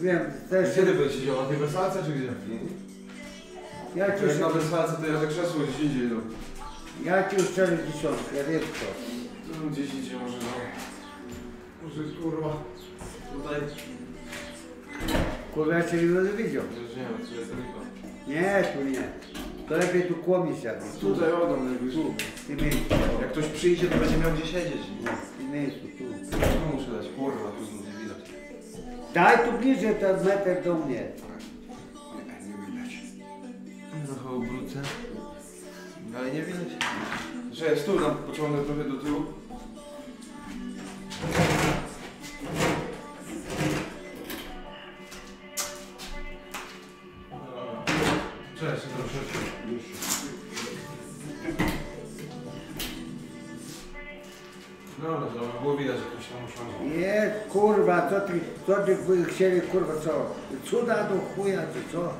wiem, też... Ty byłeś siedział? Na tej wersalce czy gdzie? Ja ci, Jak na wersalce to ja tak krzesło gdzieś indziej. No. ja ci uszczelę dziesiątkę, co. No, Gdzieś idzie może no. Może kurwa. Tutaj. Kurwa, ja cię nie będę widział. Już nie wiem, co jest lipa. Nie, tu nie. To lepiej tu kłomi siadać. Tutaj ogon jakbyś. Tu, tym miejscu. Jak ktoś przyjdzie, to będzie miał gdzie siedzieć. Tym miejscu, tu. No muszę dać, kurwa, tu. Daj tu bliżej ten metr do mnie. Nie widać. Trochę obrócę. Ale nie widać. Że stół nam pociągnę trochę do tyłu. Kurwa, co ty, co ty chcieli, kurwa, co? Cuda do chuja, czy co?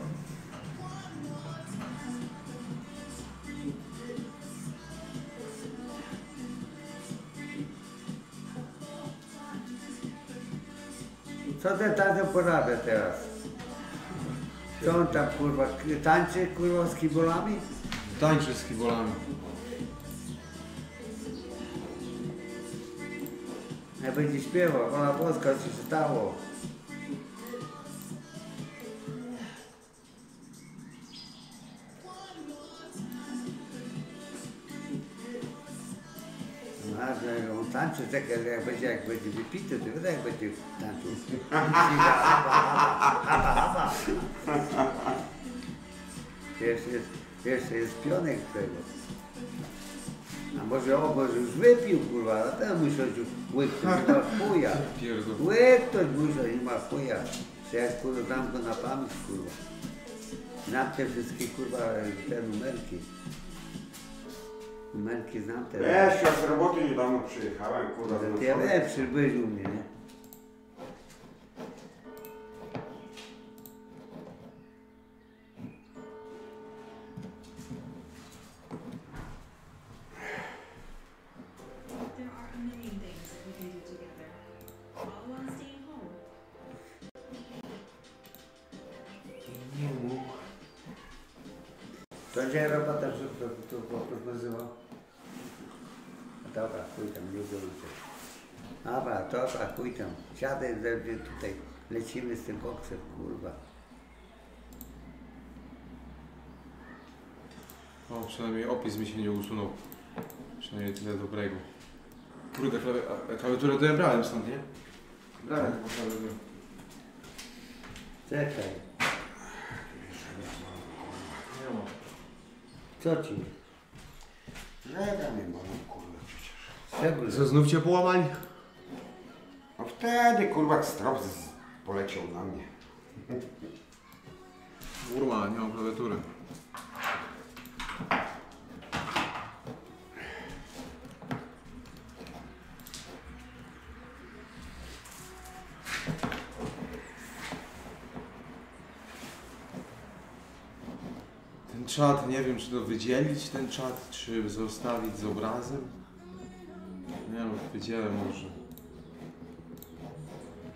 Co ten tatem porabia teraz? Co on tam, kurwa, tańczy, kurwa, z kibolami? Tańczy z kibolami. Jak będzie śpiewał, ona Polska, co się stało? A, że on tańczy tak, jak jak będzie, jak będzie wypity, to wiesz, jak będzie tańczył. Haba, haba, haba. Jeszcze jest, jeszcze jest pionek tego. A może o, może już wypił, kurwa, a ten musiał już łyknąć, nie ma chuja. Łyknąć musiał, nie ma chuja. Że ja, kurwa, znam go na pamięć, kurwa. Znam te wszystkie, kurwa, te numerki. Numerki znam te. Wiesz, ja z roboty niedawno przyjechałem, kurwa, z Ja wiem, przybyłeś u mnie, nie? To gdzie robota, że to, to chłopak nazywał? Dobra, chuj tam, nie się. Dobra, dobra, chuj tam. Siadaj tutaj, lecimy z tym koksem, kurwa. O, przynajmniej opis mi się nie usunął. Przynajmniej tyle dobrego. Kurde, klawi klawiaturę to ja brałem stąd, nie? Brałem taką klawiaturę. Czekaj, co ci? Żega mnie bolą, kurwa, przecież. Czego? Co, znów cię połamali? No wtedy, kurwa, strop z... poleciał na mnie. Urma, nie mam klawiatury. Czat, nie wiem czy to wydzielić ten czat, czy zostawić z obrazem. Nie wiem, wydzielę może.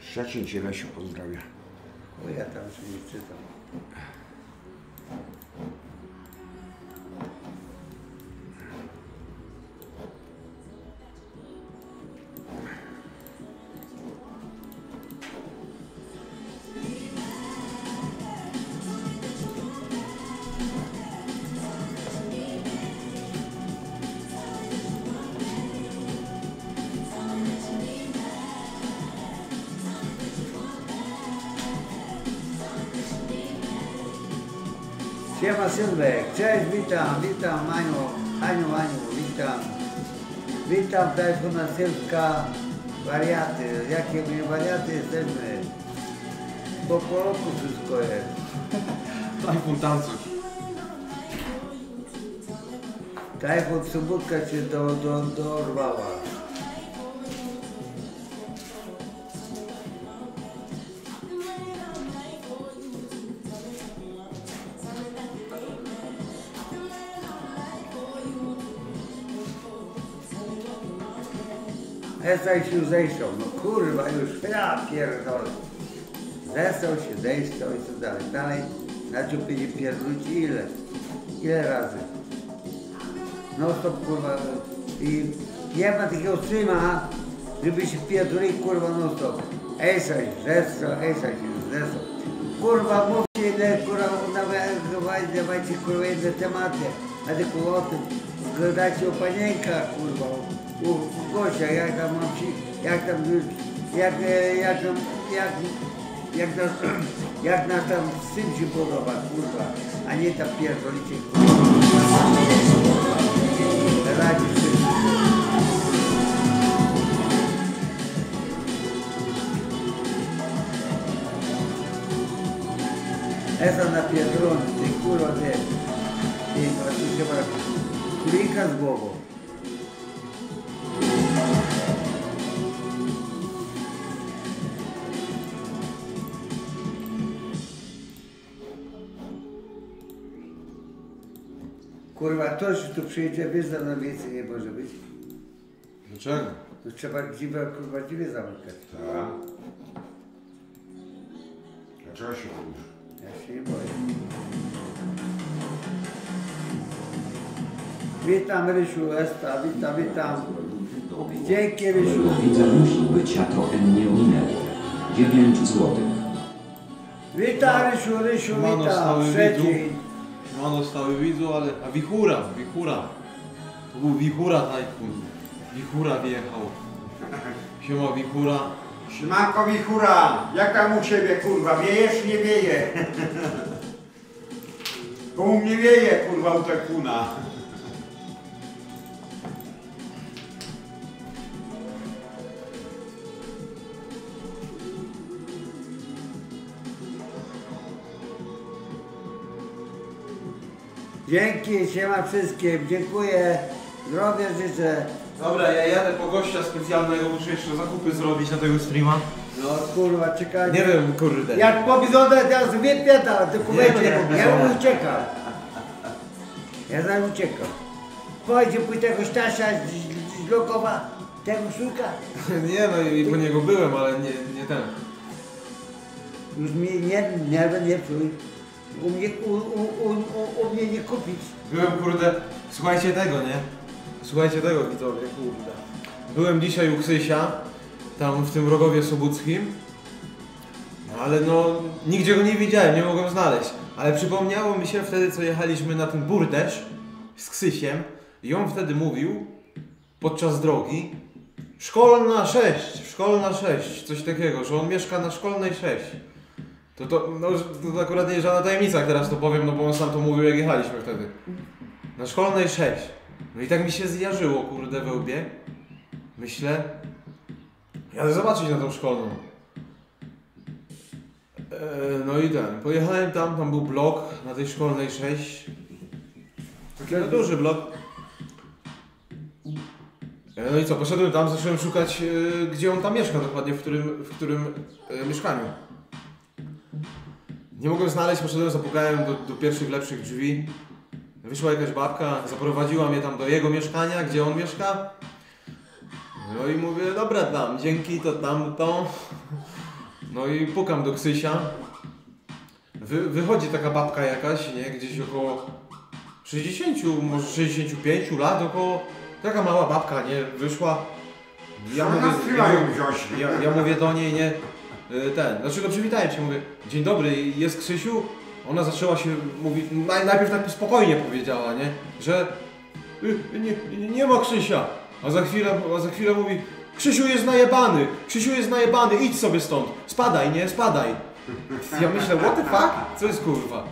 Szczecin cię, Lesiu, pozdrawia. Chuja tam się nie czytam. Siema Sylwek, cześć, witam, witam Maniu, Aniu, Aniu, witam. Witam telefona Sylwka, wariaty, jakie my wariaty jesteśmy. Bo po roku wszystko jest. iPhone tancusz. Tajfun Subutka cię do, do, Jesteś już zejścią, no kurwa już, ja pierdolę. Zesrał się, zejstał i co dalej. Dalej zaczął będzie pierdolić ile? Ile razy? No stop kurwa. I nie ma takiego trzyma, żeby się pierdolić kurwa no stop. Ejsaj się, zesrał. Kurwa mówcie ile kurwa dawajcie kurwa jedne tematy. A ty kurwa o tym gadajcie o panienkach kurwa. U, u gościa, jak tam mam ci, jak tam jak, e, jak tam, jak jak nas, jak nas tam syn się podoba, kurwa, a nie tam pierdolicie, kurwa. Radzi Esa na pierdolon, ty kurwa, ty. Ty, a tu się ma kulika z głową. Kurwa, ktoś tu przyjedzie, wyzna na więcej nie może być. Dlaczego? To trzeba dziwę, kurwa, dziwę zamykać. Tak. Dlaczego się boisz? Witam Rysiu Esta, witam, witam. Dzięki Rysiu. Widzę musi być, a trochę mnie ominęło. 9 złotych. Witam Rysiu, Rysiu, Mano, witam. stały Trzeci. Mano stały widzu, ale... A wichura, wichura. To był wichura tajkun. Wichura wjechał. Siema wichura. Siemanko Wichura, jak tam u Ciebie kurwa, wieje czy nie wieje? Bo u mnie wieje kurwa u Tekuna. Dzięki, siema wszystkim, dziękuję. Zdrowia życzę. Dobra, ja jadę po gościa specjalnego, muszę jeszcze zakupy zrobić na tego streama. No kurwa, czekaj. Nie wiem, kurde. Jak powiedzone teraz wypieta, tylko nie, ja nie. mu uciekam. Ja za nim uciekam. Pojedzie pójść tego Stasia z, z Lokowa, tego szuka. Nie no, i po niego byłem, ale nie, nie ten. Już mi nie, nie, nie psuj. U mnie, u, u, u, u, u mnie nie kupić. Byłem, kurde, słuchajcie tego, nie? Słuchajcie tego, widzowie, kurde. Byłem dzisiaj u Krzysia, tam w tym Rogowie Sobuckim. No ale no, nigdzie go nie widziałem, nie mogłem znaleźć. Ale przypomniało mi się wtedy, co jechaliśmy na ten burdesz z Ksysiem i on wtedy mówił podczas drogi Szkolna 6, szkolna 6, coś takiego, że on mieszka na szkolnej 6. To, to, no, to akurat nie jest żadna tajemnica, jak teraz to powiem, no bo on sam to mówił, jak jechaliśmy wtedy. Na szkolnej 6. No i tak mi się zjarzyło, kurde, we łbie. Myślę, jadę zobaczyć na tą szkolną. E, no i ten, pojechałem tam, tam był blok na tej szkolnej 6. Taki no, duży blok. E, No i co, poszedłem tam, zacząłem szukać, e, gdzie on tam mieszka dokładnie, w którym, w którym mieszkaniu. Nie mogłem znaleźć, poszedłem, zapukałem do, do pierwszych lepszych drzwi. Wyszła jakaś babka, zaprowadziła mnie tam do jego mieszkania, gdzie on mieszka. No i mówię, dobra tam, dzięki, to tam, to. No i pukam do Ksysia. Wy, wychodzi taka babka jakaś, nie, gdzieś około 60, może 65 lat, około. Taka mała babka, nie, wyszła. Ja mówię, ja, ja, ja mówię do niej, nie, y, ten, dlaczego przywitałem się, mówię, dzień dobry, jest Krzysiu? Ona zaczęła się mówić, naj, najpierw tak spokojnie powiedziała, nie, że y, nie, nie, nie ma Krzysia, a za chwilę, a za chwilę mówi, Krzysiu jest najebany, Krzysiu jest najebany, idź sobie stąd, spadaj, nie, spadaj. Ja myślę, what the fuck, co jest kurwa?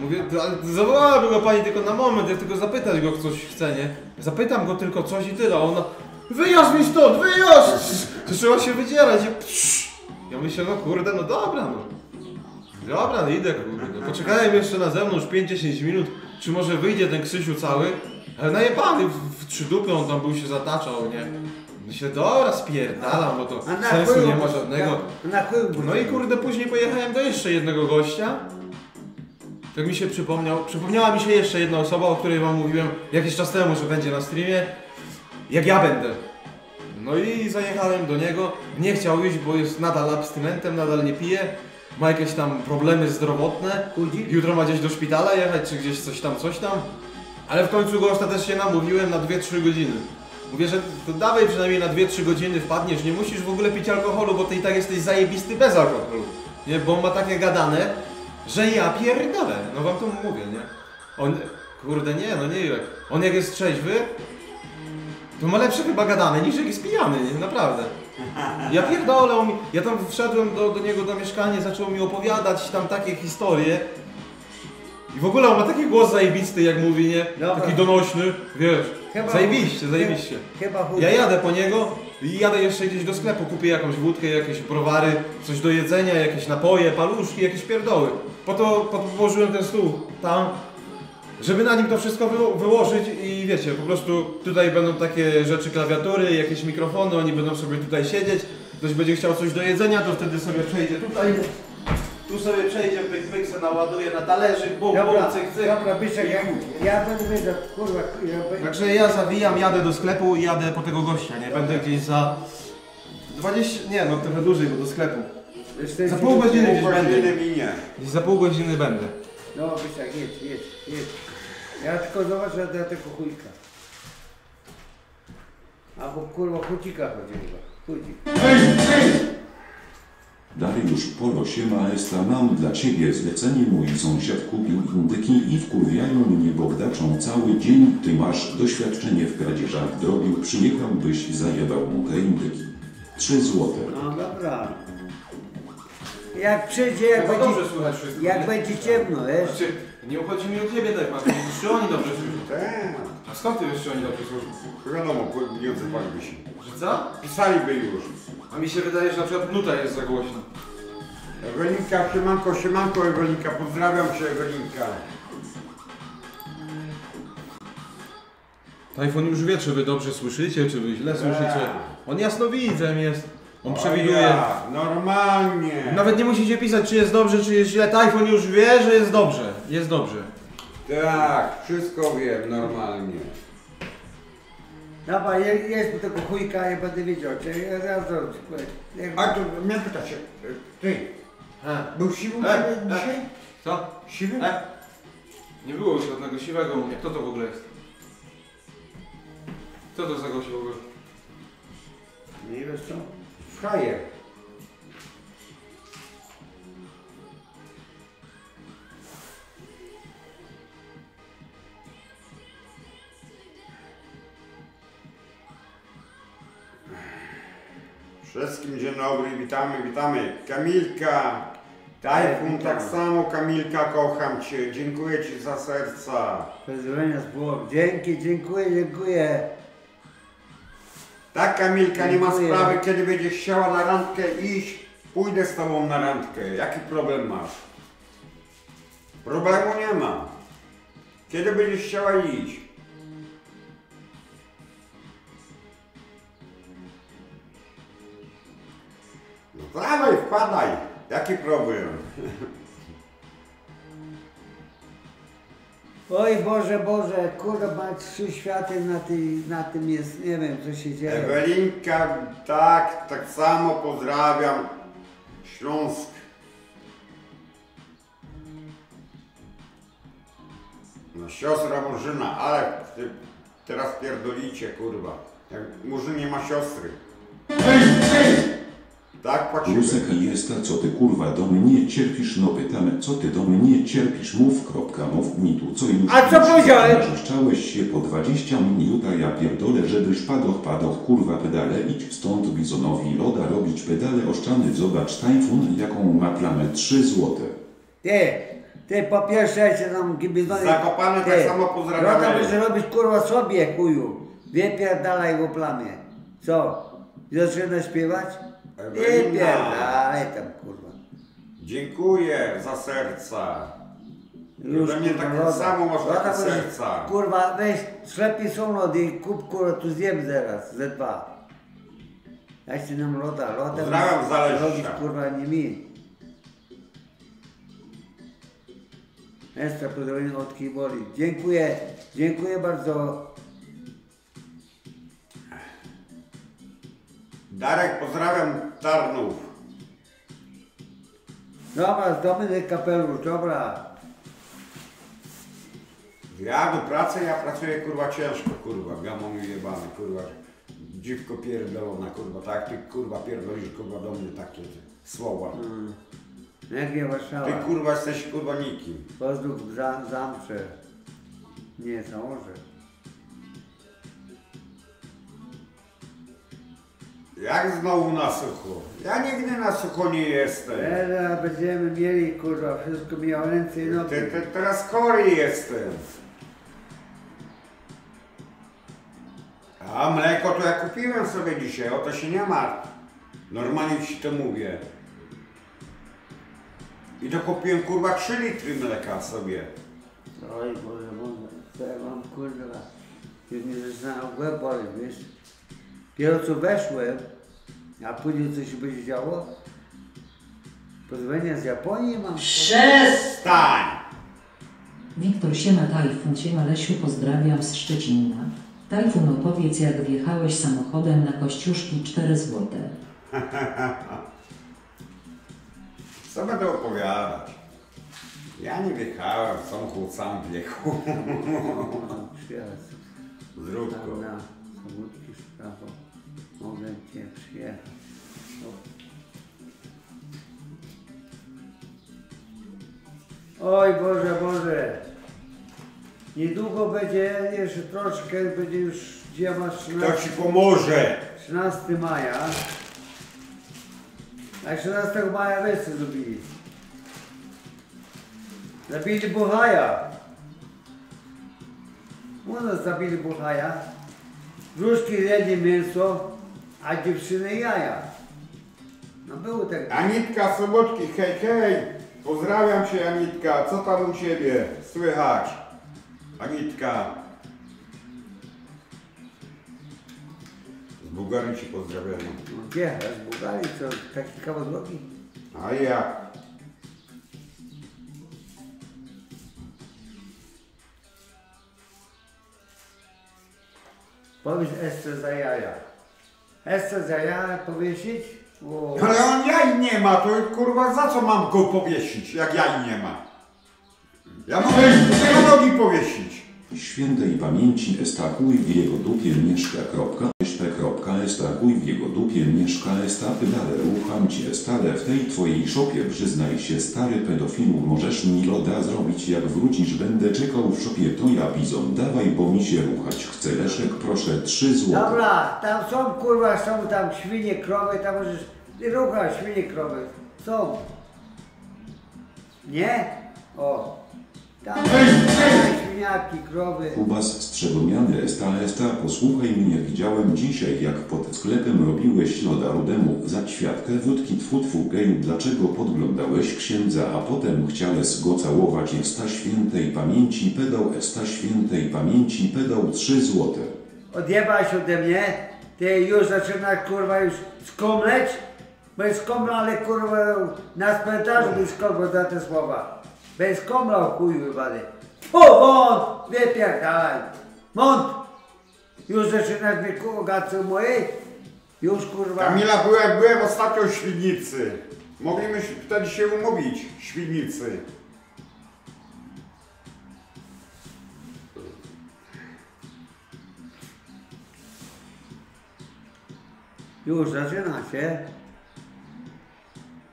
Mówię, "To- ale zawołałaby go pani tylko na moment, ja tylko zapytać go coś chce, nie? Zapytam go tylko coś i tyle, a ona Wyjazd mi stąd, wyjazd! Zaczęła się wydzierać i psz. Ja myślę, no kurde, no dobra, no. Dobra, no idę, kurde. Poczekałem jeszcze na zewnątrz 5-10 minut, czy może wyjdzie ten Krzysiu cały. Ale najebany w, w trzy dupy on tam był się zataczał, nie? Myślę, dobra, spierdalam, bo to A na sensu chuj- nie ma żadnego. Na, na chuj mu No i kurde, później pojechałem do jeszcze jednego gościa. Tak mi się przypomniał, przypomniała mi się jeszcze jedna osoba, o której wam mówiłem jakiś czas temu, że będzie na streamie. Jak ja będę. No i zajechałem do niego. Nie chciał iść, bo jest nadal abstynentem, nadal nie pije. Ma jakieś tam problemy zdrowotne, jutro ma gdzieś do szpitala jechać, czy gdzieś coś tam, coś tam. Ale w końcu go ostatecznie namówiłem na 2-3 godziny. Mówię, że to dawaj przynajmniej na 2-3 godziny wpadniesz, nie musisz w ogóle pić alkoholu, bo ty i tak jesteś zajebisty bez alkoholu. Nie, bo on ma takie gadane, że ja pierdolę. No wam to mówię, nie? On, kurde nie, no nie Jurek. On jak jest trzeźwy, to ma lepsze chyba gadane niż jak jest pijany, nie? Naprawdę. Ja pierdolę, on mi, ja tam wszedłem do, do niego do mieszkania, zaczął mi opowiadać tam takie historie. I w ogóle on ma taki głos zajebisty, jak mówi, nie? Dobra. Taki donośny, wiesz. Chyba- zajebiście, zajebiście. Chyba. Ja jadę po niego i jadę jeszcze gdzieś do sklepu, kupię jakąś wódkę, jakieś browary, coś do jedzenia, jakieś napoje, paluszki, jakieś pierdoły. Po to, po to położyłem ten stół tam, żeby na nim to wszystko wy, wyłożyć i wiecie, po prostu tutaj będą takie rzeczy, klawiatury, jakieś mikrofony, oni będą sobie tutaj siedzieć. Ktoś będzie chciał coś do jedzenia, to wtedy sobie przejdzie tutaj. Tu sobie przejdzie, pyk, pyk, se naładuje na talerzyk, bum, Dobra, bum, cyk, cyk. dobra, Byszek, ja, ja będę wiedział, kurwa, ja będę... Także ja zawijam, jadę do sklepu i jadę po tego gościa, nie? Będę gdzieś za 20, nie no trochę dłużej, bo do sklepu. Za pół godziny Pół gdzieś będę. Gdzieś za pół godziny będę. No, Byszek, jedź, jedź, jedź. Ja tylko zobaczę do tego chujka. Albo kurwa chucika chodzi chyba. Chudzik. Dariusz Polo siema Esta mam dla ciebie zlecenie mój sąsiad kupił indyki i wkurwiają mnie bogdaczą cały dzień ty masz doświadczenie w kradzieżach drobił przyjechałbyś i zajebał mu te indyki. 3 złote. No dobra. Jak przyjdzie, jak Chyba będzie, dobrze słychać wszystko, jak będzie ciemno, wiesz? Znaczy, nie obchodzi mi o ciebie tak, Martin. Czy oni dobrze słyszą? Tak. A skąd ty wiesz, czy oni dobrze słyszą? Wiadomo, nie odzywaliby się. Że co? Pisaliby już. A mi się wydaje, że na przykład nuta jest za głośna. Ewelinka, siemanko, siemanko Ewelinka, pozdrawiam cię Ewelinka. iPhone już wie, czy wy dobrze słyszycie, czy wy źle słyszycie. On jasnowidzem jest. On O przewiduje. ja, normalnie. Nawet nie musicie pisać, czy jest dobrze, czy jest źle. iPhone już wie, że jest dobrze. Jest dobrze. Tak, wszystko wiem, normalnie. Dobra, je- jedź do tego chujka, ja będę wiedział, czy ja zaraz zrobię. Jak- A to mnie pyta się, ty, He. był siwy u E, ciebie e. dzisiaj? Co? Siwy? E? Nie było żadnego siwego mnie. Kto to w ogóle jest? Kto to za gość w ogóle? Nie wiesz co? Frajer. Wszystkim dzień dobry, witamy, witamy. Kamilka, Tajfun, tak samo Kamilka, kocham Cię, dziękuję Ci za serca. Pozdrowienia z Włoch. Dzięki, dziękuję, dziękuję. Tak Kamilka, nie ma sprawy, kiedy będziesz chciała na randkę iść, pójdę z Tobą na randkę. Jaki problem masz? Problemu nie ma. Kiedy będziesz chciała iść? No dawaj, wpadaj. Jaki problem? Oj Boże, Boże, kurde, ma trzy światy na, tej, na tym jest, nie wiem co się dzieje. Ewelinka, tak, tak samo pozdrawiam. Śląsk. No siostra Murzyna, ale ty teraz pierdolicie, kurwa. Jak Murzyn nie ma siostry. Tak, płacimy. Rusek i jest co ty kurwa do mnie cierpisz no pytam co ty do mnie cierpisz mów kropka mów mi tu co już A co powiedziałem? Narzeszczałeś się po 20 minut a ja pierdolę żebyś padoch padoch kurwa pedale idź stąd bizonowi loda robić pedale oszczany zobacz tajfun jaką ma plamę 3 złote. Ty, ty po pierwsze się tam gibizonie... Zakopane tak samo pozdrawiamy. No to będziesz robić kurwa sobie, chuju. Wypierdalaj go plamie. Co? Zaczynasz śpiewać? Ewelina. Wypierdalaj tam kurwa. Dziękuję za serca. We mnie kurwa, loda. samo masz Loda takie będziesz- serca. Kurwa, weź, sklepie są lody i kup kurwa, tu zjem zaraz, ze dwa. Jak się nam loda, loda. Pozdrawiam z Zaleścia. Robisz kurwa nie mi. Jeszcze pozdrowienia od Kiboli. Dziękuję, dziękuję bardzo. Darek, pozdrawiam Tarnów. Dobra, zdobny kapelusz, dobra. Ja do pracy, ja pracuję kurwa ciężko, kurwa, gamon jebany, kurwa. Dziwko pierdolona, kurwa, tak, ty kurwa pierdolisz kurwa do mnie takie słowa. Nie Warszawa? Ty kurwa jesteś kurwa nikim. Pozdrów za, zamrze. Nie, założę. Jak znowu na sucho? Ja nigdy na sucho nie jestem. Teraz będziemy mieli, kurwa, wszystko miało ręce i nogi. Ty, ty, teraz chory jestem. A mleko to ja kupiłem sobie dzisiaj, o to się nie martw. Normalnie ci to mówię. I to kupiłem kurwa 3 litry mleka sobie. Oj Boże, Boże, co ja mam, kurwa, już mnie zaczyna łeb boleć, wiesz? Dopiero co weszłem, a później coś się będzie działo, pozwolenia z Japonii mam. Stań! Wiktor Siema Tajfun Siema Lesiu pozdrawiam z Szczecina. Tajfun opowiedz jak wjechałeś samochodem na Kościuszki 4 złote. Co będę opowiadać? Ja nie wjechałem, samochód sam wjechał. Przyjazd. Cię przyjechać. Oj Boże, Boże. Niedługo będzie, jeszcze troszkę, będzie już gdzie masz Kto 13, ci pomoże? 13 maja. A 13 maja wiesz co zrobili? Zabili Buchaja. U nas zabili Buchaja. Wróżki jedli mięso, a dziewczyny jaja. No było tak. Anitka Sobotki, hej, hej! Pozdrawiam cię Anitka, co tam u ciebie? Słychać? Anitka. Z Bułgarii ci pozdrawiam. No gdzie? Z Bułgarii, co? Taki kawał drogi? A jak? Powiedz Ester za jaja. Ester za jaja powiesić? O, Ale on jaj nie ma, to kurwa za co mam go powiesić, jak jaj nie ma? Ja mogę tylko nogi powiesić. Świętej pamięci Estakuj w jego dupie mieszka. kropka, kropka, Estakuj w jego dupie mieszka. Estapy dalej rucham cię stale w tej twojej szopie. Przyznaj się stary pedofilu, możesz mi loda zrobić jak wrócisz. Będę czekał w szopie, to ja bizon. Dawaj, bo mi się ruchać chce. Leszek, proszę, trzy złote. Dobra, tam są kurwa, są tam świnie, krowy, tam możesz ruchać świnie, krowy. Są. Nie? O. Tam świniaki, krowy. Kubas strzegoniany Esta Esta posłuchaj mnie widziałem dzisiaj jak pod sklepem robiłeś loda rudemu za ćwiartkę wódki tfu tfu geju dlaczego podglądałeś księdza a potem chciałeś go całować Esta świętej pamięci pedał Esta świętej pamięci pedał 3 złote Odjebałeś ode mnie, ty już zaczynasz kurwa już skomleć, bez skomla, ale kurwa na cmentarzu byś skomlał za te słowa. Bez skomla chuju wybady. O, wąt, wypierdalaj. Wąt. Już zaczynasz mnie kurwa gacu mojej? Już kurwa. Kamila, byłem, byłem ostatnio w Świdnicy. Mogliśmy wtedy się umówić w Świdnicy. Już zaczyna się.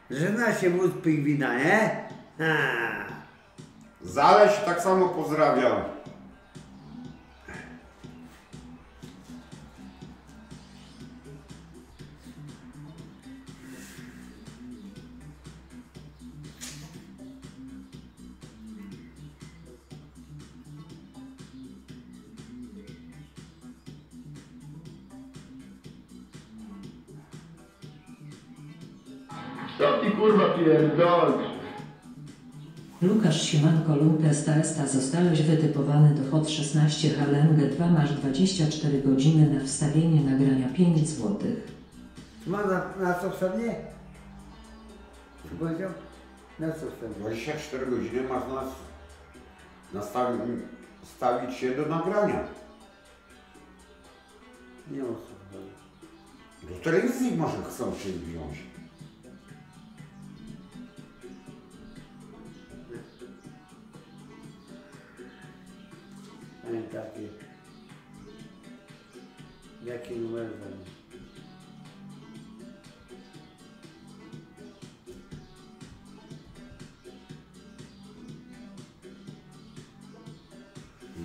Zaczyna się wóz pingwina, nie? Zaleś tak samo pozdrawiam. Co ty kurwa pierdolisz? Lukasz Siemanko Lumpes Esta zostałeś wytypowany do HOT 16 Halengę 2 masz 24 godziny na wstawienie nagrania 5 złotych. Ma na, na co wstanie? Co powiedział? Na co wstanie? 24 godziny masz nas nastawić stawić się do nagrania. Nie o co chodzi. Do telewizji może chcą się wziąć. ładny. Jaki numer?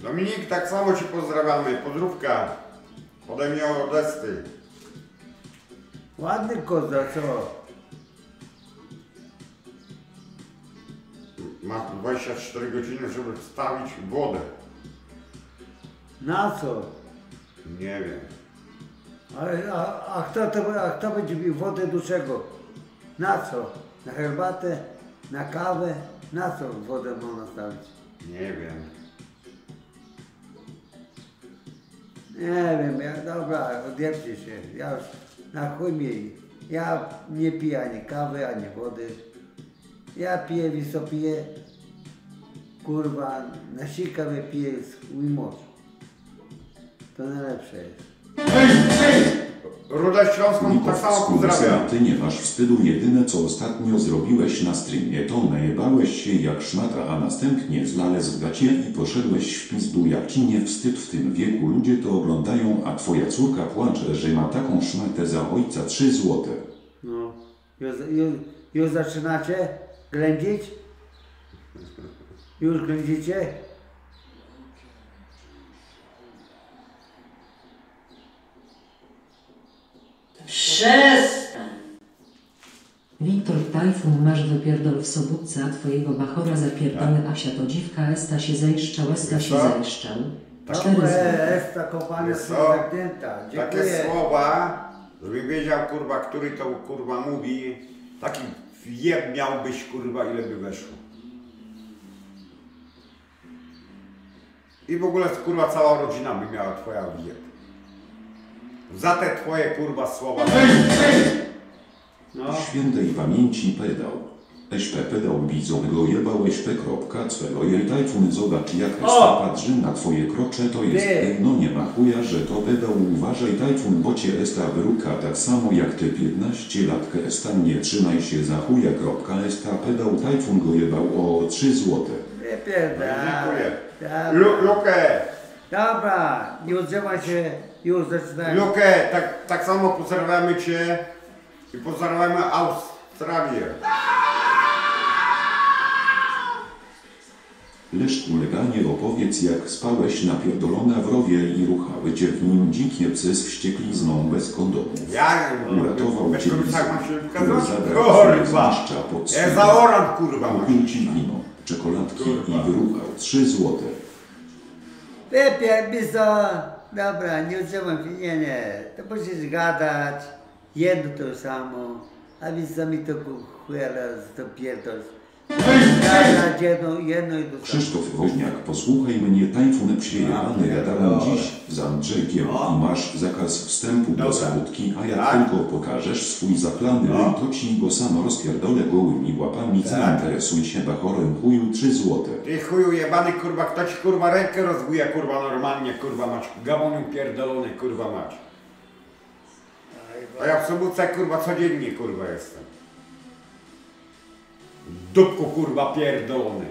Dominik, tak samo Cię pozdrawiamy. Pozdrówka ode mnie od Esty. Ładny koza, co? Masz 24 godziny, żeby wstawić wodę. Na co? Nie wiem. A, a, a, kto to, a kto będzie pił wodę do czego? Na co? Na herbatę? Na kawę? Na co wodę można stawić? Nie wiem. Nie wiem, ja, dobra, odjebcie się. Ja już na chuj mi. Ja nie piję ani kawy, ani wody. Ja piję, wiso piję. Kurwa, na sikawę piję z mocz. To najlepsze jest. Rudę Śląską tak samo pozdrawiam. ty nie masz wstydu. Jedyne co ostatnio zrobiłeś na streamie to najebałeś się jak szmata, a następnie znalazł w gacie i poszedłeś w pizdu. Jak ci nie wstyd w tym wieku ludzie to oglądają, a twoja córka płacze, że ma taką szmatę za ojca 3 złote. No. Już, już, już zaczynacie ględzić? Już ględzicie? Przestań! Wiktor Tajfun masz wypierdol w sobótce, a twojego bachora zapierdolę Asia to dziwka, Esta się zajszczał, Esta się Tak. Co? zajszczał. Cztery Dobre, złote. jest ta kompania Wiesz jest co? zamknięta. Takie Dziękuję. słowa, żebym wiedział kurwa, który to kurwa mówi, taki jeb miałbyś kurwa, ile by weszło. I w ogóle kurwa cała rodzina by miała twoja jeb. Za te twoje kurwa słowa. No. Świętej pamięci pedał. Eśpe pedał bizon go jebał eśpe kropka cwego jej tajfun zobacz jak Esta patrzy na twoje krocze to jest Ty. ej, no nie ma chuja że to pedał uważaj tajfun bo cię Esta wyruka tak samo jak ty 15 latkę Esta nie trzymaj się za chuja kropka Esta pedał tajfun go jebał o 3 złote. Nie pierdolę. Dziękuję. Dobra. Lu- Lukę, Dobra, nie odzywaj się, już zaczynałem. Lukę, tak, tak samo pozdrawiamy cię i pozdrawiamy Australię. Leszku leganie opowiedz jak spałeś napierdolona w rowie i ruchały cię w nim dzikie psy z wścieklizną bez kondomów. Ja Uratował cię się który zabrał Kurwa! zwłaszcza pod Ja swój- za oran kurwa. Kupił ci wino, czekoladki Kurwa. i wyruchał 3 złote. Lepiej, biso. Dobra, nie odzywam się, nie, nie. To musisz gadać, jedno to samo, a więc sami to chuja to pierdol. Gadać jedno, jedno i to samo. Krzysztof Woźniak, posłuchaj mnie, tajfun przyjechany, Ja gadałem dziś z Andrzejkiem i masz zakaz wstępu do zabudki, a jak Tak. tylko pokażesz swój zaplany, No. to ci go sam rozpierdolę gołymi łapami, Tak. zainteresuj się bachorem chuju 3 złote. Ty chuju jebany kurwa, kto ci kurwa rękę rozbija kurwa normalnie kurwa mać. Gamoniu pierdolony kurwa mać. A ja w sobótce kurwa codziennie kurwa jestem. Dupku kurwa pierdolony.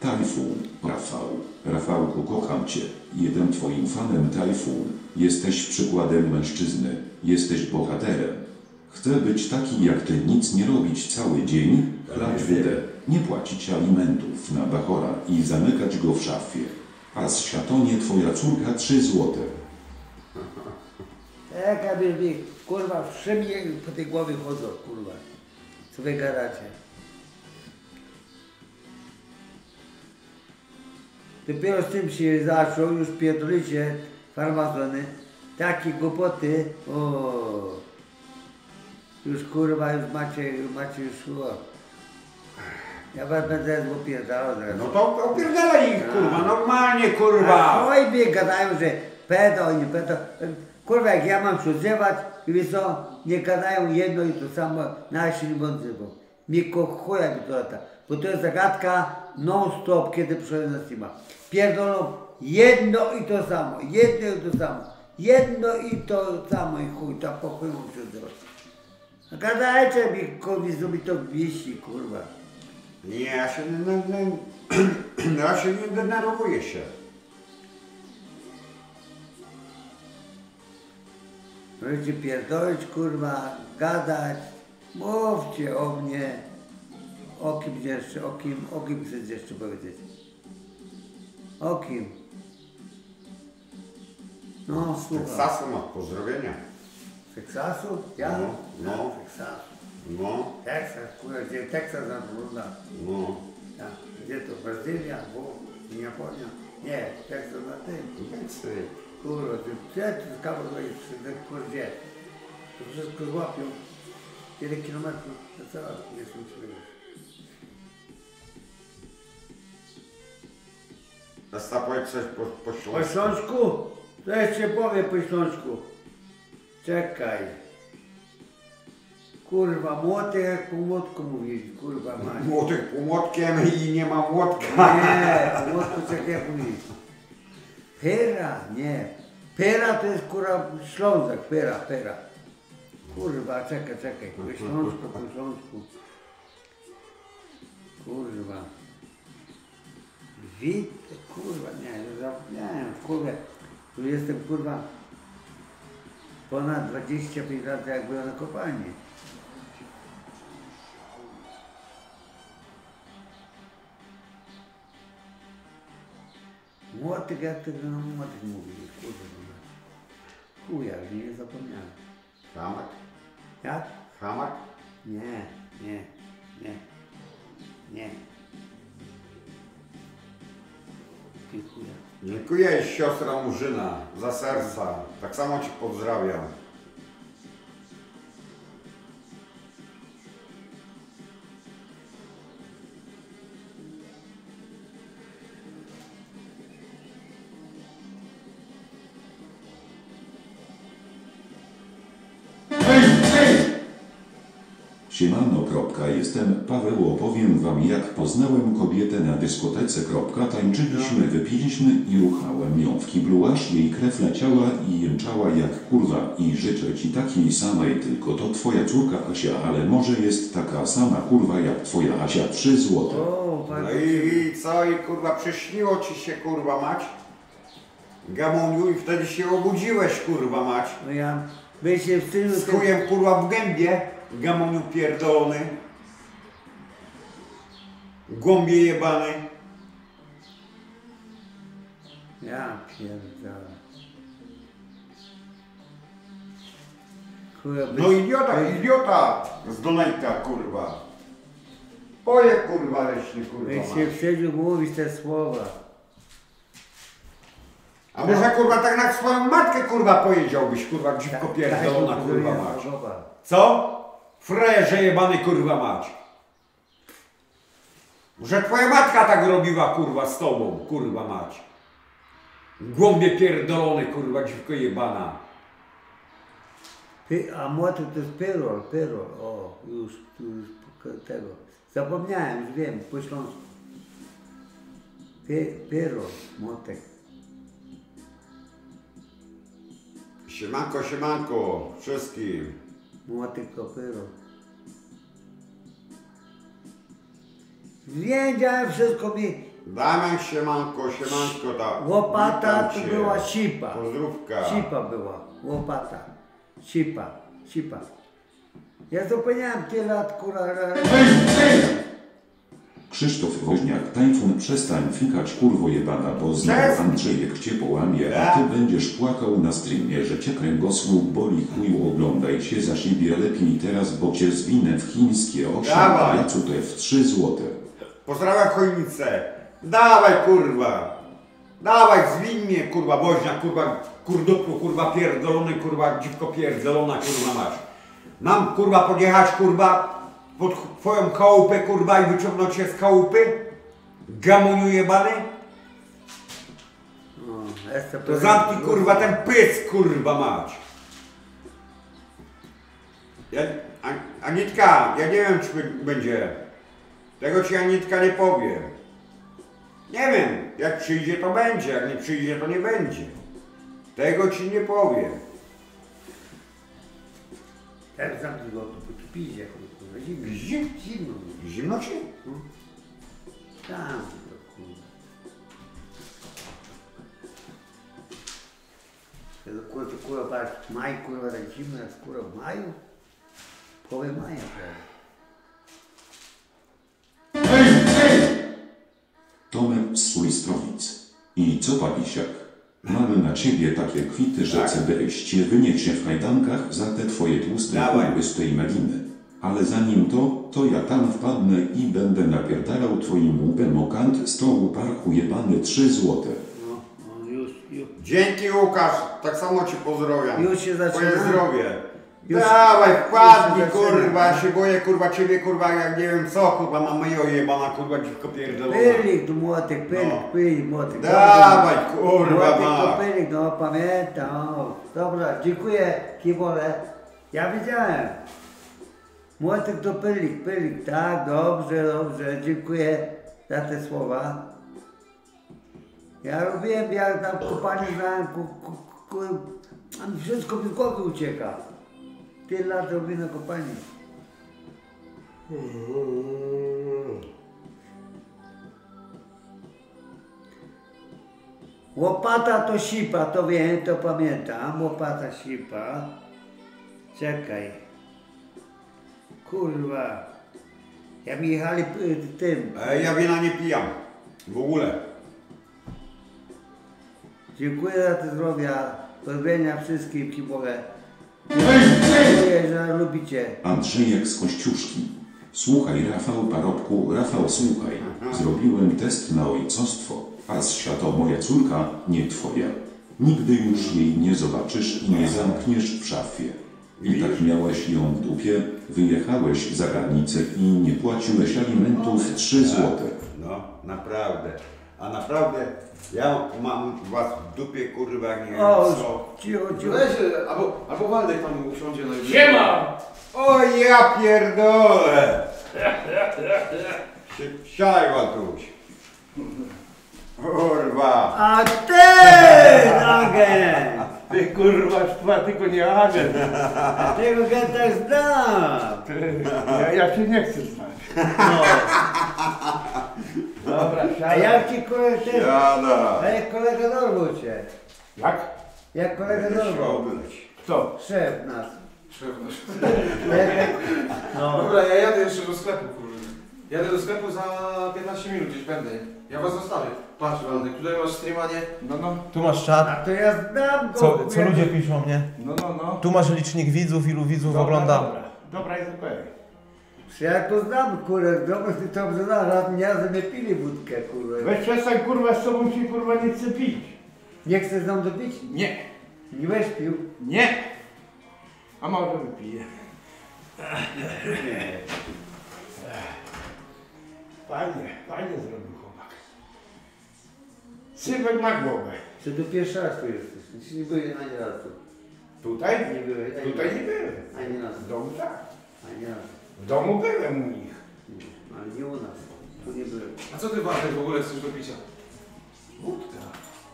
Tajfun, Rafał. Rafałku, kocham cię. Jestem twoim fanem, Tajfun. Jesteś przykładem mężczyzny. Jesteś bohaterem. Chcę być taki jak ty, nic nie robić cały dzień, chlać wodę, nie płacić alimentów na Bachora i zamykać go w szafie. A z światonie twoja córka 3 złote. By mi, kurwa, wszędzie po tej głowie chodzą, kurwa. Co wy gadacie? Dopiero z tym się zaczął, już pierdolicie farmazony. Takie głupoty, o. Już kurwa, już macie, macie już, o. Ja was będę opierdalał zaraz. No to opierdalaj ich kurwa, normalnie kurwa. Oj, mnie gadają, że pedo, nie pedo. Kurwa, jak ja mam odzywać, i wiesz co, nie gadają jedno i to samo, na się nie odzywał. Mnie ko chuja mi to lata. Bo to jest zagadka non-stop, kiedy przychodzę na Steama. Pierdolą jedno i to samo, jedno i to samo. Jedno i to samo i chuj, to po chuj mam się odzywać. A Gadajcie mi, kurwa, zrobi to wieści, kurwa. Nie, ja się nie, nie, ja się nie denerwuję się. Możecie pierdolić, kurwa, gadać. Mówcie o mnie. O kim jeszcze, o kim, o kim chcesz jeszcze powiedzieć? O kim? No, słucham. Teksasu ma pozdrowienia. Teksasu? Ja? No, no. Teksasu. No, Teksas, kurwa, gdzie Teksas wygląda? no. Ja. Gdzie to? Brazylia? Włoch? Japonia? Nie, Teksas na tym. Więcej. Ty z kawał kurwa, gdzie? To wszystko złapią. Ile kilometrów? To co? Nie są przyjemne. Nasta powiedz coś po, po Po śląsku. Śląsku? To jeszcze powie po Śląsku. Czekaj. Kurwa, młotek jak po młotku mówili, kurwa mać. Młotek młotkiem i nie ma młotka. Nie, po młotku czekaj jak mówili. Pera, nie. Pera to jest kurwa Ślązak, pera, pera. Kurwa, czekaj, czekaj. Po Śląsku, po Śląsku. Kurwa. Wit, kurwa, nie, zapomniałem, kurwa. Tu jestem, kurwa, ponad 25 lat jak byłem na kopalni. Młotek, jak to no, młotek mówi, kurwa. no. Nie zapomniałem. Hamak? Jak? Hamak? Nie, nie, nie, nie. Ty chuja. Dziękuję siostra Murzyna za serca. Tak samo Ci pozdrawiam. Siemano. kropka, Jestem Paweł. Opowiem wam jak poznałem kobietę na dyskotece. kropka, Tańczyliśmy, wypiliśmy i ruchałem ją w kiblu, aż jej krew leciała i jęczała jak kurwa. I życzę ci takiej samej, tylko to twoja córka Asia, ale może jest taka sama kurwa jak twoja Asia. 3 złote. O, No i, i co? I kurwa przyśniło Ci się kurwa mać? Gamoniu i wtedy się obudziłeś kurwa mać. No ja by się wstydził. Z chujem kurwa w gębie. Gamoniu pierdolony. Głąbie jebany. Ja pierdolę. Kurwa, No idiota, idiota z donajka kurwa. Poje kurwa leśny kurwa mać. się wstydził mówić te słowa. A może kurwa tak na swoją matkę kurwa pojedziałbyś kurwa dziwko Tak, pierdolona tak, kurwa tak, słowa. Co? Frejerze jebany kurwa mać. Że twoja matka tak robiła kurwa z tobą, kurwa mać. Głąbie pierdolony kurwa dziwko jebana. Py, a młotek to jest pyrol, pyrol. O, już, już tego. Zapomniałem, już wiem, po śląsku. Py, pyrol, młotek. Siemanko, siemanko wszystkim. Młotek to pyrol. Wiedziałem wszystko mi. Damian, siemanko, siemanko ta. Łopata to była sipa. Pozdrówka. Sipa była, łopata. Sipa, sipa. Ja zapomniałem tyle lat, kurwa. Krzysztof Woźniak, Tajfun, przestań fikać kurwo jebana, bo znowu. Andrzejek cię połamie, a ty będziesz płakał na streamie, że cię kręgosłup boli chuju, oglądaj się za siebie lepiej teraz, bo cię zwinę w chińskie osiem, Dawaj. a tutaj w 3 złote. Pozdrawiam chojnicę. Dawaj kurwa. Dawaj, zwiń mnie kurwa, woźnia, kurwa, kurduplu, kurwa pierdolony, kurwa, dziwko pierdolona, kurwa masz. Mam kurwa podjechać kurwa pod twoją chałupę kurwa i wyciągnąć się z chałupy? Gamoniu jebany? O, jeszcze To zamknij kurwa ten pysk kurwa mać. Ja, An- Anitka, ja nie wiem czy będzie. Tego ci Anitka nie powiem. Nie wiem, jak przyjdzie to będzie, jak nie przyjdzie to nie będzie. Tego ci nie powiem. Jak zamknij go, to pizie, kurwa. Zimno. Zim, Zimno. zimno ci? Tam, to kurwa. To kurwa, kurwa, patrz, maj kurwa tak zimno jest kurwa w maju? Połowie maja prawie. Tomek z Sujstrowic. I co Palisiak? Mamy na ciebie takie kwity, że Tak. CBS cię wyniesie w kajdankach za te twoje tłuste z tej meliny. Ale zanim to, to ja tam wpadnę i będę napierdalał twoim łupem o kant stołu parku jebany 3 złote. No, no już, już. Dzięki Łukasz, tak samo ci pozdrowiam. Już się zaczyna. Twoje zdrowie. Już- Dawaj, wpadnij kurwa, ja się boję kurwa ciebie kurwa, jak nie wiem co kurwa, mam moje jebana kurwa dziwko pierdolona. Pylik, tu młotek, pylik, No. pylik, młotek. Dawaj kurwa Młotek to ma. pylik, no pamiętam. Dobra, dziękuję Kibole. Ja widziałem. Młotek to pylik, pylik, tak, dobrze, dobrze, dziękuję za te słowa. Ja robiłem, ja tam kopanie znałem, ku, ku, ku, a mi wszystko mi z głowy ucieka. Tyle lat na kopanie. Łopata to sipa, to wiem, to pamiętam. Łopata sipa. Czekaj. Kurwa. Jak mi jechali y, tym. E, ja wina nie pijam. W ogóle. Dziękuję za te zdrowia. Pozdrowienia wszystkim Kibole. Dziękuję, że lubicie. Andrzejek z Kościuszki. Słuchaj Rafał Parobku, Rafał słuchaj. Zrobiłem test na ojcostwo, a z to moja córka, nie twoja. Nigdy już jej nie zobaczysz i nie zamkniesz w szafie. I tak miałeś ją w dupie, wyjechałeś za granicę i nie płaciłeś alimentów 3 złote. No, naprawdę. A naprawdę, ja mam was w dupie kurwa, nie wiem O, co. cicho, cicho. E, albo, albo Waldek tam usiądzie na Siema! O ja pierdolę! Si- Siadaj Waltuś. Kurwa. A ty, agent! Ty kurwa, sztwa, tylko nie agent. Tego geta znam! Ty, ja, ja cię nie chcę znać. No. Dobra, A siadaj. jak ci kolega też... Siada. A jak kolega dorwał cię? Jak? Jak kolega się dorwał? obyć. Kto? Szef nas. Szefność. No. Dobra, ja jadę jeszcze do sklepu. Jadę do sklepu za 15 minut, gdzieś będę. Ja was zostawię. Patrz, Waldek, tutaj masz streamanie. No, no, Tu masz czat. A to ja znam go. Co, co ludzie piszą, nie? no, no, no. Tu masz licznik widzów, ilu widzów Dobra, ogląda. Dobra, dobra jest okej. Ja to znam, kurwa. Dobrze, ty to znasz. Raz mnie razem mnie pili wódkę, kurwa. Weź przestań kurwa, z tobą się kurwa nie chce pić. Nie chcesz nam dopić? Nie, Nie weź pił. nie. A może wypiję. Fajnie, fajnie zrobił chłopak. Sypek na głowę. Czy tu pierwszy raz tu jesteś? Czy nie byłeś ani razu? Tutaj? Nie byłeś ani Tutaj razu. nie byłem. Ani W razu. domu tak. Ani razu. W domu byłem u nich. Ale nie u nas. Tu nie byłem. A co ty Waldek w ogóle chcesz do picia? Wódka.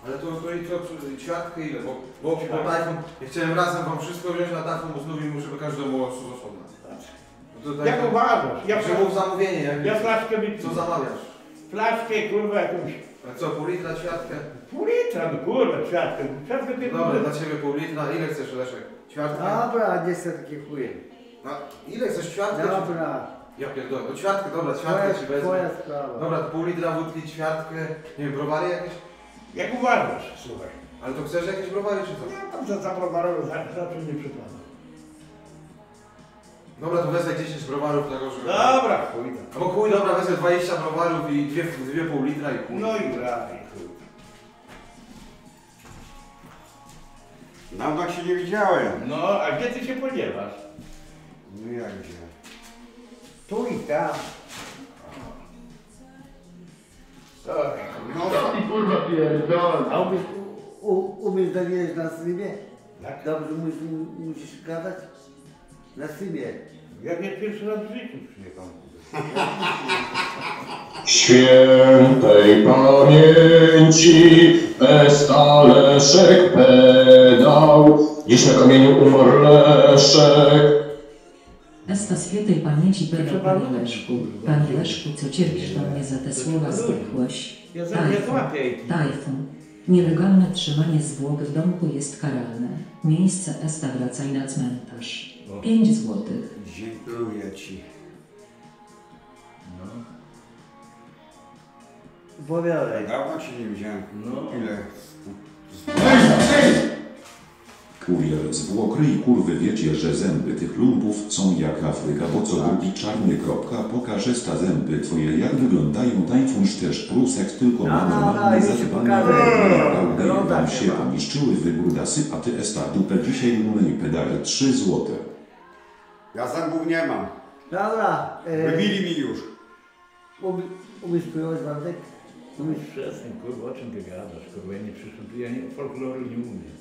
Ale to, to i to to ćwiartkę ile? Bo, bo, bo telefon, ja chciałem razem wam wszystko wziąć na telefon, bo znów muszę by każdemu było z No to Jak uważasz? Ja, Ja mów zamówienie, jak ja flaszkę mi... Co zamawiasz? Flaszkę kurwa jakąś... A co, pół litra ćwiartkę? Pół litra, no kurwa, ćwiartkę. Ćwiartkę ty Dobra, dla ciebie pół litra. Ile chcesz Leszek? Ćwiartkę? Dobra, nie chcę takie chuje. A ile chcesz ćwiartkę? Dobra. Ja pierdolę. No ćwiartkę, dobra, ćwiartkę ci wezmę. twoja sprawa. Dobra, to pół litra wódki, ćwiartkę, nie wiem, browary jakieś? Jak uważasz, słuchaj. Ale to chcesz jakieś browary czy co? Ja tam za zaprowarowy zawsze nie przypadam. Dobra, to wezmę 10 browarów tego, żeby... Dobra, chuj tam. Albo chuj, dobra, wezmę 20 browarów i dwie, dwie pół litra i chuj. No i graj, chuj. Dawno się nie widziałem. No, a gdzie ty się podziewasz? No jak gdzie? Tu i tam. Dobra. No, ty kurwa pierdol. A umiesz, u, u, umiesz dowiedzieć na streamie? Jak? Dobrze musisz, musisz gadać? Na streamie. Jak nie pierwszy raz w życiu przyjechałem. Świętej pamięci Esta Leszek pedał, dziś na kamieniu umarł Leszek. Esta świętej pamięci Pedro Panie Leszku. Panie Leszku, co cierpisz do mnie za te słowa? Ja nie złapię. Tajfun. Nielegalne trzymanie zwłok w domku jest karalne. Miejsce Esta wracaj na cmentarz. 5 złotych. Dziękuję ci. No. Opowiadaj. Dawno cię nie widziałem. No. Ile? Kurier zwłok ryj kurwy wiecie, że zęby tych lumpów są jak Afryka, bo co drugi czarny kropka pokaże sta zęby twoje jak wyglądają tajfunsz też prusek tylko No, ma no, no, normalne ci zadbane Wygląda wam się poniszczyły wybrudasy, a ty esta dupę dzisiaj numer pedale 3 złote. Ja zębów nie mam. Dobra. E, Wybili mi już. umie- umiesz pływać, Waldek? Umiesz? Przestań, kurwa, o czym ty gadasz, kurwa, ja nie przyszedłem, ja nie, folkloru nie umiem.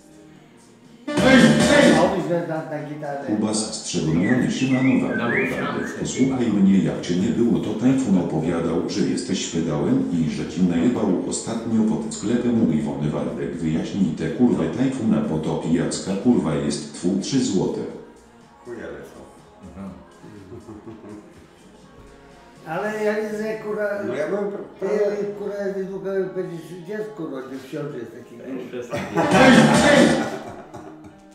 A umiesz grać na, na gitarę? Kubas strzegoniony Siemanowa. Na łyżance. Posłuchaj mnie, jak cię nie było, to Tajfun opowiadał, że jesteś pedałem i że ci najebał ostatnio pod sklepem u Iwony Waldek. Wyjaśnij tę kurwę Tajfuna, bo to pijacka kurwa jest twój 3 złote. Chujele Ale ja widzę, kurwa, No ja byłem... ty, kurwa, niedługo będziesz dziecko rodził, w książce jest taki.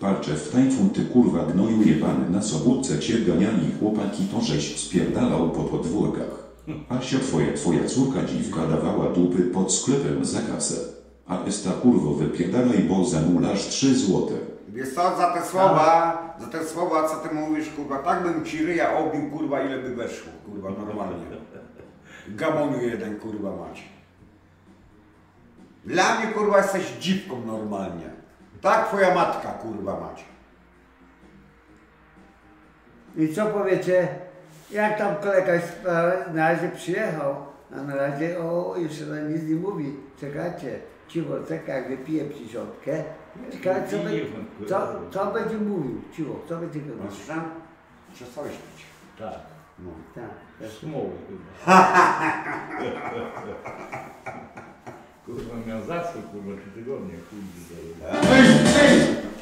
Parcze w Tajfun ty kurwa gnoju jebany na sobótce cię ganiali chłopaki to żeś spierdalał po podwórkach. Asia twoja twoja córka dziwka dawała dupy pod sklepem za kasę. A esta kurwo wypierdalaj, bo zamulasz 3 złote. Wiesz co, za te słowa, za te słowa, co ty mówisz, kurwa, tak bym ci ryja obił, kurwa, ile by weszło, kurwa, normalnie. Gamoniu jeden, kurwa, macie. Dla mnie, kurwa, jesteś dziwką normalnie. Tak twoja matka, kurwa, macie. I co powiecie, jak tam kolega na razie przyjechał, a na razie, o, jeszcze nic nie mówi, czekajcie, cicho, czeka, jak wypije przysiątkę, ciekawe, co, będzie, co, co będzie mówił, cicho, co będzie No, mówił. słyszałem? Przestałeś pić. Tak, No. Tak, smoły chyba. Kurwa, miał zasób, kurwa, trzy tygodnie, kurwa. Cinek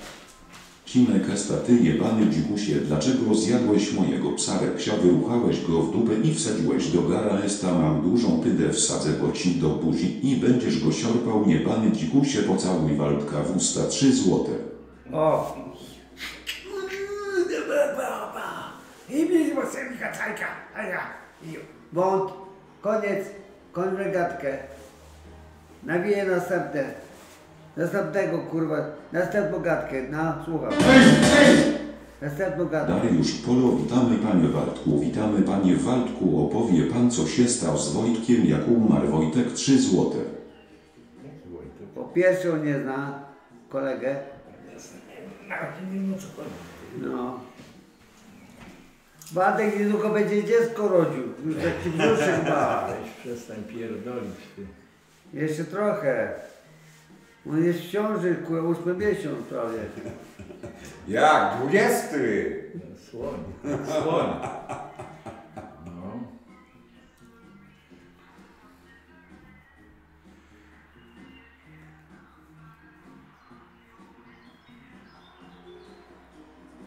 esta ty jebany dzikusie, dlaczego zjadłeś mojego psa reksia, wyruchałeś go w dupę i wsadziłeś do gara esta mam dużą pydę wsadzę go ci do buzi i będziesz go siorpał niebany dzikusie pocałuj Waldka w usta 3 złote. O, Bąd, koniec, kończę gadkę. Nawiję następne. Następnego kurwa, następną gadkę, no słucham. Następną gadkę. Dariusz Polo, witamy panie Waldku, witamy panie Waldku, opowie pan co się stało z Wojtkiem, jak umarł Wojtek 3 złote. Po pierwsze on nie zna kolegę. Na. No. Władek niedługo będzie dziecko rodził. Już brzuszek ma. Weź przestań pierdolić, ty. Jeszcze trochę. On jest w ciąży, kurwa, ósmy miesiąc prawie. Jak? Dwudziesty! Słoń. Słoń. No.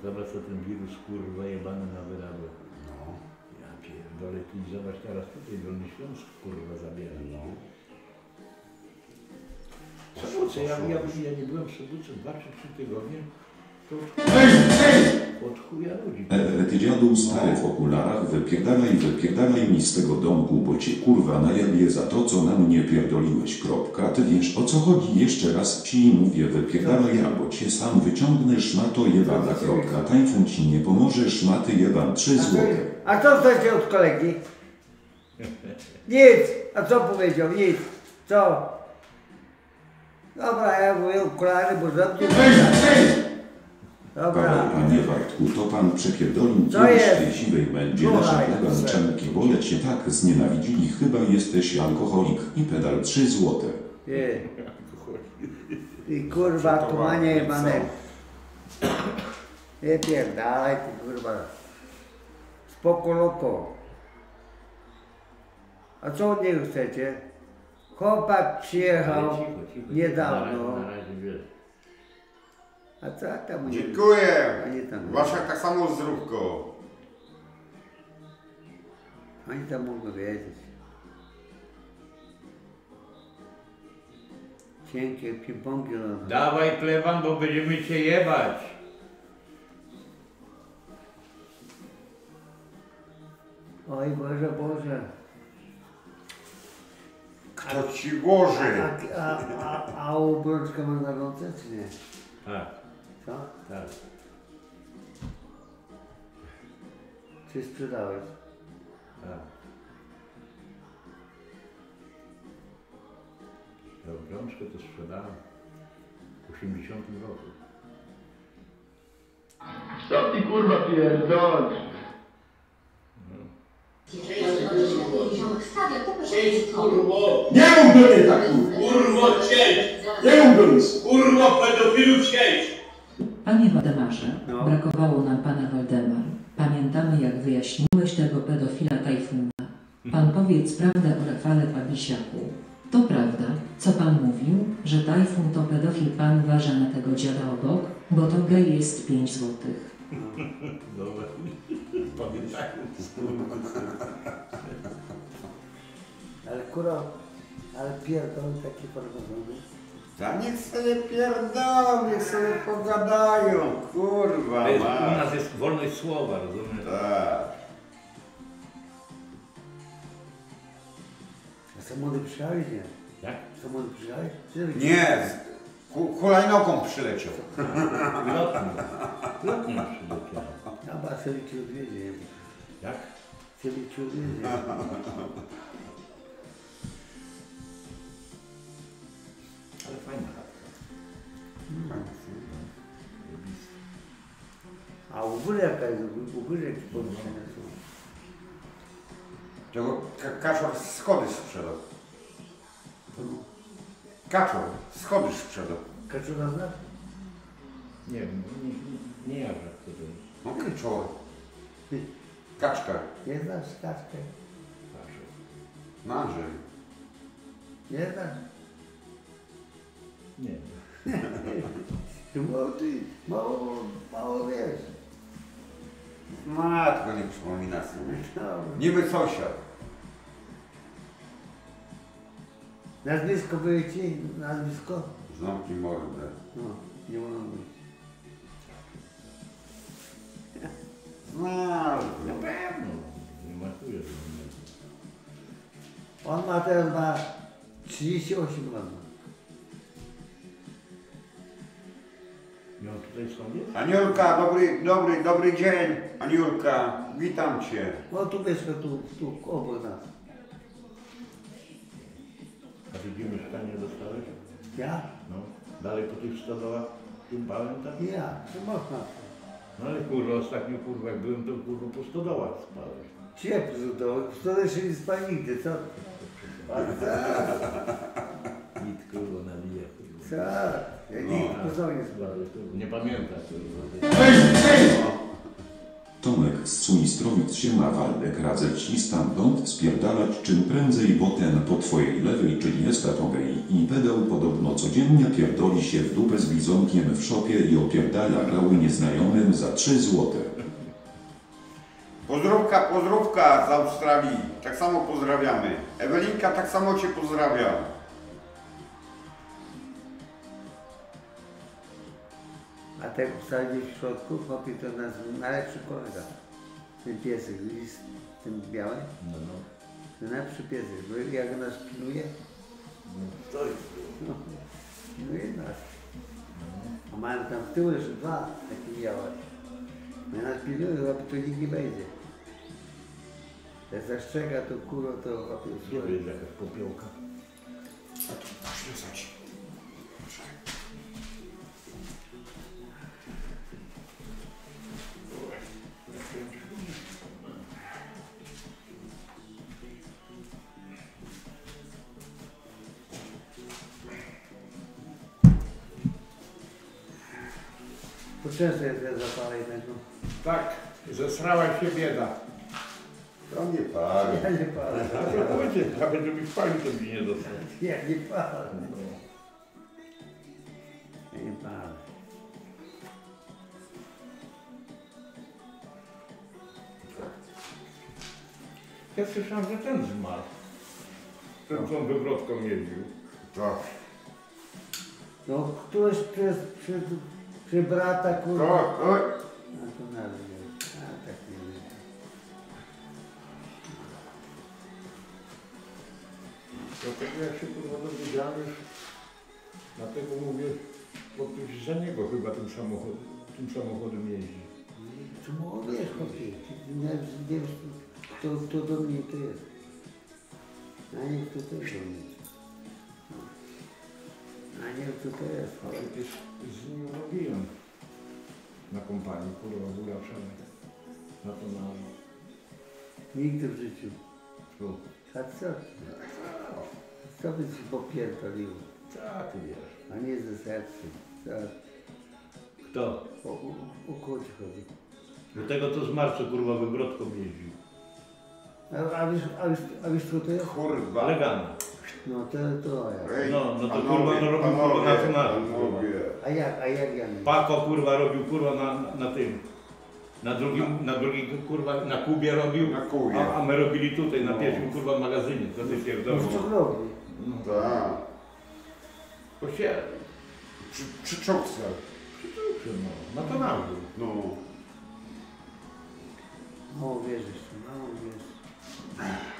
Zobacz co ten wirus kurwa jebany na wyrabę. No. Ja pierdolę, ty zobacz teraz tutaj Dolny Śląsk kurwa zabiera. No. Sobótce, ja, ja, ja nie byłem Sobótce dwa czy trzy tygodnie, to od chuja ludzi. E, ty dziadu stary w okularach, wypierdalaj, wypierdalaj mi z tego domku, bo cię kurwa najebie za to, co na mnie pierdoliłeś, kropka. Ty wiesz o co chodzi, jeszcze raz ci mówię, wypierdalaj, albo cię sam wyciągnę, szmato jebana, kropka. Tajfun ci nie pomoże, szmaty jeban, 3 złote. A co chcecie od kolegi? Nic. A co powiedział? Nic. Co? Dobra, ja mówię okulary, bo. Paweł, Dobra. panie Bartku, to pan przepierdolił Co kiedyś jest? tej siwej będzie proszę. czemki, bo ja cię tak znienawidzili, chyba jesteś alkoholik i pedal 3 złote. Ty. I kurwa, kumanie jebane. Nie pierdalaj, ty kurwa. Spoko loko. A co od niego chcecie? Chłopak przyjechał cicho, cicho, niedawno. Na razie, na razie wiesz. A co tam nie Dziękuję. Oni tam, Wasza tak samo zdrówko. oni tam mogą wiedzieć. Cienkie ping-pongi no. Dawaj Klewan, bo będziemy cię jebać. Oj Boże, Boże. Kto ci głoży? A, a, a, a obrączkę masz na ręce, czy nie? Tak, Co? tak. Czy sprzedałeś? tak. Tę obrączkę to sprzedałem w 80 roku. Co ty kurwa pierdolisz? Nie mów do mnie tak! Kurwo! Nie mów do! Kurwo pedofilów siedź! Panie Waldemarze, No. brakowało nam pana Waldemar. Pamiętamy jak wyjaśniłeś tego pedofila Tajfuna. Pan powiedz prawdę o Rafale Pawlisiaku. To prawda, co pan mówił, że Tajfun to pedofil pan uważa na tego dziada obok, bo to gej jest 5 złotych. Dobra. Pamiętaj. Ale kurwa, ale pierdolę takie farmazony. Ta niech sobie pierdolą, niech sobie pogadają, kurwa. To jest, u nas jest wolność słowa, rozumiesz? Tak. A samochody przyjechałeś, nie? Jak? Samochody przyjechałeś? Nie, z hu- hulajnogą przyleciał. Lotnie. Lotnie przyleciał. A ba, sobie ci odwiedzie, nie? Jak? Ci odwiedzie. Ale fajna chatka. A w ogóle jaka jest, w ogóle jakie poruszenia są? Tego ka- kaczor schody sprzedał. Kaczor schody sprzedał. Znasz? Nie wiem, nie, nie, nie jest. No kaczor. Kaczka. Nie znasz kaczkę? Narzy. Nie znasz? Nie Ty mało, ty mało, mało wiesz. Matko nie przypomina sobie. No. Niby sąsiad. Nazwisko były ci? Nazwisko? Znam ci mordę. No, nie wolno Znasz. Na pewno. Nie nie. On ma teraz ma 38 lat. Miał tutaj sobie? Aniulka, dobry, dobry, dobry dzień. Aniulka, witam cię. No tu mieszka, tu, tu obok nas. A ty gdzie mieszkanie dostałeś? Ja? No. Dalej po tych stodołach tympałem tak? Ja, czy można? No ale kurwa, ostatnio kurwa jak byłem, to kurwa po stodołach spałeś. Ciepło to, to się nie spał nigdy, co? Nic kurwa nabija. Co? Ja nigdy po sobie nie spał. Ale kurwa, Nie pamiętam kurwa. Tomek z Sunistrowic się ma Waldek radzę ci stamtąd spierdalać czym prędzej, bo ten po twojej lewej, czyli jest to gej i pedał podobno codziennie pierdoli się w dupę z bizonkiem w szopie i opierdala gały nieznajomym za 3 złote. Pozdrówka, pozdrówka z Australii. Tak samo pozdrawiamy. Ewelinka, tak samo cię pozdrawiam. A tak wsadzić w środku, chłopie, to nas najlepszy kolega. Ten piesek, widzisz, ten biały? No no. To najlepszy piesek, bo jak nas pilnuje, no to jest. no, pilnuje nas. A mają tam z tyłu jeszcze dwa takie białe. Jak nas pilnuje, chłopie, to nikt nie wejdzie. Jak zastrzega, to kurwa, to słuchaj. jest jakaś popiołka? To często jest te zapale tego. Tak, zesrała się bieda. To nie pali. Ja nie palę. A to pójdzie, a będzie mi palił, to mi nie dostał. Ja nie palę. Ja nie palę. Ja słyszałem, że ten zmarł. Ten co on wywrotką jeździł. To No, któryś przy, przy, przy brata, kurwa. O, oj. A to nawet. A tak nie wiem. Dlatego jak się kurwa dowiedziałem już, dlatego mówię, bo ktoś za niego chyba tym samochodem, tym samochodem jeździ. Czy mu wiesz, chłopie, nie, nie kto, kto do mnie to jest. A nie kto to jest do mnie. No. A nie kto to jest. Z nim robiłem na kompanii, kurwa, góra przemek. Na to na... Nigdy w życiu. Tu. A co? Co by ci popierdoliło? Co ty wiesz? A nie ze sercem. Co? Kto? O, o, o kogo ci chodzi? Do tego to z Marcu kurwa wybrodką jeździł. A, a, wiesz, a, wiesz, a wiesz kto to jest? Kurwa. Legana. No to, to ja. Ej, No, no to kurwa to robił kurwa na panowie. A jak, a jak ja nie? Pako kurwa robił kurwa na, na tym. Na drugim, na drugim kurwa na Kubie robił, Na Kubie. A, a my robili tutaj na No. pierwszym kurwa magazynie, co ty No pierdolą. co robi? No, Tak. po się, Przy, przy czopce. no, na to nauczył. No. Mało wierzysz, mało wierzysz.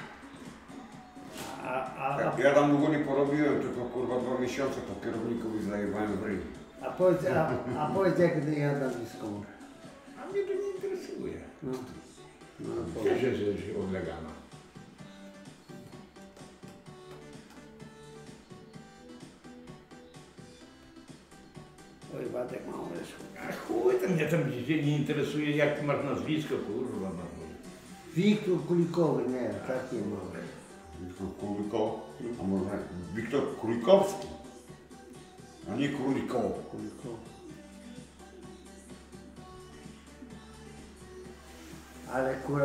A, a, Jak ja tam długo nie porobiłem, tylko kurwa dwa miesiące, to kierownikowi zajebałem w ryj. a, powiedz, a, a powiedz jak ja dam blisko. A mnie to nie interesuje. No. No, powiedz. Cieszę się, że się od Legana. Oj, Wadek mało weszło. A chuj, to mnie tam gdzie nie interesuje, jak masz nazwisko, kurwa. No. Wiktor Kulikowy, nie, takie małe. Wiktor Kuliko, a może Wiktor Kulikowski, a nie Królikow. Kulikowy. Ale kurwa,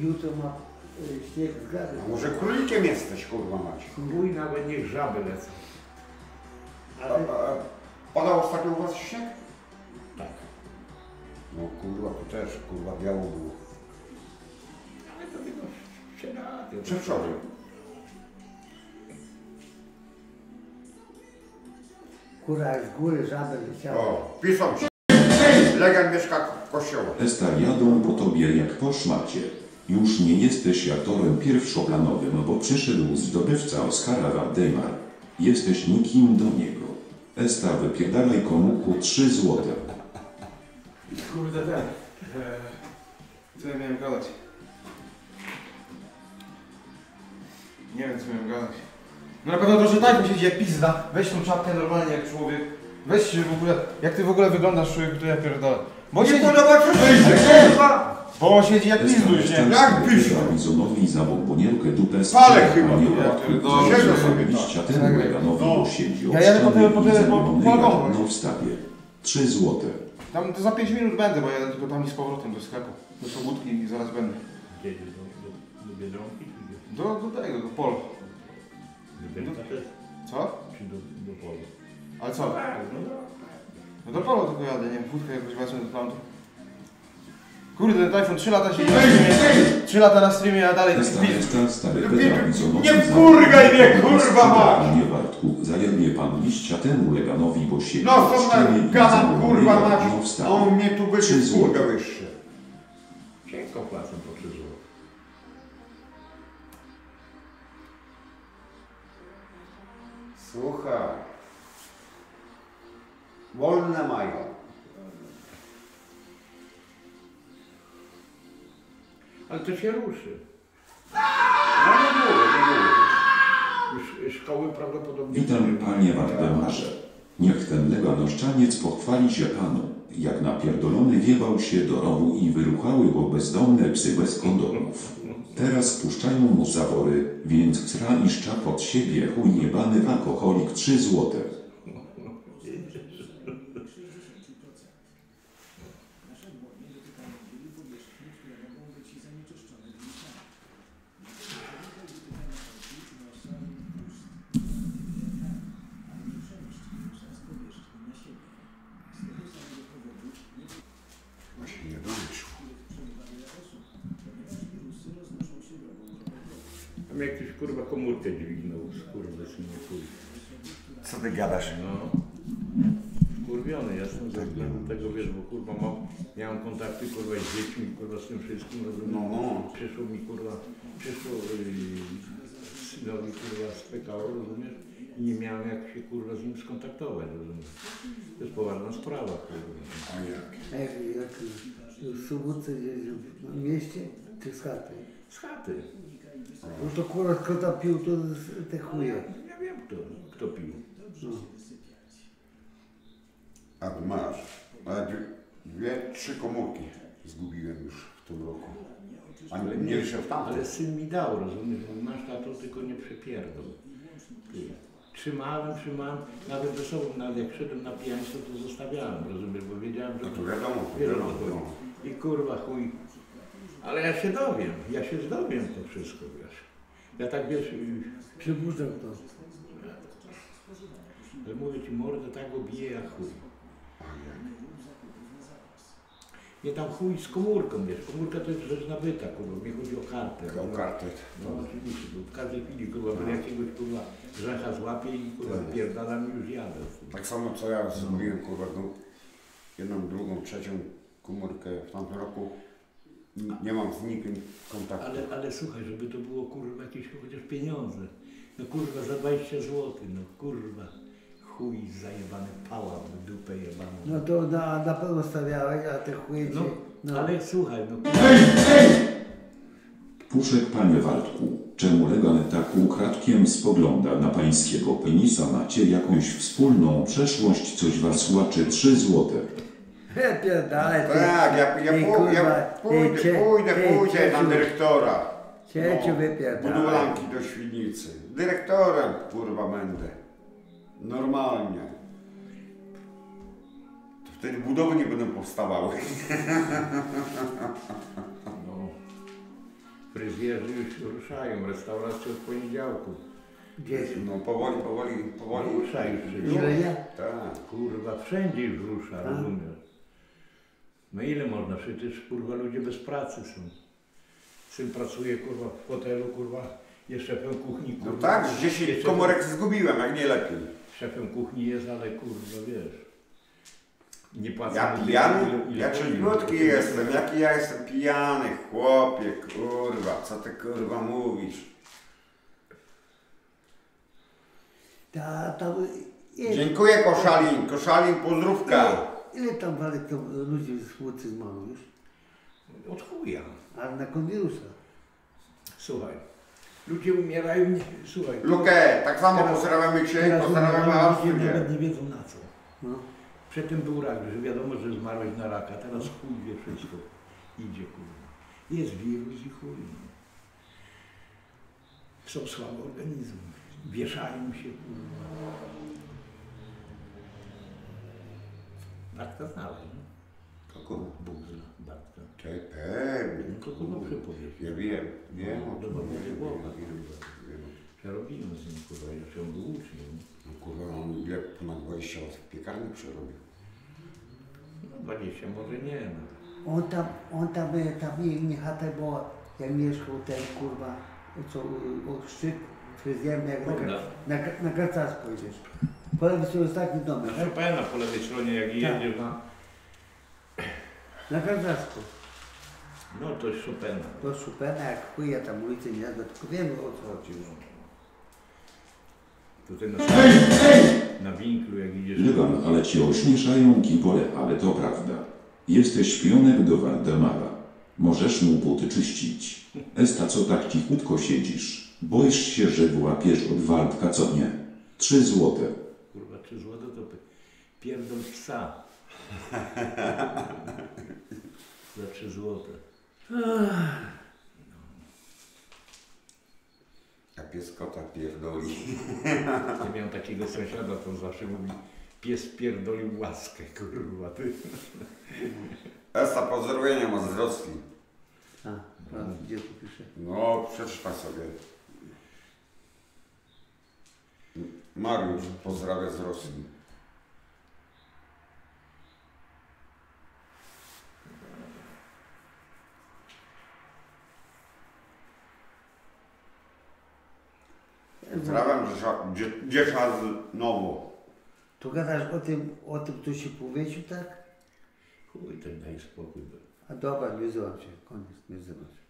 jutro ma y, śnieg z gary. A może królikiem jesteś, kurwa mać. Chuj, nawet niech żaby lecą. A, Ale a, padał ostatnio u was śnieg? Tak. No kurwa, tu też, kurwa, biało było. Ale to tylko wczoraj. Przedwczoraj. Kurwa, z góry żaby leciały. O, pisał się. Legan mieszka w kościoła. Esta jadą po tobie jak po szmacie. Już nie jesteś aktorem pierwszoplanowym, bo przyszedł zdobywca Oscara Waldemar. Jesteś nikim do niego. Esta wypierdalaj komuku 3 złote. Kurde ten. E, co ja miałem gadać? Nie wiem co miałem gadać. No na pewno to, że tak siedzi jak pizda. Weź tą czapkę normalnie jak człowiek. Weź się w ogóle. Jak ty w ogóle wyglądasz człowiek, to ja pierdolę. Bo Nie siedzi, podoba ci się, kurwa! bo on siedzi jak pizduś, nie? Jak pisze? Bizonowi za bombonierkę dupę z Palę chyba, nie ty, który siedzę zrobił sobie tak. Leganowi, No. bo siedzi Ja jadę po tyle- po i tyle- po- po dno w stawie. 3 złote. Tam to za 5 minut będę, bo jadę tylko tam i z powrotem do sklepu. Do Sobótki i zaraz będę. Jedziesz? do, do, Biedronki? Do, do tego, do Pol. Też? Co? Czy do, do Polu? Ale co? No do Polo tylko jadę, nie? Wódkę jakoś wezmę do plantu. Kurde, ten Typhoon 3 lata siedzi na streamie. 3 lata na streamie, a dalej taki Esta, pizd. esta, stary Nie- Petra Bizonowi nie wkurgaj mnie, kurwa, z mać! Nie Bartku, zajebie pan liścia temu Leganowi, bo siedzi No ścianie na gadam, kurwa mać, on mnie tu Trzy będzie złote. kurwa wyższy. Cienko płacę Słuchaj. Wolne mają. Ale to się ruszy. No nie było, nie było. Już szkoły prawdopodobnie... Witam panie Waldemarze. Niech ten leganoszczaniec pochwali się panu, jak napierdolony wiewał się do rowu i wyruchały go bezdomne psy bez kondomów. Teraz puszczają mu zawory, więc sra i siebie chuj jebany alkoholik 3 złote. Właśnie nie doszło. Tam jak ktoś kurwa komórkę dźwignął z kurwa synu chuj. Co ty gadasz? No. zdziwiony jestem ze względu tego, wiesz, bo kurwa mam, miałem kontakty kurwa z dziećmi, kurwa z tym wszystkim? No, no. Przyszło mi kurwa, przyszło yy, synowi kurwa z PKO, rozumiesz? I nie miałem jak się kurwa z nim skontaktować, rozumiesz? To jest poważna sprawa, kurwa. A jak? A jak, jak w Sobótce gdzieś w mieście czy z chaty? Z chaty. No to kurwa kto tam pił, to te chuje. Ja wiem kto, kto pił. No. A tu masz. A dwie, dwie, trzy komórki zgubiłem już w tym roku. A nie, nie w tamtym. Ale syn mi dał, rozumiesz? Mówi, Masz tato, tylko nie przepierdol. Ty. Trzymałem, trzymałem, nawet ze sobą, nawet jak szedłem na pijaństwo, to zostawiałem, rozumiesz, bo wiedziałem, że... No to wiadomo, to Wiesz, o wiadomo. chodzi. wiadomo. I kurwa chuj. Ale ja się dowiem, ja się zdowiem to wszystko, wiesz. Ja tak wiesz, y, to. Ale mówię ci, mordę tak go bije jak chuj. Nie tam chuj z komórką, wiesz, komórka to jest rzecz nabyta, kurwa, mnie chodzi o kartę. O kartę. No oczywiście, bo w każdej chwili kurwa byle jakiegoś kurwa grzecha złapie i kurwa pierdalam i już jadę. Tak samo co ja zrobiłem, kurwa, no, jedną, drugą, trzecią komórkę w tamtym roku. Nie mam z nikim kontaktu. Ale, ale słuchaj, żeby to było kurwa jakieś chociaż pieniądze. No kurwa za 20 zł, no kurwa. Chuj zajebany pała w dupę jebaną. No to na, na pewno stawiałeś, a te chuje No, no. ale słuchaj, no Puszek panie Waldku, czemu legal tak ukradkiem spogląda na pańskiego penisa? Macie jakąś wspólną przeszłość, coś was łaczy 3 złote. He, pierdalaj, ty. Tak, ja, ja, ty, pój, kurwa, ja ty, pójdę, cie- pójdę, ty, pójdę na cieciu, dyrektora. Cieciu No, wypierdalaj. Budulanki do Świdnicy. Dyrektorem, kurwa, będę. Normalnie. To wtedy budowy nie będą powstawały. no. Fryzjerzy już ruszają, restauracje od poniedziałku. Gdzieś. No powoli, powoli, powoli. Rusza już przecież. Tak. Kurwa, wszędzie już rusza, Tak. rozumiesz? No ile można? Przecież kurwa ludzie bez pracy są. Syn pracuje kurwa w hotelu, kurwa, jest szefem kuchni, No kurwa. tak, z 10 Jeszcze komórek zgubiłem, jak nie lepiej. Szefem kuchni jest, ale kurwa wiesz. Nie płacą Ja mu pijany? ile- ile Ja trzeźwiutki jestem. Jaki ja jestem pijany, chłopie, kurwa. Co ty kurwa mówisz? Ta, tam, ile, Dziękuję Koszalin. Koszalin, pozdrówka. ile tam walek to ludzi z płucy zmarło już? Od chuja. Ale na konwirusa. Słuchaj, ludzie umierają, nie- słuchaj. to- Lukę, tak samo Teraz- pozdrawiamy Cię, pozdrawiamy umierają ludzie Austrię. nawet nie wiedzą na co. No. Przedtem był rak, że wiadomo, że zmarłeś na raka, teraz chuj wie wszystko. Idzie kurwa. Jest wirus i chuj. no. Są słabe organizmy. Wieszają się kurwa. Bartka znałeś, no? Kogo? Bóg Cześć, pewnie. No to kurwa przypowieść. Ja wiem, wiem. No, o czym dobra, mówię, mówię, wiem, głowa. wiem, wiem. Ja robiłem z nim kurwa, jeszcze on był uczniem. No kurwa, on ile ponad 20 lat w piekarni przerobił. No 20 może nie no. On tam, on tam, e, tam nie, nie chata była, jak mieszkał ten kurwa, co, o szczyt fryzjerny, jak na, na, na, na Karcasku idziesz. Po lewej stronie ostatni domek, Na Chopina po lewej stronie jak jedziesz na... na Karcasku. No to jest Chopina. To Chopina, jak chuja tam ulicy nie nazwa, tylko wiemy o co chodzi. Tutaj na, na winklu jak idziesz. Legal, ale cię ośmieszają kibole, ale to prawda. Jesteś pionek do Waldemara. Możesz mu buty czyścić. Esta co tak cichutko siedzisz? Boisz się, że wyłapiesz od Waldka, co nie? Trzy złote. Kurwa, 3 złote to pi- pierdol psa. Za 3 złote. A pies kota pierdoli. Ja miałem takiego sąsiada, to zawsze mówi pies pierdolił łaskę, kurwa, ty. Esa, pozdrowienia ma z Rosji. A, prawda, gdzie tu pisze? No, przeczytaj sobie. Mariusz pozdrawia z Rosji. Pozdrawiam Dziesza- Nowo. Tu gadasz o tym, o tym, kto się powiesił, tak? Chuj, tak daj spokój. Bo... A dobra, nie wzywam cię. Koniec, nie wzywam cię.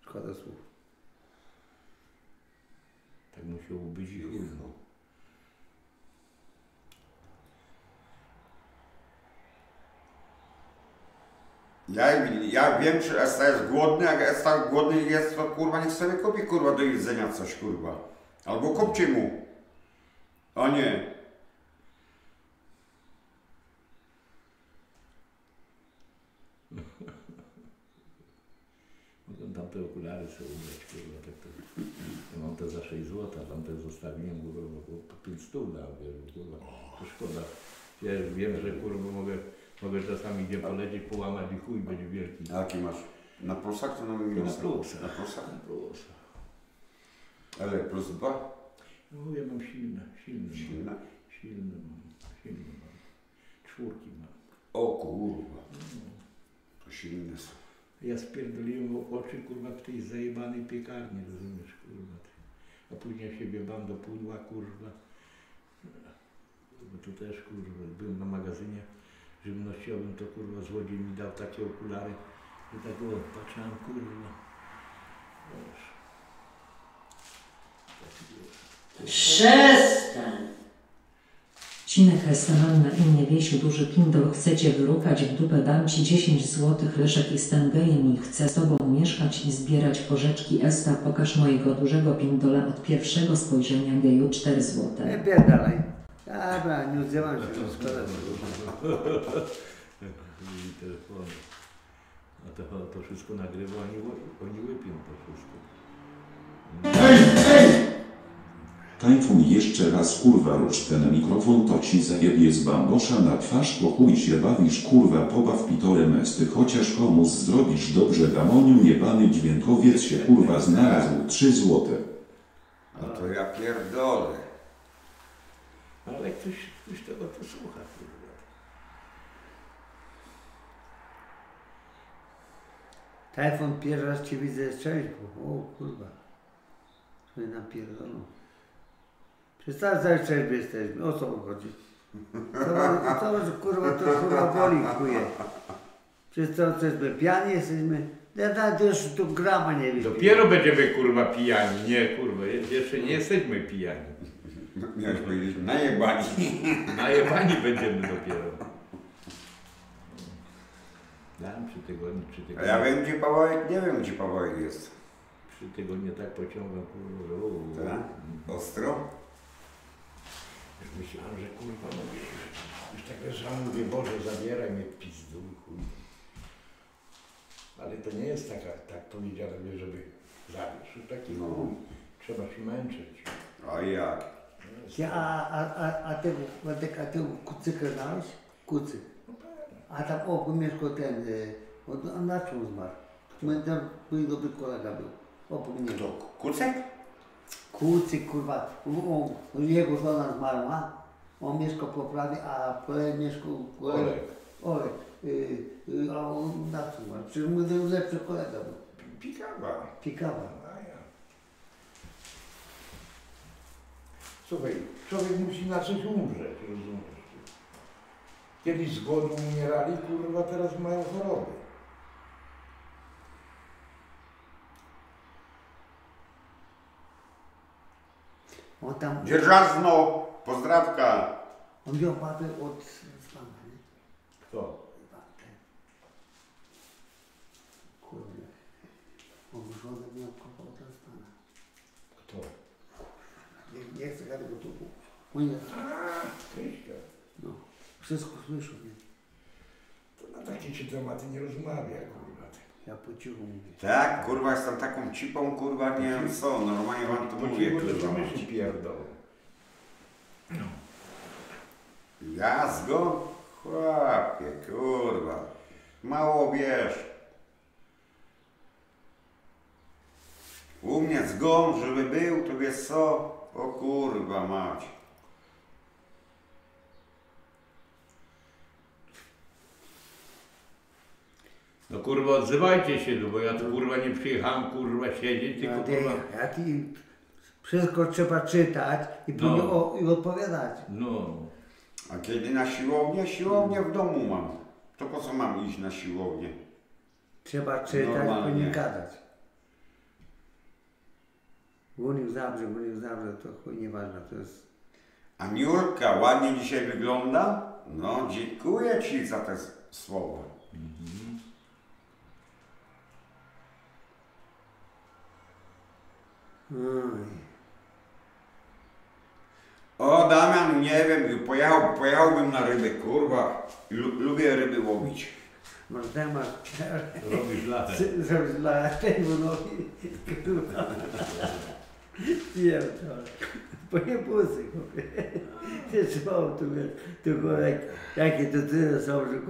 Szkoda słów. Tak musiało być i chuj. No. Ja, ja wiem, czy Esta jest głodny, jak Esta głodny jest, to kurwa niech sobie kupi kurwa do jedzenia coś kurwa. Albo kupcie mu. A nie. Mogę tam te okulary sobie ubrać, kurwa, tak to... Ja mam te za 6 zł, tam te zostawiłem, kurwa, bo po 5 stów dał, wiesz, kurwa, to szkoda. Ja wiem, że kurwa mogę, mogę czasami gdzie polecieć, połamać i chuj będzie wielki. A jaki masz? Na plusach czy na To minusach? na plusa. Na plusach? Na plusa. Ale plus dwa? No ja mam silne, silne. Silne? Mam. Silne mam, silne mam. Czwórki mam. O kurwa. To silne są. Ja spierdoliłem w oczy, kurwa, w tej zajebanej piekarni, rozumiesz, kurwa. A później siebie bam do pudła, kurwa. Bo tu też, kurwa, byłem na magazynie żywnościowym, to kurwa złodziej mi dał takie okulary, że tak o, patrzyłem, kurwa. Tak było. Przestań! Cinek Hestaman na imię Wiesiu Duży Pindol chcecie wyrukać w dupę dam ci 10 złotych Leszek jestem gejem i chcę z tobą mieszkać i zbierać pożyczki Esta pokaż mojego dużego pindola od pierwszego spojrzenia geju 4 Nie złote. pierdalaj. Dobra, nie odzywam się, słów. I telefony. A to, to wszystko nagrywa, oni, oni łypią to wszystko. Tajfun jeszcze raz kurwa rusz ten mikrofon to ci zajebie z bambosza na twarz po chuj się bawisz kurwa pobaw pitorem esty chociaż komuś zrobisz dobrze gamoniu jebany dźwiękowiec się kurwa znalazł 3 złote. No to ja pierdolę. Ale ktoś, ktoś tego to słucha, kurwa. Telefon pierwszy raz cię widzę trzeźwo. O kurwa. Co mnie napierdolą. Przez cały cały jesteśmy. O co chodzi? Co, was- co was, kurwa to kurwa boli chuje. Przez cały trzeźwy pijani jesteśmy. Ja nawet już tu grama nie wiem. Dopiero będziemy kurwa pijani, nie kurwa, je- jeszcze nie jesteśmy pijani. Miałeś powiedzieć najebani. Najebani będziemy dopiero. Dałem trzy tygodnie, trzy A tygodnie. ja wiem gdzie Pawełek, nie wiem gdzie Pawełek jest. Trzy tygodnie tak pociągam, kurwa. Tak? Ostro? Już myślałem, że kurwa, no już tak leżałem, mówię, Boże, zabieraj mnie pizdu, chuj. Ale to nie jest taka, tak powiedziane, wiesz, żeby zabić. Taki No. chuj. Trzeba się męczyć. A jak? Ty, a, a, a, a tego, Władek, a tego kucyka znałeś? Kucyk. A tam obok mieszkał ten, y, on, on na czym zmarł? Mój tam mój dobry kolega był. Obok mnie. To Kucyk, kurwa, jego żona zmarła, on mieszkał po prawie, a po lewej mieszkał. Olek. Olek. Y, y, a on na czym zmarł? Przecież mój najlepszy kolega był. Pikawa. Pikawa. A ja. Słuchaj, człowiek musi na coś umrzeć, rozumiesz? Kiedyś z głodu umierali, kurwa, teraz mają choroby. On tam, Dzierżazno, pozdrawka. on miał babę od pana, nie? Kto? Babkę. Kurde. On żonę miał kochał od z pana. Kto? Nie, nie chcę gadać, bo tu mój Kryśka. no, wszystko słyszę, nie? To na takie się tematy nie rozmawia, kurwa. Ja po cichu mówię. Tak, kurwa, jestem taką cipą, kurwa, nie wiem co, normalnie wam to mówię, kurwa. myśli pierdolą. Ja zgon? Chłopie, kurwa. Mało wiesz. U mnie zgon, żeby był, to wiesz co? O kurwa mać. No kurwa, odzywajcie się, no bo ja tu kurwa nie przyjechałem kurwa siedzieć, tylko ty, kurwa... ja ty, wszystko trzeba czytać i, No. później o, i odpowiadać. No, A kiedy na siłownię? Siłownię w domu mam. To po co mam iść na siłownię? Trzeba czytać, Normalnie. bo nie gadać. Unił zabrze, unił zabrze, to chuj nieważne, to jest... Aniurka, ładnie dzisiaj wygląda? No, dziękuję Ci za te s- słowa. O, Damian, nie wiem, pojechał, pojechałbym na ryby, kurwa. Lu, lubię ryby łowić. Masz temat. Robisz latę. Zrobisz dla tego nogi. Kurwa. Pierdolę. Po nie pusy, chłopie. Ty co, tu tylko jak, jakie to tyle są, że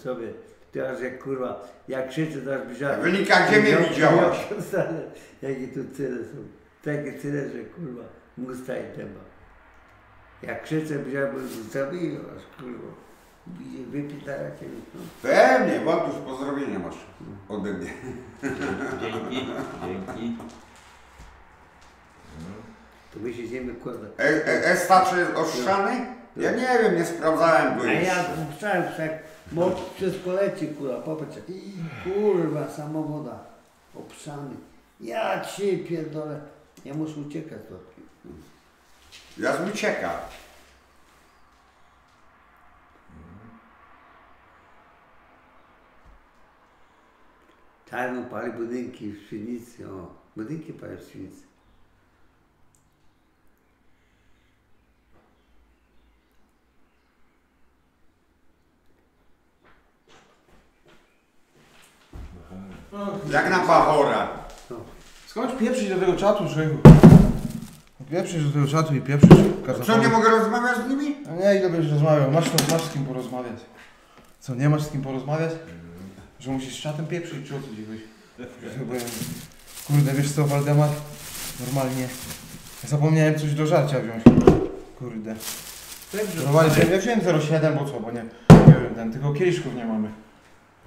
sobie. Teraz jak kurwa, jak krzyczę, to aż brzeg. Wynika, gdzie mnie widziałaś? Jakie tu tyle są. Takie tyle, że kurwa, musta i dęba. Jak krzyczę, brzeg, zabiję was, kurwa. Wypitaracie mi. No. Pewnie, Waldus, pozdrowienia masz ode mnie. Dzięki, dzięki. To my się ziemię kładę. E, e, Estaczy jest oszczany? Ja nie wiem, nie sprawdzałem go A ja jeszcze. puszczałem tak, bo wszystko leci, kurwa, popatrz, kurwa, samowoda, obszany. Ja ci pierdolę, ja muszę uciekać stąd. Ja z ucieka. Czarno pali budynki w Świnicy, o, budynki pali w Świnicy. Jak na Bachora. Skądś pieprzyć do tego czatu, człowieku? Pieprzyć do tego czatu i pieprzyć. Co, nie mogę rozmawiać z nimi? A nie, ile będziesz rozmawiał? Masz, masz z kim porozmawiać. Co, nie masz z kim porozmawiać? Że musisz z czatem pieprzyć, czy o co ci chodzi? Chyba, kurde, wiesz co, Waldemar? Normalnie. Zapomniałem coś do żarcia wziąć. Kurde. Normalnie, ja wziąłem 0,7, bo co, bo nie, nie wiem, ten, tylko kieliszków nie mamy.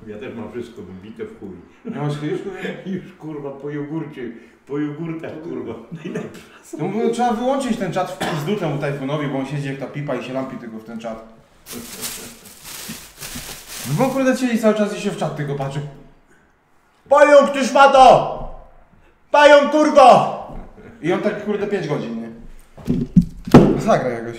Ja też mam wszystko wybite w chuj. Nie masz? Już kurwa po jogurcie, po jogurtach kurwa. To mówię, trzeba wyłączyć ten czat w pizdu temu tajfunowi, bo on siedzi jak ta pipa i się lampi tylko w ten czat. No bo kurde siedzi cały czas i się w czat tylko patrzy. Pająk, ty szmato! Pająk, kurwa! I on tak kurde 5 godzin, nie? Zagra jakoś.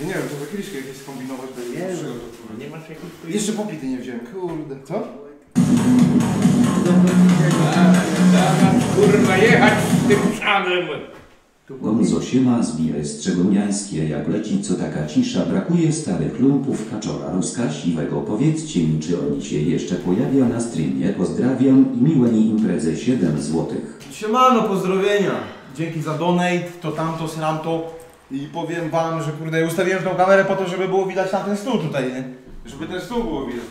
Ja nie wiem, to za kieliszkę jakieś skombinować będzie Nie lepszego, wiem. to kurwa. Nie masz jakichś Jeszcze popity nie wziąłem, kurde. Co? kurwa jechać z tym psanem. Gonzo siema zbije strzegoniańskie jak leci co taka cisza brakuje starych lumpów kaczora rozkasiwego powiedzcie mi czy oni się jeszcze pojawia na streamie pozdrawiam i miłej imprezy 7 złotych. Siemano, pozdrowienia. Dzięki za donate, to tamto, sramto. I powiem wam, że kurde, ja ustawiłem tą kamerę po to, żeby było widać tam ten stół tutaj, nie? Żeby ten stół było widać.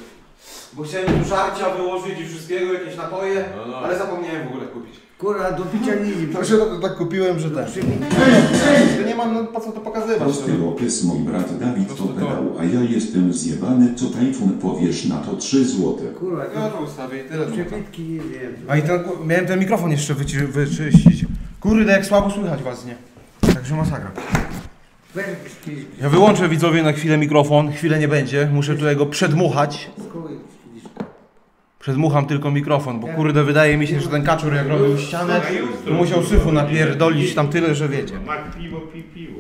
Bo chciałem tu żarcia wyłożyć i wszystkiego, jakieś napoje, No, no. ale zapomniałem w ogóle kupić. Kurwa, do picia nic. Także to, tak kupiłem, że ten. To nie mam no, po co to pokazywać. Prosty opis mój brat Dawid to to. pedał, a ja jestem zjebany co tajfun powiesz na to 3 złote. Kurwa, Ja to to ustawię i tyle. to przepitki nie wiem. A i ten, miałem ten mikrofon jeszcze wyci- wyczyścić. Kurde, jak słabo słychać was, nie? Także masakra. Ja wyłączę widzowie na chwilę mikrofon, chwilę nie będzie, muszę tutaj go przedmuchać. Przedmucham tylko mikrofon, bo kurde wydaje mi się, że ten kaczur jak robił ścianę, to musiał syfu napierdolić tam tyle, że wiecie. Masz piwo, piwo.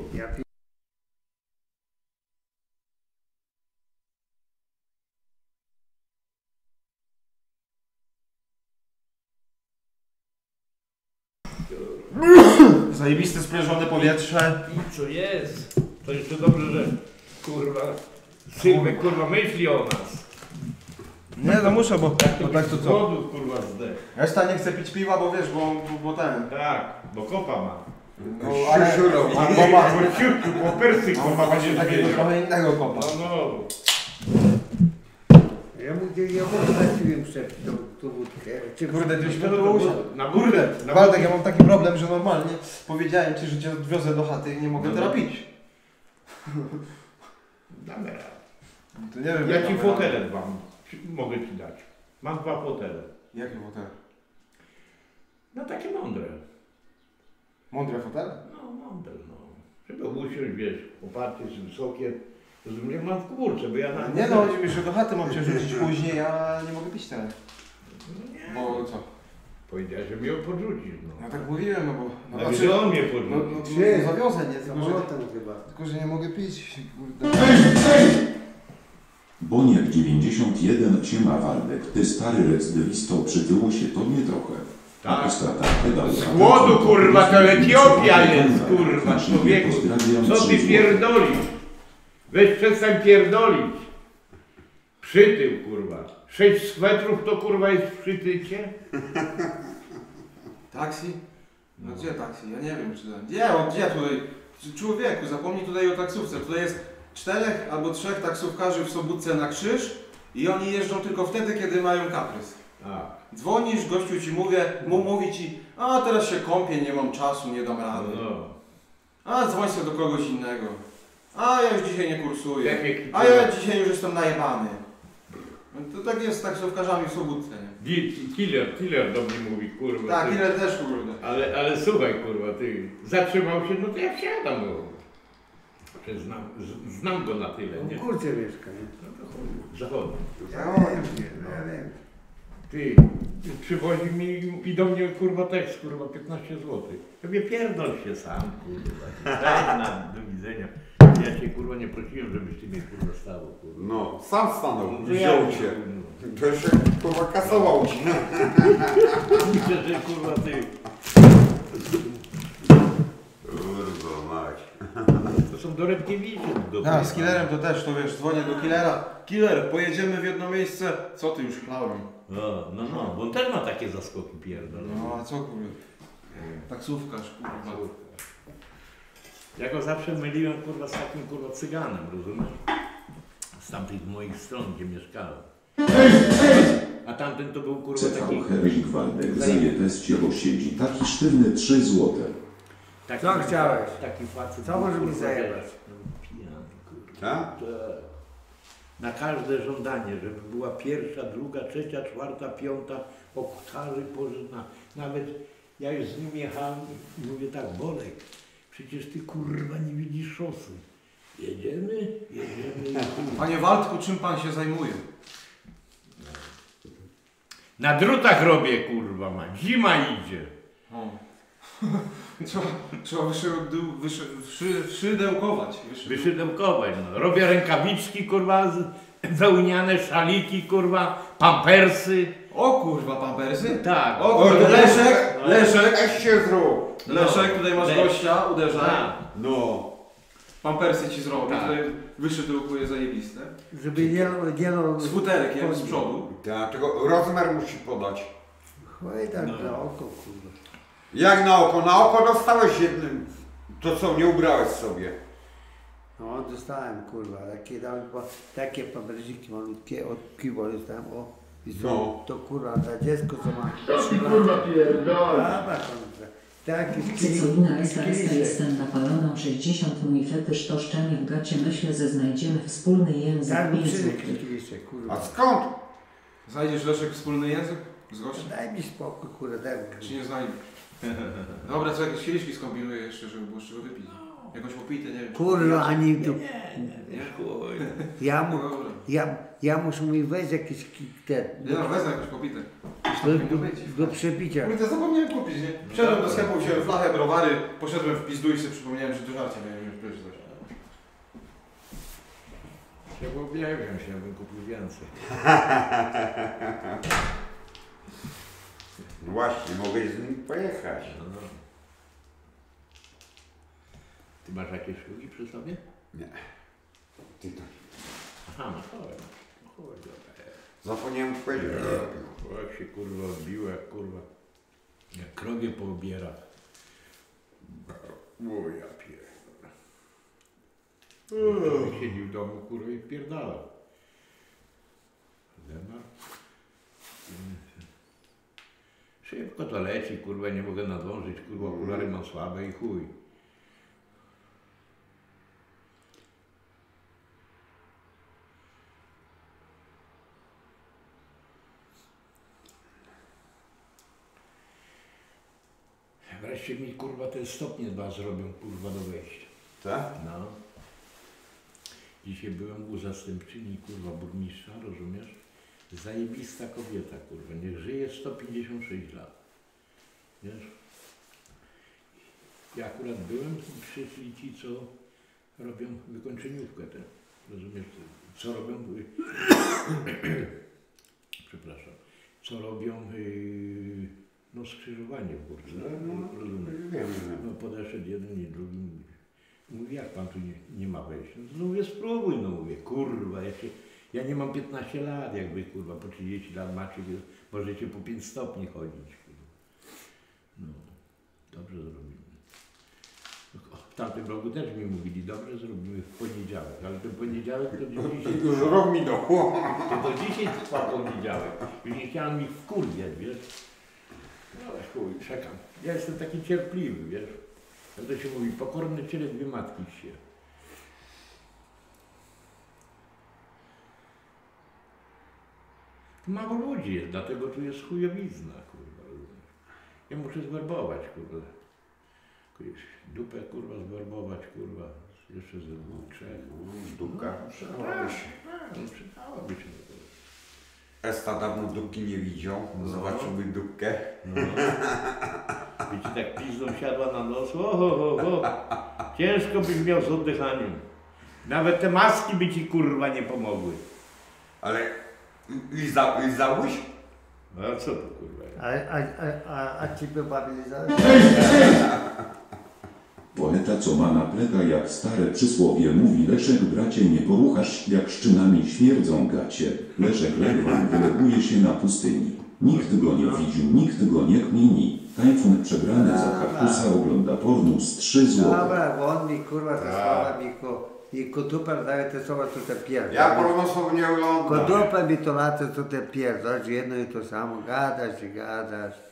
Zajebiste sprężone powietrze. I co jest? To jeszcze dobrze, że kurwa Sylwek kurwa myśli o nas. Nie, no muszę, bo, bo tak to Z co? głodu kurwa zdech. Ja już nie chcę pić piwa, bo wiesz, bo, bo, bo ten. Tak, bo kopa ma. No, ale, Siusiuro. a, bo ma, Bo ciutku, bo persy bo kopa będzie takiego wiedział. trochę innego kopa. No no. Ja mówię, ja mu straciłem przepić tą, tą wódkę. Czy Kurde, No śmiechu to to było- na górę, na Waldek, górę. ja mam taki problem, że normalnie powiedziałem ci, że cię odwiozę do chaty i nie mogę No, teraz no. pić. Damy radę. To nie wiem, Ja jak ci mamy radę. fotelet wam mogę ci dać. Mam dwa fotele. Jakie fotel? No takie mądre. Mądre fotel? No, mądre, no. Żeby usiąść, wiesz, oparcie jest wysokie. Rozumiem, mam w komórce, bo ja na... Nie no, chodzi mi, że do chaty mam cię rzucić później, a nie mogę pić teraz. Bo co? Powiedziałeś, że mnie ją podrzucisz, no. No tak mówiłem, no bo... No, znaczy- że on mnie No, podrzucił. no, Gdzie? no zawiozę, nie? Tylko że, Samolotem chyba. tylko, że nie mogę pić, kurde. Boniek 91 Siema Waldek, ty stary recydywisto przytyło się tobie trochę. Tak. Strata. Z głodu, kurwa, to Etiopia jest, kurwa, człowieku. Co ty pierdolisz? Weź przestań pierdolić. Przytył, kurwa. Sześć swetrów to kurwa jest przytycie? Taksi? No gdzie taksi? Ja nie wiem, czy... Gdzie, o, gdzie tutaj? Człowieku, zapomnij tutaj o taksówce. Tutaj jest czterech albo trzech taksówkarzy w Sobótce na krzyż i oni jeżdżą tylko wtedy, kiedy mają kaprys. A, Dzwonisz, gościu ci mówię, mu, mówi ci, a teraz się kąpię, nie mam czasu, nie dam rady. no. A dzwoń sobie do kogoś innego. A ja już dzisiaj nie kursuję. A ja dzisiaj już jestem najebany. No to tak jest z taksówkarzami w Sobótce, Killer, killer do mnie mówi, kurwa. Tak, ty. ile też kurde. Ale, ale słuchaj, kurwa, ty zatrzymał się, no to ja wsiadam, przecież znam, znam go na tyle, nie? W górce mieszka, nie? No to. Ja wiem, no, ja wiem. Ty, przywozi mi i do mnie kurwa tekst, kurwa 15 zł. Ja mówię, pierdol się sam, kurwa. Daj na, do widzenia. Ja cię kurwa nie prosiłem, żebyś ty mnie kurwa stało, kurwa. No, sam stanął, No wziął cię. To jeszcze kurwa kasował cię. Myślę, że kurwa ty. Kurwa mać. To są dorębkiewicze. Do Tak, z killerem to też, to wiesz, dzwonię do killera. Killer, pojedziemy w jedno miejsce. Co ty już chlałem? No, no, no, bo on też ma takie zaskoki pierdol. No a co kurde? Taksówkarz, kurwa. Ja go zawsze myliłem kurwa z takim kurwa cyganem, rozumiesz? Z tamtych moich stron, gdzie mieszkałem. A tamten to był kurwa taki... CV Herezik Waldek zaje z ciebie siedzi taki sztywny 3 złote. taki Co chciałeś? Taki facet. Co może mi zajebać? no, Pijany, kurwa. Tak? Na każde żądanie, żeby była pierwsza, druga, trzecia, czwarta, piąta, oktawy pożytna. Nawet ja już z nim jechałem i mówię tak, Bolek, przecież ty kurwa nie widzisz szosy. Jedziemy, jedziemy. Panie Waldku, czym pan się zajmuje? Na drutach robię kurwa ma, zima idzie. O. trzeba trzeba wyszydeł, wyszy, wszy, wszydełkować. Wyszy, Wyszydełkować, no. Robię rękawiczki kurwa, wełniane szaliki kurwa, pampersy. O kurwa, pampersy? Tak. O kurde, Leszek, Leszek, Weź się zrób. Leszek, tutaj masz Leszek. gościa, uderzaj. Tak. No. Pampersy ci zrobi, Tak. tutaj wyszydełkuje zajebiste. Żeby nie, nie no... Z futerek jak z przodu. Tak, tylko rozmiar musi podać. Oj tak No. na oko, kurwa. Jak na oko? Na oko dostałeś jednym. To co, nie ubrałeś sobie. No dostałem, kurwa, takie, dałem, po- takie paberziki malutkie od piwo dostałem, o. I co, No. to kurwa, za dziecko co ma... Ty kurwa pierdolisz? Dobra, kurwa. Takie Cycolina SRS kieliszek. jestem napaloną 60 mój fetysz to szczenie w gacie myślę, że znajdziemy wspólny język Tak, mi 5 przyjdzie złotych. kieliszek, kurwa. A skąd? Znajdziesz Leszek wspólny język z gościem? Daj mi spokój, daj mi. Czy nie znajdziesz? Dobra, co jakieś kieliszki skombinuję jeszcze, żeby było z czego wypić. Jakąś popitę, nie wiem. Kurwa, ani tu... Nie, chuj. Ja, No mu, dobra. ja, ja muszę mi wejść jakieś ki- te... Nie no, wezmę jakąś popitę. Do, do, do przepicia. Kurde, zapomniałem kupić, nie? Wszedłem do sklepu, wziąłem flachę, browary, poszedłem w pizdu i sobie przypomniałem, że do żarcia miałem już przecież coś. Ja bo objawiam się, bym kupił więcej. No właśnie, mogę z nim pojechać. No, no. Ty masz jakieś szlugi przy sobie? Nie. Ty to. Aha, no chodź. No chodź, dobra. Zapomniałem powiedzieć. O, Jak się kurwa odbiło, jak kurwa. Jak krowie poobiera. O ja pierdolę. Siedzi w domu kurwa i pierdala. Zema. Szybko to leci, kurwa, nie mogę nadążyć, kurwa, okulary mam słabe i chuj. Wreszcie mi kurwa te stopnie dwa zrobią kurwa do wejścia. Tak? No. Dzisiaj byłem u zastępczyni kurwa burmistrza, rozumiesz? Zajebista kobieta kurwa, niech żyje 156 lat. Wiesz? Ja akurat byłem, przyszli ci, co robią wykończeniówkę tę. Rozumiesz? Co robią... Przepraszam. Co robią yy, no skrzyżowanie w górce. No, no, Rozumiesz? wiem, wiem. No podeszedł jeden i drugi mówi, mówi jak pan tu nie, nie ma wejścia? No mówię spróbuj, no mówię, kurwa, ja, się, ja nie mam 15 lat, jakby kurwa po 30 lat macie, możecie po 5 stopni chodzić. Kurwa. No, dobrze zrobimy. W tamtym roku też mi mówili, dobrze zrobimy w poniedziałek, ale ten poniedziałek to do dzisiaj Już rok minął. To do dzisiaj trwa poniedziałek. Już nie chciałem ich wkurwiać, wiesz. No ale chuj, czekam. Ja jestem taki cierpliwy, wiesz. Jak to się mówi, pokorny ciele dwie matki się. Tu mało ludzi jest, dlatego tu jest chujowizna, kurwa. rozumiesz? Ja muszę zwerbować, kurwa. Dupę, kurwa, zwerbować, kurwa. Jeszcze ze dwóch, trzech. Dupka. Przydałaby się. No, przydałaby się. Esta dawno dupki nie widział. No. Zobaczymy dupkę. No. I ci tak pizdą siadła na nos. O, o, o, o. Ciężko byś miał z oddychaniem. Nawet te maski by ci kurwa nie pomogły. Ale liza, lizałeś? No a co to kurwa? A, a, a, a ciebie bawili za... Poeta co ma na plecach jak stare przysłowie mówi Leszek bracie nie poruchasz jak szczynami śmierdzą gacie. Leszek Legwan wyleguje się na pustyni. Nikt go nie widził, nikt go nie kmini. Tajfun przebrany za kaktusa ogląda pornus trzy złote. Dobra, bo on mi kurwa te Tak. słowa mi ko... I koduper daje te słowa, co te pierdol. Ja pornosów nie oglądam. Koduper mi to lata, co te pierdol, jedno i to samo, gadasz i gadasz.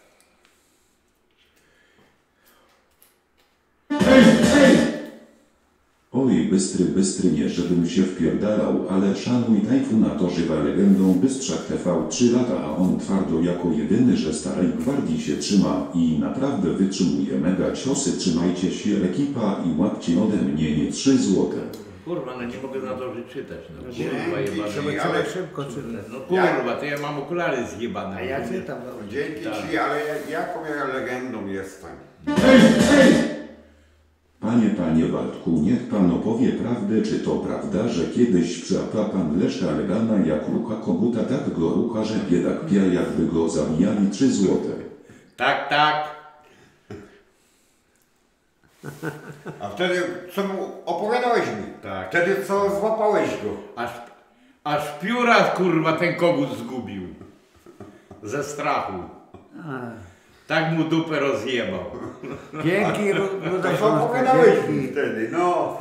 Oj, bystry, bystry, nie żebym się wpierdalał, ale szanuj Tajfuna to żywa legendą Bystrzak TV 3 lata, a on twardo jako jedyny, że starej gwardii się trzyma i naprawdę wytrzymuje mega ciosy. Trzymajcie się ekipa i łapcie ode mnie nie 3 złote. Kurwa, no nie mogę nadążyć czytać. No, Dzięki kurwa ci, Trzeba, ale- szybko czytać. No kurwa, to ja mam okulary zjebane. A ja rozumiesz? czytam, no. Dzięki Tak. ci, ale ja- jaką ja legendą jestem? Panie, panie Waldku, niech pan opowie prawdę, czy to prawda, że kiedyś przyapa pan Leszka Legana jak rucha koguta, tak go rucha, że biedak pija, jakby go zabijali 3 złote. Tak, tak. A wtedy co mu opowiadałeś mi? Tak. Wtedy co złapałeś go? Aż, aż pióra kurwa ten kogut zgubił. Ze strachu. Tak mu dupę rozjebał. Dzięki, Ru- To Ruda co Śląska, opowiadałeś mi wtedy, no.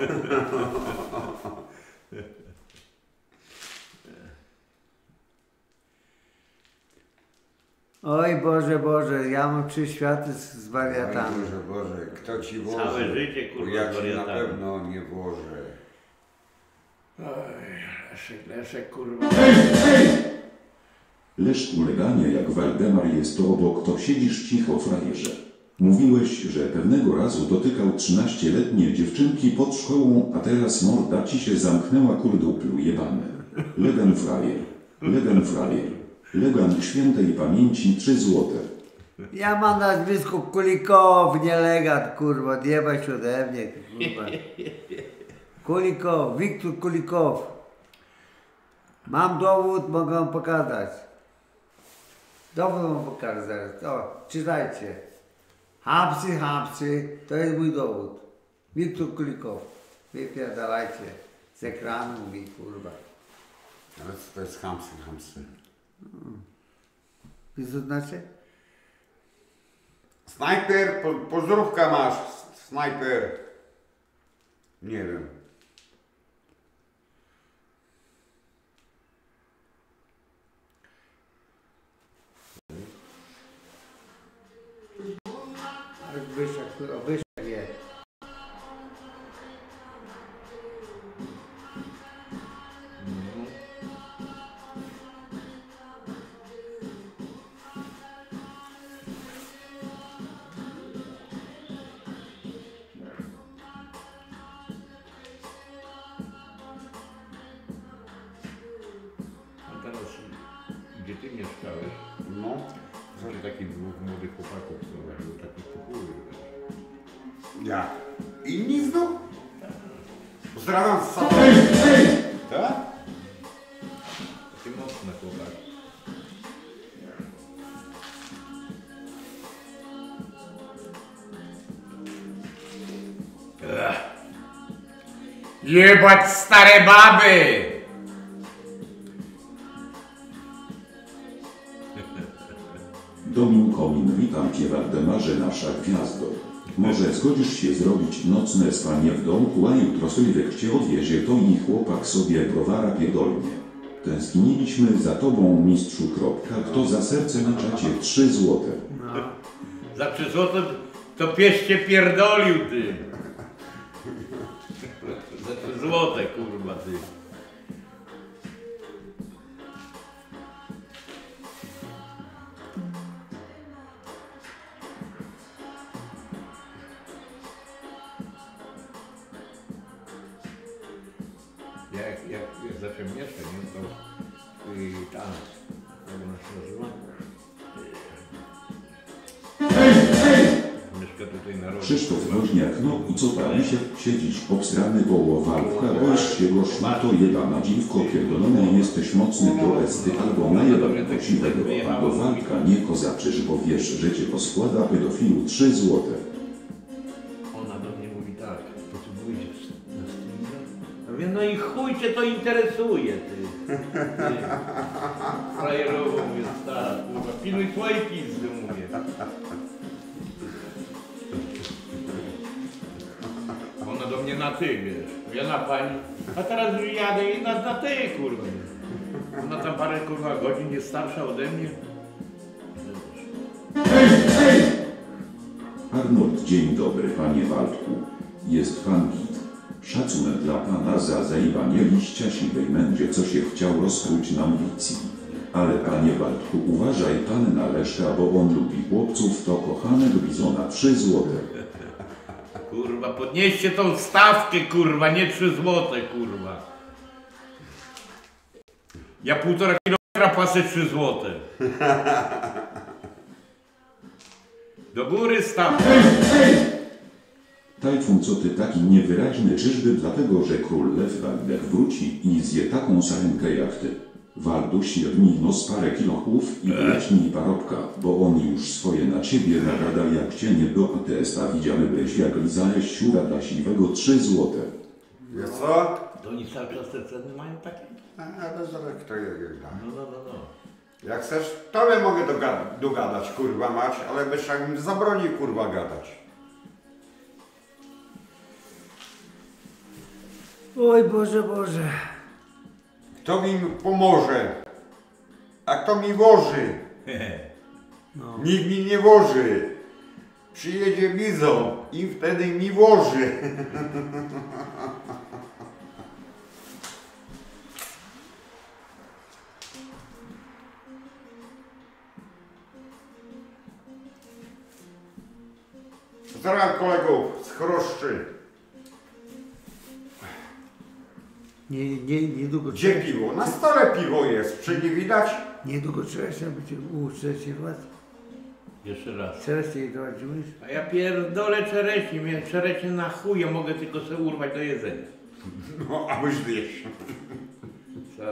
Oj Boże, Boże, ja mam trzy światy z, z wariatami. Boże, Boże, kto ci włoży? Całe życie, kurwa, Ja ci na pewno nie włożę. Oj, Leszek, Leszek kurwa. Leszku Leganie jak Waldemar jest to obok, to siedzisz cicho frajerze. Mówiłeś, że pewnego razu dotykał 13-letnie dziewczynki pod szkołą, a teraz morda ci się zamknęła kurduplu jebany. Legan frajer. Legan frajer. Legan świętej pamięci 3 złote. Ja mam nazwisko Kulikow, nie legat, kurwa, odjebać ode mnie, kurwa. Kulikow, Wiktor Kulikow. Mam dowód, mogę pokazać. Dowód wam pokażę zaraz. O, czytajcie. Hapsy, hapsy, to jest mój dowód. Wiktor Kulikow. Wypierdalajcie. Z ekranu mi, kurwa. Ale co to jest hamsy, hamsy? Wiesz co znaczy? Snajper, po, pozdrówka masz, snajper. Nie wiem. Zbyszek, Pozdrawiam z salonu. Tak? Takie mocne chłopaki. Jebać stare baby! Domin Komin, witam Cię Waldemarze, nasza gwiazdo. Może zgodzisz się zrobić nocne spanie w domku, a jutro Sylwek Cię odwiezie, to i chłopak sobie browara pierdolnie. Tęskniliśmy za Tobą, mistrzu. Kropka. Kto za serce na czacie 3 złote. Za 3 złote to pieście pierdolił ty. Za 3 złote kurwa ty. Zacząłem mieszkać, nie, to i tam, jak ona się nazywa? Mieszka tutaj na rogu. Krzysztof Woźniak, no i co tam się siedzisz obstrany koło walka, boisz się gościu, to jebana dziwko pierdolona, jesteś mocny do esty albo najebany siwego do walka, nie kozaczysz, bo wiesz, że cię poskłada pedofilu 3 złote. Mówię, no i chuj cię to interesuje, ty. ty. Frajerowo mówię, tak, kurwa, piluj twojej mówię. Ona do mnie na ty, wiesz. Ja na pani, a teraz już jadę i na, na ty, kurwa. Ona tam parę, kurwa, godzin jest starsza ode mnie. Arnold, dzień dobry panie Waldku. Jest pan. Szacunek dla pana za zajebanie liścia siwej mędzie, co się chciał rozkłuć na milicji. Ale panie Waldku, uważaj pan na Leszka, bo on lubi chłopców, to kochanek bizona 3 złote. Kurwa, podnieście tą stawkę, kurwa, nie 3 złote, kurwa. Ja półtora kilometra płacę 3 złote. Do góry stawka. Tajfun, co ty taki niewyraźny, czyżby dlatego, że król lew Waldek wróci i zje taką sarenkę jak ty? Walduś jedni nos parę kilochów i wyjaśnij parobka, bo on już swoje na ciebie nagada jak cienie do ATS-a widziany byś jak lizałeś siura dla siwego 3 złote. Wiesz co? To oni cały czas te ceny mają takie? Ale zaraz kto je da. No, no, no, no. Jak chcesz, tobie mogę doga dogadać, kurwa mać, ale byś jak mi zabroni, kurwa, gadać. Oj Boże, Boże. Kto mi pomoże? A kto mi woży? No. Nikt mi nie woży. Przyjedzie bizon i wtedy mi woży. Pozdrawiam kolegów z Chroszczy. Nie, nie, niedługo Gdzie piwo? Na stole piwo jest, czy nie widać? Niedługo trzeba się być u trzeciej lat. Jeszcze raz. Trzeciej to mówisz? A ja pierdolę czereśnie, mnie czereśnie na chuj, ja mogę tylko sobie urwać do jedzenia. No, a byś zjesz. Co?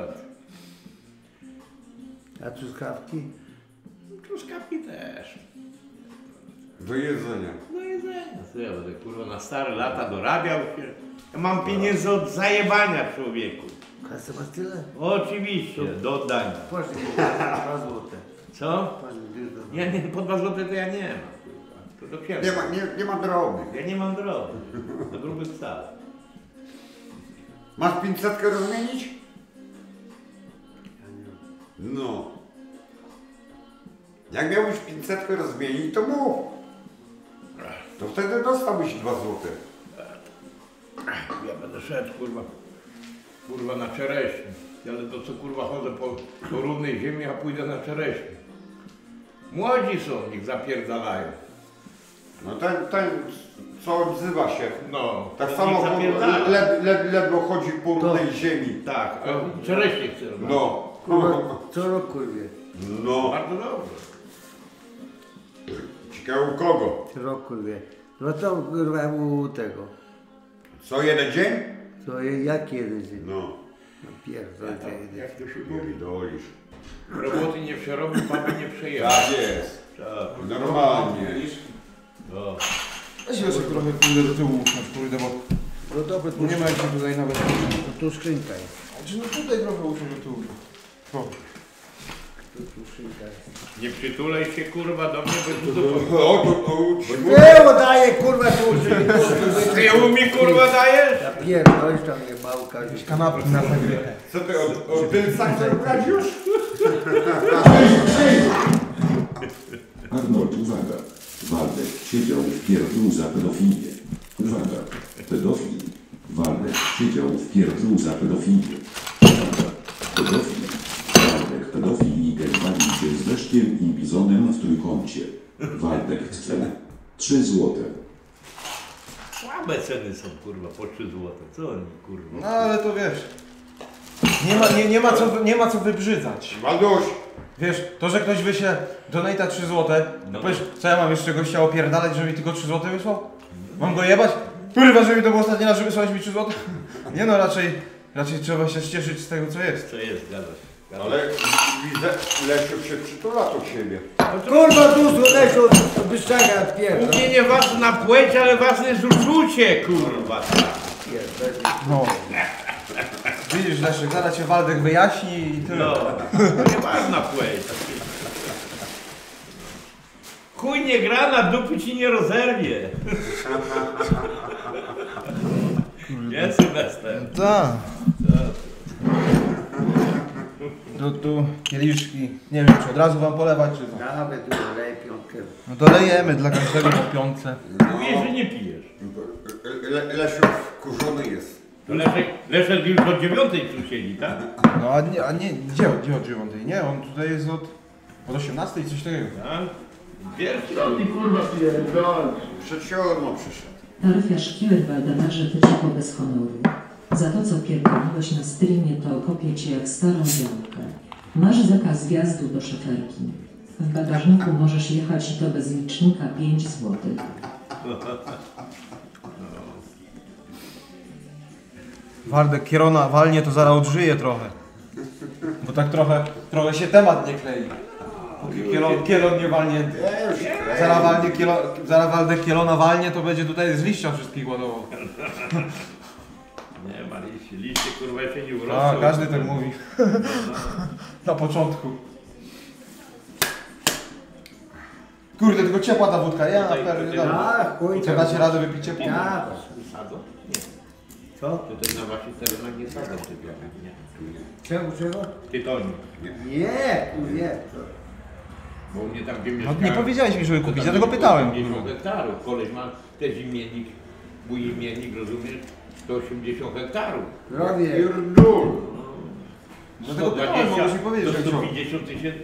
A truskawki? Truskawki też. Do jedzenia. Do jedzenia. Co ja będę kurwa na stare lata dorabiał się. Ja mam pieniędzy od zajebania człowieku. Kasę masz tyle? Oczywiście, do oddania. Proszę, dwa złote. Co? To? Nie, nie, po dwa złote to ja nie mam. Kurwa. To do Nie ma, nie, nie ma drogi. Ja nie mam drogi. Do grubych wcale. Masz 500 rozmienić? No. Jak miałbyś 500 rozmienić, to mów. To wtedy dostałbyś 2 złote. Ja będę szedł, kurwa, kurwa na czereśnie. Ale to co kurwa chodzę po, po równej ziemi, a pójdę na czereśnie. Młodzi są, niech zapierdalają. No ten, ten co odzywa się. No, Tak to samo kurwa, zapierdala. led, led, ledwo chodzi po równej ziemi. Tak, a czereśnie chcę robić. No. Kurwa, co rok kurwie. No, Bardzo dobrze. ciekawe u kogo? Roku wie. No to kurwa u tego. Co jeden dzień? To je- jaki jeden dzień? No, No pierdolę to jeden. Jak to się mówi? pierdolisz. Roboty nie przerobił, baby nie przejechał. Tak jest. Tak. Normalnie. No. Weź Leszek trochę pójdę do tyłu, na kurde, bo No dobra, bo nie ma jak się tutaj nawet... No tu skrzynka jest. Znaczy, no tutaj trochę usiąść do tyłu. O. Tu, tu skrzynka jest. Nie przytulaj się kurwa do mnie, bo tu do O, to, to, Tyłu daje kurwa tu skrzynkę. Tyłu mi kurwa dajesz? Ja pierdolisz tam nie małka. Kanapki na zagrychę. Co ty, od, od ten sam zabrać już? Arnold, uwaga. Waldek siedział w pierdlu za pedofilię. Uwaga. Pedofil. Waldek siedział w pierdlu za pedofilię. Uwaga. Pedofil. Waldek pedofil i gerwali się z leszkiem i bizonem w trójkącie. Waldek chce 3 złote. Słabe ceny są kurwa, po 3 złote. Co oni kurwa? No ale to wiesz. Nie ma, nie, nie, ma co, nie ma co wybrzydzać. Walduś, Wiesz, to, że ktoś wyśle donata 3 złote, No. no powiesz, co ja mam jeszcze gościa opierdalać, żeby mi tylko 3 złote wysłał? Mam go jebać? Kurwa, żeby to było ostatni raz, że wysłałeś mi 3 złote? Nie no, raczej, raczej trzeba się cieszyć z tego, co jest. Co jest. Zgadza ale widzę, Lesiu się przytula do ciebie. Kurwa tu słoneczko wyszczaga U mnie nie ważna płeć, ale ważne jest uczucie, kurwa. No. Widzisz, Leszek, zaraz cię Waldek wyjaśni i tyle. No, to nie ważna płeć. Chuj nie gra, na dupy ci nie rozerwie. Nie, Sylwester. Tak. Tu, tu kieliszki, nie wiem czy od razu wam polewać, czy co. Nawet tu leje piątkę. No to lejemy dla każdego po piątce. Mówisz, że nie pijesz. Le, Lesiu wkurzony jest. To Leszek, Leszek już od dziewiątej tu siedzi, tak? No a nie, a nie, gdzie, gdzie od dziewiątej? Nie, on tutaj jest od, od 18 coś takiego. tak? Wielki. Co ty kurwa pierdolisz? Przed siódmą przyszedł. Parafiarz Killer Waldemarze wyciekło bez honoru. Za to, co pierdoliłeś na streamie, to kopię cię jak starą działkę. Masz zakaz wjazdu do szeferki. W bagażniku możesz jechać i to bez licznika 5 złotych. Waldek Kierona walnie, to zaraz odżyje trochę. Bo tak trochę, trochę się temat nie klei. Póki Kielon, kielon nie walnięty. Zaraz, walnie, kielo, zaraz Waldek Kielona walnie, to będzie tutaj z liścia wszystkich ładował. Nie ma liście, liście kurwa jeszcze nie urosły. A, każdy tak mówi. Na początku. Kurde, tylko ciepła ta wódka, ja na Tutaj- tutaj- A, chuj Co dacie radę wypić ciepło? Ja. Sadzą? Nie. Co? Tutaj na waszych terenach nie sadzą tych jabłek, nie. Czego, czego? Tytoniu. Nie, tu nie. Bo u mnie tam gdzie No, mieszkałem... nie powiedziałeś mi, żeby kupić, dlatego było pytałem. 50 hektarów. Koleś ma też imiennik, mój imiennik, rozumiesz? 180 hektarów. Robię. pierdol. Dlatego pytałem, mogłeś mi powiedzieć, do że wziął. 150 tysięcy,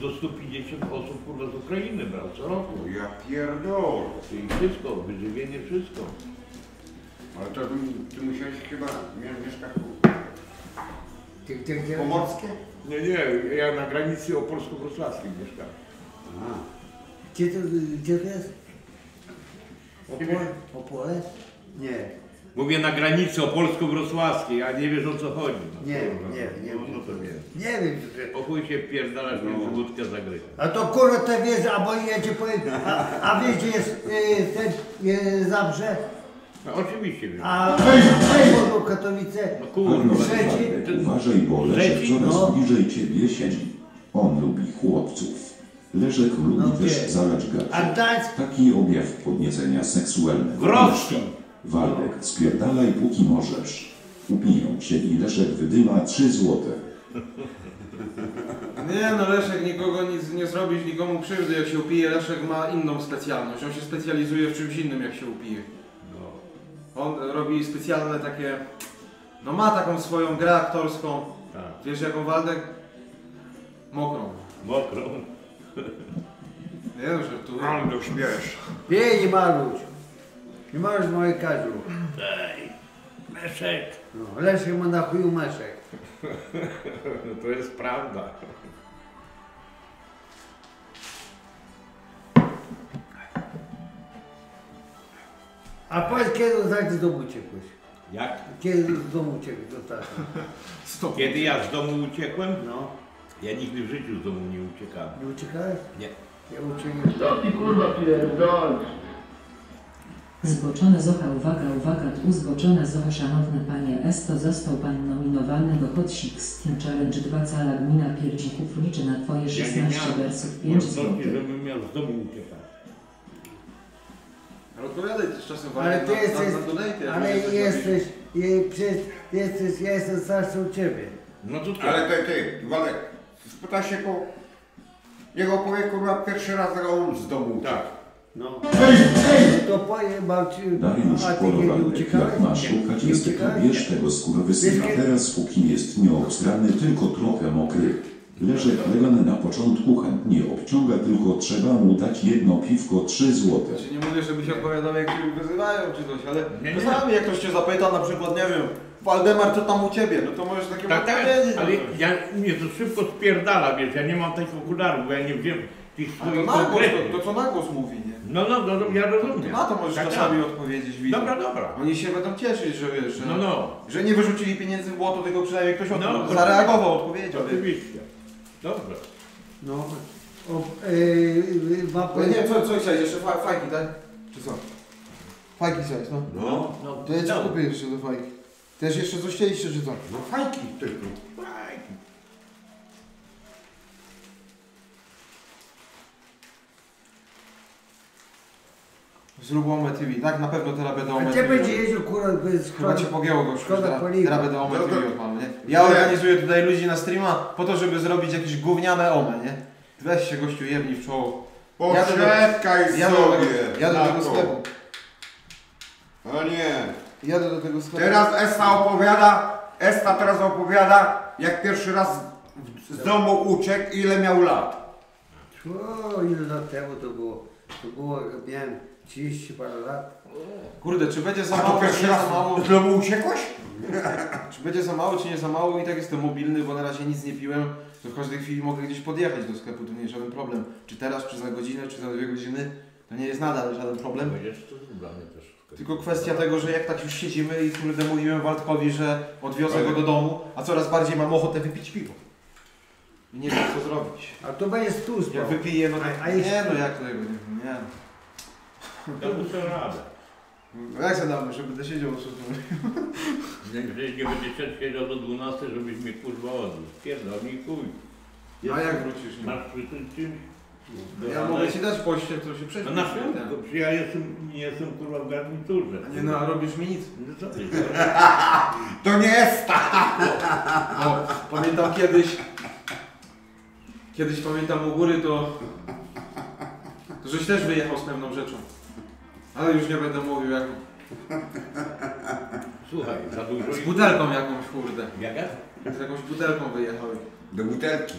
do 150 osób kurwa z Ukrainy brał co roku. Ja pierdol. I wszystko, wyżywienie, wszystko. Ale to ty, ty musiałeś chyba mieszkać Ty, ty, ty. pomorskie? Nie, nie, ja na granicy opolsko-wrocławskiej mieszkam. A. Gdzie to, gdzie to jest? Opole? Opole? Nie. Mówię na granicy opolsko-wrocławskiej, a nie wiesz o co chodzi. No, Nie, kurwa. nie, nie. No, no to wiesz. Nie wiem, O chuj się pierdalasz, No. no. wódkę zagrywa. A to kurwa te wiesz, albo ja ci powiem, a, a wiesz gdzie jest y, ten y, Zabrze? No, oczywiście wiem. A Bo Katowice? No kurwa. Trzeci. Uważaj, bo Leszek Trzeci, coraz no. bliżej ciebie siedzi. On lubi chłopców. Leszek lubi No też wie. zalać A. Gdańsk? Taki objaw podniecenia seksualnego. Wrocki. Waldek, spierdalaj póki możesz. Upiją się i Leszek wydyma 3 złote. Nie no, Leszek nikogo nic nie zrobisz, nikomu krzywdy jak się upije. Leszek ma inną specjalność. On się specjalizuje w czymś innym jak się upije. No, On robi specjalne takie... No ma taką swoją grę aktorską. tak. Wiesz jaką Waldek? Mokrą. Mokrą. Nie no, że tu... Aldo, śmiesz. Wie, i masz moje kazu. Daj. Meszek. No, Leszek ma na chuju meszek. No to jest prawda. A powiedz kiedy ostatnio z domu uciekłeś? Jak? Kiedy z domu uciekłeś ostatnio? Stop. Kiedy ja z domu uciekłem? No. Ja nigdy w życiu z domu nie uciekałem. Nie uciekałeś? Nie. Ja uciekłem. Co ty kurwa pierdolisz? Zboczone Zocha, uwaga, uwaga, tu zboczone Zocha, szanowny panie Esto, został pan nominowany do Hot Sixteen Challenge 2 cala gmina Pierdzików liczy na twoje Ja nie 16 miałem wersów 5 możliwości, zł. żebym miał z domu uciekać. Ale odpowiadaj też czasem Ale ty na, jesteś, na, na donate, ale jesteś, je, przecież jesteś, ja jestem starszy od ciebie. No to co? Ale ty, ty, Walek, spytaj się go, jego opowie kurwa pierwszy raz, on z domu uciekł. Tak. No. To pojebał ci, Dariusz a ty nie, nie Polowalek, uciekałeś? jak masz szukać to uciekałeś? bierz tego skurwysyna Wiesz, teraz póki jest nieobstrany, tylko trochę mokry. Leży chlegan na początku chętnie obciąga, tylko trzeba mu dać jedno piwko 3 złote. Znaczy nie mówię, żebyś odpowiadał jak cię wyzywają czy coś, ale Nie, nie. czasami jak ktoś cię zapyta na przykład, nie wiem, Waldemar co tam u ciebie, no to możesz takiemu Tak, tak, odpowiedzieć. ale no. ja, mnie to szybko spierdala, wiesz, ja nie mam takich okularów, bo ja nie wiem tych to swoich na głos, konkretów. to, to co na głos mówi, nie? No, no, no, no, ja rozumiem. Na to możesz Tak, czasami tak. odpowiedzieć, widzę. Dobra, dobra. Oni się będą cieszyć, że wiesz, że, No, no. że nie wyrzucili pieniędzy w błoto, tylko przynajmniej ktoś No, od... zareagował, odpowiedział. Oczywiście. Dobrze. No. O, yy, ma Ale nie wiem, co, co chciałeś, jeszcze fa- fajki, tak? Czy co? Fajki chciałeś, no? No, No, To ja ci no. kupię jeszcze do fajki. Też jeszcze coś chcieliście, czy co? no fajki tylko. Fajki. Zrób Ome TV, tak? Na pewno teraz będę A gdzie będzie jeździł kurwa bez Chyba cię pogięło gościu, Szkoda teraz, paliwa. teraz będę Ome No TV to- nie? Ja Nie. organizuję tutaj ludzi na streama po to, żeby zrobić jakieś gówniane Ome, nie? Weź się gościu jebnij w czoło. Do- Poczekaj Jadę sobie do, jadę na do tego to. sklepu. A nie. Jadę do tego sklepu. Teraz Esta opowiada, Esta teraz opowiada, jak pierwszy raz w- z domu uciekł, ile miał lat. O, ile lat temu to było? To było, jak miałem 30 parę lat. Kurde, czy będzie za A to mało, czy pierwszy nie raz za mało? z domu uciekłeś? Czy będzie za mało, czy nie za mało? I tak jestem mobilny, bo na razie nic nie piłem. To w każdej chwili mogę gdzieś podjechać do sklepu, to nie jest żaden problem. Czy teraz, czy za godzinę, czy za dwie godziny, to nie jest nadal żaden problem. Będziesz to dla mnie też. Tylko kwestia tego, że jak tak już siedzimy i kurde mówiłem Waldkowi, że odwiozę go do domu, a coraz bardziej mam ochotę wypić piwo. I nie wiem co zrobić. A to będzie stół Jak spał. wypiję, no to... A- a jest- Nie no, jak to jego, nie, nie. Ja muszę radę. No jak się damy, że będę siedział o? Nie, że nie będziesz siedział do 12, żebyś mnie kurwa odwiózł. Pierdolnij chuj. A jak wrócisz? Nie? Masz przy tym czymś? Ja mogę ci dać pościel, to się No prześpisz. na pewno, przecież ja jestem, nie jestem kurwa w garniturze. A nie no, a robisz mi nic. No co ty? To nie Esta. No, pamiętam kiedyś, kiedyś pamiętam u góry, to, to żeś też wyjechał z pewną rzeczą. Ale już nie będę mówił jaką. Słuchaj, za dużo Z butelką jakąś, kurde. Jaka? Z jakąś butelką wyjechałeś. Do butelki.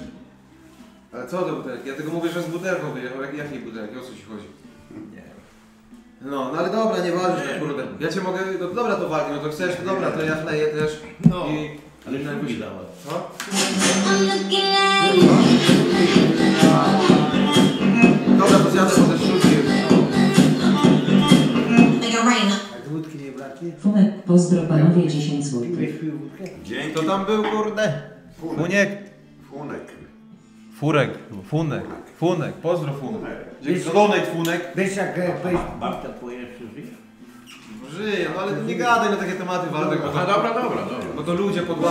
Ale co do butelki? Ja tylko mówię, że z butelką wyjechał. Jak, jakiej butelki? O co ci chodzi? Nie. No, no ale dobra, nieważne, kurde. Ja cię mogę, no, dobra to walki, no to chcesz, to dobra, to ja chleję też. No, I, ale i szumi najwyżej- dała. Co? Dobra, to zjadę po wódki nie braknie? Funek, pozdro panowie 10 zł. Piłeś pił wódkę? Dzięki. To tam był, kurde. Funiek. Funek. Furek, Funek, Funek, pozdro Funek. Dzięki za donate Funek. Wiesz jak e, weź... Babcia twoja jeszcze żyje? Żyję, no ale nie gadaj na takie tematy Waldek, bo to, dobra, dobra, dobra. bo to ludzie szkoda.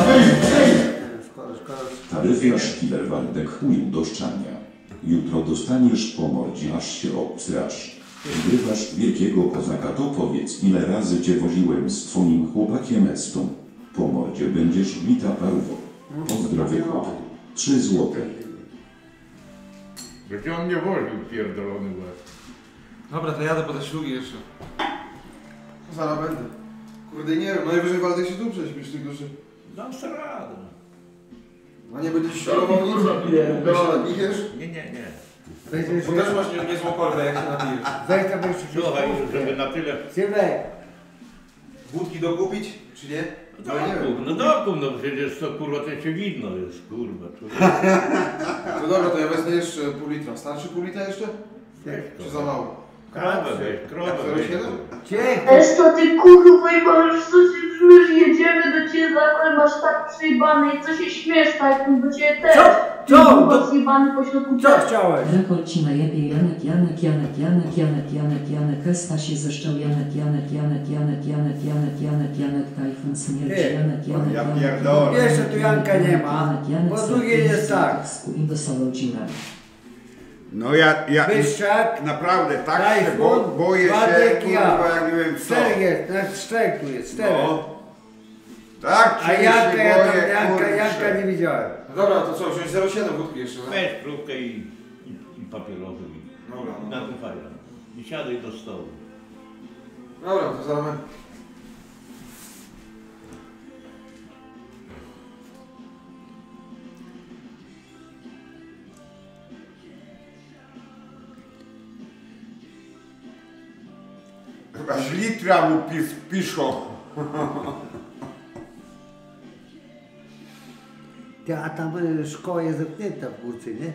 Taryfiarz Killer Waldek chuj do szczania. Jutro dostaniesz po mordzie, aż się obstrasz. Wygrywasz wielkiego kozaka, to powiedz ile razy cię woziłem z twoim chłopakiem Estą. Po mordzie będziesz wita parwo. Pozdrowy chłop. Trzy złote. Będzie on mnie woził, pierdolony łeb. Dobra, to jadę po te szlugi jeszcze. Zaraz będę. Kurde, nie wiem, najwyżej Waldek się tu prześpisz, tylko że... Dam sobie radę. A nie będziesz siłował nic? Nie, nie, nie. Będziesz... Bo też masz nie- niezłą korbę, jak się napijesz. Weź tam jeszcze Słuchaj, żeby na tyle... Sylwek, Wódki dokupić, czy nie? No No nie dokup, wiem. no dokup, no przecież to kurwa to się widno jest, kurwa. człowiek. No dobra, to ja wezmę jeszcze pół litra. Starczy pół litra jeszcze? Czy za mało? Krowę weź, krowę weź. Ciech! Też to ty kurwa i masz, co się czujesz, jedziemy do ciebie za ale masz tak przejebany i co się śmiesz tak, do ciebie też. Co? Co? Do- zjebany pośrodku Co też. chciałeś? Rekord ci najebie Janek, Janek, Janek, Janek, Janek, Janek, Janek, Esta się zeszczał Janek, Janek, Janek, Janek, Janek, Janek, Janek, Janek, Tajfun, Śmierć, Ty, Janek, Janek, ja Janek, pierdolę. Janek, Jeszcze tu Janka nie ma, Janek, Janek, bo Janek, drugie Janek, jest tak. I dostawał dziurę. No ja, ja naprawdę tak się Tajfun, bo, boję się, Władek, kurwa, ja. jak nie wiem co. czterech jest, czterech tu jest, czterech. No. Tak A się Janka, ja tam, boję, Janka, kurczę. Janka nie widziałem. No dobra, to co, wziąć 07 wódki jeszcze, no? Weź próbkę i, i, i papierowy i Dobra, no. na tym fajnie. I siadaj do stołu. Dobra, to zadamy. Chyba z litra mu pis, piszą. Ty, a tam y, szkoła jest zamknięta w górce, nie?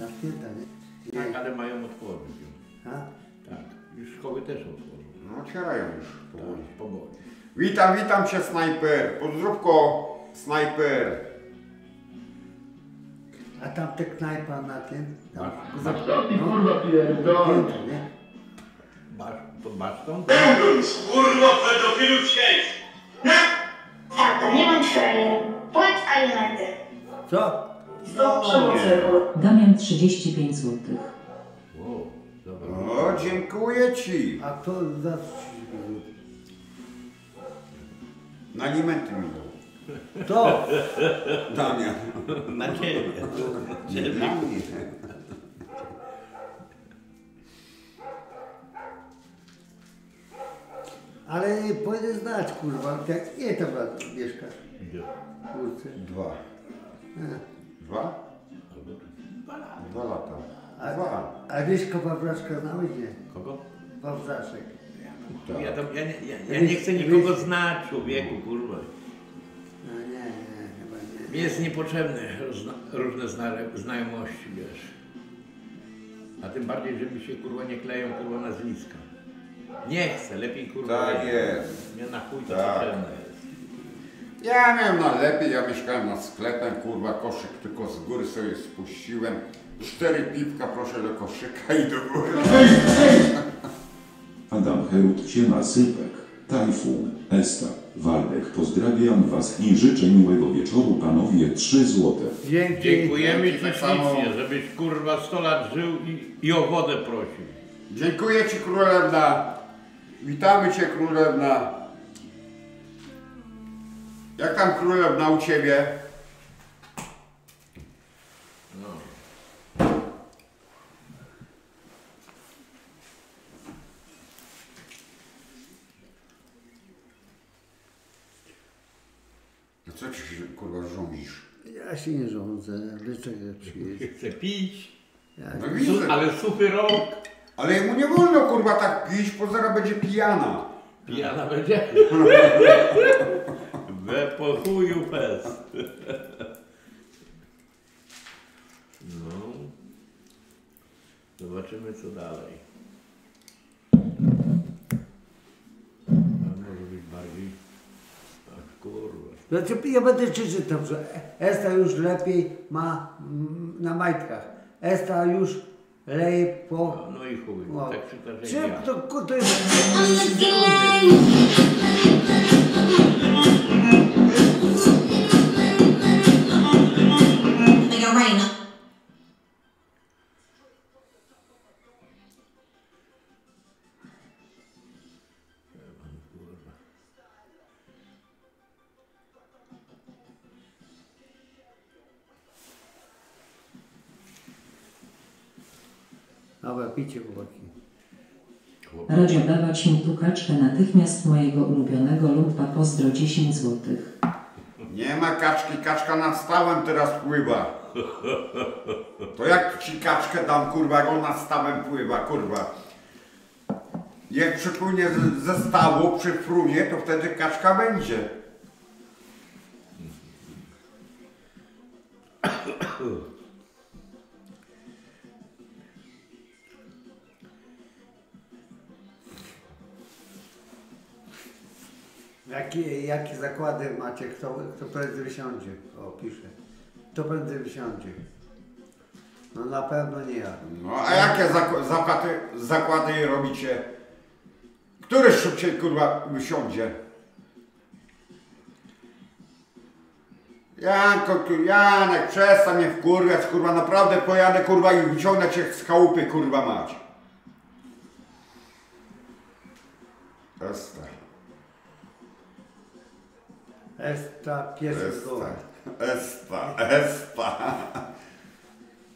Zamknięta, nie? Tak, ale mają otworzyć. A? Tak. Już szkoły też otworzą. No otwierają już powoli. Tak, powoli. Witam, witam cię snajper. Pozdrówko, snajper. A tam te knajpa na tym? Tam, Masz- za- ty kurwa nie? Pod basztą? Kurwa, pedofilu sieć! Tato, nie bądź frajerem. Płać alimenty. Co? Stop przemocy. Damian 35 zł. Wow, dobra. O, dziękuję ci. A to za... Na alimenty mi dał. To! Damian. Na ciebie. Nie dla mnie. Ale powinien znać, kurwa, jak nie tam lat mieszkasz Gdzie? górce. Dwa. A. Dwa? Dwa lata. Dwa lata. A, Dwa. a Wieśka Pawlaczka znałeś, nie? Kogo? Pawlaczek. Tak. Ja, tam, ja, nie, ja, ja nie chcę nikogo znać, człowieku, kurwa. No nie, nie, chyba nie. Mi jest niepotrzebne różne, różne zna, znajomości, wiesz. A tym bardziej, że mi się kurwa nie kleją kurwa nazwiska. Nie chcę, lepiej kurwa. Tak nie- jest. Nie na chuj to Tak. potrzebne jest. Ja miałem na lepiej, ja mieszkałem nad sklepem, kurwa, koszyk tylko z góry sobie spuściłem. Cztery piwka proszę do koszyka i do góry. Adam Hełt, Siema Sypek, Tajfun, Esta, Waldek, pozdrawiam was i życzę miłego wieczoru panowie 3 złote. Dzięki. Dziękujemy Ci tak samo. ślicznie, żebyś kurwa 100 lat żył i, i o wodę prosił. Dziękuję ci królewna. Witamy cię królewna. Jak tam królewna u ciebie? No. No co ci się kurwa rządzisz? Ja się nie rządzę, przyjedzie? Chcę pić, Ja, No widzę. ale suchy rok. Ale mu nie wolno kurwa tak pić, bo zaraz będzie pijana. Pijana będzie. We po chuju fest. No. Zobaczymy co dalej. A może być bardziej. Ach kurwa. Znaczy, ja będę ci czytał, że Esta już lepiej ma mm, na majtkach. Esta już leje po... No i chuj. No. Tak Czy ja. to, to jest... Picie chłopaki. Radzio dawać mi tu kaczkę natychmiast mojego ulubionego lumpa pozdro 10 złotych. Nie ma kaczki, kaczka nad stawem teraz pływa. To jak ci kaczkę dam, kurwa, jak on nad stawem pływa, kurwa. Jak przypłynie ze stawu, przyfrunie, to wtedy kaczka będzie. Jakie, jakie zakłady macie? Kto, kto prędzej wysiądzie? O, pisze. Kto prędzej wysiądzie? No na pewno nie ja. No a jakie zak- zakłady, zakłady robicie? Który szybciej kurwa wysiądzie? Janko, Janek, przestań mnie wkurwiać, kurwa, naprawdę pojadę, kurwa, i wyciągnę cię z chałupy, kurwa, mać. Esta, Esta, pies esta, esta, esta.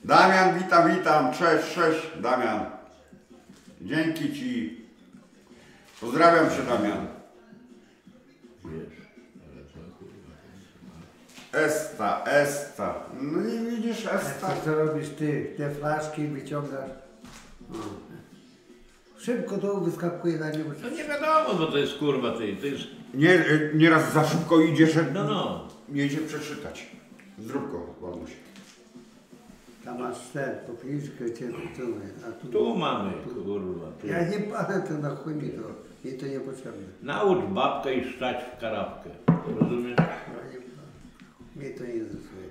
Damian, witam, witam, cześć, cześć, Damian. Dzięki ci. Pozdrawiam cię, Damian. Esta, Esta. No i widzisz, Esta. Co, co robisz ty? Te flaszki wyciągasz. No. Szybko to wyskakuje na niebo. No nie wiadomo, bo to jest kurwa ty, to jest... Nie, nieraz za szybko idzie, że No no. nie idzie przeczytać. Zrób go, ładuś. Tam masz ten, popliczkę cię wyciągnę. A tu, Tu mamy, kurwa. Ty. Ja nie palę to na chuj mi to. Mi to niepotrzebne. Naucz babkę i szczać w karabkę. Rozumiesz? Ja nie. Mnie to nie interesuje.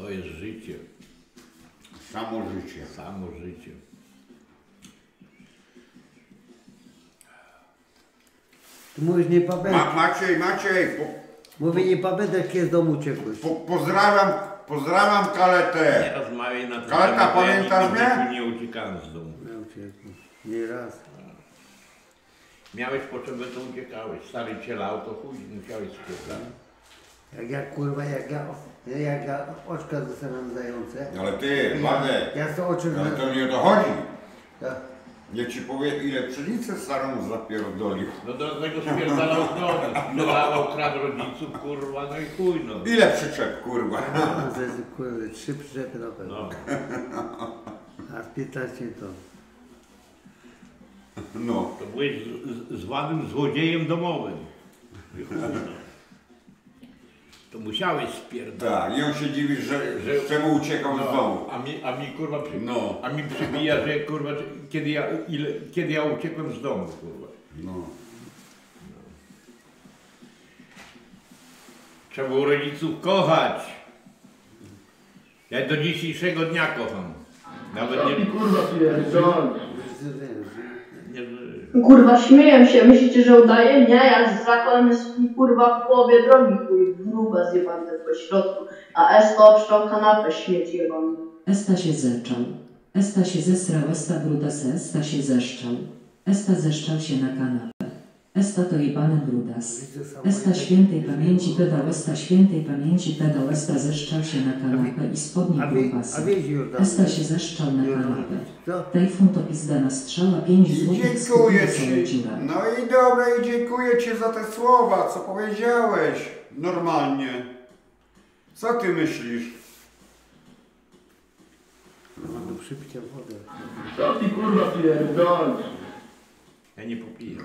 To jest życie. Samo życie. Samo życie. Ty mówisz nie pamiętasz. Ma, Maciej, Maciej, po, Mówię nie pamiętasz kiedy z domu uciekłeś. po, pozdrawiam, pozdrawiam kaletę. Nie rozmawiaj na ten Kaleta, temat, bo ja pamiętasz nigdy w mnie? życiu nie uciekałem z domu. Ja uciekłem. Nie raz. Miałeś potrzebę, to uciekałeś. Stary cię lał, to chuj, musiałeś spierdalać. Jak ja kurwa, jak ja, jak ja oczka zostawiam zające. Ale ty, ja, ja to oczy ale to nie o to chodzi. Ja, Niech ci powie, ile pszenicy starą zapierdolił. No do tego spierdalał z domu. Sprzedawał, kradł rodziców, kurwa, no i chuj no. Ile przyczep, kurwa? mam ze kurde, trzy przyczepy na pewno. No. A z 15 ton. No. To byłeś z, z, zwanym złodziejem domowym. I chuj, no. To musiałeś spierdalać. Tak, i on się dziwi, że, Że- czemu uciekał z domu. A mi, a mi kurwa przy, No. a mi przybija, że kurwa, kiedy ja, ile, kiedy ja uciekłem z domu, kurwa. No. Trzeba było rodziców kochać. Ja do dzisiejszego dnia kocham. Nawet nie... kurwa pierdolę. Kurwa, śmieję się, myślicie, że udaję? Nie, ja z zakonem jest mi, kurwa w połowie drogi, chuj, wróba zjebany po środku, a S to obszczał kanapę, śmieci jebany. Esta się zeczał. Esta się zesrał, Esta brudas, Esta się zeszczał. Esta zeszczał się na kanapę. Esta to jebany brudas. Esta świętej pamięci pedał, Esta świętej pamięci pedał, Esta zeszczał się na kanapę i spodnie Jordan? Esta się zeszczał na kanapę. Tajfun to pizdana strzała, pięć złotych dziękuję ci. No i dobra, i dziękuję ci za te słowa, co powiedziałeś. Normalnie. Co ty myślisz? Mam do przypicia wody. Co ty kurwa pierdolę? Ja nie popiję.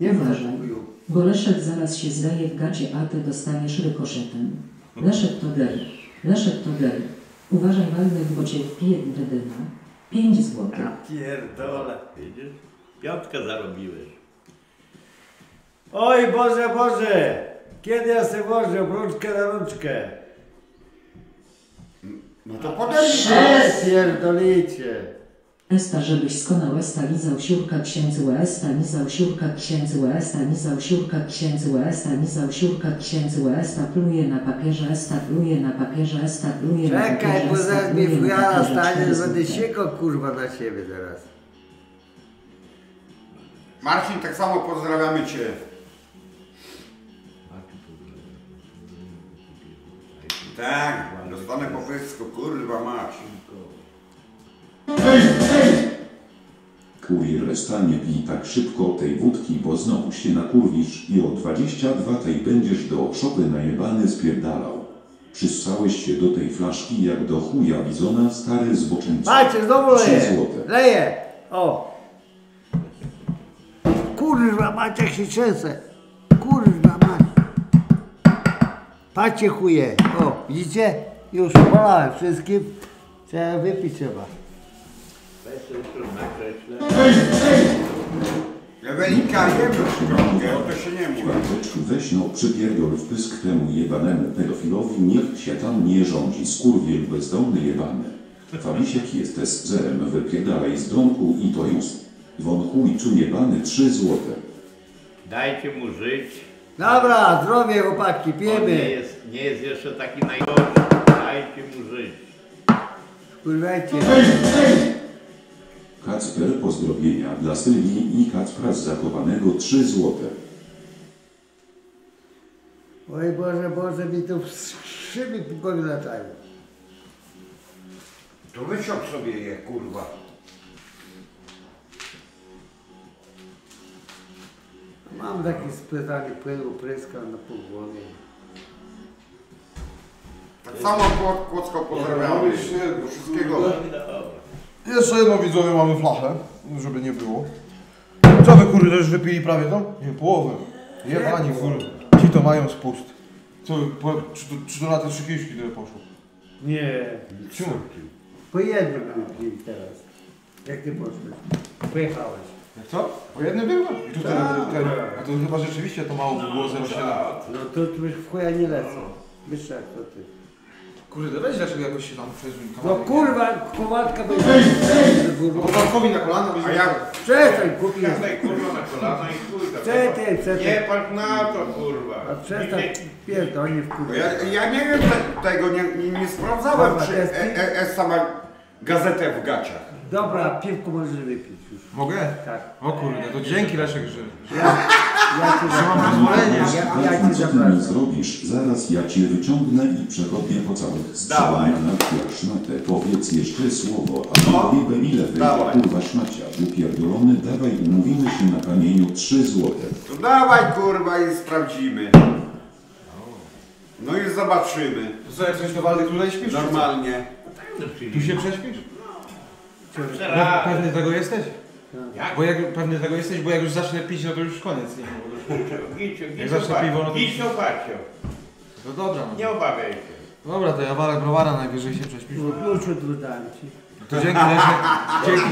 Nie Uważaj, bo Leszek zaraz się zdaje w gacie, a ty dostaniesz rykoszetem. Leszek to ger. Leszek to ger. Uważaj Waldek, bo cię wpije dredyna. Pięć złotych. Pierdole. Widzisz? Piątkę zarobiłeś. Oj Boże, Boże! Kiedy ja sobie włożę obrączkę na rączkę? No to podejmij. Pierdolicie. Esta, żebyś skonał Esta, lizał siurka księdzy Łesta, nizał siurka księdzy Łesta, nizał siurka księdzy Łesta, nizał siurka księdzy Łesta, pluje na papierze Esta, pluje na papierze Esta, pluje na papierze Czekaj, bo Esta, zaraz mi fujara stanie, będę siekał kurwa na siebie teraz. Marcin, tak samo pozdrawiamy cię. Tak, dostanę po pysku, kurwa mać. Kurier stanie pij tak szybko tej wódki, bo znowu się nakurwisz i o 22 tej będziesz do szopy najebany spierdalał. Przyssałeś się do tej flaszki jak do chuja bizona, stary zboczyńca. Macie, znowu Trzy leje. złote. Leje. O, kurwa mać jak się trzęsę. Kurwa mać. Patrzcie chuje. O, widzicie? Już polałem wszystkim. Trzeba wypić trzeba. Weź sobie już nakreślę. Ewelinka, jemy szkronkę, o to się nie mówi. Weź no przypierdol w pysk temu jebanemu pedofilowi, niech się tam nie rządzi, skurwiel bezdomny jebany. Fabisiek jesteś zerem, wypierdalaj z domku i to już. Won chujczu jebany trzy złote. Dajcie mu żyć. Dobra, zdrowie chłopaki, On nie pijemy. jest, nie jest jeszcze taki najgorszy. Dajcie mu żyć. Kurwajcie. Kacper pozdrowienia dla Sylwii i Kacpra z zachowanego trzy złote. Oj Boże, Boże, mi tu szyby poglądają. To wyciąg sobie je, kurwa. Mam taki spytany płynu, pryska na pół głowy. Tak samo Kłod- Kłodzko pozdrawiamy. Wszystkiego. Jeszcze jedno widzowie mamy flachę, żeby nie było. Co wy kurde już wypili prawie to? Nie, połowę. Jebani fur. Ci to mają spust. Co, po, czy, to, czy to na te trzy kiszki tyle poszło? Nie. Czemu? Po jednym pili teraz. Jak ty poszłeś? Pojechałeś. Jak co? Po jednym było? I tu ten, ten, a to chyba rzeczywiście to mało było 0,7. No to tu już w chuja nie lecą. Wiesz jak to ty. Kurde, weź dlaczego jakoś się tam przeżył No kurwa, Kowalska by... Kowalkowi na kolana A jak Przestań, kupił. Daj kurwa na kolana i chuj tam. Przestań, przestań. Nie patrz na to kurwa. A przestań, pierdolnie w kurwa. Ja, ja nie wiem, te, tego nie, nie, nie sprawdzałem, Dobra, czy to jest e, e, e, sama gazetę w gaciach. Dobra, piwko możesz wypić już. Mogę? Tak. O kurde, to dzięki Leszek, że... Ja, ja cię Że mam pozwolenie. Ja, ja Alfon, cię co ty mi zapraszam. zrobisz? Zaraz ja cię wyciągnę i przechodzę po całych strzałach na szmatę. Powiedz jeszcze słowo, a No. wiemy ile wyjdzie Dawaj. kurwa szmacia. Upierdolony, dawaj umówimy się na kamieniu trzy złote. To dawaj kurwa i sprawdzimy. No i zobaczymy. To co, jak coś to Waldek tutaj śpisz? czy co? Normalnie. Tu się prześpisz? Raz. Pewny tego jesteś? Jak? Bo jak pewny tego jesteś, bo jak już zacznę pić, no to już koniec. Nie? Jak giciu, zacznę piwo, no to... Giciu, pacio. No dobra, no. Nie obawiaj się. Dobra, to ja walę browara, najwyżej się prześpisz. No klucz odwrócałem ci. To dzięki Leszek. Dzięki.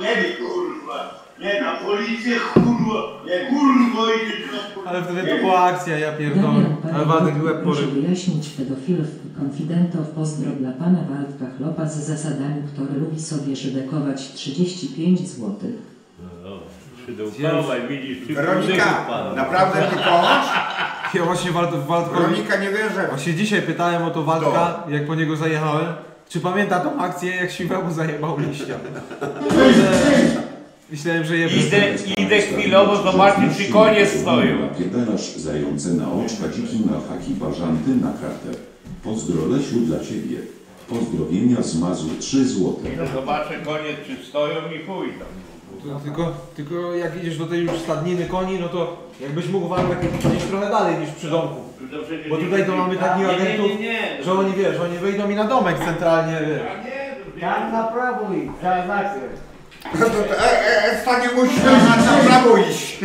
Nie bij kurwa. Nie na policję kurwa. Nie kurwa policję. Ale wtedy to była akcja, ja pierdolę. Ale Waldek łeb proszę porył. wyjaśnić pedofilów konfidentow pozdro dla pana Waldka Chlopa z zasadami, który lubi sobie szydekować 35 zł. No dobra. Szydełkować, widzisz, czy Weronika, naprawdę mi pomóc? Ja właśnie Wald, Waldkowi... Weronika nie wierzę. Właśnie dzisiaj pytałem o to Waldka, jak po niego zajechałem. Czy pamięta tą akcję, jak siwemu zajebał liścia? Myślałem, że je Idę, idę chwilowo zobaczyć, czy konie stoją. Napierdalasz zające na oczka, dziki na haki, bażanty na kartę. Pozdro Lesiu dla ciebie. Pozdrowienia z Mazur trzy złote. Zobaczę konie, czy stoją i tam. To Tylko, tylko jak idziesz do tej już stadniny koni, no to jakbyś mógł Waldek iść trochę dalej niż przy domku. Przecież Bo tutaj to mamy takich agentów, że oni wiesz, oni wyjdą mi na domek centralnie, Tam na prawo i za znakiem. To, e, e, e, stanie musi na, prawo iść.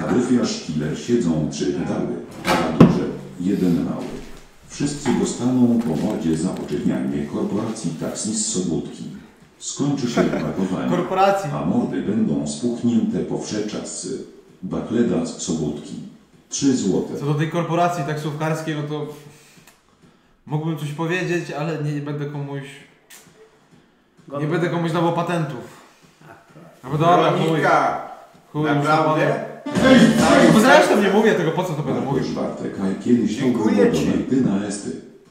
Taryfiarz, killer siedzą trzy pedały. Dwa duże, jeden mały. Wszyscy dostaną po mordzie za oczywianie korporacji taksi z Sobótki. Skończy się pakowanie, Korporacji. a mordy będą spuchnięte po wsze czasy. Bakleda z Sobótki. Trzy złote. Co do tej korporacji taksówkarskiej, no to mógłbym coś powiedzieć, ale nie będę komuś, nie będę komuś dawał patentów. No dobra, chuj. Weronika, Chuj, naprawdę? Bo zresztą nie mówię tego, po co to będę mówił. Bartosz Bartek, a kiedyś to Dziękuję do ci. Marty na Esty.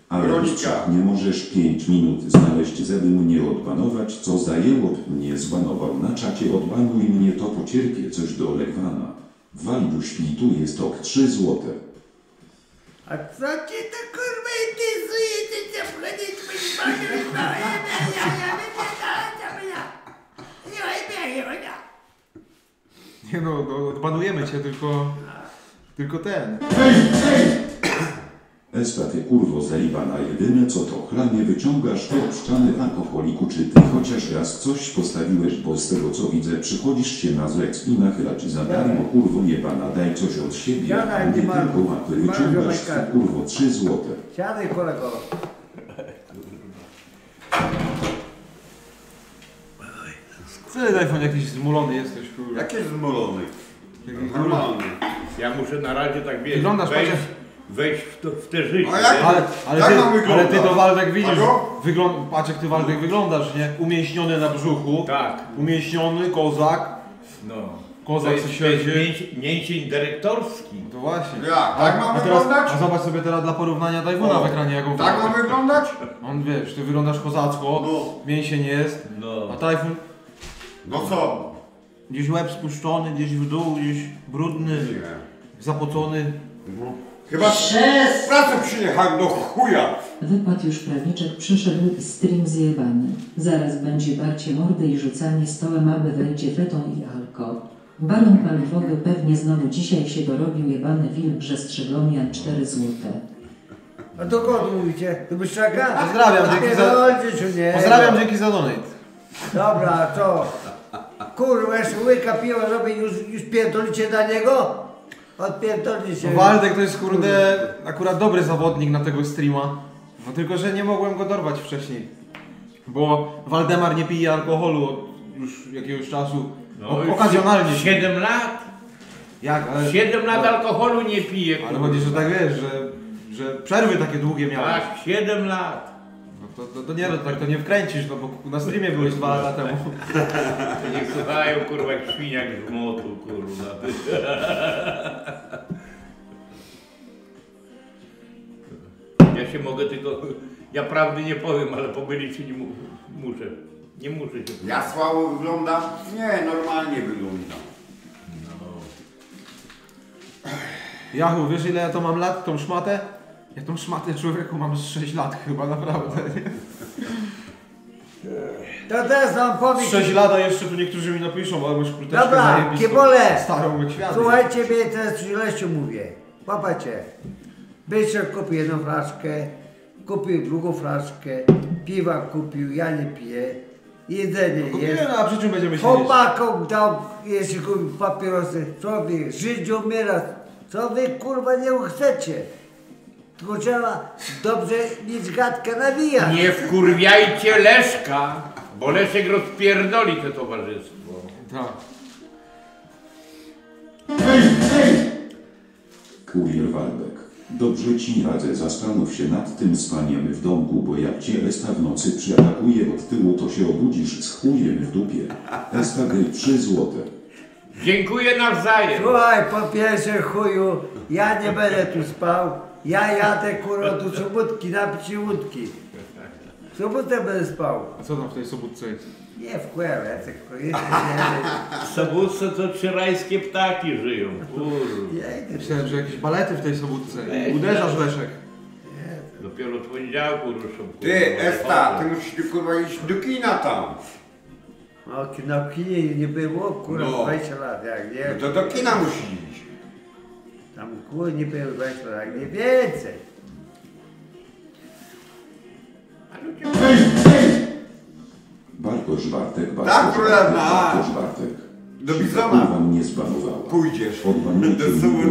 Ale Weronika. Weronika. nie możesz 5 minut znaleźć, żeby mnie odbanować, co zajęło mnie zbanował na czacie odbanuj mnie, to pocierpię coś do Legwana. Walidu świtu jest ok 3 złote. A co ci to kurwa interesuje, ty cię wchodzić w ja, Nie no, no, odbanujemy cię, tylko, tylko ten. Esta ty kurwo zajebana jedyne co to chlamie wyciągasz to pszczany alkoholiku czy ty chociaż raz coś postawiłeś bo z tego co widzę przychodzisz się na zlec i nachylać za darmo kurwo jebana daj coś od siebie Siadaj, a nie tylko łapy nie ma wyciągasz ty kurwo 3 złote. Siadaj kolego. Co ty iPhone jakiś zmulony jesteś, kurwa. Jakie zmulony? Normalny. Ja muszę na razie tak wiesz, Wyglądasz, wejść, patrz- wejść w, to, w te życie. A jak-? Ale, ale, Jak ty, ale ty to Waldek widzisz, wygląd, patrz jak ty Waldek wyglądasz, nie? Umięśniony na brzuchu, Tak, umięśniony, kozak, no. kozak To co jest, to jest mięsień dyrektorski. To właśnie. Jak? Tak mam a teraz, wyglądać? a zobacz sobie teraz dla porównania Dajwona w ekranie jak on Tak mam wyglądać? On wiesz, ty wyglądasz kozacko, No. mięsień jest, No. a Tajfun No co? gdzieś łeb spuszczony, gdzieś w dół, gdzieś brudny, Nie. zapocony. No. Chyba z Przez... pracy przyjechałem do chuja. Wypadł już prawniczek, przyszedł stream zjebany. Zaraz będzie barcie mordy i rzucanie stołem, aby wejdzie feton i alko. Baron paliwowy pewnie znowu dzisiaj się dorobił jebany wilk Brzestrzegonian 4 złote. A do kogo mówicie? Do Byszczaka? Pozdrawiam, dzięki za- nie. Pozdrawiam, dzięki za donate. Dobra, co? Kurwa, jeszcze łyka piwa robię, już, już pierdolicie na niego? Odpierdolicie. No Waldek to jest kurde akurat dobry zawodnik na tego streama. No tylko, że nie mogłem go dorwać wcześniej. Bo Waldemar nie pije alkoholu od już jakiegoś czasu. No, O, już okazjonalnie. 7 lat. Jak? Ale, 7 lat ale, alkoholu nie pije. ale kurwa. chodzi, że tak wiesz, że, że przerwy takie długie miałeś. Tak, 7 lat. No to, to, to nie, no, tak to nie wkręcisz, no bo na streamie byłeś dwa lata temu. To nie słuchają kurwa jak świniak z motu, kurwa. Ja się mogę tylko, ja prawdy nie powiem, ale pomylić się nie mu, muszę. Nie muszę się Ja słabo wyglądam? Nie, normalnie wyglądam. Jachu, wiesz ile ja to mam lat, tą szmatę? Ja tą szmatę człowieku mam z 6 lat chyba, naprawdę. To teraz wam powiem. 6 lat, a jeszcze tu niektórzy mi napiszą, ale masz kurteczkę Dobra, zajebistą, kiebole. Starą jak świat. Słuchajcie mnie, teraz przy Lesiu mówię. Popatrzcie. Byczek kupił jedną flaszkę, kupił drugą flaszkę, piwa kupił, ja nie piję. Jedzenie No jest. nie, no, a przy czym będziemy siedzieć? Chłopakom dał, jeśli kupił papierosy. Co wy, Żydzi umiera. Co wy kurwa nie chcecie? Trzeba dobrze mieć gadkę nawijać. Nie wkurwiajcie Leszka, bo Leszek rozpierdoli to towarzystwo. Tak. Kurier Waldek. Dobrze ci radzę, zastanów się nad tym spaniem w domku, bo jak cię Esta w nocy przyatakuje od tyłu, to się obudzisz z chujem w dupie. Esta gej 3 złote. Dziękuję nawzajem. Słuchaj, po pierwsze chuju, ja nie będę tu spał. Ja jadę kurwa do Sobótki, napić się łódki. W sobotę będę spał. A co tam w tej sobótce jest? Nie w kłębę, W Sobótce to trzy rajskie ptaki żyją. Kurwa. nie, ja idę. Myślałem, że jakieś balety w tej sobótce. Uderzasz Leszek. Dopiero od poniedziałku ruszą. kurwa. Ty, Esta, ty musisz kurwa iść do kina tam. No, na kinie nie było, kurwa, No. 20 lat, jak nie. No to do kina musisz iść. Tam było 20 lat, jak nie więcej. Bartosz Bartek, Tak, Bartosz. Bartek, Bartosz Bartek. Do Bizona. mnie zbanowała. Pójdziesz. Mi,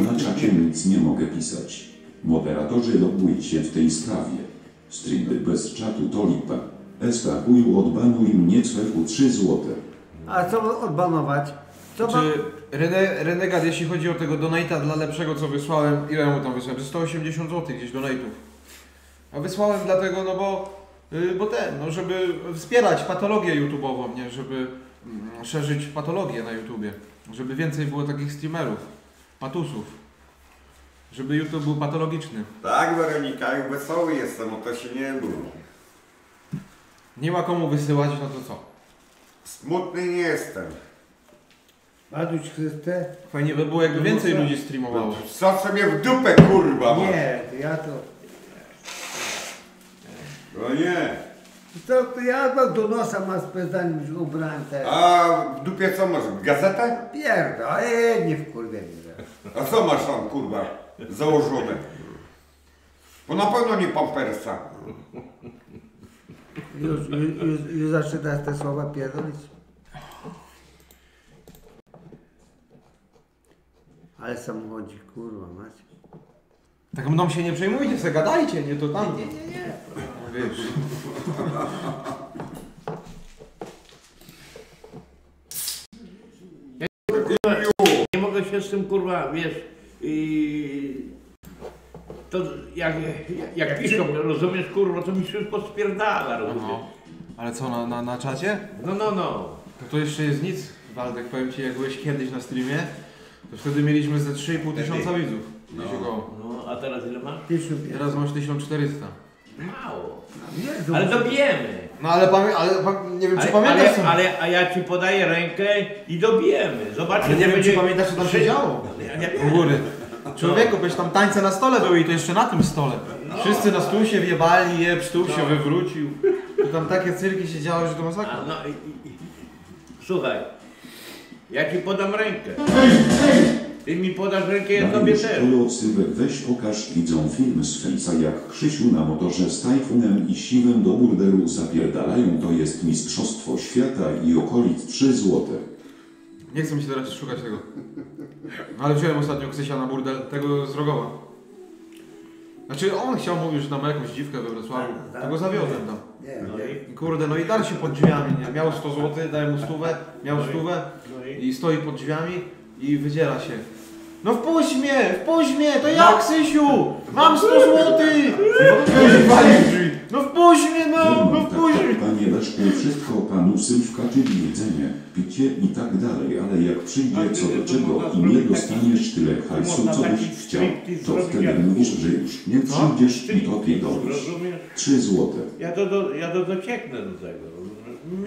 bo na czacie nic nie mogę pisać. Moderatorzy logujcie w tej sprawie. Streamy bez czatu to lipa. Esta chuju odbanuj mnie cwechu 3 złote. A co odbanować? Co ma... Czy Rene, Renegat, jeśli chodzi o tego donate'a dla lepszego, co wysłałem, ile mu tam wysłałem? Ze 180 zł gdzieś donate'ów. A wysłałem dlatego, no bo, y, bo ten, no żeby wspierać patologię YouTube'ową, nie? Żeby mm, szerzyć patologię na YouTubie. Żeby więcej było takich streamerów, patusów. Żeby YouTube był patologiczny. Tak, Weronika, jak wesoły jestem, o to się nie było. Nie ma komu wysyłać, no to co? Smutny nie jestem. Maduś Chryste? Fajnie by było, jakby więcej ludzi streamowało. Co sobie w dupę, kurwa? Nie, to ja to... No nie. To, to ja do nosa mam spędzany ubrałem te... A w dupie co masz? Gazetę? Pierda, e, nie wkurwę mnie. A co masz tam, kurwa, założone? Bo na pewno nie pampersa. Już, już, już, już zaczynasz te słowa pierdolić. Ale samochodzik, kurwa, macie. Tak mną się nie przejmujcie, se gadajcie, nie to tam. Nie, nie, nie. Wiesz. Nie mogę się z tym kurwa, wiesz, i to jak, jak, jak piszą, rozumiesz kurwa, to mi wszystko spierdala, rozumiesz? No. Ale co, na, na, na czacie? No, no, no. To, to jeszcze jest nic, Waldek, powiem Ci, jak byłeś kiedyś na streamie, to wtedy mieliśmy ze 3,5 tysiąca widzów. No, około. no, a teraz ile masz? Teraz masz 1400. Mało. Nie, Ale dobijemy. No ale, pamię- ale pa- nie wiem, czy Ale, pamiętasz co... ale, ale, a ja ci podaję rękę i dobijemy. Zobaczysz, Ale nie wiem, będzie czy pamiętasz, co tam się działo. Ja nie U wiem. góry. Człowieku, byś tam tańce na stole były i to jeszcze na tym stole. Wszyscy na stół się wjebali, jeb, stół się No. wywrócił. To tam takie cyrki się działy, że to masakra. No, i, i, i. Słuchaj, ja ci podam rękę. Ty mi podasz rękę, ja tobie też. Weź pokaż widzom film z Fejsa jak Krzysiu na motorze z Tajfunem i Siwem do burdelu zapierdalają to jest mistrzostwo świata i okolic 3 złote. Nie chcę mi się teraz szukać tego. Ale wziąłem ostatnio Krzysia na burdel, tego z Rogowa. Znaczy on chciał, mówił, że tam ma jakąś dziwkę we Wrocławiu. Tego zawiodłem tam. No i, kurde, no i dar się pod drzwiami, nie? Miał 100 zł, dałem mu stówę, miał No stówę no i- stoi pod drzwiami i wydziela się. No wpuść mnie, wpuść mnie, to ja Krzysiu! Mam 100 zł! No wpuść mnie, no, no wpuść mnie! Panie Leszku, wszystko panu Sylwka, czyli jedzenie, picie i tak dalej, ale jak przyjdzie co do czego i nie dostaniesz tyle hajsu, co byś chciał, to wtedy mówisz, że już nie przyjdziesz i to pierdolisz. rozumiesz? 3 złote. Ja to, do, ja to docieknę do tego.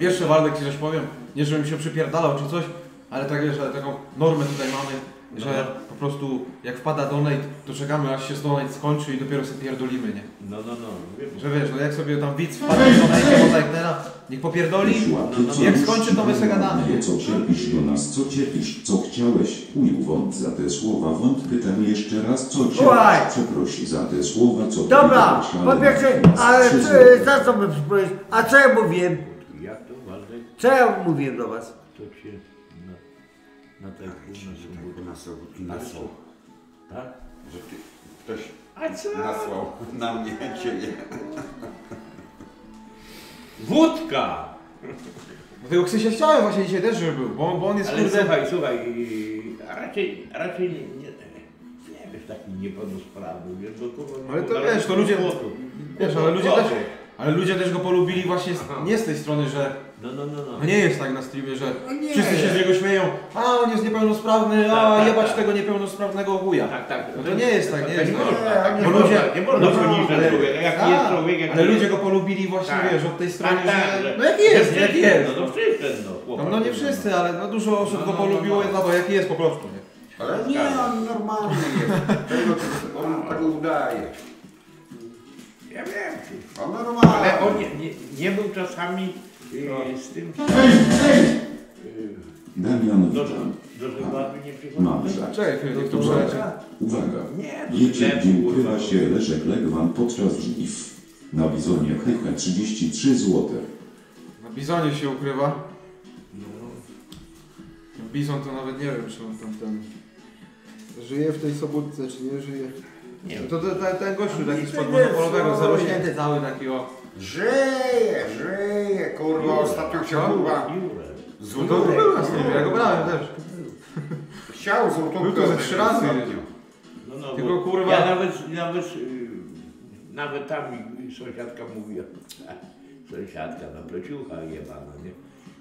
Jeszcze Waldek ci coś powiem, nie żebym się przypierdalał czy coś, ale tak wiesz, ale taką normę tutaj mamy, że po prostu jak wpada donate, to czekamy aż się donate skończy i dopiero sobie pierdolimy, nie? No, no, no. Wiem. Że wiesz, no jak sobie tam widz wpadnie w donate, bo tak teraz, niech popierdoli, Ty, co jak już skończy to my sobie gadamy. Nie, co cierpisz do nas, co cierpisz, co chciałeś, uju wąt za te słowa, wąt pytam jeszcze raz, co cierpisz, przeprosi za te słowa, co Dobra, po pierwsze, ale co- złote. za co my przypomnieć? A co ja mówiłem? Jak to Waldek? Co ja mówiłem do was? To na, tej północy Nasłał, nasłał, Tak? że ty, ktoś A co? nasłał na mnie ciebie. Wódka! Bo tego Krzysia chciałem właśnie dzisiaj też, żeby był, bo, bo on jest Ale kurde... słuchaj, słuchaj, raczej, raczej nie, nie, nie wiesz, taki niepełnosprawny, wiesz, bo kurwa... Ale to no, wiesz, to ludzie, złotów. wiesz, ale ludzie też, ale ludzie też go polubili właśnie z, nie z tej strony, że No, no, no, no. no nie jest tak na streamie, że No nie. wszyscy się z niego śmieją, a on jest niepełnosprawny, Tak, a tak, jebać tak. tego niepełnosprawnego chuja. Tak, tak. No to nie jest tak, nie to jest nie tak. można, tak, nie Bo ludzie, nie można poniżać ale- człowieka, jak tak, jest człowiek, jak Ale jest. ludzie go polubili właśnie, Tak. wiesz, od tej strony, Tak, tak, że no jaki jest, jaki jest. No to wszyscy, no, No, chłopak. no nie wszyscy, ale no dużo osób No, go no, no, polubiło no. za to, jaki jest po prostu, nie? Ale nie, on normalny jest. On tak udaje. Ja wiem. On normalny. Ale on nie, nie, nie był czasami y, z tym... Damian Do, Witan. do żeglarzy nie. Czekaj to przeleci. Uwaga. Nie, ukrywa się Leszek Legwan podczas żniw? Na bizonie Hyche 33 złote. Na Bizonie się ukrywa. Bizon to nawet nie wiem, czy on tam ten... Żyje w tej sobótce, czy nie żyje. Nie. To, to ten, ten gościu taki spod monopolowego, zarośnięty cały taki o... Żyje, żyje, kurwa, ostatnio się kurwa Jurek. No to był na streamie, ja go brałem też. Chciał złotówkę. Był to ze trzy razy. ostatnio. No, no, Tylko, bo kurwa- Ja nawet, nawet, y, nawet tam mi sąsiadka mówiła, sąsiadka, na pleciucha jebana, nie?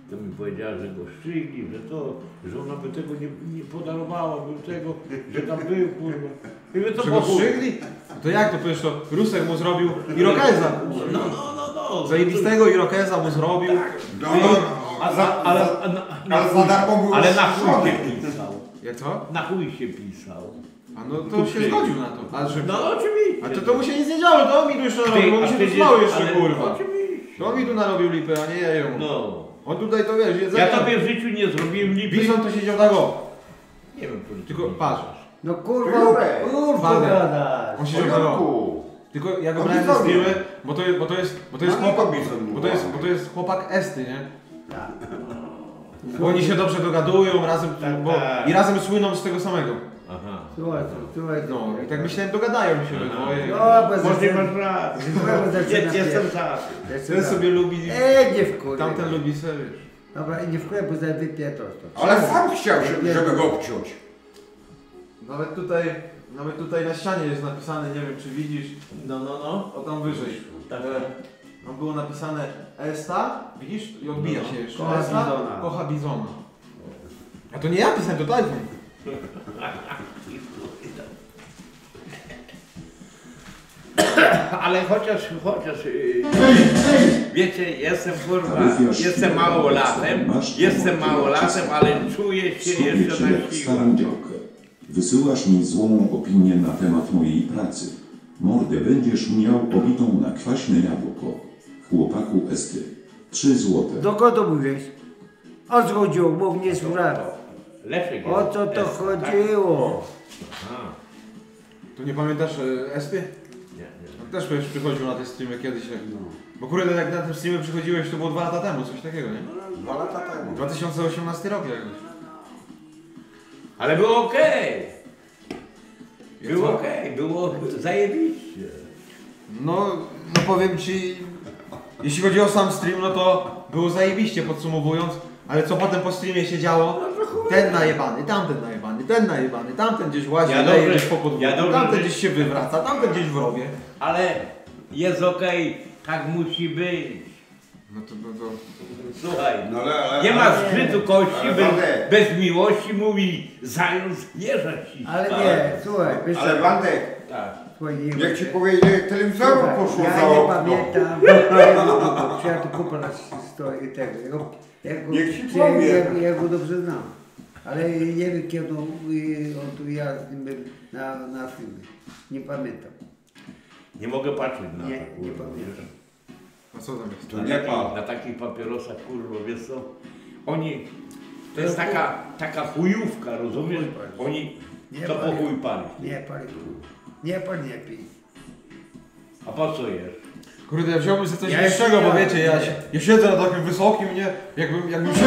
To mi powiedziała, że go szczygli, że to, że ona by tego nie, nie podarowała, by tego, że tam był, kurwa. I my to Czy go po chuj. strzygli? To jak to przecież to Rusek mu zrobił Irokeza. No, no, no, no. Zajebistego Irokeza mu zrobił. No, A za, ale, a na, na, ale za darmo był ale na chuj się pisał. Jak co? Na chuj się pisał. A no to się zgodził na to. A, że... No oczywiście. A to, to mu się nic nie działo, to on mi tu jeszcze narobił, bo mi się tu przecież- jeszcze ale- kurwa. Oczywiście. To on mi tu narobił lipy, a nie ja jemu. No. On tutaj to wiesz, jedzenie... Ja tobie w życiu nie zrobiłem lipy. Bizon to siedział tak o. Nie wiem, czy Tylko patrz. No kurwa, Jurek. kurwa gadasz. On siedział tak o. Jurku. Tylko ja go No brałem na streamy, bo to, bo to jest, bo to jest No, nie chłopak, bo to jest, bo to jest chłopak Esty, nie? Tak. Bo oni się dobrze dogadują razem, bo, tak. i razem słyną z tego samego. Słuchaj, słuchaj. No i tak myślałem, dogadają się we dwoje. No, bez Może zaczyna- masz cenę Jestem za. Ten sobie lubi, Ej, nie wkurwaj. tamten lubi sobie, wiesz. Dobra, i nie wkurwaj, bo za wypietosz to. Ale sam chciał, żeby, żeby go obciąć. Nawet tutaj, nawet tutaj na ścianie jest napisane, nie wiem czy widzisz, No, no, no. o tam wyżej. Tak. Tam było napisane Esta, widzisz? I odbija No, się jeszcze. Kocha Esta, Bizona. kocha Bizona. A to nie ja pisałem, to Tajfun. Ale chociaż, chociaż, yy, wiecie, jestem kurwa, jestem małolatem, jestem małolatem, ale czuję się jeszcze na działkę. Wysyłasz mi złą opinię na temat mojej pracy. Mordę będziesz miał pobitą na kwaśne jabłko. Chłopaku Esty. Trzy złote. Do kogo mówisz? O co chodziło? Mów nie słuchaj. Leszek O co to jest, chodziło? To nie pamiętasz e, Esty? Nie, nie. Też przecież przychodził na te streamy kiedyś. Jak... Bo kurde, jak na te streamy przychodziłeś, to było dwa lata temu, coś takiego, nie? Dwa lata temu. 2018 rok jakoś. Ale było okej. Było Co? okej, było zajebiście. No, no powiem ci, jeśli chodzi o sam stream, no to było zajebiście podsumowując, ale co potem po streamie się działo? Ten najebany, tamten najebany, ten najebany, tamten gdzieś łazi, Ja leje gdzieś po podwórku, ja tamten gdzieś się wywraca, tamten gdzieś w rowie. Ale jest okej, tak musi być. No to, no to... Słuchaj, No ale, ale, nie ma zgrzytu kości bez, bez miłości, mówi zając jeża ci. Ale nie, słuchaj, wiesz Ale co? Wandek, Tak. Słuchaj, nie jak ci powiedzieli, telewizoru Słuchaj, poszło ja za nie okno. pamiętam, czy ja tu kupę na stoi tego. Ja go, ja Niech ci ja, powie. ja, ja go dobrze znam. Ale nie wiem kiedy on, tu ja z nim byłem na, na filmie. Nie pamiętam. Nie mogę patrzeć na Nie, to, nie kurwa, pamiętam. wiesz. A co tam jest? To Na, nie takich, pan. na takich papierosach, kurwa, wiesz co? Oni, to jest taka, taka chujówka, rozumiesz? Oni Nie to po pali. chuj pali. Nie pali. Nie pali, nie pij. A po co jesz? Kurde, ja wziąłbym sobie coś Ja wyższego, bo wiecie, ja, się, ja siedzę na takim wysokim, nie? Jakbym, jakbym, się,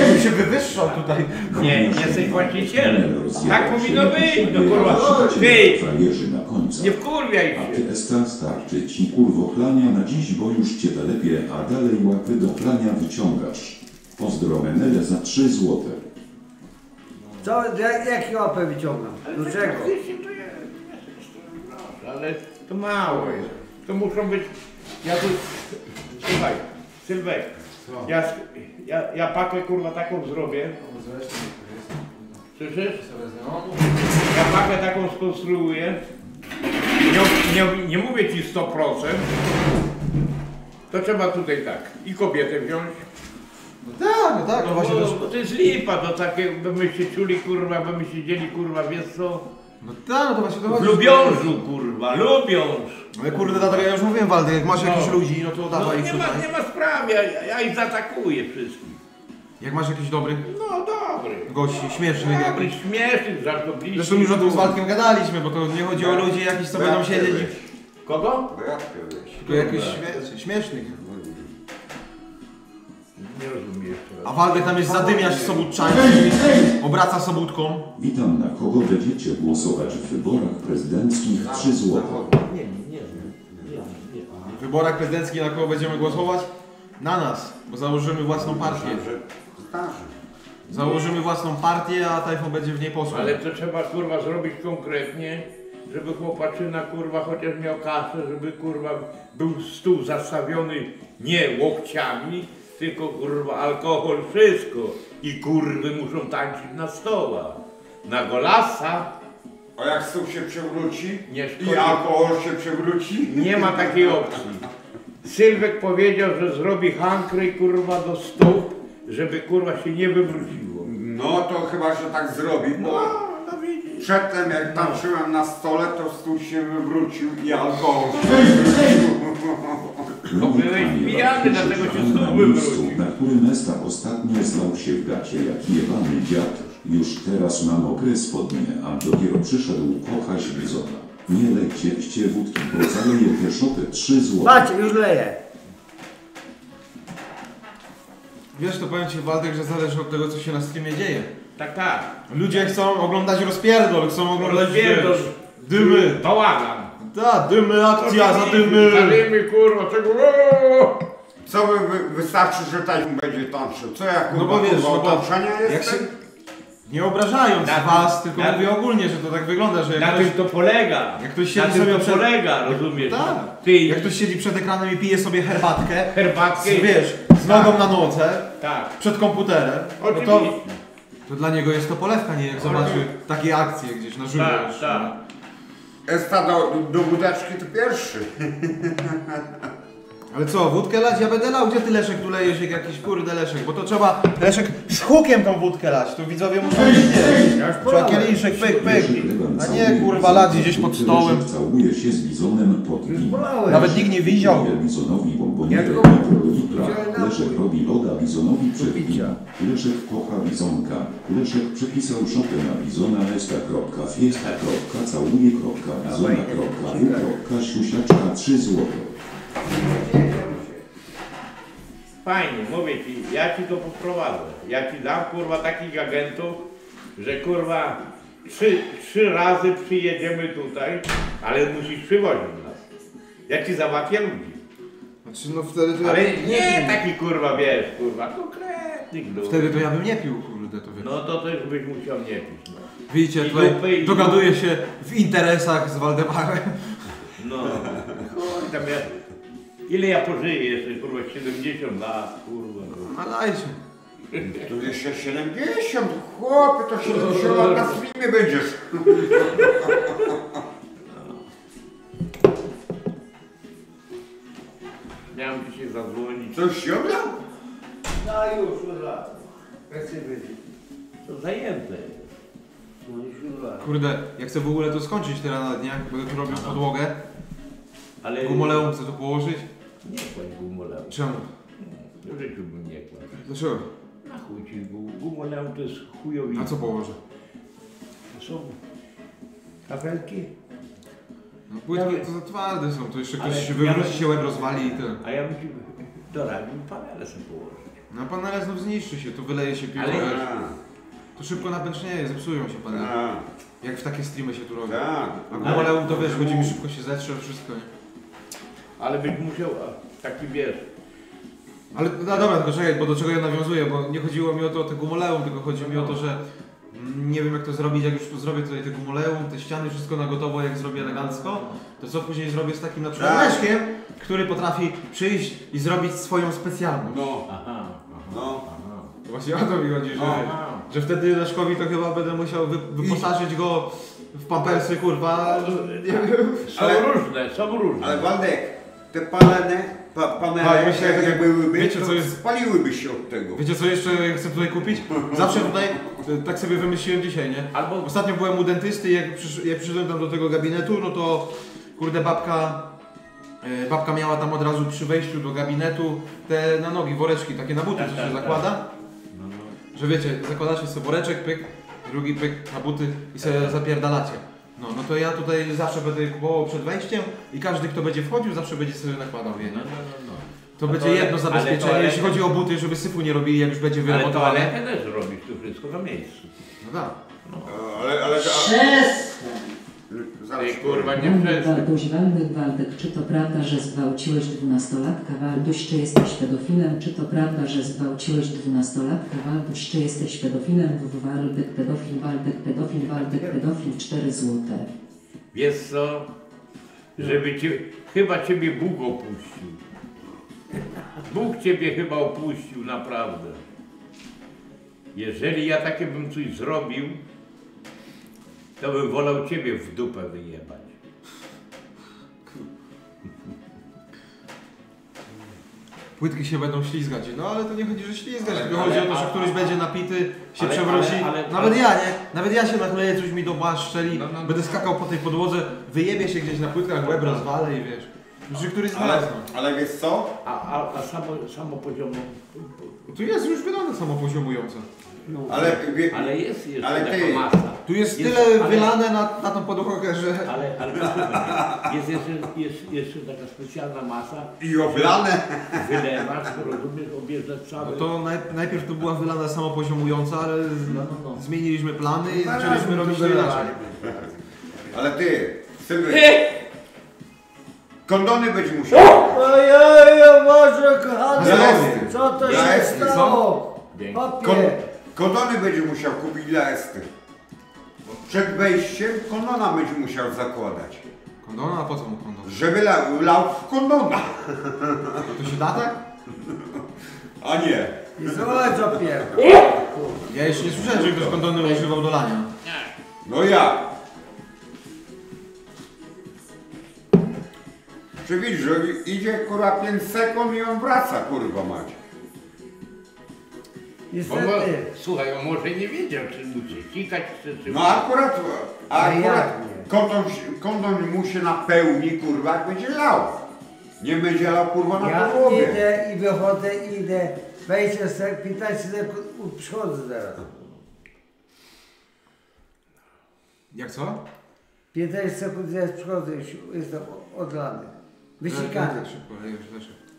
jakbym się wywyższał tutaj. Nie, jesteś właścicielem. Tak powinno być, no kurwa. Ty, frajerzy na końca. nie wkurwiaj A się. ty Esta starczy ci kurwo na dziś, bo już cię telepie, a dalej łapy do plania wyciągasz. Pozdro Menele za 3 złote. Co, jak, jaki łapę wyciągam? Do czego? Ale to mało jest. To muszą być. Ja tu. Słuchaj, Sylwek. Ja, ja, ja pakę kurwa taką zrobię. Słyszysz? Ja pakę taką skonstruuję. Nie, nie, nie mówię ci 100%. To trzeba tutaj tak. I kobietę wziąć. No tak, no tak, no właśnie bo to jest lipa, to takie, by my się czuli kurwa, by my siedzieli kurwa, wiesz co? No tak, no to właśnie to W chodzi. Lubiążu kurwa, Lubiąż. Ale kurde, dlatego ja już mówiłem Waldek, jak masz No. jakichś ludzi, no to No, dawaj ich nie, ma, tutaj. nie ma sprawy, ja, ja ich zaatakuję wszystkich. Jak masz jakichś dobrych No dobry. gości, śmiesznych Dobry, jakichś. śmiesznych, żartobliwych. Zresztą już o tym z Waldkiem gadaliśmy, bo to nie chodzi o ludzi jakichś, co będą siedzieć i... Kogo? Bratkę weź. Tylko jakichś śmie śmiesznych. Nie rozumiem jeszcze A raz. Waldek tam jest zadymiarz sobótczański, obraca sobótką. Witam na kogo będziecie głosować w wyborach prezydenckich 3 złote. W wyborach prezydenckich na kogo będziemy głosować? Na nas, bo założymy własną partię. Starzy. Założymy własną partię, a Tajfun będzie w niej posłem. Ale to trzeba kurwa zrobić konkretnie, żeby chłopaczyna kurwa chociaż miał kasę, żeby kurwa był stół zastawiony nie łokciami, tylko kurwa alkohol, wszystko. I kurwy muszą tańczyć na stołach. Na golasa A jak stół się przewróci Nie szkodzi. i alkohol się przewróci? nie ma takiej opcji. Sylwek powiedział, że zrobi hankry kurwa do stóp, żeby kurwa się nie wywróciło. No to chyba, że tak zrobi, bo no. Przedtem jak tańczyłem na stole, to stół się wywrócił i alkohol. No byłeś pijany, dlatego się miejscu, wywrócił. na którym Esta ostatnio zlał się w gacie jak jebany dziad. Już teraz ma mokre spodnie, a dopiero przyszedł kochać Bizona. Nie lejcie ście wódki, bo zaleje pieszotę 3 zł. Macie, już leję. Wiesz, to powiem Ci Waldek, że zależy od tego, co się na streamie dzieje. Tak, tak. Ludzie chcą oglądać rozpierdol, chcą oglądać Rozpierdol. dymy. Bałagan. Tak, dymy, akcja, zadymy. Zadymy, kurwa, czego... Co wy, wy, wystarczy, że tajfun będzie tańczył? Co ja kurwa, No bo wiesz, kurwa, no bo tańczenia jak się... Nie obrażając Na was, tylko na- mówię ogólnie, że to tak wygląda, że jak Na ktoś, tym to polega. jak ktoś Na siedzi tym sobie to przed... polega, rozumiesz? Tak. Ty, Jak ktoś siedzi przed ekranem i pije sobie herbatkę, herbatkę. z, wiesz, z nogą na noce, Tak. przed komputerem, no to, Oczywiście. To dla niego jest to polewka, nie jak zobaczy takie akcje gdzieś na żywo. Tak, tak. nie? Esta do, do budeczki to pierwszy. Ale co, wódkę lać? Ja będę lał. Gdzie ty Leszek tu lejesz jak jakiś kurde Leszek? Bo to trzeba, Leszek, z hukiem tą wódkę lać. Tu widzowie muszą wiedzieć. Trzeba kieliszek, pyk, pyk. A nie kurwa lać gdzieś pod stołem. Leszek całuje się z Bizonem pod. Nawet nikt nie widział. Bizonowi bombonierę Leszek robi loda Bizonowi przed. Leszek kocha Bizonka. Leszek przepisał szopę na Bizona esta.fiesta.całuje.bizona.w. Siusiaczka 3 złote. Fajnie, mówię ci, ja ci to poprowadzę. Ja ci dam kurwa takich agentów, że kurwa trzy, trzy razy przyjedziemy tutaj, ale musisz przywozić nas. Ja ci załatwię ludzi. Znaczy no wtedy to ja Ale bym nie pił. taki kurwa wiesz, kurwa, konkretnych ludzi. Wtedy to ja bym nie pił, kurde, to wiesz. No to też byś musiał nie pić. No, Widzicie, I tutaj dupy, i dogaduję się w interesach z Waldemarem. no. chuj tam ja, ile ja pożyję jeszcze, kurwa, 70 lat, kurwa. no. Nalajcie. To jeszcze 70, chłopie, to 70 lat na streamie będziesz. Miałem dzisiaj zadzwonić. Coś się oblał? No już, już lat. Jak. To zajęte jest. No. Kurde, ja chcę w ogóle to skończyć teraz na dniach, będę tu robił podłogę. Ale Gumoleum chcę tu położyć. nie kładź gumoleum. Czemu? W życiu bym nie kładł. Dlaczego? Na chuj ci gu- gumoleum to jest chujowi. A co położę? Są kafelki. No płytki to za twarde są, to jeszcze Ale ktoś się wywróci się łeb rozwali i tyle. A ja bym ci doradził panele sobie położyć. No panele znów zniszczy się, tu wyleje się piwo, Ale- To szybko napęcznieje, zepsują się panele. Jak w takie streamy się tu robi. tak. A gumoleum to wiesz, chodzi mi szybko się zetrze wszystko, nie? Ale byś musiał taki wiesz. Ale no dobra, tylko czekaj, bo do czego ja nawiązuję, bo nie chodziło mi o to o te gumoleum, tylko chodzi mi o to, że mm, nie wiem jak to zrobić, jak już tu zrobię tutaj te gumoleum, te ściany, wszystko na gotowo, jak zrobię elegancko, to co później zrobię z takim na przykład Tak. Leszkiem, który potrafi przyjść i zrobić swoją specjalność. No, Aha, aha, no. aha. Właśnie o to mi chodzi, że, No. że wtedy Leszkowi to chyba będę musiał wy, wyposażyć go w pampersy, kurwa, nie wiem. Są Ale- różne, są różne. Ale Waldek, te panele, pa, panele, A, ja myślę, jak, jak- byłyby, wiecie, to co jest- spaliłyby się od tego. Wiecie co jeszcze chcę tutaj kupić? Zawsze tutaj, e, tak sobie wymyśliłem dzisiaj, nie? Albo Ostatnio byłem u dentysty i jak, przysz, jak przyszedłem tam do tego gabinetu, no to kurde babka, e, babka miała tam od razu przy wejściu do gabinetu te na nogi woreczki, takie na buty, Tak, co tak, się tak. zakłada. No, no. Że wiecie, zakładacie sobie woreczek, pyk, drugi pyk na buty i sobie zapierdalacie. No, no to ja tutaj zawsze będę kupował przed wejściem i każdy kto będzie wchodził zawsze będzie sobie nakładał, No, nie? no, no, no. To No będzie to- jedno ale zabezpieczenie, toaletę- jeśli chodzi o buty, żeby syfu nie robili jak już będzie Ale wyremontowane. toaletę też robisz tu wszystko na miejscu. No tak. Ale, ale, a, Przestań. Zaraz, Ty kurwa nie Waldek. Walduś, Waldek, Waldek, czy to prawda, że zgwałciłeś dwunastolatka? Walduś, czy jesteś pedofilem? Czy to prawda, że zgwałciłeś dwunastolatka? Walduś, czy jesteś pedofilem? W Waldek, pedofil, Waldek, pedofil, Waldek, pedofil, 4 złote. Wiesz co? Żeby cię, chyba ciebie Bóg opuścił. Bóg ciebie chyba opuścił, naprawdę. Jeżeli ja takie bym coś zrobił, to bym wolał ciebie w dupę wyjebać. Płytki się będą ślizgać. No ale to nie chodzi, że ślizgać, Ale- tylko ale- chodzi o to, że ale- któryś będzie napity, się ale- przewróci. ale- ale- Nawet ale- ja, nie? Nawet ja się nachleję, coś mi do szczeli, No, no, no. będę skakał po tej podłodze, wyjebie się gdzieś na płytkach, łeb rozwalę i wiesz. Znaczy, który z Ale, nas, no. ale wiesz co? A, a, a samo, samo poziomu. Tu jest już wylane samopoziomujące. Ale, wie, Ale jest jeszcze ale taka ty, masa. Tu jest, Jest- tyle ale- wylane na, na tą podłogę, że... Ale, ale posłuchaj, jest jeszcze, jest jeszcze taka specjalna masa. i oblane. Wylewasz, rozumiesz, objeżdżasz No cały. to naj, najpierw tu była wylana samopoziomująca, ale z, No, no, no. zmieniliśmy plany i Zaraz zaczęliśmy robić to inaczej. Ale ty, Sylwy, kondony będzie musiał. Ojej, Boże kochany, co to się stało? Dzięki. Kon, Popie, kondony będzie musiał kupić dla Esty. Przed wejściem kondona będzie musiał zakładać. Kondona? A po co mu kondon? Żeby la, lał w kondona. To się da tak? A nie. i zobacz co pierdol. Ja jeszcze nie słyszałem, że ktoś kondony używał do lania. No jak? Czy widzisz, że idzie kurwa 5 sekund i on wraca kurwa mać. Bo Niestety, słuchaj, on może nie wiedział, czy mu się ścikać, czy... czy No akurat, a A akurat kondon, kondon mu się napełni kurwa jak będzie lał. Nie będzie lał kurwa na ja podłogę. idę i wychodzę, idę, 20 sekund, 15 sekund, u- przychodzę zaraz. Jak co? 15 sekund zaraz przychodzę, już jestem odlany. Wysikany.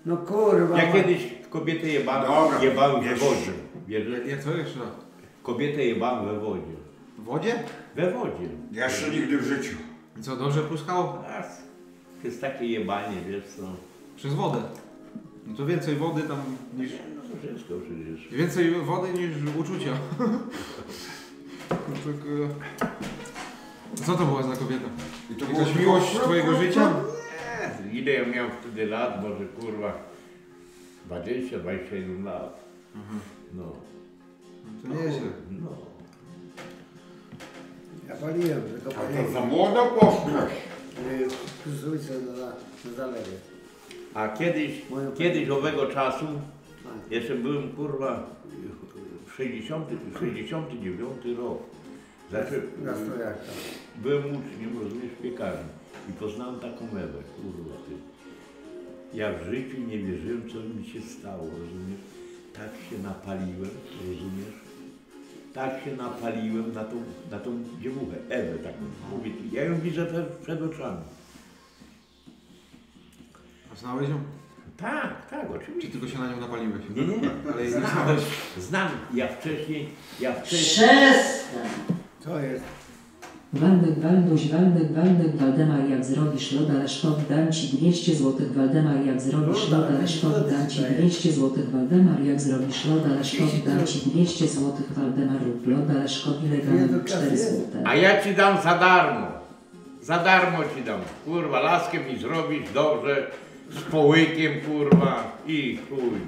No kurwa. Ja kiedyś kobietę jebałem, jebałem jeszcze. wodzie. Jak- Jak co jeszcze raz? kobietę jebałem we wodzie. W wodzie? We wodzie. Jeszcze nigdy w życiu. I co, dobrze pluskało? A, To jest takie jebanie, wiesz co. Przez wodę. No to więcej wody tam niż... No to wszystko przecież. Więcej wody niż uczucia. No tak, e, Co to była za kobieta? I to Jakaś miłość twojego życia? Nie, ile ja miałem wtedy lat, może kurwa 20, 21 lat. No. To nieźle. No. Ja paliłem, tylko A to paliłem. za młodo poszłaś. Krzyżujce na, na zalewie. A kiedyś, Moją kiedyś owego czasu, jeszcze byłem kurwa w 60, 69 rok. Znaczy, Na stojaka. byłem uczniem, rozumiesz, piekarni. I poznałem taką Ewę, kurwa ty. Ja w życiu nie wierzyłem, co mi się stało, rozumiesz? Tak się napaliłem, rozumiesz? Tak się napaliłem na tą, na tą dziewuchę, Ewę taką, mówię ci. Ja ją widzę przed, przed oczami. A znałeś ją? Tak, tak, Czy oczywiście. tylko się na nią napaliłeś? Nie, nie, Ale jej nie znam, znałeś. znam, ja wcześniej, ja wcześniej, Przestań. Co jest? Waldyk, Walduś, Waldyk, Waldyk, Waldemar, jak zrobisz loda Leszkowi, dam ci 200 złotych, Waldemar, jak zrobisz Loda, Leszkowi, dam ci daję. 200 złotych, Waldemar, jak zrobisz loda Leszkowi, dam ci 200 złotych, Waldemar, rób loda Leszkowi, legalnie 4 złote. a ja ci dam za darmo. Za darmo ci dam. Kurwa, laskę mi zrobić dobrze, z połykiem, kurwa, i chuj.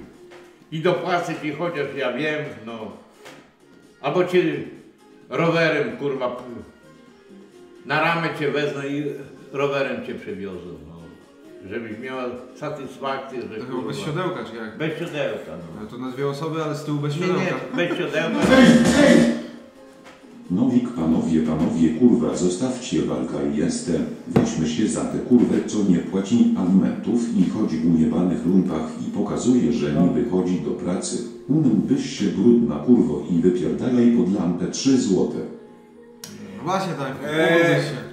I dopłacę ci chociaż ja wiem, no. Albo cię rowerem, kurwa, na ramę cię wezmę i rowerem cię przewiozę, no. Żebyś miała satysfakcję, że To chyba kurwa... bez siodełka, czy jak? Bez siodełka, no. Ale to na dwie osoby, ale z tyłu bez Nie, siodełka. nie, bez siodełka. Nowik panowie panowie kurwa zostawcie walka i jestem. Weźmy się za tę kurwę co nie płaci alimentów i chodzi w uniebanych lumpach i pokazuje, że niby chodzi do pracy. Umyłbyś się brudna kurwo i wypierdalaj pod lampę 3 złote. Właśnie tak, Eee, się.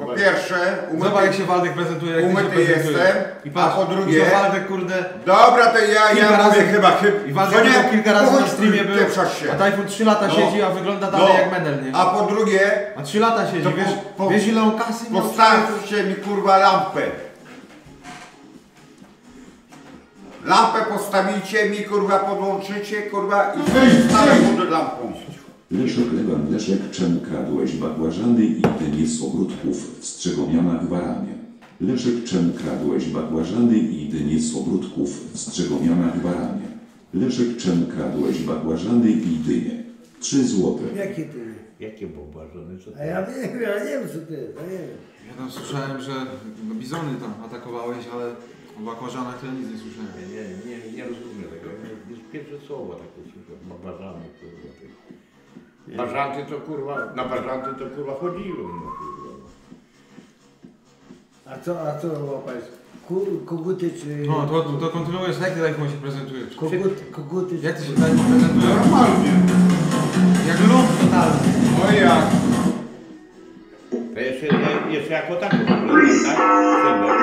Po pierwsze, Zobacz jak umyty, się Waldek prezentuje, jak ty się umyty prezentuje. jestem, I a patrz, po drugie... i Waldek kurde... Dobra, to ja, ja razy- mówię chyba chyb... I Waldek był kilka razy na streamie był, się. a Tajfun 3 lata No. siedzi, a wygląda dalej No. jak Menel, nie? A po drugie, A 3 lata siedzi, wiesz, po- po- wiesz ile on kasy miał? postawcie mi kurwa lampę. Lampę postawicie mi, kurwa, podłączycie, kurwa, i stanę pod lampą. Leszek Lewan Leszek czemu kradłeś bakłażany i dynie z ogródków w Strzegomianach Waranie? Leszek czemu kradłeś bakłażany i dynie z ogródków w Strzegomianach Waranie? Leszek czemu kradłeś bakłażany i dynie? 3 złote. Jakie ty? Jakie bobłażone, co A ja wiem, ja nie wiem co ty jest, ja nie wiem. Ja tam słyszałem, że no, bizony tam atakowałeś, ale o bakłażanach to ja nic nie słyszałem. Nie, nie, nie, nie rozumiem tego. Nie, jest pierwsze słowo takie słyszę. Kurwa. Ty. Bażanty to kurwa, na bażanty to kurwa chodziłem, no kurwa. A co, a co łapać? ku, koguty czy... No, to, to kontynuujesz, jak ty iPhone się prezentujesz? Koguty, koguty Jak ty się iPhone prezentujesz? Normalnie. Jak lub totalny. O jak? To jeszcze, jeszcze jako tako tak? Sylwek.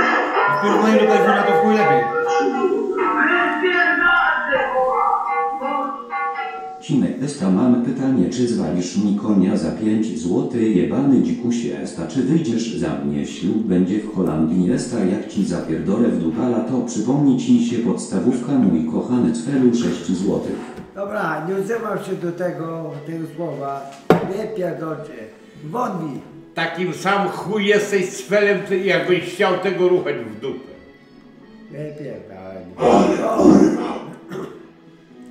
W porównaniu do iPhone'a to w chuj lepiej. Cinek Esta mam pytanie, czy zwalisz mi konia za 5 zł jebany dzikusie Esta, czy wyjdziesz za mnie, ślub będzie w Holandii Esta, jak ci zapierdolę w dupala, to przypomni ci się podstawówka mój kochany cfelu 6 zł. Dobra, nie odzywam się do tego, tego słowa. Nie pierdolcie. Wodni. Takim sam chuj jesteś z felem, ty jakbyś chciał tego ruchać w dupę. Nie pierdolę.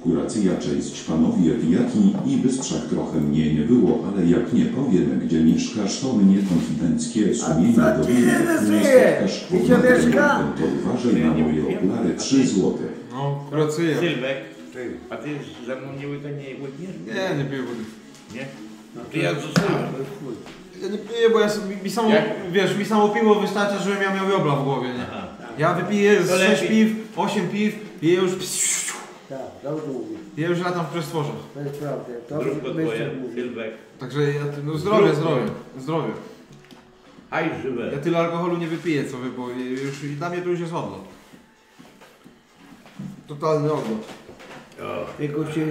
Kuracyja cześć panowie pijaki i bystrzak trochę mnie nie było, ale jak nie powiem gdzie mieszkasz to mnie konfidenckie sumienie interesuje? mnie spotkasz Gdzie mieszka? to uważaj na moje okulary 3 złote. No, kuracyja. Sylwek, a ty ze mną nie łyka nie? Nie, nie piję wody. Nie? Ty jak zostałem? Ja nie piję, bo ja sobie, mi samo, Jak? wiesz, mi samo piwo wystarcza, żebym ja miał jobla w głowie, nie? Aha. Ja wypiję z To 6 lepiej. piw, 8 piw i ja już... Tak, dobrze mówisz. Ja już latam w przestworze. To jest prawda. To myślę, twoje. Sylwek. Także ja, no zdrowie, zdrowie, zdrowie. Aj żywe. Ja tyle alkoholu nie wypiję, co wy, bo już, dla mnie to już jest odlot. Totalny odlot. Tylko się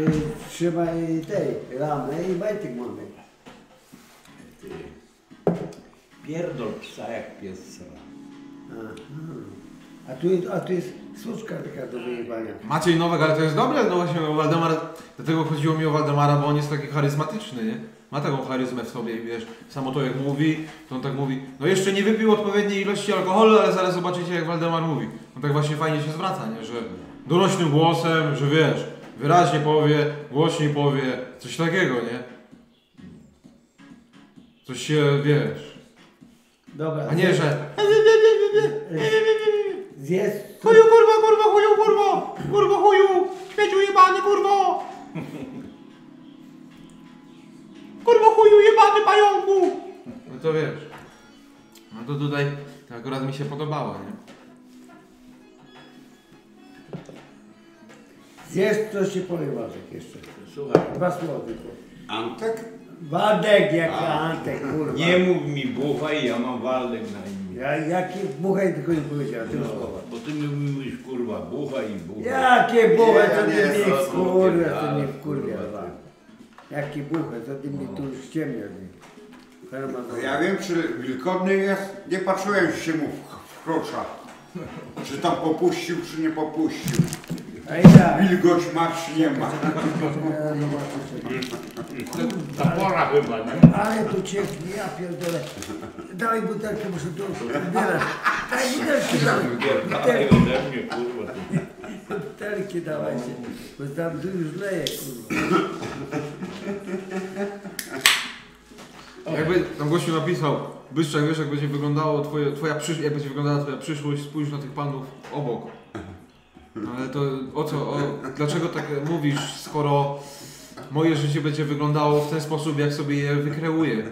trzymaj tej ramy i bajtek mamy. Ty. Pierdol psa jak pies sra. Aha. A tu, a tu jest słuczka taka do wyjebania. Maciej Nowak, ale to jest dobre, no właśnie Waldemar, dlatego chodziło mi o Waldemara, bo on jest taki charyzmatyczny, nie? Ma taką charyzmę w sobie, wiesz, samo to jak mówi, to on tak mówi, no jeszcze nie wypił odpowiedniej ilości alkoholu, ale zaraz zobaczycie jak Waldemar mówi. On tak właśnie fajnie się zwraca, nie? Że donośnym głosem, że wiesz, wyraźnie powie, głośniej powie, coś takiego, nie? Coś się, wiesz, Dobra. a nie, że Zjedz chuju kurwa, kurwa, chuju, kurwa, kurwa, chuju, śmieciu jebany, kurwa. Kurwa chuju jebany pająku! No to wiesz. No to tutaj to akurat mi się podobało, nie? Zjedz coś ci powiem Waldek jeszcze. Słuchaj. Dwa słowa tylko. Antek? Waldek jak A. Antek, kurwa. Nie mów mi buchaj, ja mam Waldek na imię. Ja, jaki buchaj tylko nie powiedział, tego No, słowa. bo ty mi mówisz kurwa buchaj i buchaj. Jakie buchaj, to ty mnie wkurwia, to mnie wkurwia. kurwa. Jaki buchaj, to ty mnie tu ściemniasz. No Ja wiem, czy wilkodny jest. Nie patrzyłem się mu w, w krocza. Czy tam popuścił, czy nie popuścił. Wilgoć ma, czy nie ma. Zapora chyba, nie? Ale tu cieknie, ja pierdolę. Dawaj butelkę, muszę tu ubierać. Daj butelki, dawaj. Butelki, ode mnie kurwa. ty. butelki dawajcie. Bo tam tu już leje, kurwa. Jakby tam gościu napisał, Byszczak, wiesz jak będzie wyglądało twoje, twoja przysz- jak będzie wyglądała twoja przyszłość, spójrz na tych panów obok. No ale to o co, o, dlaczego tak mówisz, skoro moje życie będzie wyglądało w ten sposób, jak sobie je wykreuję?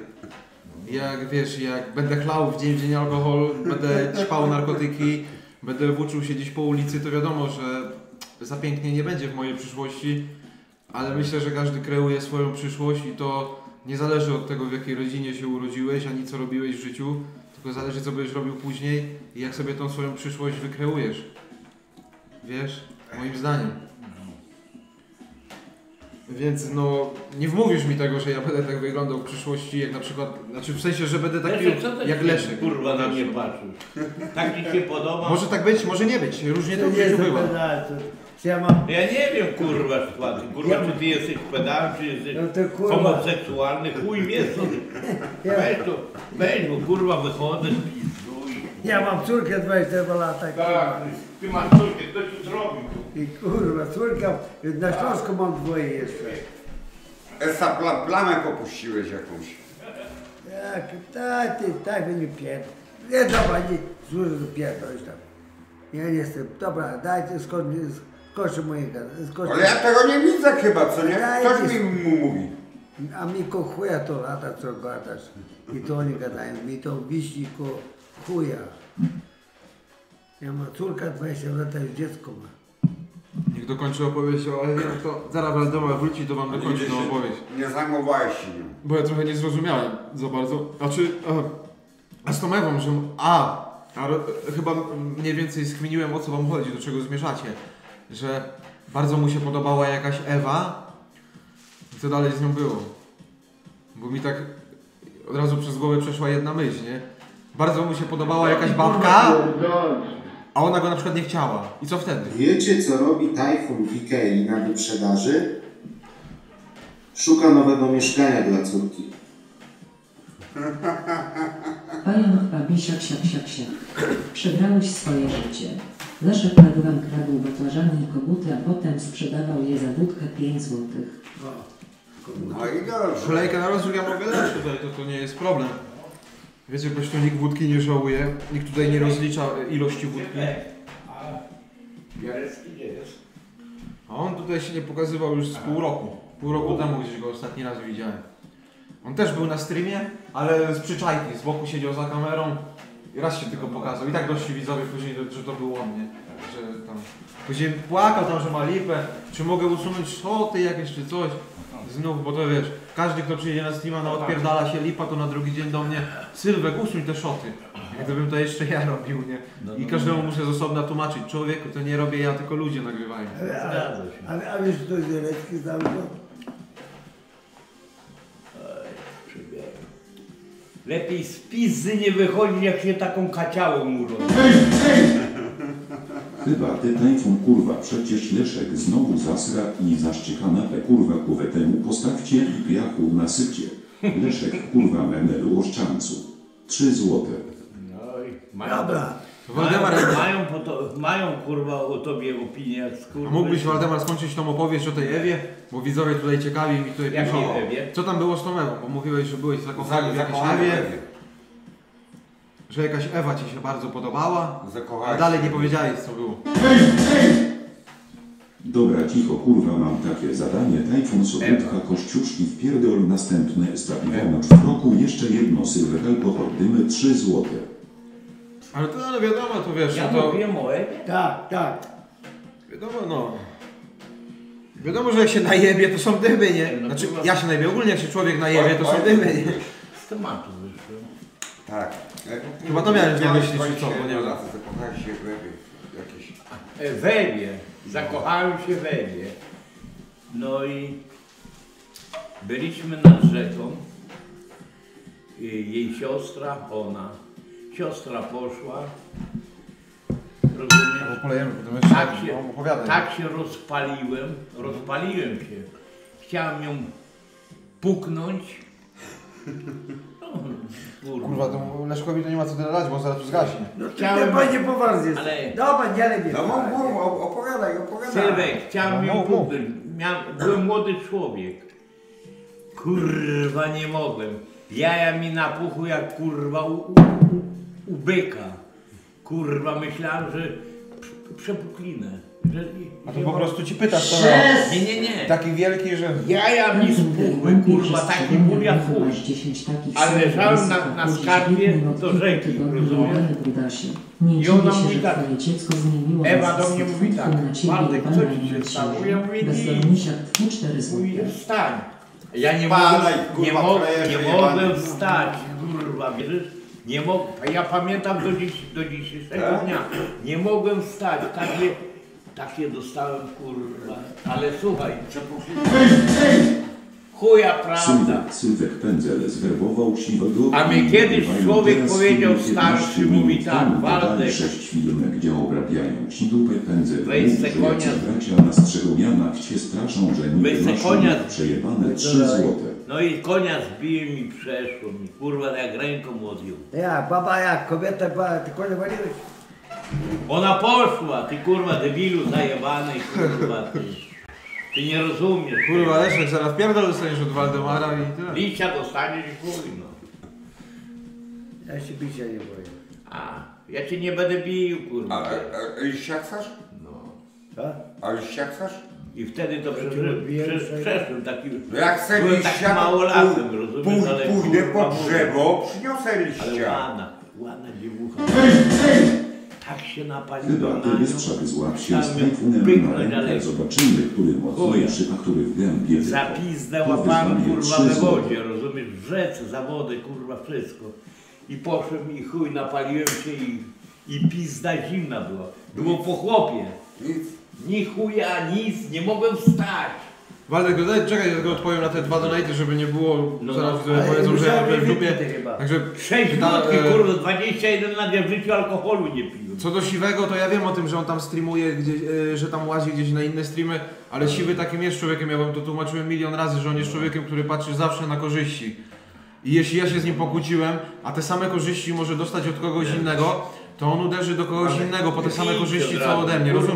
Jak wiesz, jak będę chlał w dzień w dzień alkohol, będę ćpał narkotyki, będę włóczył się gdzieś po ulicy, to wiadomo, że za pięknie nie będzie w mojej przyszłości, ale myślę, że każdy kreuje swoją przyszłość i to nie zależy od tego, w jakiej rodzinie się urodziłeś, ani co robiłeś w życiu, tylko zależy, co będziesz robił później i jak sobie tą swoją przyszłość wykreujesz. Wiesz? Moim zdaniem. Więc no, nie wmówisz mi tego, że ja będę tak wyglądał w przyszłości, jak na przykład, znaczy w sensie, że będę taki Leszek, co ty jak Leszek. Kurwa na mnie patrzysz. Tak ci się podoba? Może tak być, może nie być. Różnie to w nie życiu bywa. czy ja mam... Ja nie wiem kurwa sytuacji. Kurwa Ja- czy ty jesteś pedał, czy jesteś No to kurwa. homoseksualny, chuj wie co ty. Ja, Weź to, weź bo kurwa wychodzę, pizduj. ja mam córkę 22 lata. Tak, ty masz córkę, kto ci zrobił? I kurwa, córka, na Śląsku mam dwoje jeszcze. Esa pla, plamę popuściłeś jakąś. Jak, tak, ty, tak, nie pierdol. Nie, dobra, nie, służę do pierdolisz tam. Ja nie jestem, dobra, dajcie, skończę, skończę moje skończę. Ale ja tego nie widzę chyba, co nie? Ktoś mi- mi mu mówi. A mi ko chuja to lata, co gadasz. I to oni gadają, mi to wisi ko chuja. Ja ma córka 20 lat, już dziecko ma. Niech dokończy opowieść o Ewie, no to zaraz Waldemar wróci, to wam dokończy tą opowieść. Nie zajmowałeś się nią. Bo ja trochę nie zrozumiałem za bardzo. Znaczy, a, a z tą Ewą, że... A, a ro- chyba mniej więcej skminiłem o co wam chodzi, do czego zmierzacie. Że bardzo mu się podobała jakaś Ewa. I co dalej z nią było? Bo mi tak od razu przez głowę przeszła jedna myśl, nie? Bardzo mu się podobała jakaś babka, a ona go na przykład nie chciała. I co wtedy? Wiecie, co robi Tajfun w Ikei na wyprzedaży? Szuka nowego mieszkania dla córki. Pająk Babisia siak siak siak. Przegrałeś swoje życie. Leszek Radowan kradł bakłażany i koguty, a potem sprzedawał je za wódkę 5 złotych. No i dobrze. Kolejkę na rozwój ja mogę dać tutaj, to, to nie jest problem. Wiecie, tu nikt wódki nie żałuje, nikt tutaj nie rozlicza ilości wódki. A Biarecki gdzie jest? A on tutaj się nie pokazywał już z pół roku. Pół roku temu gdzieś go ostatni raz widziałem. On też był na streamie, ale z przyczajki, z boku siedział za kamerą i raz się tylko pokazał. I tak doszli widzowie później, że to był on, nie? Że tam... Później płakał tam, że ma lipę, czy mogę usunąć szoty jakieś, czy coś. Znów, bo to wiesz, każdy kto przyjdzie na streama, no odpierdala się lipa, to na drugi dzień do mnie Sylwek, usuń te szoty. Jak gdybym to jeszcze ja robił, nie? I każdemu muszę z osobna tłumaczyć, człowieku, to nie robię ja, tylko ludzie nagrywają. Ale, ale, ale, a wiesz, kto Zielecki znał go? Lepiej z pizzy nie wychodzi, jak się taką kaciałą murzą. Chyba ty Tajfun kurwa przecież Leszek znowu zasra i zaszczy kanapę kurwa kuwę temu postawcie i piachu nasypcie. Leszek kurwa menelu oszczancu. Trzy złote. No i mają, Dobra. Waldemar, mają, mają, po to, mają kurwa o tobie opinię jak A skurwy. mógłbyś Waldemar skończyć tą opowieść o tej Ewie? Bo widzowie tutaj ciekawi mi tutaj Jakiej piszą. Ewie? Co tam było z tą Ewą? Bo mówiłeś, że byłeś zakochany w jakiejś Ewie. Że jakaś Ewa ci się bardzo podobała. Zakochałeś A dalej się. nie powiedziałeś co było. Dobra cicho kurwa mam takie zadanie Tajfun Sowietka Kościuszki wpierdol następny stawionoc w roku jeszcze jedno sylwek alkohol dymy 3 złote. Ale to ale wiadomo, to wiesz, Ja no to... mówiłem o Ewie? Tak, tak. Wiadomo, no. Wiadomo, że jak się najebie, to są dymy, nie? No Znaczy, kurwa. ja się najebie, ogólnie jak się człowiek najebie, to są dymy, nie? Z tematu wyszło. Tak. Chyba to miałem na myśli, czy co, bo nie wiem. Zakochałeś się w Ewie. Jakieś... E, W Ewie. Zakochałem się w Ewie. No i byliśmy nad rzeką. I Jej siostra, ona. Siostra poszła. Rozumiesz? Polejemy potem jeszcze, Tak się, tak się rozpaliłem, rozpaliłem się. Chciałem ją puknąć. No, Kurwa, to Leszkowi to nie ma co tyle dać, bo zaraz tu zgaśnie. No to Chciałem- nie będzie poważnie. Ale- Dobra, nie lepiej. No mów, mów, op- opowiadaj, opowiadaj. Sylwek, chciałem No, puknąć. Miałem, byłem młody człowiek. Kurwa, nie mogłem. Jaja mi napuchły jak kurwa u, u, u byka. Kurwa, myślałem, że prze- przepuklinę. A to po prostu ci pytasz, to Nie, nie, nie. Taki wielki, że... Jaja mi spuchły, kurwa, taki ból jak chuj. Ale leżałem na- na skarpie do rzeki, rozumiesz? Nie I ona się, mówi tak, Ewa do mnie mówi tak, Waldek, co ci się stało? Ja mówię, nic. Bezdomnisia tfu 4 zł. Mówi, wstań. Ja nie mogłem, nie, kurwa, mo frajerze nie mogłem wstać, kurwa, wierzysz? Nie mog ja pamiętam do, dziś do dzisiejszego Tak? dnia. Nie mogłem wstać, takie, takie dostałem, kurwa. Ale słuchaj, chuja prawda. Sylwek, Sylwek Pędzel zwerbował siwego... A mnie i kiedyś człowiek powiedział starszy, 15 mówi tak, Waldek. sześć filmy, gdzie obrabiają ci dupę Pędzel. Weź se konia. bracia na Strzegomianach cię straszą, że Weź niby se konia. przejebane 3 złote. No i konia zbiłem i przeszło mi, kurwa, jak ręką odjął. Jak, baba jak, kobieta, baba, ty konie waliłeś? Ona poszła, ty kurwa debilu zajebany, kurwa, ty. Ty nie rozumiesz. Kurwa, Leszek, zaraz pierdol dostaniesz od Waldemara i tyle. Liścia dostaniesz i chuj, no. Ja się bicia nie boję. A, ja cię nie będę bił, kurwa. A, a, a liścia chcesz? No. Co? A liścia chcesz? I wtedy to przeszłem taki... No Jak chcę liścia, takim małolatem, pój- rozumiesz, pój- ale pójdę kurwa, po mówię. drzewo, przyniosę Ale liścia. ładna, ładna dziewucha. Tak się napaliłem Chyba ty na nią. wystrzak złap się z tajfunem na rękę. Zobaczymy, który mocniejszy, a który w gębie. za pizdę To łapałem kurwa we wodzie, rozumiesz, w rzece, za wodę, kurwa, wszystko. I poszedłem i chuj, napaliłem się i, i pizda zimna była. Było po chłopie. Nic. Ni chuja, nic, nie mogłem wstać. Waldek, daj, czekaj, ja tylko odpowiem na te dwa donaty, żeby nie było, No, zaraz no. powiedzą, że ja w dupie. Także Sześć pyta- wódki, e, kurwa, 21 lat, ja w życiu alkoholu nie piłem. Co do Siwego, to ja wiem o tym, że on tam streamuje, gdzieś, e, że tam łazi gdzieś na inne streamy, ale Siwy takim jest człowiekiem, ja wam to tłumaczyłem milion razy, że on jest człowiekiem, który patrzy zawsze na korzyści. I jeśli ja się z nim pokłóciłem, a te same korzyści może dostać od kogoś innego, to on uderzy do kogoś innego po te same korzyści co ode mnie, kurwa,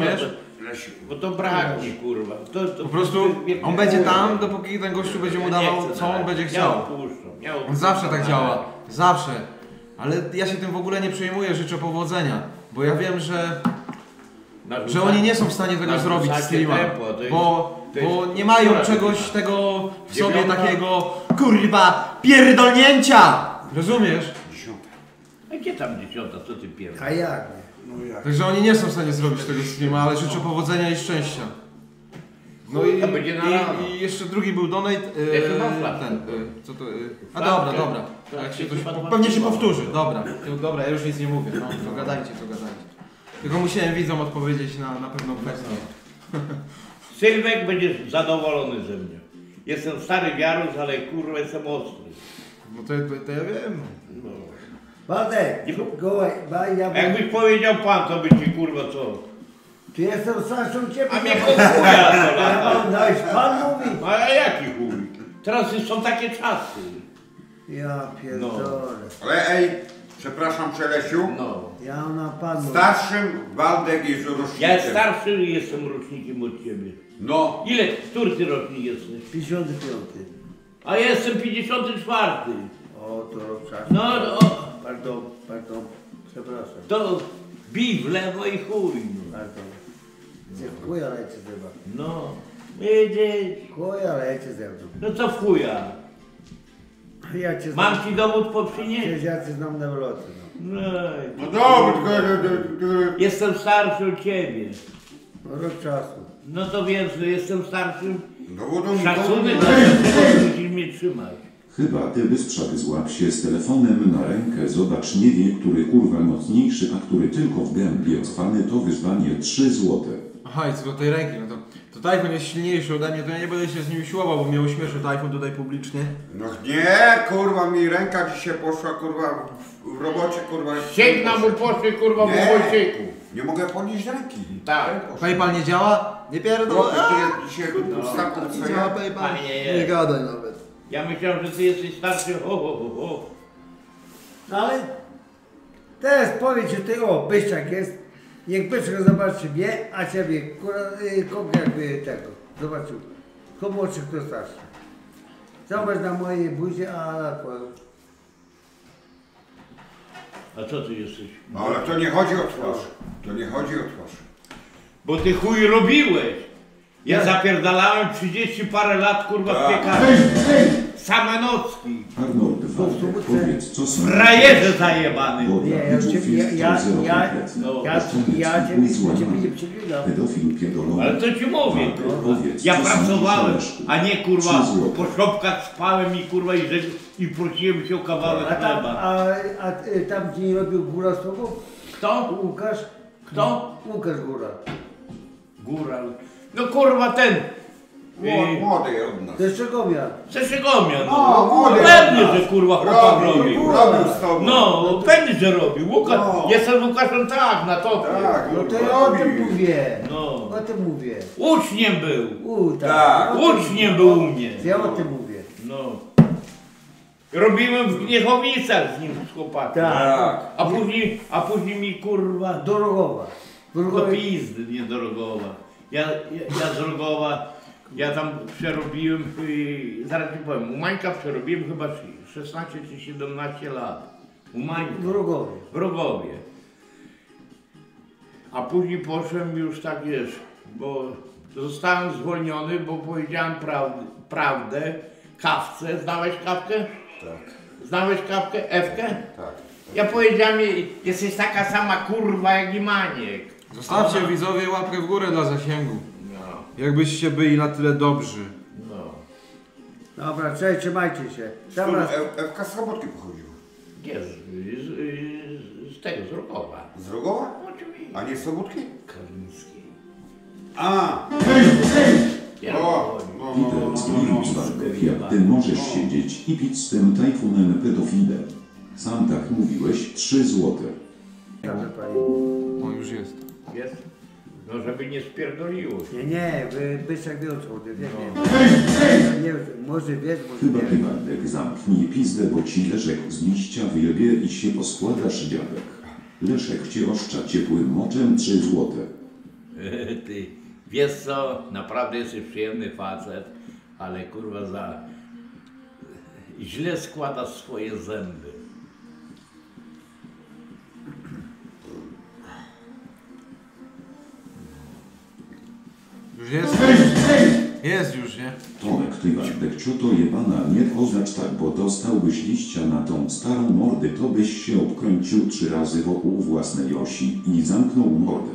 Bo to braknie, kurwa. To, to, Po prostu on będzie tam, dopóki ten gościu będzie mu dawał, co on będzie chciał. Miał puszczą, miał On zawsze tak działa. Zawsze. Ale ja się tym w ogóle nie przejmuję, życzę powodzenia. Bo ja wiem, że, że oni nie są w stanie tego narzucacie zrobić streama. tempo, to jest- Bo, to jest bo nie mają czegoś tego w sobie Dziewiąta? takiego kurwa pierdolnięcia! Rozumiesz? A gdzie tam dziesiąta, co ty pierdolisz? A jak? No? Także oni nie są w stanie zrobić tego streama, ale życzę powodzenia i szczęścia. No i, To będzie na rano. i, i jeszcze drugi był donate. Ja chyba ten, yy, co to, yy, a dobra, dobra. Tak, Jak się się coś, chyba dwa pewnie się powtórzy, dobra. No, Dobra, ja już nic nie mówię, no to gadajcie, to gadajcie. Tylko musiałem widzom odpowiedzieć na, na pewną kwestię. Sylwek będzie zadowolony ze mnie. Jestem stary wiarus, ale kurwa jestem ostry. No to, to, to ja wiem. Waldek, Nie- gołaj, ba, ja A jakbyś powiedział pan, to by ci kurwa co? Czy jestem starszą ciebie? A mnie chuja to lata. No i pan mówi. A jaki chuj? Teraz już są takie czasy. Ja pierdolę. Ale ej, przepraszam Przelesiu. No. Ja na panu. Starszym Waldek jest rocznikiem. Ja starszy jestem rocznikiem od ciebie. No. Ile? Który ty rocznik jesteś? 55. A ja jestem 54. O, to czas. No, o, Pardon, pardon. Przepraszam. to bij w lewo i chuj. No. Pardon. Chuja lejcie ze mną. no. Widzisz? Chuja lejcie ze mną. No co w chuja? Ja cię znam. Mam ci dowód po przynieść? Przecież ja cię znam na wylocie. No. No, No dobra, tylko... Jestem starszy od ciebie. No, rok czasu. No to więc że jestem starszym. Dowodu nikomu Szacunek nie dla daję. tego musisz mnie trzymać. Chyba ty wystrzak złap się z telefonem na rękę. Zobacz, nie wie, który kurwa mocniejszy, a który tylko w gębie cwany to wyzwanie 3 złote. Aha, i co do tej ręki, no to, to Tajfun jest silniejszy ode mnie, to ja nie będę się z nim siłował, bo mnie uśmieszy Tajfun tutaj publicznie. No nie, kurwa, mi ręka dzisiaj poszła, kurwa, w, robocie, kurwa. Sięgna mu poszły kurwa w Nie. Wojcieku. Nie mogę podnieść ręki. Tak. Paypal nie działa? Nie pierdol. Chłopie, A! tu jest dzisiaj ustawką Nie działa. Paypal. Nie jest. gadaj nawet. Ja myślałem, że ty jesteś starszy. Ho, ho, ho, ho. No ale teraz powiedz, że ty, o, Byszczak jest. Niech Byszczak zobaczy mnie, a ciebie, kurwa, y, kogo jakby tego, zobaczył. Kto młodszy, kto starszy. Zobacz na mojej buzie, a na twoją. A co ty jesteś? No, ale to nie chodzi o twarz. To nie chodzi o twarz. Bo ty chuj robiłeś. Ja zapierdalałem 30 parę lat kurwa w Tak. piekarni. Same nocki. Arnold Waldek, powiedz, co są... Frajerze zajebany. Bo Nie, ja, widzów ciebie, ja, ja, ciebie, ciebie nie. Pedofil pierdolony. Ale to ci mówię. Powiedz, Ja co pracowałem, a nie kurwa po szopkach spałem i kurwa i, że, i prosiłem się o kawałek chleba. a, a y, tam ci nie robił góra z tobą? Kto? Łukasz? Kto? Łukasz Góra. Góral. No kurwa ten. Młody, Yy, młody od nas. To jest Czegomia. ze Szygomia, No, no. młody Pewnie, że kurwa chłopak Robił, robił. robił z tobą. No, pewnie, że robił. Łukasz, No. jestem Łukaszem tak, na topie. Tak, No to ja o tym mówię. No. O tym mówię. Uczniem był. U, tak. Tak. Uczniem był u mnie. Ja o tym mówię. No. Robiłem w Gniechowicach z nim z chłopakiem. Tak. A później, a później mi kurwa Dorogowa. do Dorogowa. pizdy nie do. Ja, ja, ja z Rogowa, ja tam przerobiłem, yy, zaraz ci powiem, u Mańka przerobiłem chyba 16 czy 17 lat. U Mańka. Dorogowie. w Rogowie. A później poszedłem już tak wiesz, bo zostałem zwolniony, bo powiedziałem prawdę, prawdę kawce. Znałeś kawkę? Tak, Znałeś kawkę? Ewkę? tak. Ja powiedziałem jej, jesteś taka sama kurwa jak i Maniek. Zostawcie widzowie łapkę w górę dla zasięgu. No, Jakbyście byli na tyle dobrzy. no. Dobra, cześć, trzymajcie się. Dobra, Ew- Ewka z Sobotki pochodziła? Nie, z, z, z, tego, z Rogowa. Z Rogowa? Oczywiście. A nie z Sobotki? Karlińskiej. A! Nie, O, no, no, no, Peter no, no, ty możesz siedzieć i pić z tym tajfunem pedofilem. Sam tak mówiłeś, 3 złote. Dobrze, pani. No już jest. Jest? No żeby nie spierdoliło się. Nie, nie, wy, Byczek wie o co chodzi, wiem, No. wiem. Nie, może wiesz, może Chyba ty nie. Bartek zamknij pizdę, bo ci Leszek z liścia wyjebie i się poskładasz dziadek. Leszek cię oszcza ciepłym moczem 3 złote. Ty, wiesz co, naprawdę jesteś przyjemny facet, ale kurwa za... Źle składasz swoje zęby. Już jest? Jest już, nie? Tomek ty Bartek cioto jebana nie oznacz tak, bo dostałbyś liścia na tą starą mordę, to byś się obkręcił trzy razy wokół własnej osi i zamknął mordę.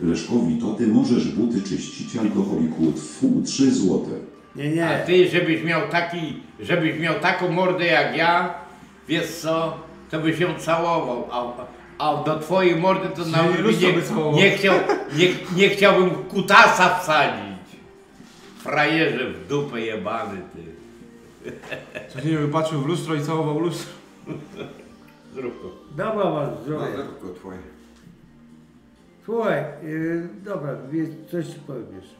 Leszkowi to ty możesz buty czyścić alkoholiku tfu 3 złote. Nie, A nie. ty, żebyś miał taki, żebyś miał taką mordę jak ja, wiesz co, to byś ją całował, a, a do twojej mordy to lustro nie, nie, chciał, nie, nie chciałbym kutasa wsadzić. Frajerze w dupę jebany ty. Codziennie by patrzył w lustro i całował lustro. Zrób to. Dobra, was, No, zdrowie. zrób to twoje. Słuchaj, yy, dobra, wie- coś ci powiem jeszcze.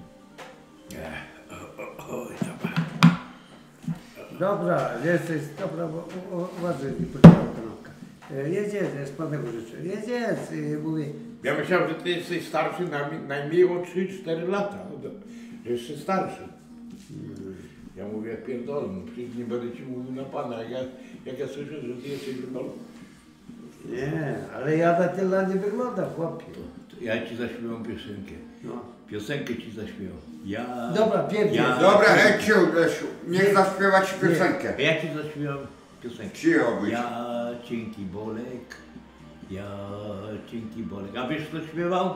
Oj, dobra. Dobra, jesteś, dobra, bo u- u- uważaj, nie. Yy, Jedź, jedź, z panego życzę. Jedź, jedź, yy, mówię. Ja myślałem, że ty jesteś starszy najmniej, najmniej o 3-4 lata. No, Że jeszcze starszy. Ja mówię, jak pierdolę, no przecież nie będę ci mówił na pana, jak ja, jak ja słyszę, że ty jesteś pierdolony. Nie, ale ja na tyle nie wyglądam, chłopie. To Ja ci zaśpiewam piosenkę. No. Piosenkę ci zaśpiewam. Ja... Dobra, pięknie. Ja, Dobra, Eciu, Lesiu, niech zaśpiewa ci piosenkę. Ja ci zaśpiewam piosenkę. Cicho być. Ja cienki bolek, ja cienki bolek. A wiesz kto śpiewał?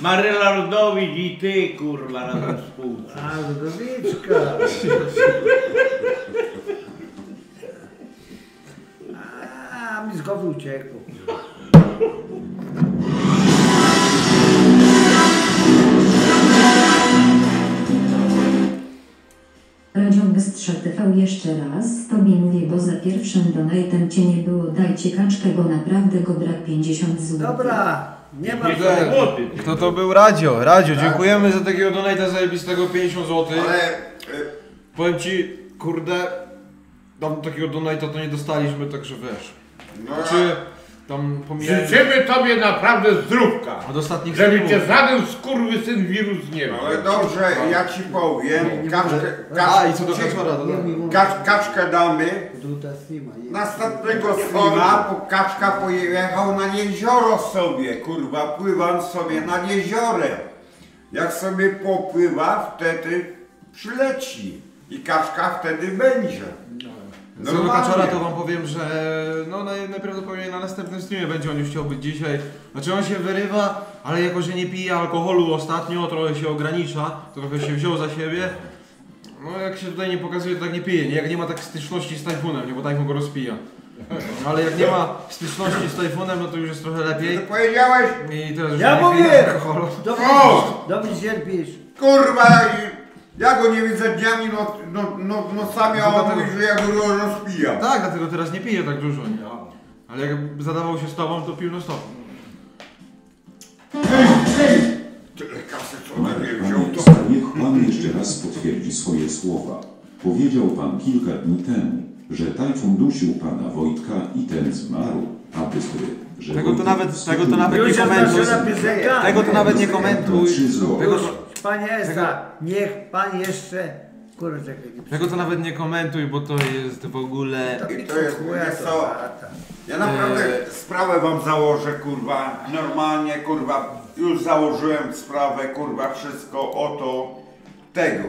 Maryla Rodowicz i ty kurwa razem współczuć. A, Ludowiczka. A, mi z głowy uciekło. Radiomistrza TV jeszcze raz, tobie mówię, bo za pierwszym donatem cię nie było, dajcie kaczkę, bo naprawdę go brak 50 zł. Dobra, nie ma problemu. Kto to był? Radio. Radio, dziękujemy za takiego donata zajebistego 50 zł. Ale e, Powiem ci, kurde, tam takiego donata to nie dostaliśmy, także wiesz. no, Czy tam pomijając... Życzymy tobie naprawdę zdrówka. Od ostatnich Żeby filmów. cię żaden skurwysyn wirus nie miał. ale dobrze, ja ci powiem, kaczkę, A, i co do kaczkę, kaczora, to kacz, kaczkę damy. Następnego streama po kaczka pojechał na jezioro sobie, kurwa, pływając sobie nad jeziorem. Jak sobie popływa, wtedy przyleci. I kaczka wtedy będzie. Co do kaczora to wam powiem, że no naj- najprawdopodobniej na następnym streamie będzie on już chciał być dzisiaj. Znaczy on się wyrywa, ale jako że nie pije alkoholu ostatnio, trochę się ogranicza, trochę się wziął za siebie. No jak się tutaj nie pokazuje, to tak nie pije, nie? Jak nie ma tak styczności z tajfunem, nie? Bo tajfun go rozpija. No, ale jak nie ma styczności z tajfunem, no to już jest trochę lepiej. Ty powiedziałeś, I teraz już Ja nie mówię! pije alkoholu. Dobrze, O! dobrze cierpisz. kurwa, ja go nie widzę dniami, no, no, no, no sami, a on mówi, że ja go rozpijam. Tak, dlatego teraz nie pije tak dużo, nie? Ale jak zadawał się z tobą, to pił no stop. Tyle kasy, co ode mnie wziął, to... Niech pan jeszcze raz potwierdzi swoje słowa. Powiedział pan kilka dni temu, że tajfun dusił pana Wojtka i ten zmarł, a bystry, że Tego to Wojtek nawet- tego to nawet nie komentuj. Tego to nawet nie komentuj. Panie Esta, niech pan jeszcze... Nie tego to nawet nie komentuj, bo to jest w ogóle... I to jest, chuja co, ja naprawdę sprawę wam założę, kurwa, normalnie, kurwa, już założyłem sprawę, kurwa, wszystko o to, tego.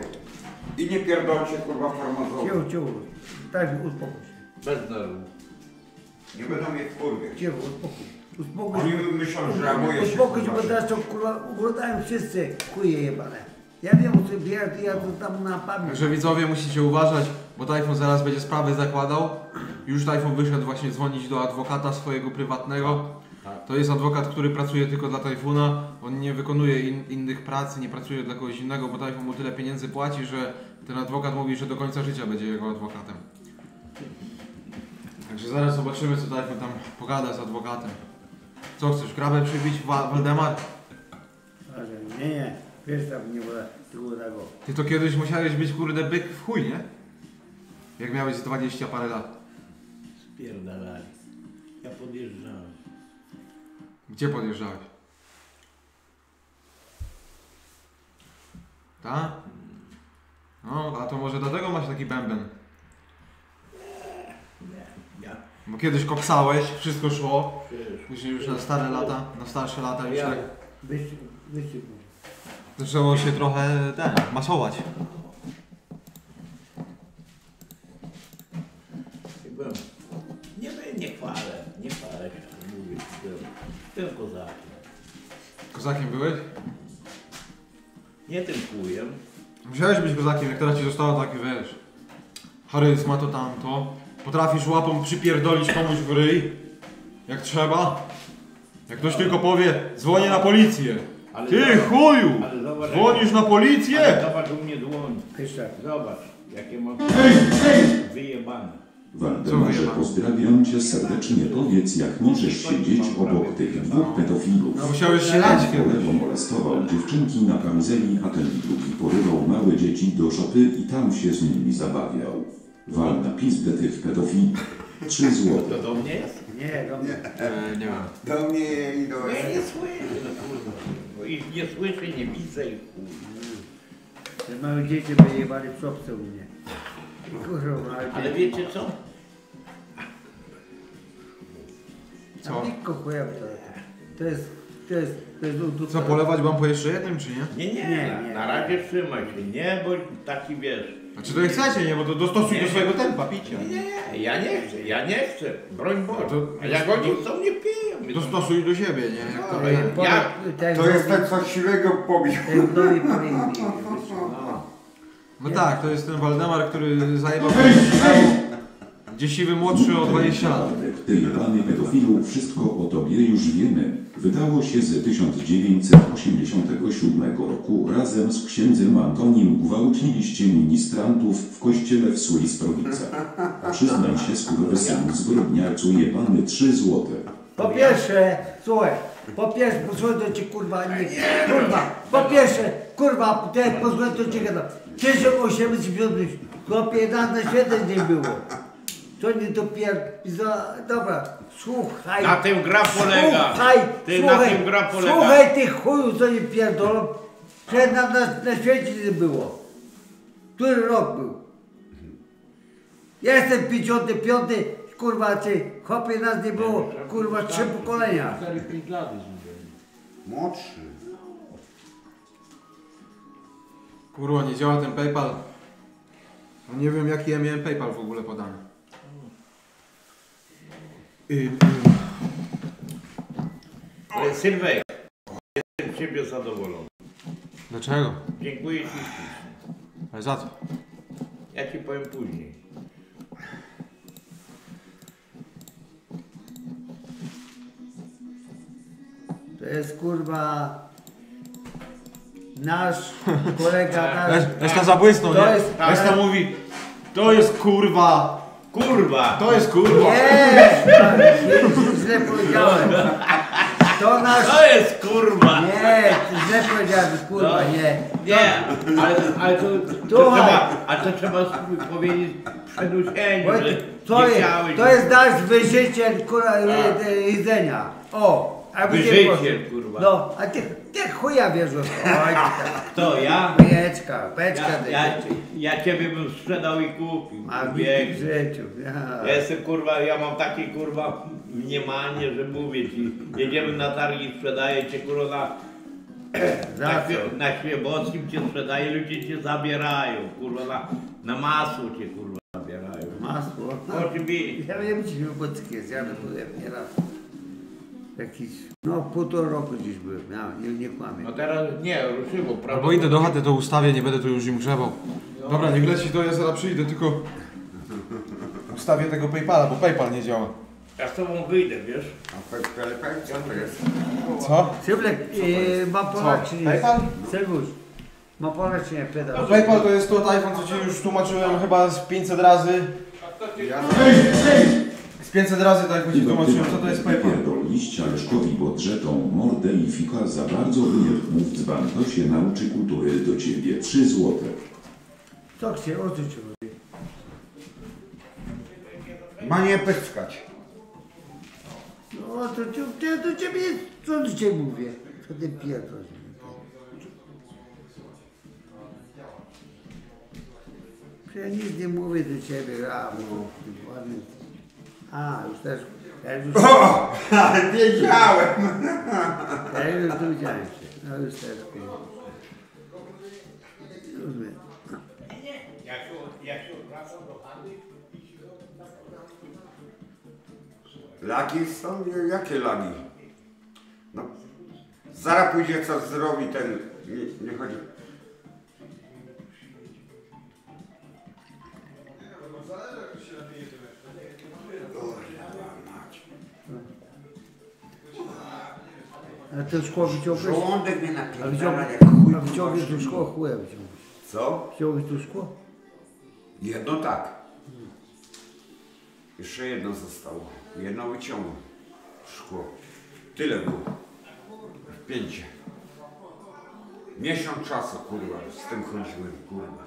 I nie pierdolcie, kurwa, farmazonu. Ciu, ciu. Tak, uspokój się. Bez nerwów. Nie będą mnie wkurwiać. Cicho, uspokój. Uspokój Oni się. myślą, że rabuję się. Uspokój się, bo teraz to kurwa oglądają wszyscy kuje jebane. Ja wiem o tym, ja, ja to tam na pamięć. Także widzowie musicie uważać, bo Tajfun zaraz będzie sprawę zakładał. Już Tajfun wyszedł właśnie dzwonić do adwokata swojego prywatnego. To jest adwokat, który pracuje tylko dla Tajfuna. On nie wykonuje in, innych prac, nie pracuje dla kogoś innego, bo Tajfun mu tyle pieniędzy płaci, że ten adwokat mówi, że do końca życia będzie jego adwokatem. Także zaraz zobaczymy, co Tajfun tam pogada z adwokatem. Co chcesz, grabę przybić, Wa- Waldemar? Ale Nie, nie, wiesz tam nie było tego. Ty to kiedyś musiałeś być kurde byk w chuj, nie? Jak miałeś z 20 parę lat. Spierdalali. Ja podjeżdżałem. Gdzie podjeżdżałeś? Tak? No, a to może dlatego masz taki bęben. Nie, ja. Bo kiedyś koksałeś, wszystko szło. Później już na stare lata, na starsze lata już tak Wyjście, wyjście. zaczęło się trochę ten, masować. Byłem. Nie, nie chwalę, nie chwalę się, mówię, byłem, byłem kozakiem. Kozakiem byłeś? Nie tym chujem. Musiałeś być kozakiem, jak teraz ci zostało taki wiesz. Charyzma to tamto. Potrafisz łapą przypierdolić komuś w ryj. Jak trzeba. Jak ktoś tylko powie, dzwonię na policję. Ale Ty zobacz- chuju! ale zobacz, Dzwonisz na Ale policję? zobacz u mnie dłoń. Jeszcze. Zobacz, jakie mam wyjebane. Waldemarze, pozdrawiam cię serdecznie. Powiedz, jak możesz siedzieć obok tych dwóch pedofilów. No musiałeś się lać kiedyś. molestował dziewczynki na kamizeli, a ten drugi porywał małe dzieci do szopy i tam się z nimi zabawiał. Wal na pizdę tych pedofili. Trzy złote. To do mnie jest? Nie, do mnie. E, nie wiem. Do mnie i do... Ja nie słyszę, no kurwa. Nie słyszę, nie widzę i chuj. Te małe dzieci by jebali w szopce u mnie. Kurwa, ale... Ale wiecie co? Co? Nikko chuja to. To jest, to jest, to jest... to- Co, polewać wam po jeszcze jednym, czy nie? Nie, nie, Nie, nie. na razie trzymaj się, nie bądź taki wiesz. A czy to jak chcecie, nie? Bo to dostosuj do swojego tempa picia. Nie, nie, ja nie chcę, ja nie chcę, broń Boże. To- A jak oni chcą, nie piją. Dostosuj do siebie, nie? Jak to Ale ja. ja, Tak, To jest ten, co siwego pobił. No tak, to jest ten Waldemar, który zajebał gdzie siwy młodszy o 20 lat. Ty jebany pedofilu, wszystko o tobie już wiemy. Wydało się z 1987 roku razem z księdzem Antonim gwałciliście ministrantów w kościele w Sulistrowice. Przyznaj się skurwysynu zbrodniarcu jebany 3 złote. Po pierwsze, słuchaj, po pierwsze, posłuchaj to ci kurwa, nie, kurwa, po pierwsze, kurwa, teraz posłuchaj to ci gadam. 1885, chłopie, na świecie nie było. To nie to pier... za- Dobra, słuchaj. Na tym gra polega. Słuchaj, Ty, na słuchaj, tym gra polega. słuchaj tych chuju, co nie pierdolą, że na, na, na świecie nie było. Który rok był? Jestem 55, kurwa, ty, chłopie, nas nie było, kurwa, trzy pokolenia. 4-5 lat już Młodszy. Kurwa, nie działa ten PayPal. No nie wiem jaki ja miałem PayPal w ogóle podany. Y, Ale Sylwek, jestem z Ciebie zadowolony. Dlaczego? Dziękuję Ci ślicznie. Ale za co? Ja Ci powiem później. To jest kurwa nasz kolega, nasz... Weź, weź tam zabłysnął, To nie? jest- Weź tam mówi, to jest kurwa, Kurwa! to jest kurwa. Nie, źle powiedziałem. To nasz... To jest kurwa! Nie, źle powiedziałem, kurwa, No. nie. Nie, ale, ale to, to Słuchaj. trzeba, a to trzeba sobie powiedzieć w przedusieniu, Bo że To nie jest, chciałeś. to jest nasz wyżyciel, kurwa, jedzenia. O, a wy nie Wyżyciel, proszę. kurwa. No, a ty, ty chuja wiesz o co chodzi. Kto, ja? Beczka, beczka. Ja, ja, ja Ciebie bym sprzedał i kupił. A w Wiek. życiu. Ja. Ja jestem kurwa, ja mam takie kurwa mniemanie, że mówię ci, jedziemy na targi, sprzedaję cię kurwa na, Za na, co? świe- na Świebockim cię sprzedaję, ludzie cię zabierają, kurwa na, na masło cię kurwa zabierają. Masło. Oczywiście. Ja wiem, gdzie wódki jest, ja byłem nieraz. Jakiś, no półtora roku gdzieś byłem, ja nie, nie kłamię. No teraz nie, ruszyło, prawda? Albo idę do chaty, to ustawię, nie będę tu już im grzebał. Dobra, niech leci, to ja zaraz przyjdę, tylko ustawię tego Paypala, bo Paypal nie działa. Ja z tobą wyjdę, wiesz? A PayPal, co to jest? Co? Cyblek, e, ma Polak Co? czy nie? PayPal? Serwusz, ma Polak czy nie? Pedał. No, PayPal to jest to iPhone, co ci już tłumaczyłem chyba z 500 razy. Z 500 razy tak ci tłumaczyłem, co to jest PayPal. Pierdoliście Leszkowi bodrzetą mordę i fika za bardzo wyjeb mów dzban, to się nauczy kultury do ciebie 3 złote. Co chcie, o co ci chodzi? Ma nie pyskać. No to, to, to ciebie, co do ciebie mówię? Co ty pierdolisz? Ja nic nie mówię do ciebie, a no, ładny. A, już też, ja już... O, ale wiedziałem. Ja już dowiedziałem się, no już też. Rozumiem. Jak się, jak się odwracam do chaty, Lagi są? Jakie lagi? No, zaraz pójdzie co zrobi ten, nie, nie chodzi. A to szkło wyciągłeś? Żołądek mnie napierdala jak chuj. a wyciągłeś to szkło, chuja wyciągłeś. Co? Wziąłeś to szkło? Jedno tak. Jeszcze jedno zostało. Jedno wyciągnął. Szkło. Tyle było. W pięcie. Miesiąc czasu, kurwa, z tym chodziłem, kurwa.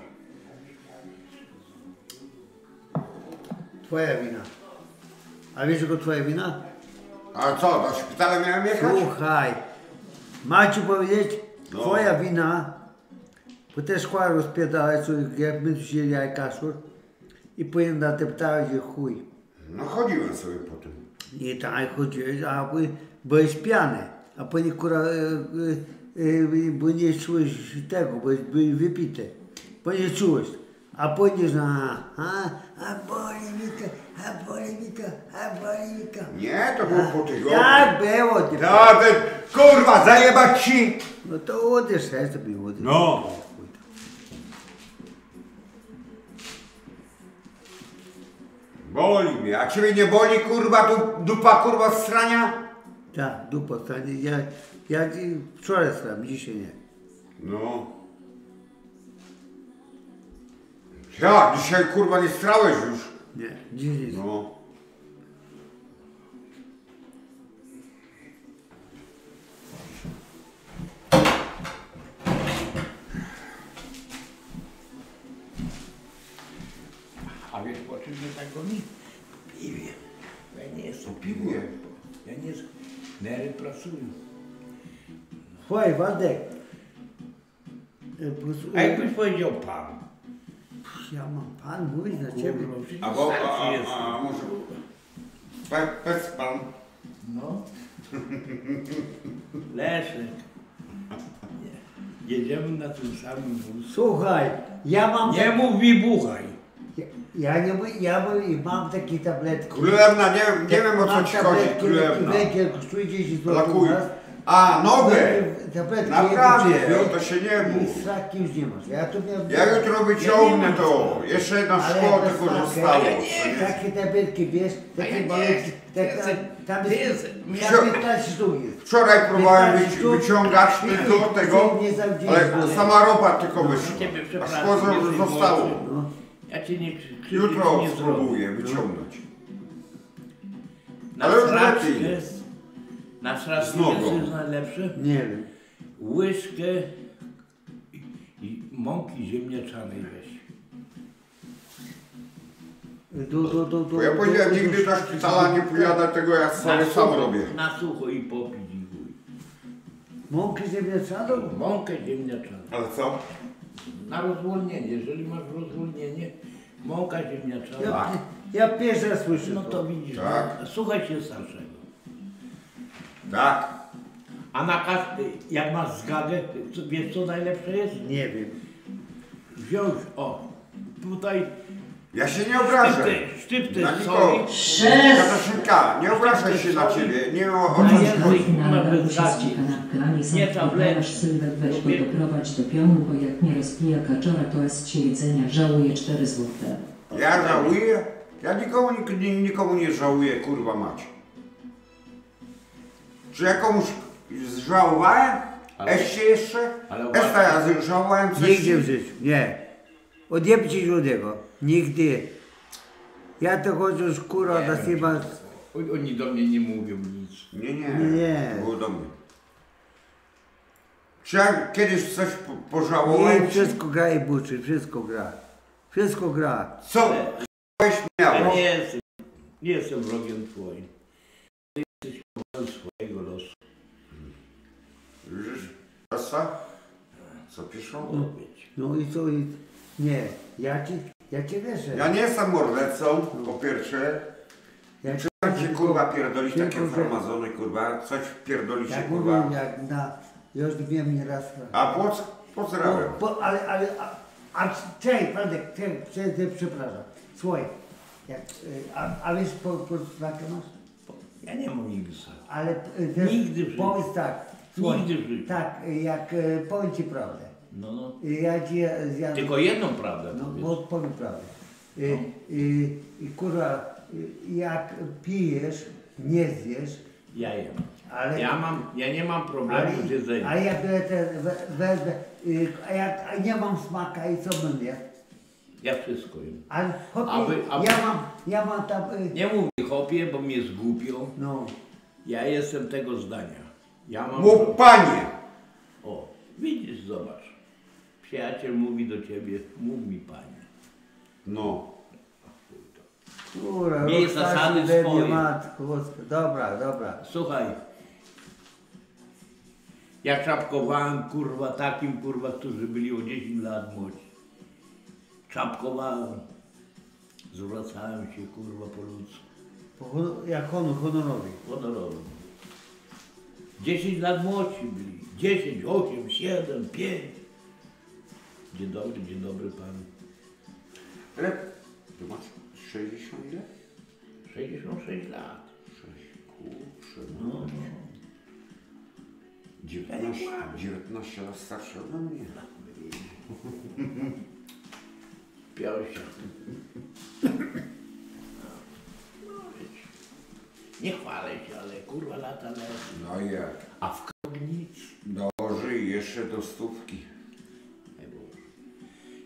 Twoja wina. A wiesz, czego twoja wina? A co, do szpitala miałem jechać? Słuchaj, ma ci powiedzieć, No. twoja wina, bo te szkła rozpierdalać, co jak my tu siedzieli jak kaszur i powinien na te ptałeś, że chuj. No chodziłem sobie po tym. Nie tak chodziłeś, a później byłeś pijany, a później kurwa, e, e, e, bo nie czułeś tego, bo byłeś wypity. Później czułeś. A później, że a, a, a boli mi to, a boli mi to, a boli mi to. Nie, to było po tygodniu. Tak było. ty- ten, kurwa, zajebać ci! No to odesz, ja sobie odesz. No. Boli mnie. A ciebie nie boli, kurwa, tu dupa, kurwa, strania? Tak, dupa stanie. Ja, ja wczoraj stałem, dzisiaj nie. No. Ja, dzisiaj, kurwa, nie strałeś już. Nie, dzisiaj nie. No. A wiesz po czym mnie tak goni? Piwie. Ja nie jestem piwo. Ja nie jestem. Nery pracują. Słuchaj, Waldek. E, pos- A jakbyś powiedział pan? Ja mam pan mówić za ciebie. A, bo, a, a, a może... Pe, pec pan. No. Leszek. Nie. Jedziemy na tym samym wózku. Słuchaj, ja mam... Nie mów mi buchaj. Ja, ja nie mówię, ja mówię, mam takie tabletki. Królewna, nie, nie wiem o co ci chodzi, królewna. węgiel kosztuje 10 zł. Lakuj. A, nogę! Tabletki Naprawdę, jedno to się nie straki już nie masz. Ja tu miałem... Ja jutro wyciągnę Ja nie to. Jeszcze szkło bez tylko zostało. Takie tabletki, wiesz, takie malutkie. Tak, tam, jest, tam 15 sztuk jest. Wczoraj próbowałem 15 wyci- wyciągać I- tylko tego, ale sama ropa tylko No, wyszła. ciebie A szkło zostało. krzywdy Jutro nie spróbuję wyciągnąć. Ale już lepiej. Na wiesz, co jest najlepsze? Nie wiem. Łyżkę i, mąki ziemniaczanej weź. Do, do, do, do, Bo ja powiedziałem, nigdy do szpitala nie pojadę, tego ja sobie sam sucho- robię. Na sucho i popić i chuj. Mąkę ziemniaczaną? Mąkę ziemniaczaną. Ale co? Na rozwolnienie. Jeżeli masz rozwolnienie, mąka ziemniaczana. Ja, ja pierwszy raz słyszę No to widzisz. Tak. no, Słuchaj się starszego. Tak. A na kas- jak masz zgagę, co- wiesz co najlepsze jest? Nie wiem. Wziąć, o, tutaj Ja się nie obrażę. Sztypty- sztypty Na soli. nikogo. Katarzynka, nie obrażaj się na ciebie. Nie wiem o, o Na co ci język. chodzi. A nie Nie tabletki. Sylwek, weź go doprowadź do pionu, bo jak nie rozpija kaczora, to jest się jedzenia, żałuje 4 złote. Ja żałuję? Ja nikomu, nik- ni- nikomu nie żałuję, kurwa mać. Czy ja komuś żałowałem? Ale- Eście jeszcze? ale Esta ja żałowałem coś? Nigdy w życiu, nie. Odjebcie niego. Nigdy. Ja to chociaż kurwa da chyba... Oni- Oni do mnie nie mówią nic. Nie, nie. Nie. Było do mnie. Czy ja kiedyś coś po- pożałowałem? Nie, wszystko gra i buczy, wszystko gra. Wszystko gra. Co? Ja nie jestem, nie jestem wrogiem twoim. Ty jesteś losu. Widzisz? Kasa? Co piszą? No, no i co? I... Nie, ja ci, ja cię wierzę. Ja nie jestem mordercą, po pierwsze. Ja Czy się kurwa pierdolić Tylko, takie że- farmazony, kurwa? Coś pierdolicie, Jak kurwa. mówię, jak na... Już wiem nieraz. A po, pozdrawiam. Po, po, ale, ale, a, a czekaj, Waldek, czekaj, czekaj, przepraszam. Słuchaj, jak, y, a, a wiesz po, po znakę masz? Ja nie mam nigdy sam. Ale y, też Nigdy w życiu. powiedz tak. Słuchaj, Nigdy w życiu. Tak, jak y, powiem ci prawdę. No, no. Y, Ja ci zjadłem. Tylko jedną prawdę No, powiedz. bo powiem prawdę. Y, I kurwa, jak pijesz, nie zjesz, Ja jem. ale... Ja mam, ja nie mam problemu z jedzeniem. Ale ja biorę te, we- wezmę, y, a jak a nie mam smaka i co bym jadł? Ja wszystko jem. Ale chłopie, A wy- a wy- ja mam, ja mam tam... Y, Nie mówię chopie, bo mnie zgubią. no, Ja jestem tego zdania. Ja mam... Mów panie! O, widzisz, zobacz. Przyjaciel mówi do ciebie, mów mi panie. No. kurwa, Miej rozkazy zasady swoje. Dobra, dobra. Słuchaj. Ja czapkowałem kurwa takim kurwa, którzy byli o 10 lat młodzi. Czapkowałem. Zwracałem się kurwa po ludzku. Po Jak honor, honorowi. Honorowo. 10 lat młodsi byli. 10, 8, 7, 5. Dzień dobry, dzień dobry panu. Ile? Ty masz 60 ile? 66 lat. 6, kurczę, No, no. no. 19, 19 lat starszy ode mnie. Piosia. No, wiecie. Nie chwalę się, ale kurwa lata leży. No i jak? A w kognicy. Dożyj jeszcze do stówki.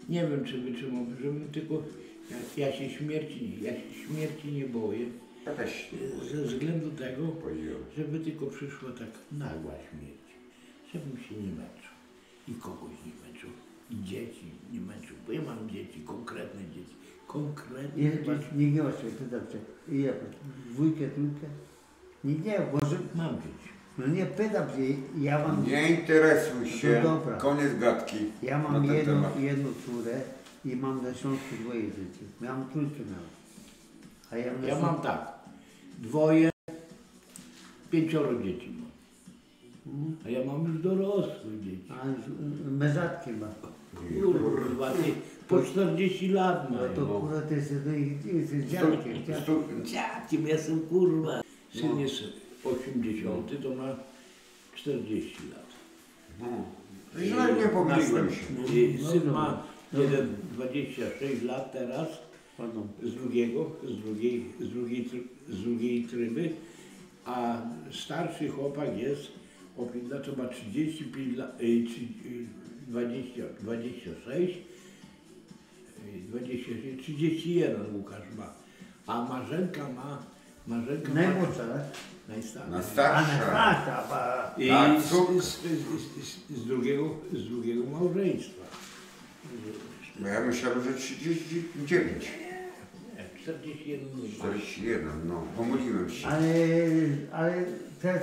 Nie wiem, czy wytrzymam, żebym tylko... Ja, ja się śmierci nie, ja się śmierci nie boję. Ja też nie boję. Ze względu tego, Powiedziałem. żeby tylko przyszła tak nagła śmierć. Żebym się nie męczył. I kogoś nie męczył. I dzieci nie męczył. Bo ja mam dzieci, konkretne dzieci. Konkretne Nie, nie, nie gniewa się, pytam cię. Ile? Dwójkę, trójkę? Nie, nie, może... Mam dzieci. No nie, pytam się, ja mam... Nie interesuj się. No dobra. Koniec gadki. Ja na mam ten jedną, temat. jedną córę i mam na Śląsku dwoje dzieci. Miałem trójkę miałem. A ja, na Ja Śląsku- mam tak. Dwoje, pięcioro dzieci mam. A ja mam już dorosłe dzieci. A już, y, mężatki ma. Kurwa, ty po 40 lat No mają. to kurwa ty jesteś, dziadkiem. dziadkiem. Dziadkiem jestem kurwa. Syn jest 80, to ma 40 lat. No. Źle nie pomyliłem się. No Syn ma jeden 26 lat teraz, z drugiego, z drugiej, z drugiej, z drugiej tryby, a starszy chłopak jest, opinda to ma 35 lat, y, trzy- y, 20, 26, y, 26, 31 Łukasz ma, a Marzenka ma, Marzenka ma Najmłodsza, tak? najstarsza. Na A starsza. na starta, ba. I Tak, z, z, z, z, z, drugiego, z drugiego małżeństwa. No ja myślałem, że 39. Nie, 41 nie ma. 41, no. Pomyliłem się. Ale, ale teraz,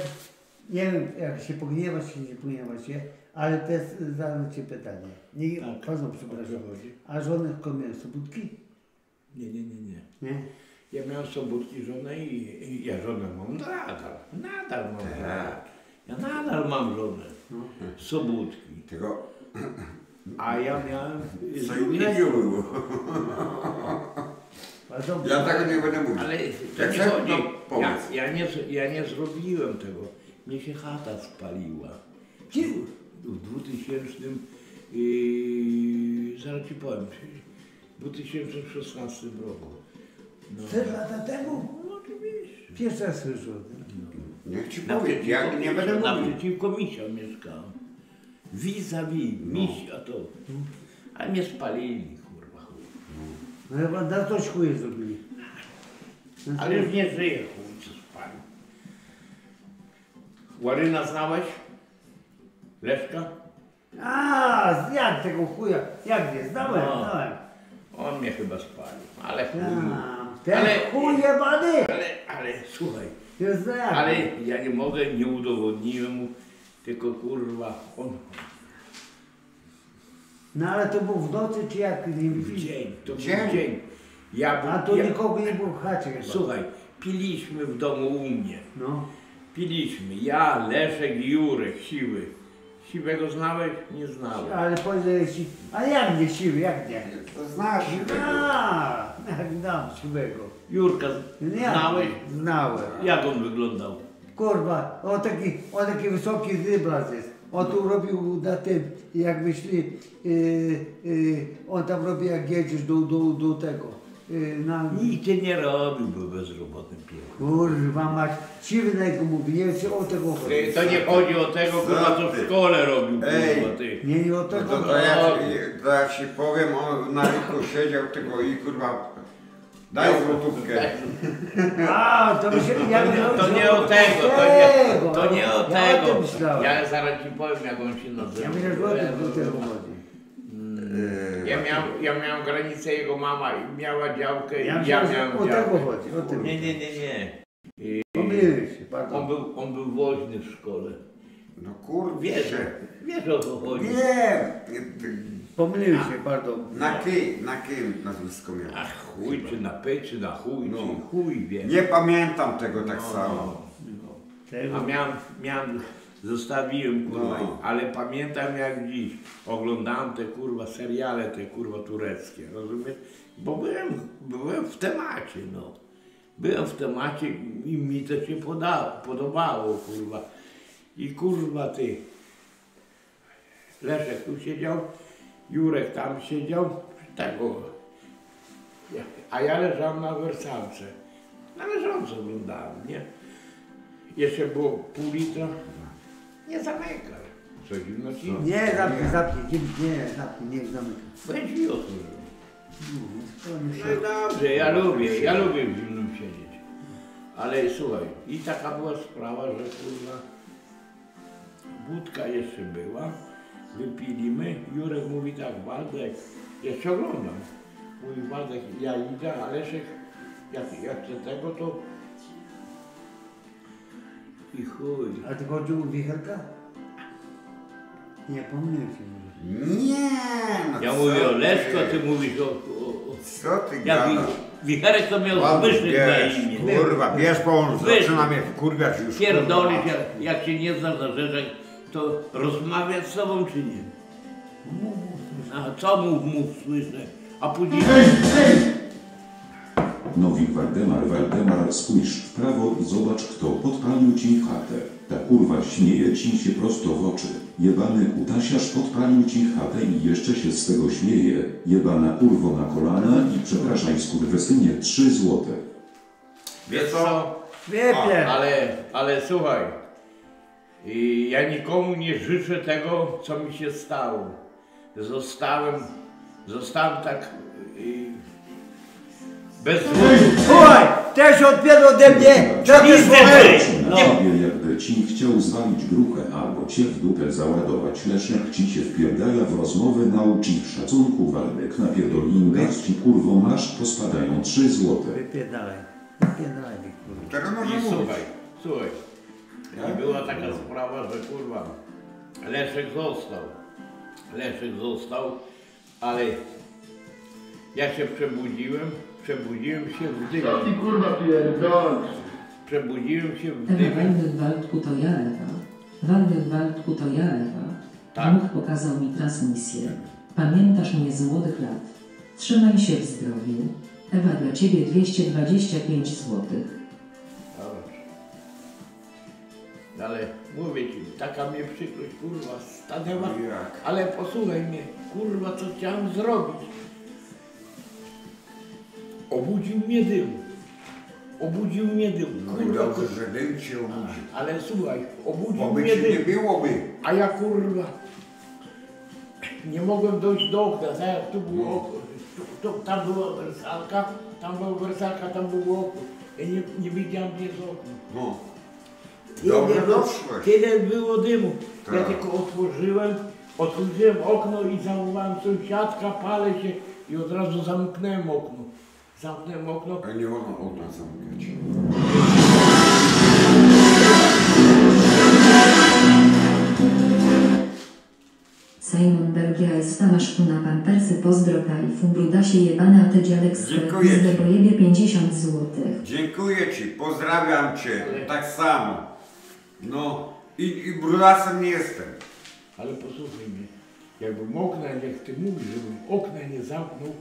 nie wiem, jak się pogniewasz, czy nie pogniewasz się, ale teraz zadam Ci pytanie. Nie, Tak. O przepraszam. A żonę komię sobótki? Nie, nie, nie, nie. Nie? Ja miałem sobotki żonę i, i ja żonę mam nadal. Nadal mam Tak. żonę. Ja nadal mam żonę. Sobótki. Tego A ja miałem... co innego było. Ja tego nie będę mówił. Ale to Jak nie chodzi. to Ja, ja, nie, ja nie zrobiłem tego. Mnie się chata spaliła. W 2000, yy, zaraz ci powiem, w 2016 roku. No. Cztery lata temu? No oczywiście. Pierwszy raz słyszę o tym. Niech ci powie, ja nie będę mówił. Naprzeciwko misia mieszkałem. Vis-a-vis, misia to. A mnie spalili, kurwa. No chyba na coś chuje zrobili. Ale już nie żyje, chuj, co spalił. Łaryna znałeś? Leszka? A, jak tego chuja? Jak nie? Znałem, No. znałem. On mnie chyba spalił, ale chuj. A, Ten chuj jebany! ale, ale słuchaj, znam. ale ja nie mogę, nie udowodniłem mu, tylko kurwa, on No ale to był w nocy czy jak? Nie w dzień, to był Dzień? dzień. Ja, A to ja, nikogo nie było w chacie chyba. Słuchaj, piliśmy w domu u mnie. No. Piliśmy, ja, Leszek i Jurek, Siły. Siwego znałeś? Nie znałem. Ale powiedziałeś ci, a jak nie siwy, jak nie? To znasz A, jak znam siwego. Jurka Nie, znałeś? Znałem. Jak on wyglądał? Kurwa, on taki, on taki wysoki zyblas jest. On tu robił na tym, jak wyszli, yy, yy, on tam robi jak jedziesz do, do, do tego. Yy, na, Nikt nie robił, był bezrobotnym pierdolem. kurwa mać, jego mówi, nie wiem czy o tego chodzi. To nie chodzi o tego, kurwa, co w szkole robił, Ej. kurwa, ty. Nie, nie o No tego to, to, ja, to ja ci powiem, on na rynku siedział tego i kurwa, daj złotówkę. A, to mi się, ja myślałem, To że nie o tego, to nie, to nie o Ja o tym tego. myślałem. Ja zaraz ci powiem, jak on się nazywa. Ja że o tym tego chodzi. Ja miałem, ja miałem granicę, jego mama i miała działkę, Ja ja, miałem o tego działkę. chodzi, o tym. Nie, nie, nie, nie. I- Pomyliłeś się, pardon. On był, on był woźny w szkole. No kurwa. Wiesz, wiesz o co chodzi. Nie, Pomyliłeś się, pardon. na ky, na ky nazwisko miał. A chuj, czy na py, czy na chuj, No. czy chuj, wie. Nie pamiętam tego tak No, samo. Tego. A miałem, miałem, zostawiłem kurwa, No. ale pamiętam jak dziś. Oglądałem te kurwa seriale, te kurwa tureckie, rozumiesz? Bo byłem, byłem w temacie, no. Byłem w temacie i mi to się poda, podobało, kurwa. I kurwa ty. Leszek tu siedział, Jurek tam siedział, tego. A ja leżałem na wersalce. Na leżąco oglądałem, nie? Jeszcze było pół litra. Nie zamykaj. Co zimno ci? Nie, zamknij, zamknij, nie, zamknij, nie zamykaj. Weź i otwórz. To mi się- No i dobrze, ja lubię, ja lubię w zimnym siedzieć. Ale słuchaj, i taka była sprawa, że kurwa, wódka jeszcze była, wypiliśmy, Jurek mówi tak, Waldek, jeszcze oglądam. Mówi Waldek, ja idę, a Leszek, jak, jak chcę tego, to i chuj. A ty chodził wichelka? Nie, pomyliłem się. Nie, no Ja co mówię o a ty mówisz o... o, o Co ty ja wi, gadasz? Wicherek to miał Ładnie, Zbyszek na bierz, imię. Kurwa, bierz, bo on Zbyszek. zaczyna mnie wkurwiać już. Pierdolić, kurwa. jak, jak się nie znasz na rzeczach, to rozmawiać z tobą czy nie? A co mów, mów, słyszę, a później... Nowik Waldemar, Waldemar, spójrz w prawo i zobacz kto podpalił ci chatę. Ta kurwa śmieje ci się prosto w oczy. Jebany kutasiarz podpalił ci chatę i jeszcze się z tego śmieje. Jebana kurwo na kolana i przepraszaj skurwysynie 3 złote. Wiesz co? Wypie. Ale, ale słuchaj, i ja nikomu nie życzę tego, co mi się stało. Zostałem, zostałem tak bez Słuchaj, też odbierz ode mnie! Na ciebie jakby ci chciał zwalić gruchę albo cię w dupę załadować Leszek ci się wpierdala w rozmowę nauczyć szacunku Waldek napierdolin ci kurwo masz pospadają 3 złote. Wypierdalaj, wypierdalaj, mi, kurwa. Tego można I mówić. słuchaj, słuchaj. I była taka sprawa, że kurwa, Leszek został. Leszek został, ale ja się przebudziłem, przebudziłem się w dymie. Co ty kurwa pierdolisz? Przebudziłem się w Ewa dymie. Waldek Waldku to ja Ewa. Waldek Waldku to ja Ewa. Tak. Bóg pokazał mi transmisję. Pamiętasz mnie z młodych lat. Trzymaj się w zdrowiu. Ewa dla ciebie 225 zł. Dobrze. Ale mówię ci, taka mnie przykrość, kurwa, stanęła. Jak? Ale posłuchaj mnie, kurwa, co chciałem zrobić. Obudził mnie dym. Obudził mnie dym. No i dobrze, że dym cię obudził. ale słuchaj, obudził Bo by mnie ci nie dym. byłoby. A ja kurwa nie mogłem dojść do okna, tak jak tu było okno. Tu, tu, tam była wersalka, tam była wersalka, tam było okno. Ja nie, nie wiedziałem gdzie jest okno. No. Dobrze było- doszłeś. Tyle było dymu. Ja Tak. tylko otworzyłem, otworzyłem okno i zauważyłem sąsiadka, palę się i od razu zamknąłem okno. Zamknąłem okno. A nie wolno okna zamykać. Simon Belgia jest masz tu na pampersy pozdro tajfu brudasie jebana a ty dziadek z Dziękuję ci. do jebie 50 złotych. Dziękuję ci, pozdrawiam cię. Tak samo. No. I, i brudasem nie jestem. Ale posłuchaj mnie, jakbym okna, jak ty mówisz, żebym okna nie zamknął,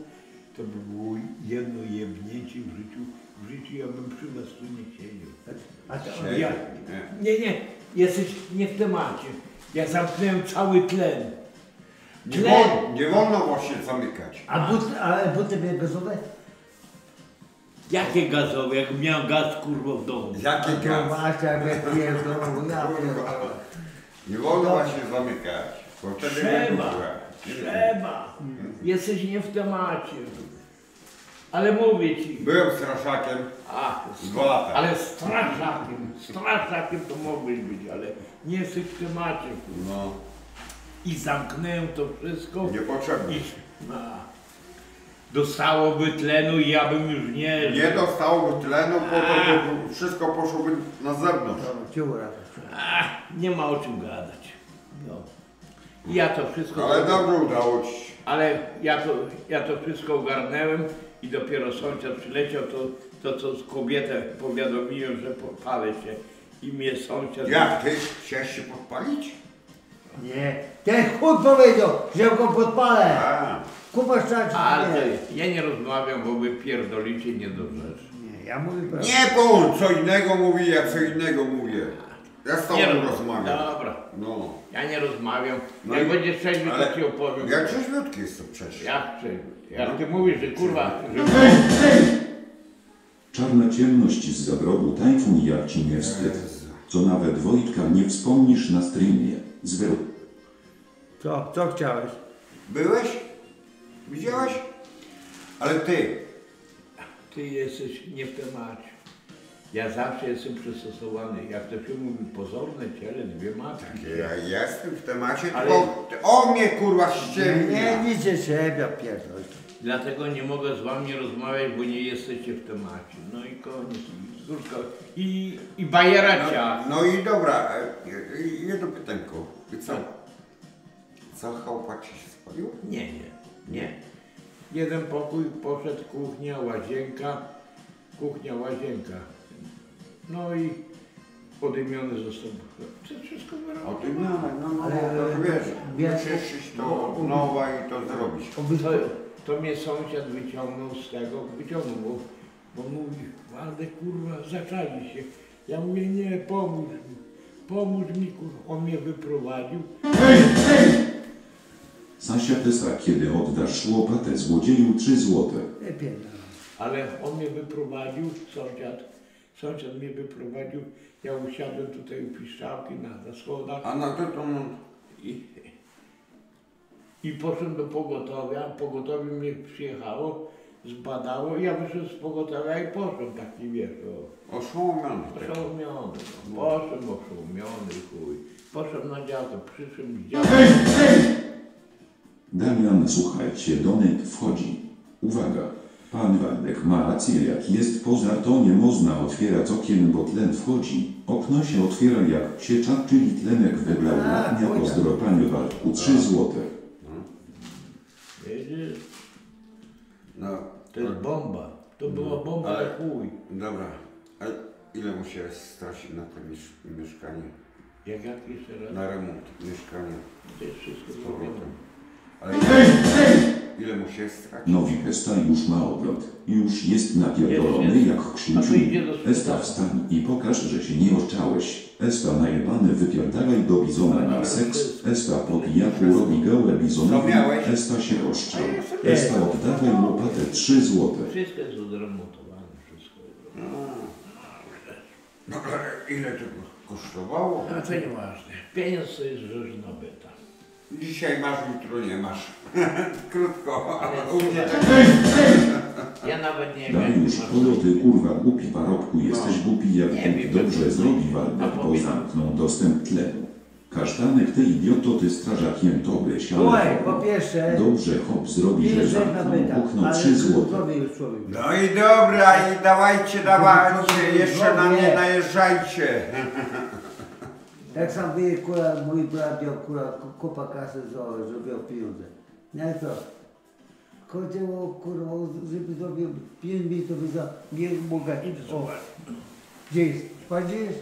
to by było jedno jebnięcie w życiu. W życiu ja bym przy was tu nie siedział. A to- ja, nie, nie, jesteś nie w temacie. Ja zamknąłem cały tlen. Nie wolno, nie wolno właśnie zamykać. A buty, ale buty były gazowe? Jakie gazowe, jak miałem gaz kurwa w domu. Jakie gaz? masz jak pierdolą, ja pierdolę. Nie wolno właśnie zamykać. Bo wtedy nie Trzeba, kurwa. trzeba. Jesteś nie w temacie. Ale mówię ci. Byłem straszakiem. A, Dwa lata. ale straszakiem, straszakiem to mogłeś być, ale nie jesteś w temacie. kurwa. No. I zamknąłem to wszystko. Niepotrzebne. I, a, dostałoby tlenu i ja bym już nie... Nie dostałoby tlenu, bo to by wszystko poszłoby na zewnątrz. Ciura. A, nie ma o czym gadać. No. I Ja to wszystko... Ale dobrze udało ci się. Ale ja to, ja to wszystko ogarnęłem i dopiero sąsiad przyleciał, to, to co z kobietę powiadomiłem, że popalę się i mnie sąsiad... Jak ty chciałeś się podpalić? Nie, ten chłop powiedział, że go podpalę. A. Kupa szczaci. Ale ja nie rozmawiam, bo wy pierdolicie nie do rzeczy. Nie, ja mówię prawdę. Nie, bo on co innego mówi, ja co innego mówię. Ja z tobą Nie roz- rozmawiam. Dobra. No. Ja nie rozmawiam. No Jak i- będzie trzeźwy, ale to ci opowiem. Ja trzeźwiutki jestem przecież. Jak trzeźwy? Jak No. ty mówisz, że kurwa... Że... Czarna ciemność z zagrobu tajfun jak ci nie wstyd. Co nawet Wojtka nie wspomnisz na streamie. Zwyru. Co, co chciałeś? Byłeś? Widziałeś? Ale ty, Ty jesteś nie w temacie. Ja zawsze jestem przystosowany. Jak to się mówi, pozorne ciele, dwie matki. ja jestem w temacie, Ale- ty- o mnie kurwa Nie, ściemnia. nie widzę siebie, pierdol. Dlatego nie mogę z wami rozmawiać, bo nie jesteście w temacie. No i koniec. I, i bajera ciach. No, no i dobra, e, e, jedno pytanko. I co? Co chałupa ci się spalił? Nie, nie, nie. Jeden pokój poszedł, kuchnia, łazienka, kuchnia, łazienka. No i podymiony został. To wszystko wyrobione. O tym miałem, no, no, Ale- no, to wiesz, wiesz- czyścić to od nowa i to zrobić. To, to mnie sąsiad wyciągnął z tego, wyciągnął, bo, bo mówi, Waldek kurwa, zaczali się. Ja mówię, nie, pomóż mi, pomóż mi kurwa. On mnie wyprowadził. Sasia Tesa, kiedy oddasz łopatę złodzieju 3 złote. Nie pierdol. Ale on mnie wyprowadził, sąsiad, sąsiad mnie wyprowadził. Ja usiadłem tutaj u piszczałki na, na schodach. A na to to no, I, I poszedłem do pogotowia, pogotowie mnie przyjechało, zbadało i ja wyszedłem z pogotowia i poszedłem taki wiesz, o. oszołomiony. Oszołomiony, no. Poszedłem oszołomiony, chuj. Poszedłem na działkę, przyszedłem z działki. Damian, słuchajcie, Donek wchodzi. Uwaga. Pan Waldek ma rację, jak jest pożar, to nie można otwierać okien, bo tlen wchodzi. Okno się otwiera jak siecza, czyli tlenek wyblał ładnie po zdropaniu Waldku 3 złote. Widzisz? No, To jest bomba. To była bomba ale- na chuj. Dobra, a ile musiałeś stracić na to miesz- mieszkanie? Jak jak jeszcze raz? Na remont mieszkania To jest wszystko z zrobione. Ale ile, ile musiałeś się strać. Nowi Esta już ma oblot. Już jest napierdolony jak Krzysiu. Esta wstań i pokaż, że się nie oszczałeś. Esta najebany wypierdalaj do bizona na seks. Esta po pijaku robi gałę Co bizonowi. Esta się oszczał. Esta oddawaj łopatę 3 złote. Wszystko jest odremontowane, wszystko. No ale ile to kosztowało? A to nieważne. Pieniądz to jest rzecz nabyta. Dzisiaj masz, jutro nie masz. Krótko. Ale U mnie tak Ja nawet nie wiem. już polo ty kurwa głupi parobku jesteś głupi jak Nie Bóg dobrze to- zrobi walkę bo zamknął dostęp tlenu. Kasztanek ty idioto ty strażakiem to byś ale hop. po pierwsze, Dobrze hop zrobi, że nabyta, puknął ale 3 złote. zrobię już człowiek. No i dobra, i dawajcie, dawajcie, jeszcze na mnie Nie. najeżdżajcie. Jak sam wie, kura, mój brat miał kura, kupa kasy że miał pieniądze. Nie to. Chodziło, kurwa, żeby zrobił pieniądze, to by za nie mogę. Idę spać. Gdzie jest? Spać jest?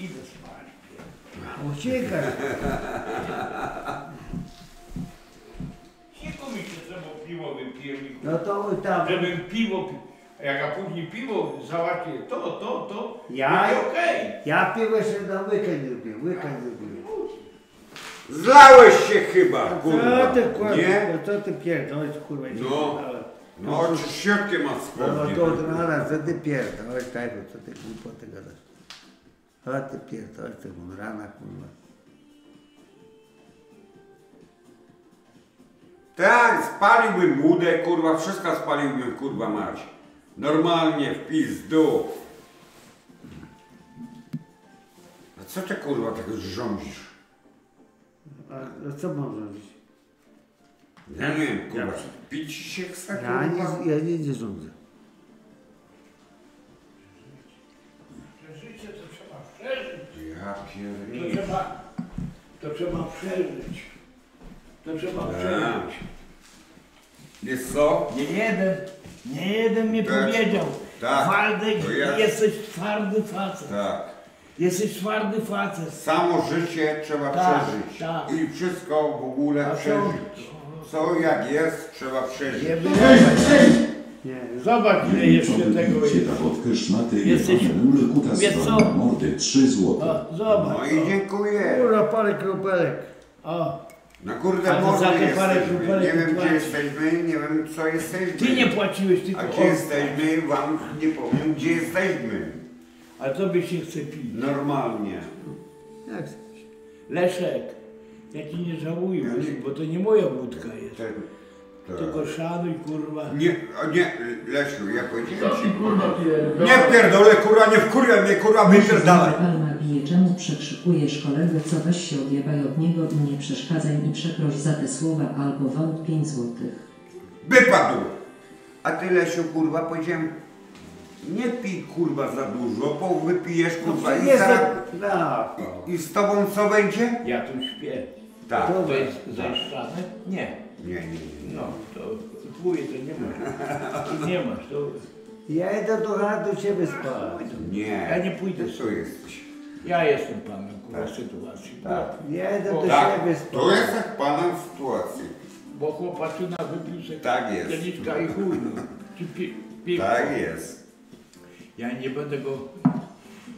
Idę spać. Uciekaj. Cieko mi się trzeba piwo wypiję. No to tam. Żebym piwo pił. A Jak ja później piwo załatwię to, to, to, Ja? będzie okej. Ja piwo jeszcze na weekend lubię, weekend lubię. Zlałeś się chyba, kurwa. Co ty kurwa, Nie? co ty pierdolisz kurwa? No. No, czy środkiem masz No spodnie. to od rana, co ty pierdolisz, tego, co ty głupoty gadasz? Co ty pierdolisz tego od rana kurwa? Tak, spaliłbym budę, kurwa, wszystko spaliłbym, kurwa, mać. Normalnie, w pizdu. A co ty, kurwa, tego rządzisz? A a co mam zrobić? Ja nie wiem, kurwa, pić się chce, Ja kurwa? nic, ja nic nie rządzę. Że Życie to trzeba przeżyć. Ja To pierdolę. trzeba, to trzeba przeżyć. To trzeba Tak. przeżyć. Wiesz co? Nie jeden, nie jeden mi Tak. powiedział. Tak. Waldek, To ja- jesteś twardy facet. Tak. Jesteś twardy facet. Samo życie trzeba Tak, przeżyć. tak. I wszystko w ogóle A co? przeżyć. Co jak jest, trzeba przeżyć. Nie Nie, zobacz ile jeszcze tego jest. Ciekawotkę szmaty Jesteś- jebane kuta wiesz co? strony mordy 3 złote. O, zobacz. No i dziękuję. Kurwa, parę kropelek. O, Na kurde to mordy jesteśmy. Nie wiem gdzie jesteśmy, nie wiem co jesteśmy. ty nie płaciłeś tylko A gdzie on. jesteśmy, wam nie powiem gdzie jesteśmy. A tobie się chce pić. Normalnie. Jak? Leszek, ja ci nie żałuję, bo to nie moja łódka jest. Tak. Tak. Tylko szanuj kurwa. Nie, o nie, Lesiu, ja powiedziałem ci. kurwa Nie pierdolę, kurwa, nie wkurwia mnie, kurwa, wypierdalaj. Palma bije, czemu przekrzykujesz kolegę, co weź się odjebaj od niego i nie przeszkadzaj mi przeproś za te słowa albo wąt 5 złotych. Wypadł. A ty, Lesiu, kurwa, powiedziałem, nie pij, kurwa, za dużo, bo wypijesz, kurwa, i, Jestem- zaraz, No. i z tobą co będzie? Ja tu śpię. Tak. To jest zajszczane? Nie. Nie, nie, nie. No, to twoje to nie masz. Nie masz, to... Ja idę do rady do ciebie spać. Nie. Ja nie pójdę. Ty co jesteś? Ja jestem panem kurwa sytuacji. Tak. Ja idę do Tak, siebie spać. to jest jak panem w sytuacji. Bo chłopaczyna wypił sobie Tak jest. kieliszka i chuj. no. Pi. Tak jest. Ja nie będę go,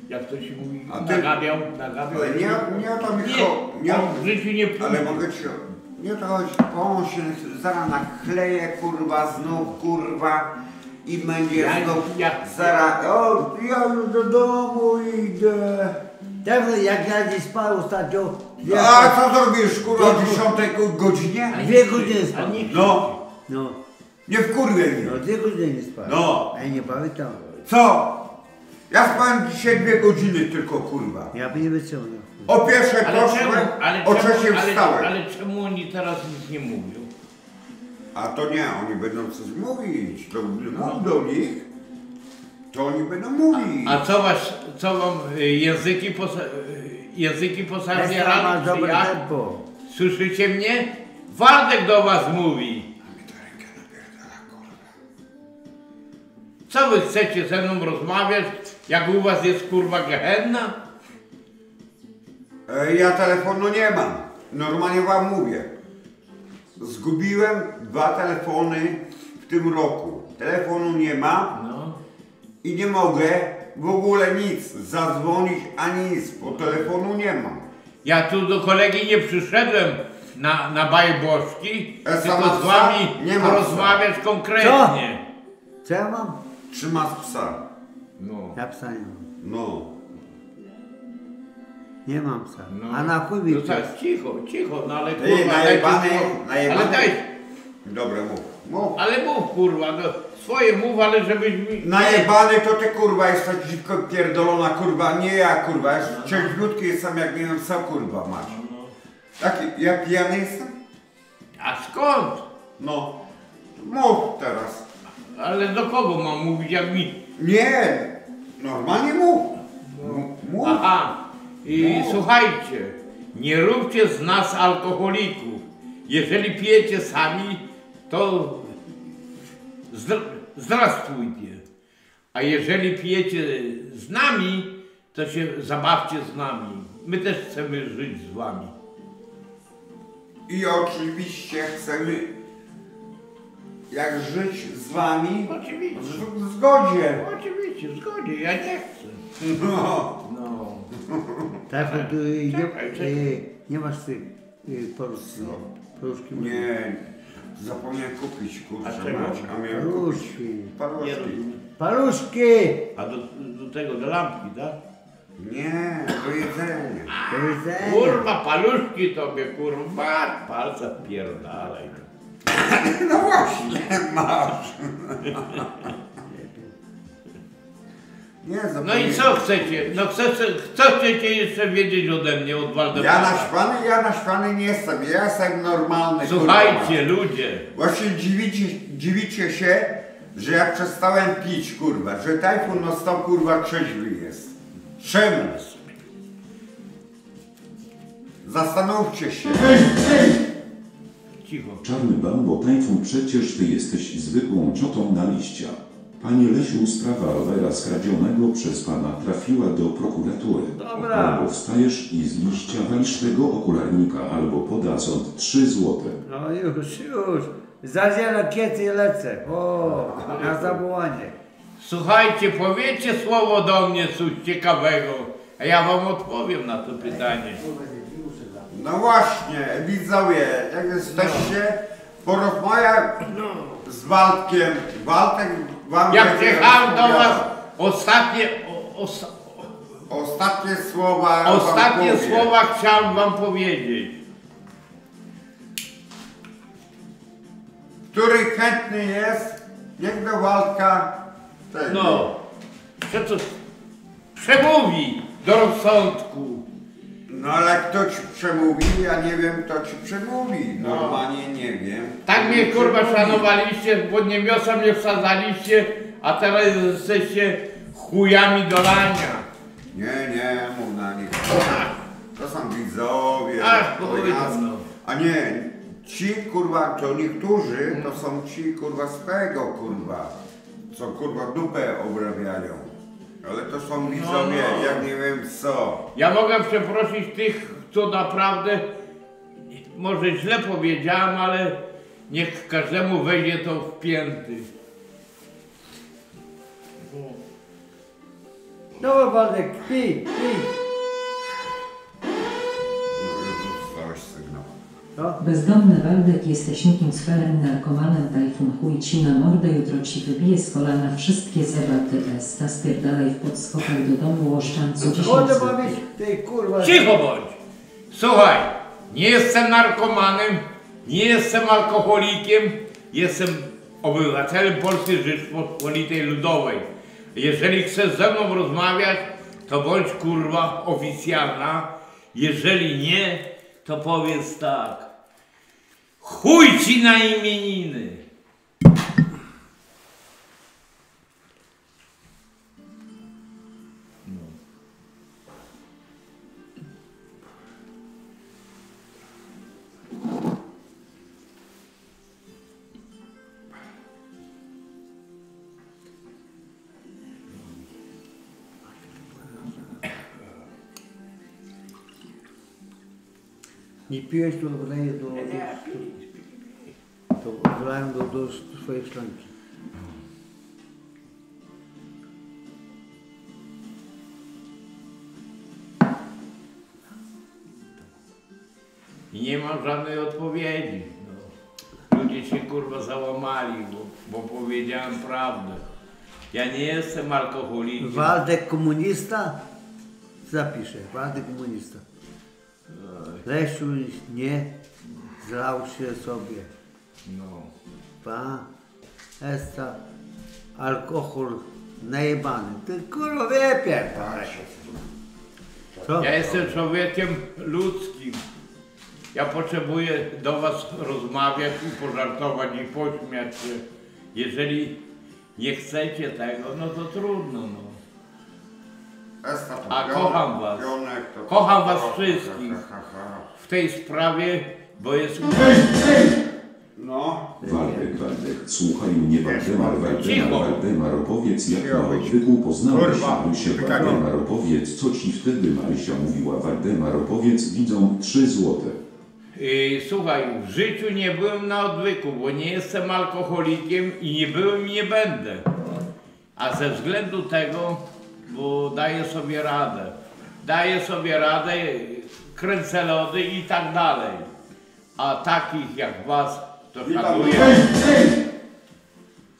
jak to się mówi, A ty- nagabiał, nagabiał. Ale nie, nie o to mi Nie, chodzi. Nie, on w życiu nie pójdzie. ale mogę ci... Nie o to chodzi, on się zaraz nakleje, kurwa, znów, kurwa. I będzie Ja- znów ja- zaraz... O, ja już do domu idę. Dawno jak ja nie spał ostatnio. ja- A co zrobisz, kurwa, o 10 godzinie? Dwie godziny spał. No, No, nie wkurwiaj mnie. no dwie godziny nie spał. No. A ja nie pamiętam. Co? Ja spałem dzisiaj dwie godziny tylko, kurwa. Ja by nie wyciągnął. O pierwszej Ale czemu, ale, o czemu, trzeciej ale, ale czemu oni teraz nic nie mówią? A to nie, oni będą coś mówić. To mów do nich, to oni będą mówić. A co was, co wam y, języki posa, y, języki dobre jak? tempo. Słyszycie mnie? Waldek do was mówi. Co wy chcecie ze mną rozmawiać, jak u was jest kurwa gehenna? E, Ja telefonu nie mam. Normalnie wam mówię. Zgubiłem dwa telefony w tym roku. Telefonu nie ma No. i nie mogę w ogóle nic zadzwonić ani nic, bo telefonu nie mam. Ja tu do kolegi nie przyszedłem na, na bajboszki, E, tylko z psa? wami Nie ma porozmawiać konkretnie. Co ja mam? Trzyma z psa. No. Ja psa nie mam. No. Nie mam psa. No. A na chuj mi No pies? tak, cicho, cicho, no ale Ty, kurwa, daj najebany, tu- najebany. Ale daj, Dobra, mów. Mów. ale mów kurwa, no, swoje mów, ale żebyś mi... Najebany to ty kurwa jesteś dziwko pierdolona kurwa, nie ja kurwa, ja trzeźwiutki jestem jak nie wiem co kurwa masz. Jaki, ja pijany jestem? A skąd? No, mów teraz. Ale do kogo mam mówić, jak mi... Nie, normalnie mów. Mów. Aha, i słuchajcie, nie róbcie z nas alkoholików. Jeżeli pijecie sami, to zdr zdrastwujcie. A jeżeli pijecie z nami, to się zabawcie z nami. My też chcemy żyć z wami. I oczywiście chcemy jak żyć z wami Oczywiście. w, w zgodzie. Oczywiście, w zgodzie, ja nie chcę. No. No. Telefon tu y, nie, Czekaj, czekaj. y, nie masz tych y, poruszki. Poruszki Nie, zapomniałem kupić kurczę A czego? mać, a miałem kupić Paluszki. paluszki. Nie! A do, do tego, do lampki, tak? Nie, do jedzenia. Do jedzenia. Kurwa, paluszki tobie, kurwa, palca pierdalaj. No właśnie, masz. Nie, No zapomniałem. i co chcecie? No chcecie, co chcecie jeszcze wiedzieć ode mnie, od Ja Waldemara? naśpany, ja naśpany nie jestem, ja jestem normalny. Słuchajcie, kurwa. ludzie, Właśnie dziwicie, dziwicie się, że ja przestałem pić, kurwa, że tajfun no stał, kurwa, trzeźwy jest. Czemu? Zastanówcie się. cicho. Czarny Bambo Tajfun przecież ty jesteś zwykłą ciotą na liścia. Panie Lesiu, sprawa rowera skradzionego przez pana trafiła do prokuratury. Dobra. Albo wstajesz i z liścia walisz tego okularnika, albo poda sąd 3 złote. No już, już. Zadziela kiety i lecę. O, na zawołanie. Słuchajcie, powiecie słowo do mnie coś ciekawego, a ja wam odpowiem na to pytanie. No właśnie, widzowie, jak jesteście, porozmawiaj z Waldkiem. Waldek wam Jak przyjechałem do was ostatnie, o, os, Ostatnie słowa. wam ostatnie słowa chciałem wam powiedzieć. Który chętny jest, niech do Waldka. tego. No, to przemówi do rozsądku. No ale kto ci przemówi, ja nie wiem kto ci przemówi. Normalnie nie wiem. Tak mnie kurwa szanowaliście, pod niebiosa mnie wsadzaliście, a teraz jesteście chujami do lania. Nie, nie, mów na nich. To są widzowie. Ach, no. A nie, ci kurwa, to niektórzy to są ci kurwa z tego kurwa, co kurwa dupę obrabiają. Ale to są widzowie, no. jak nie wiem co. Ja mogę przeprosić tych, co naprawdę, może źle powiedziałem, ale niech każdemu wejdzie to w pięty. No Waldek, pij, pij. No. Bezdomny Waldek jesteś nikim cfelem, narkomanem, tajfun chuj ci na mordę, jutro ci wybije z kolana wszystkie zeraty esta, spierdalaj w podskokach do domu łoszczancu 10 Chodzę złotych. bawić, ty kurwa. Cicho bądź! Słuchaj, nie jestem narkomanem, nie jestem alkoholikiem, jestem obywatelem Polskiej Rzeczpospolitej Ludowej. Jeżeli chcesz ze mną rozmawiać, to bądź kurwa oficjalna. Jeżeli nie, to powiedz tak. Chuj ci na imieniny! Nie piłeś tu do, do, do, do wlają do, do swojej szklanki. I nie mam żadnej odpowiedzi. No. Ludzie się kurwa załamali, bo, bo powiedziałem prawdę. Ja nie jestem alkoholikiem. Waldek komunista? Zapiszę, Waldek komunista. Lesiu nie zlał się sobie. No. Pa, esta, alkohol najebany. Ty kurwa wypier, Co? Ja jestem człowiekiem ludzkim. Ja potrzebuję do Was rozmawiać i pożartować i pośmiać się. Jeżeli nie chcecie tego, no to trudno. No. A kocham Was. Kocham Was wszystkich w tej sprawie, bo jest No. Waldek, Waldek, słuchaj mnie Waldemar, Waldemar. Waldemar, opowiedz jak na odwyku poznałeś Marysię. Waldemar, opowiedz co ci wtedy Marysia mówiła, Waldemar, opowiedz widzą trzy złote. Yy, słuchaj, w życiu nie byłem na odwyku, bo nie jestem alkoholikiem i nie byłem i nie będę. A ze względu tego, bo daję sobie radę. Daję sobie radę, kręcę lody i tak dalej. A takich jak was to.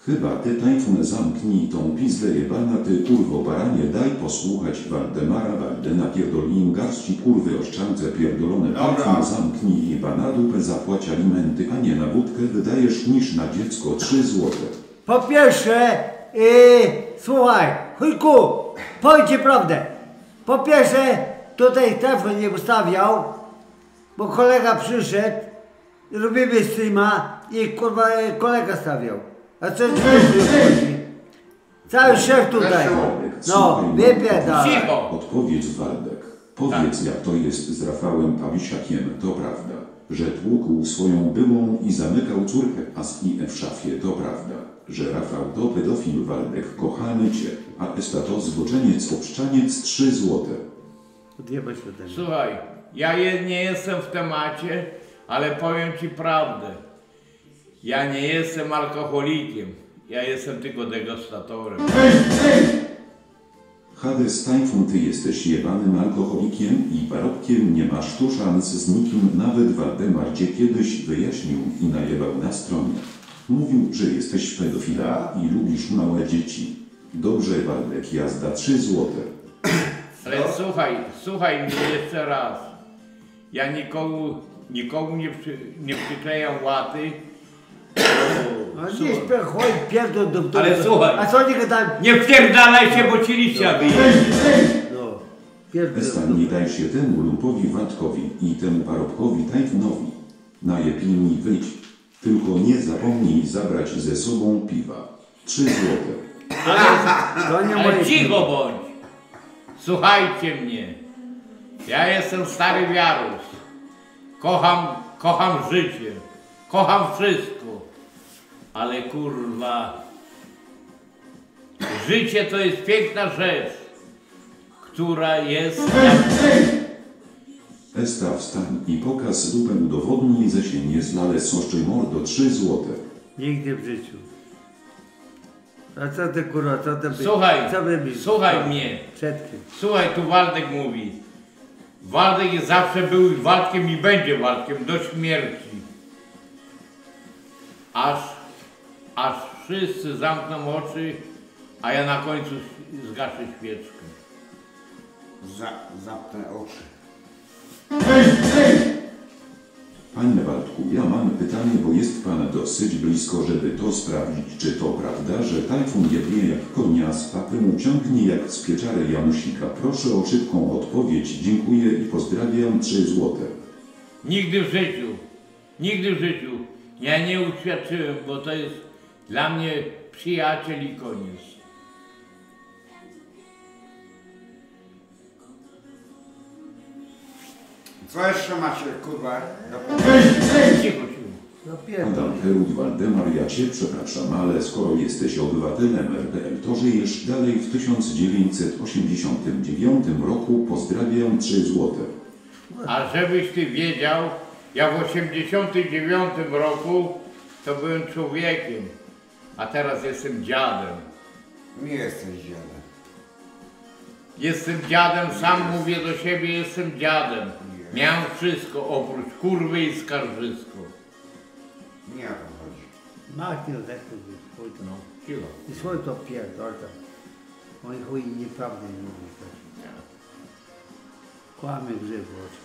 Chyba ty tajfun zamknij tą pizdę jebana ty kurwo baranie daj posłuchać Waldemara Waldena pierdolin garści kurwy oszczędze pierdolone Dobra. tajfun zamknij jebana dupę zapłać alimenty a nie na wódkę wydajesz niż na dziecko trzy złote. Po pierwsze, yy, słuchaj, chujku, powiem ci prawdę. Po pierwsze, tutaj telefon nie ustawiał, bo kolega przyszedł, robimy streama i kurwa e, kolega stawiał. A co chodzi? Cały szef tutaj. No, wypierdalaj. Odpowiedz Waldek. Powiedz jak to jest z Rafałem Pawisiakiem, to prawda, że tłukł swoją byłą i zamykał córkę Aski w szafie, to prawda, że Rafał to pedofil Waldek, kochamy cię, a Esta to zboczeniec, obszczaniec, trzy złote. Odjebać mnie. Słuchaj, ja nie jestem w temacie, ale powiem ci prawdę. Ja nie jestem alkoholikiem. Ja jestem tylko degustatorem. Hades Tajfun, ty jesteś jebanym alkoholikiem i parobkiem, nie masz tu szans z nikim, nawet Waldemar cię kiedyś wyjaśnił i najebał na stronie. Mówił, że jesteś pedofila i lubisz małe dzieci. Dobrze Waldek, jazda trzy złote. Ale słuchaj, słuchaj mnie jeszcze raz. Ja nikomu, nikomu nie, przy, nie łaty. No nie chodź, pierdol do do- Ale słuchaj. A co oni gadają? Nie wpierdalaj się, bo ci liścia wyjdzie. No, pierdol. Nie daj się temu lumpowi Waldkowi i temu parobkowi Tajfunowi. Najepilniej wyjdź. Tylko nie zapomnij zabrać ze sobą piwa. Trzy złote. To nie Ale cicho bądź. Słuchajcie mnie. Ja jestem stary wiarus. Kocham, kocham życie. Kocham wszystko. Ale kurwa. Życie to jest piękna rzecz, która jest. Esta wstań i pokaz dupę udowodnij, że się nie znale soszczy mordo trzy złote. Nigdy w życiu. A co ty kurwa, co ty by- Słuchaj, co by byś- słuchaj mnie. Przed kim? Słuchaj, tu Waldek mówi. Waldek jest zawsze był Waldkiem i będzie Waldkiem do śmierci. Aż, aż wszyscy zamkną oczy, a ja na końcu zgaszę świeczkę. Za, zamknę oczy. Panie Waldku, ja mam pytanie, bo jest Pan dosyć blisko, żeby to sprawdzić, czy to prawda, że tajfun jebie jak konia z papy mu ciągnie jak z pieczary Janusika. Proszę o szybką odpowiedź, dziękuję i pozdrawiam, trzy złote. Nigdy w życiu, nigdy w życiu ja nie uświadczyłem, bo to jest dla mnie przyjaciel i koniec. Co jeszcze macie, kurwa? No. Adam Herut Waldemar, ja Cię przepraszam, ale skoro jesteś obywatelem RPL, to żyjesz dalej w 1989 roku. Pozdrawiam, trzy złote. A żebyś ty wiedział, ja w 89 roku to byłem człowiekiem, a teraz jestem dziadem. Nie jesteś dziadem. Jestem dziadem, sam mówię do siebie, jestem dziadem. Miałem wszystko oprócz kurwy i skarżysko. Nie o to chodzi. Ma chwilę, jest, chuj to. No, kilo. I swój to pierdol tam. Oj chuj nieprawdę nie mówi też. Kłamie grzyb w oczy.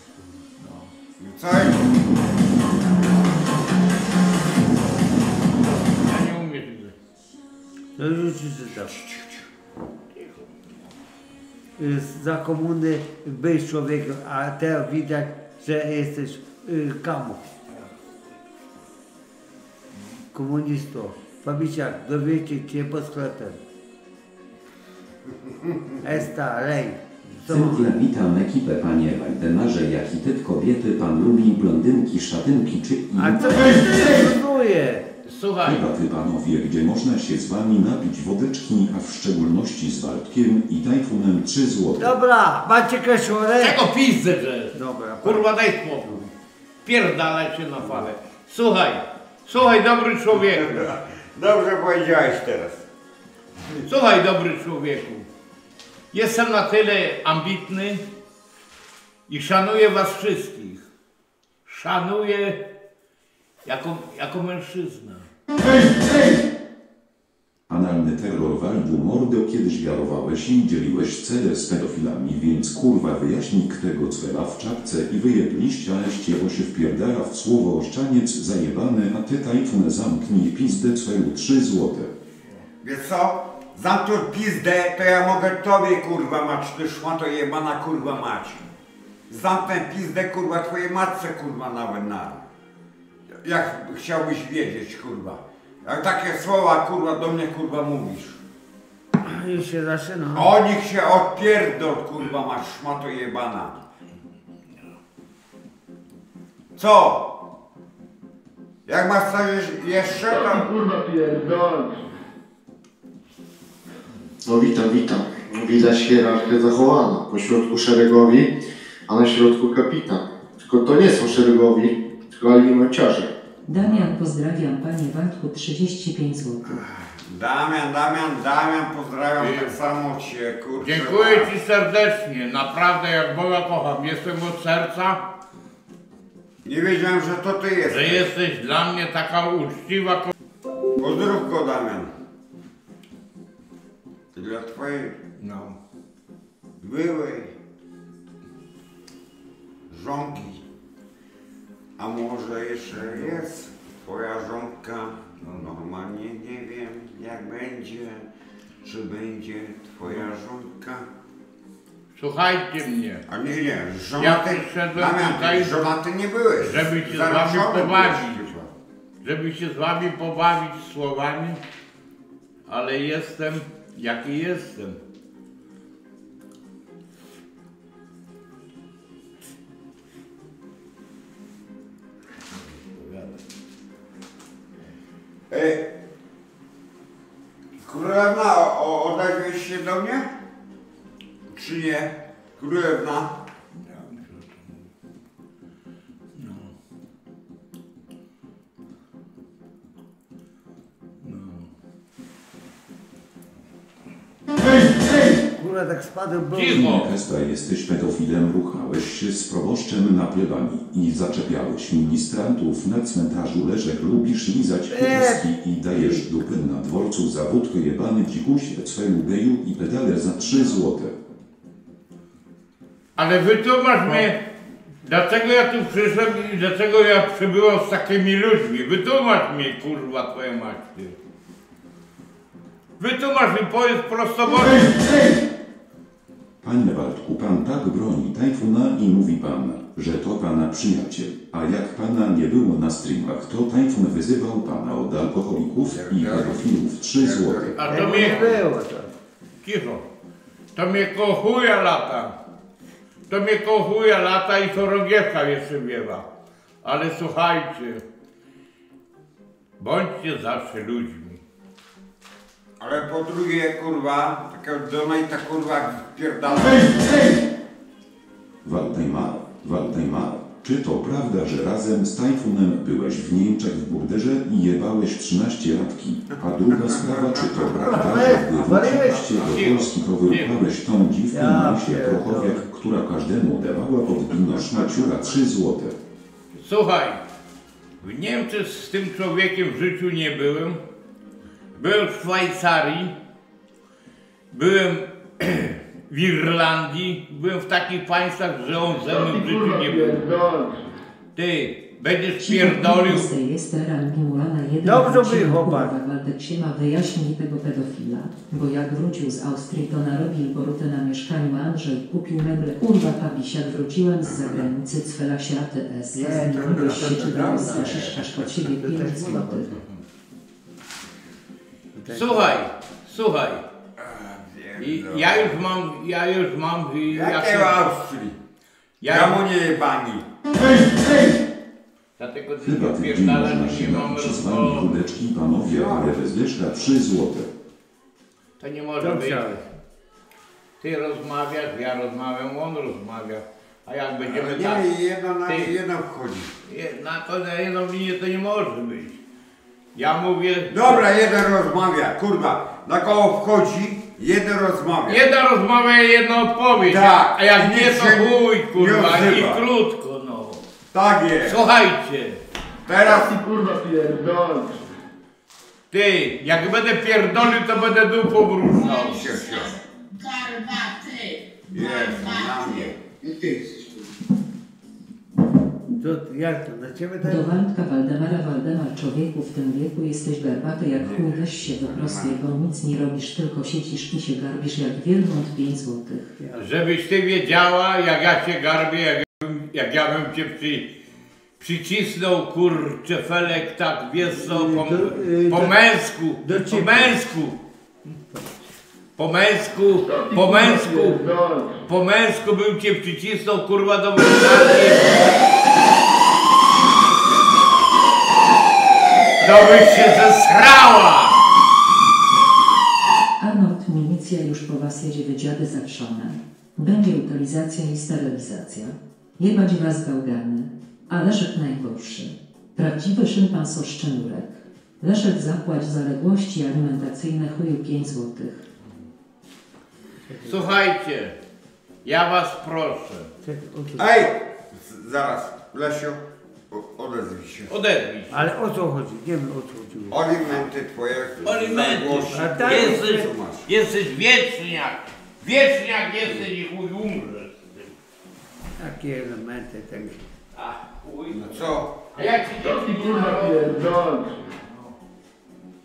No. I co? Ja nie umiem tego. To rzuci czytam. Y, Za komuny byłeś człowiekiem, a teraz widać, że jesteś y, kamu. Komunisto. Fabiciak, dowiecie cię pod sklepem. Esta. Co Cynthia, witam ekipę panie Waldemarze. Jaki typ kobiety pan lubi? Blondynki, szatynki czy. A co ty próbuje? Słuchaj, Chyba wy panowie, gdzie można się z wami napić wodeczki, a w szczególności z Waldkiem i Tajfunem 3 złote. Dobra, macie kaszorę? czego pizdę, że? Dobra. Kurwa, daj spokój. Pierdalaj się na falę. Słuchaj, słuchaj, dobry człowieku. Dobrze powiedziałeś teraz. Słuchaj, dobry człowieku. Jestem na tyle ambitny i szanuję was wszystkich. Szanuję jako, jako mężczyzna. Analny terror Waldu mordo kiedyś wiarowałeś i dzieliłeś cele z pedofilami, więc kurwa wyjaśnik tego cwela w czapce i wyjeb liścia leście, bo się wpierdala w słowo oszczaniec zajebany, a ty Tajfun zamknij pizdę cwelu 3 złote. Wiesz co? Zamknął pizdę, to ja mogę tobie kurwa mać, ty szmato jebana kurwa mać. Zamknę pizdę kurwa twojej matce kurwa nawet na. Jak chciałbyś wiedzieć kurwa. Jak takie słowa kurwa do mnie kurwa mówisz. Już się zaczyna. O nich się odpierdol kurwa masz szmato jebana. Co? Jak masz coś jeszcze to... Kurwa pierdolę. No witam, witam. Widać hierarchię zachowana. Po środku szeregowi, a na środku kapitan. Tylko to nie są szeregowi, tylko alimenciarze. Damian, pozdrawiam panie Waldku 35 zł. Damian, Damian, Damian, pozdrawiam tak samo cię, kurczę. Dziękuję Ci serdecznie. Naprawdę jak Boga kocham. Jestem od serca, Nie wiedziałem, że to ty jesteś. że jesteś dla mnie taka uczciwa ko- Pozdrów go, Damian. Dla twojej No. byłej żonki. A może jeszcze jest twoja żonka? No normalnie nie wiem, jak będzie. Czy będzie twoja żonka? Słuchajcie mnie. A nie, nie, Ja żonaty, przyszedłem Damian, tutaj, żonaty nie byłeś. żeby się z wami pobawić. Żeby się z wami pobawić słowami, ale jestem jaki jestem. Królewna, o- o- odezwiesz się do mnie? Czy nie? Królewna? Kurwa, tak spadłem, bo... Cicho! Jesteś pedofilem, ruchałeś się z proboszczem na plebanii i zaczepiałeś ministrantów na cmentarzu Leżek, lubisz lizać kupaski i dajesz dupę na dworcu za wódkę jebany dzikusie cwelu geju i pedale za 3 złote. Ale wytłumacz mnie, dlaczego ja tu przyszedłem i dlaczego ja przybyłem z takimi ludźmi. Wytłumacz mnie, kurwa, twoja mać, ty. Wytłumacz mi, powiedz prosto, bo... Panie Waldku, pan tak broni Tajfuna i mówi pan, że to pana przyjaciel, a jak pana nie było na streamach, to Tajfun wyzywał pana od alkoholików i pedofilów 3 złote. A to Nie mnie... było to. Cicho. To mnie koło chuja lata. To mnie koło chuja lata i chorągiewka jeszcze wiewa. Ale słuchajcie. Bądźcie zawsze ludźmi. Ale po drugie, kurwa, takiego donata, kurwa, pierdala. Waldemar, Waldemar, Czy to prawda, że razem z Tajfunem byłeś w Niemczech w burderze i jebałeś 13 latki? A druga sprawa, czy to prawda, że gdy wróciliście do Polski, to wyruchałeś tą dziwkę Ja Marysię. Prochowiak, która każdemu dawała pod wino szmaciura 3 złote? Słuchaj, w Niemczech z tym człowiekiem w życiu nie byłem. Byłem w Szwajcarii, byłem w Irlandii, byłem w takich państwach, że on ze mną w życiu nie był. Ty, będziesz pierdolił. Dobrze mówi chłopak. Waldek Siema wyjaśnij tego pedofila, bo jak wrócił z Austrii to narobił borutę na mieszkaniu Andrzej, kupił meble, kurwa Pabisiak, wróciłem z zagranicy, cwela się ATS, Nie, to- zmieniłeś to- się, to- czy to- dałeś to- słyszysz po ciebie 5 złotych. Słuchaj, słuchaj. I ja już mam, ja już mam... y, Jakie jak- w Austrii? Ja- Ja mu nie jebani. Dlatego ty Chyba nie tydzień pierdalasz, można że się nie mamy napić z wami rozmowy. chudeczki panowie, ale bez leszka 3 złote. To nie może być. Ty rozmawiasz, ja rozmawiam, on rozmawia. A jak będziemy Nie, tak... jedno na Ty- jedno wchodzi. Je- Na to na jedną linię to nie może być. Ja mówię... Dobra, jeden rozmawia, kurwa. Na koło wchodzi, jeden rozmawia. Jedna rozmawia, jedna odpowiedź. Tak. A jak I nie, to chuj, nie kurwa, i odzywa. krótko, no. Tak jest. Słuchajcie, Teraz kurwa pierdolę. ty, jak będę pierdolił, to będę dupą wróżnął. się się. Garbaty! Jest, na mnie. I ty. To, jak to, na ciebie tak? Do Waldka Waldemara Waldemar człowieku w tym wieku jesteś garbaty jak chuj, weź się wyprostuj, bo nic nie robisz, tylko siedzisz i się garbisz jak wielbłąd 5 złotych. Żebyś ty wiedziała, jak ja cię garbię, jak, jak ja bym cię przy, przycisnął, kurczę, felek, tak, wiesz co, po, To, y, po męsku, do po męsku. Po męsku, po męsku, po męsku bym cię przycisnął, kurwa, do wystarki. To się zesrała! Arnold milicja już po was jedzie wydziady zawszone. Będzie utylizacja i sterylizacja. Jebać was gałgany. A Leszek najgorszy. Prawdziwy szympans oszczędurek. Leszek zapłać zaległości alimentacyjne chuju 5 złotych. Słuchajcie, ja was proszę, Ej! Zaraz, Lesiu, odezwij się. odezwij się. Ale o co chodzi? Nie wiem o co chodziło. Alimenty twoje. Alimenty. A tak, Jesteś, masz? jesteś wieczniak. Wieczniak jesteś i chuj umrzesz. z tym. Takie elementy tego. A chuj. No co? A jak ci nie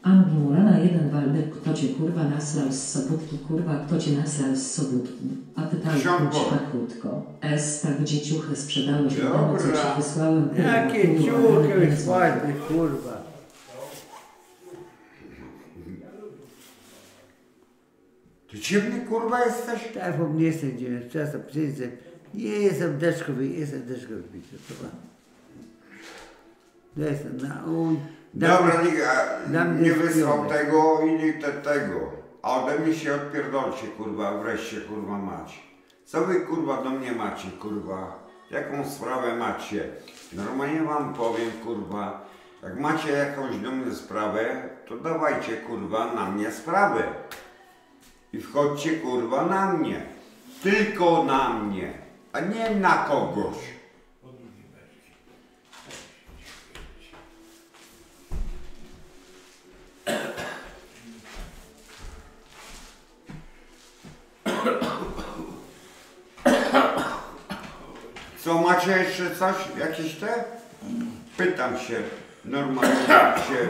narodzi? Ambimulana jeden Waldek, kto cię kurwa naslał z sobótki, kurwa kto cię naslał z sobótki. A ty Ksiądz kurczka krótko. S tak gdzie ciuchy sprzedałeś Dobra. domu, co ci wysłałem kurwa, Jakie kurwa, nie ładne, kurwa. Ty ciemny kurwa jesteś? Tak, bo nie jestem dziwny, czasem przyjdę. Nie jestem deszkowy, jestem deszkowy, widzę, to Ja jestem na Dobra, nikt a, nie wysłał tego i nie te, tego. A ode mnie się odpierdolcie kurwa, wreszcie kurwa macie. Co wy kurwa do mnie macie kurwa? Jaką sprawę macie? Normalnie wam powiem kurwa, jak macie jakąś do mnie sprawę, to dawajcie kurwa na mnie sprawę. I wchodźcie kurwa na mnie. Tylko na mnie, a nie na kogoś. Co macie jeszcze coś? Jakieś te? Pytam się normalnie się.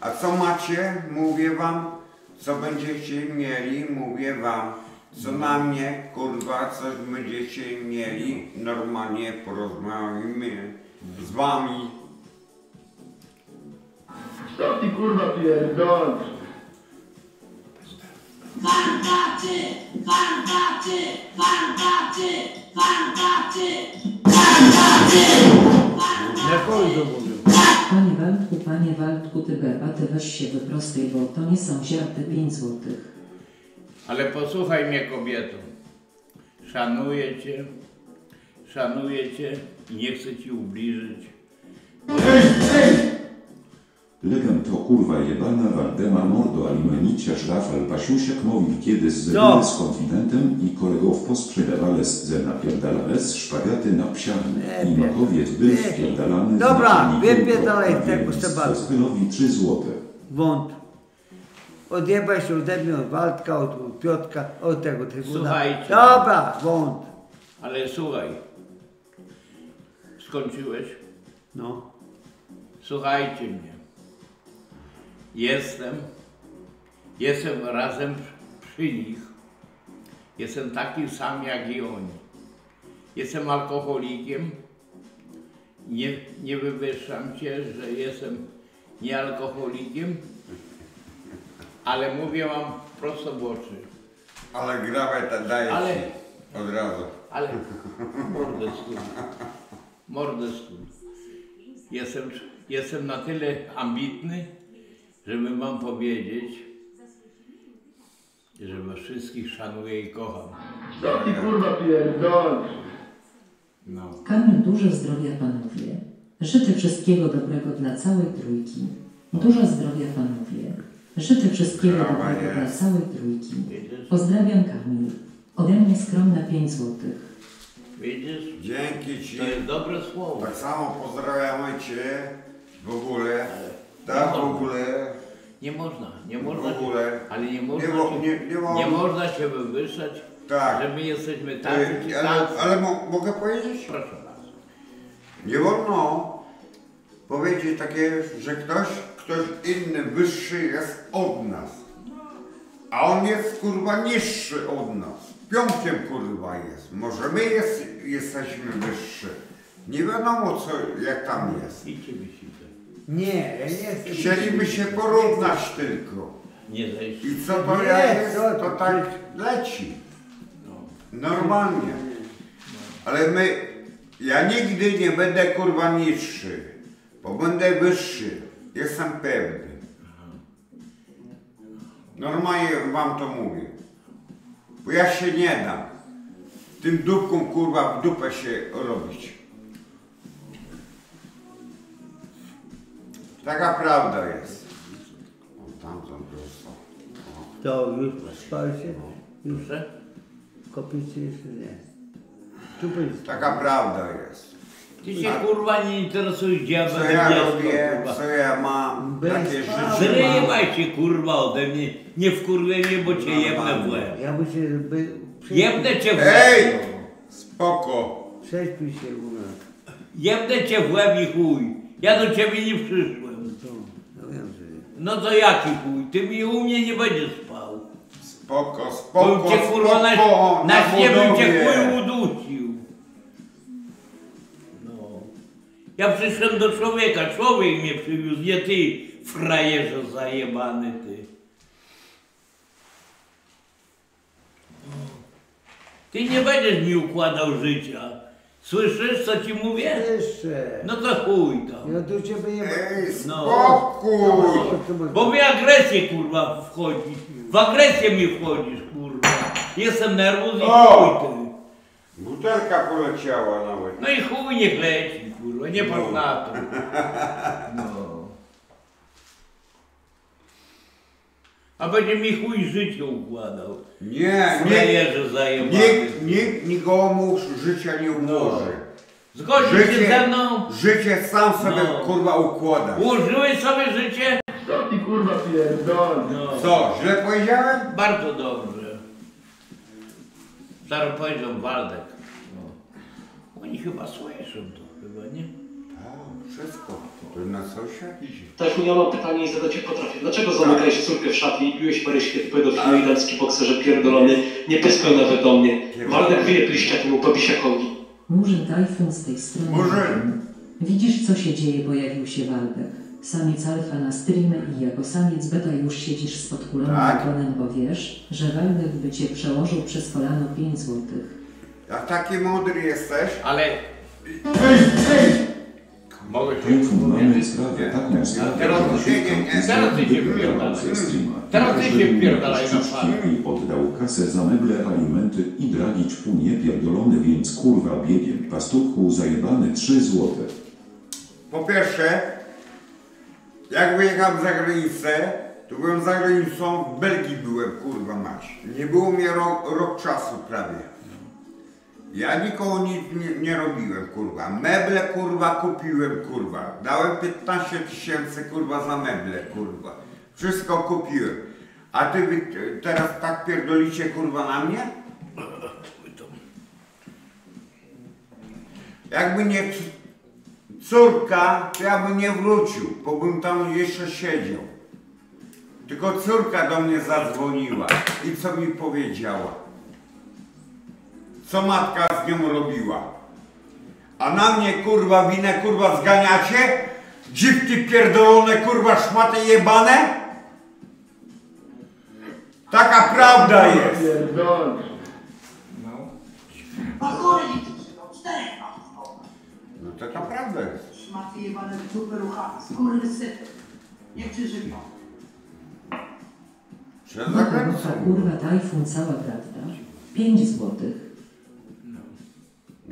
A co macie? Mówię wam. Co będziecie mieli? Mówię wam. Co na mnie, kurwa, coś będziecie mieli? Normalnie porozmawiamy z wami. Co ty kurwa pierdolisz? Panie Waldku, panie Waldku, ty garbaty weź się wyprostuj, bo to nie są ziarty 5 złotych. Ale posłuchaj mnie kobieto. Szanuję cię, szanuję cię, i nie chcę ci ubliżyć. Legend to kurwa jebana Waldemar Mordo Alimeniciarz Rafał Pasiusiak mówił kiedyś z Co? z konfidentem i kolegów posprzedawales ze napierdalales szpagaty na psiarny i makowiec był wpierdalany Dobra, z wypierdalaj tego z Stebanu. Skylowi 3 złote. Wąt. Odjebaj się ode mnie od Waldka, od Piotka, od tego trybuna. Słuchajcie. Dobra, wąt. Ale słuchaj, skończyłeś? No. Słuchajcie mnie. Jestem, jestem razem przy nich. Jestem taki sam jak i oni. Jestem alkoholikiem. Nie, nie wywyższam się, że jestem nie alkoholikiem, ale mówię wam prosto w oczy. Ale grabę ta daje Ale- ci od razu. Ale mordę stój. Mordę stój. Jestem, jestem na tyle ambitny, żeby wam powiedzieć, że was wszystkich szanuję i kocham. Co ty kurwa pierdolisz? No. Kamil, dużo zdrowia panowie. Życzę wszystkiego dobrego dla całej trójki. Dużo zdrowia panowie. Życzę wszystkiego dobrego dla jest. całej trójki. Pozdrawiam Kamil. Ode mnie skromne 5 złotych. Widzisz? Dzięki ci. To jest dobre słowo. Tak samo pozdrawiamy cię w ogóle. Tak w ogóle. Nie można, nie można, W ogóle. ale nie można, Nie się, nie- nie nie można się wywyższać, Tak. że my jesteśmy tacy czy E, Ale, tacy. ale mo, mogę powiedzieć? Proszę bardzo. Nie wolno powiedzieć takie, że ktoś, ktoś inny wyższy jest od nas. A on jest kurwa niższy od nas. Piątkiem kurwa jest. Może my jest, jesteśmy wyższy. Nie wiadomo co, jak tam jest. Nie, ja nie jestem... Chcieliby się porównać tylko. Nie zejść. I co to ja jest, to tak leci. Normalnie. Ale my, ja nigdy nie będę kurwa niższy, bo będę wyższy. Jestem pewny. Normalnie wam to mówię. Bo ja się nie dam. Tym dupką kurwa w dupę się robić. Taka prawda jest. O, tamtą prosto. To już spał się? Już kopicie jeszcze nie. Tu będzie. Taka prawda jest. Ty się kurwa nie interesujesz, gdzie ja Co będę ja dziecko, robię, kurwa. co ja mam, Bez takie sprawy. życie mam. Zrywaj się kurwa ode mnie, nie wkurwaj mnie, bo cię jebnę w łeb. Ja muszę by... Jebnę cię w łeb. Ej! Spoko. Prześpij się u nas. Jebnę cię w łeb i chuj. Ja do ciebie nie przyszłem. To, ja wiem, że nie. No to jaki chuj? Ty mi u mnie nie będziesz spał. Spoko, Bym spoko, cię kurwa na, spoko, na śnie bym cię chuj udusił. No. Ja przyszedłem do człowieka, człowiek mnie przywiózł, nie ty, frajerze zajebany ty. Ty nie będziesz mi układał życia. Słyszysz, co ci mówię? Jeszcze. No to chuj tam. Ja do ciebie nie... Ej, No. spokój. Bo mi agresję kurwa wchodzi. W agresję mi wchodzisz kurwa. Jestem nerwus i O! chuj ty. Butelka poleciała nawet. No i chuj niech leci kurwa, nie patrz na to. No. A będzie mi chuj życie układał. Nie, nie, Frajerze zajebany. nikt, nikt nikomu życia nie ułoży. Zgodzisz się Życie, ze mną? życie sam sobie No. kurwa układa. Ułożyłeś sobie życie? Co ty kurwa pierdolisz? No. Co, źle powiedziałem? Bardzo dobrze. Zaraz powiedział Waldek. No. Oni chyba słyszą to, chyba nie? A, wszystko. Na sąsiad idzie. Tajfun, ja mam pytanie i zadać je potrafię. Dlaczego zamykałeś córkę w szafie i biłeś Maryśkę pedofilę i damski bokserze pierdolony? Nie pyskał nawet do mnie. Waldek wyje liścia temu babisiakowi. Murzyn Tajfun z tej strony. Murzyn. Widzisz co się dzieje, pojawił się Waldek. Samiec alfa na streamie i jako samiec beta już siedzisz z podkulonym Tak. ogonem, bo wiesz, że Waldek by cię przełożył przez kolano 5 złotych. Jak taki mądry jesteś, Ale Ej, ej! Mogę się mamy sprawę taką sprawę, Teraz że ty się- teraz ty się wpierdalaj. Teraz ty się wpierdalaj na. I oddał kasę za meble, alimenty i dragić pół niepierdolony, więc kurwa biegiem pastuchu zajebany 3 złote. Po pierwsze, jak wyjechałem za granicę, to byłem za granicą, w Belgii byłem, kurwa mać. Nie było mnie rok, rok czasu prawie. Ja nikogo nic nie, nie robiłem, kurwa. Meble, kurwa, kupiłem, kurwa. Dałem 15 tysięcy, kurwa, za meble, kurwa. Wszystko kupiłem. A ty teraz tak pierdolicie, kurwa, na mnie? Jakby nie córka, to ja bym nie wrócił, bo bym tam jeszcze siedział. Tylko córka do mnie zadzwoniła i co mi powiedziała. Co matka z nią robiła. A na mnie kurwa winę kurwa zganiacie? Dziwki pierdolone kurwa szmaty jebane? Taka prawda jest. Mam. No taka prawda jest. Szmaty jebane w dupę ruchane, skurwysyny. Nie przeżywią. Trzeba No kurwa, kurwa, tajfun, cała prawda. 5 złotych.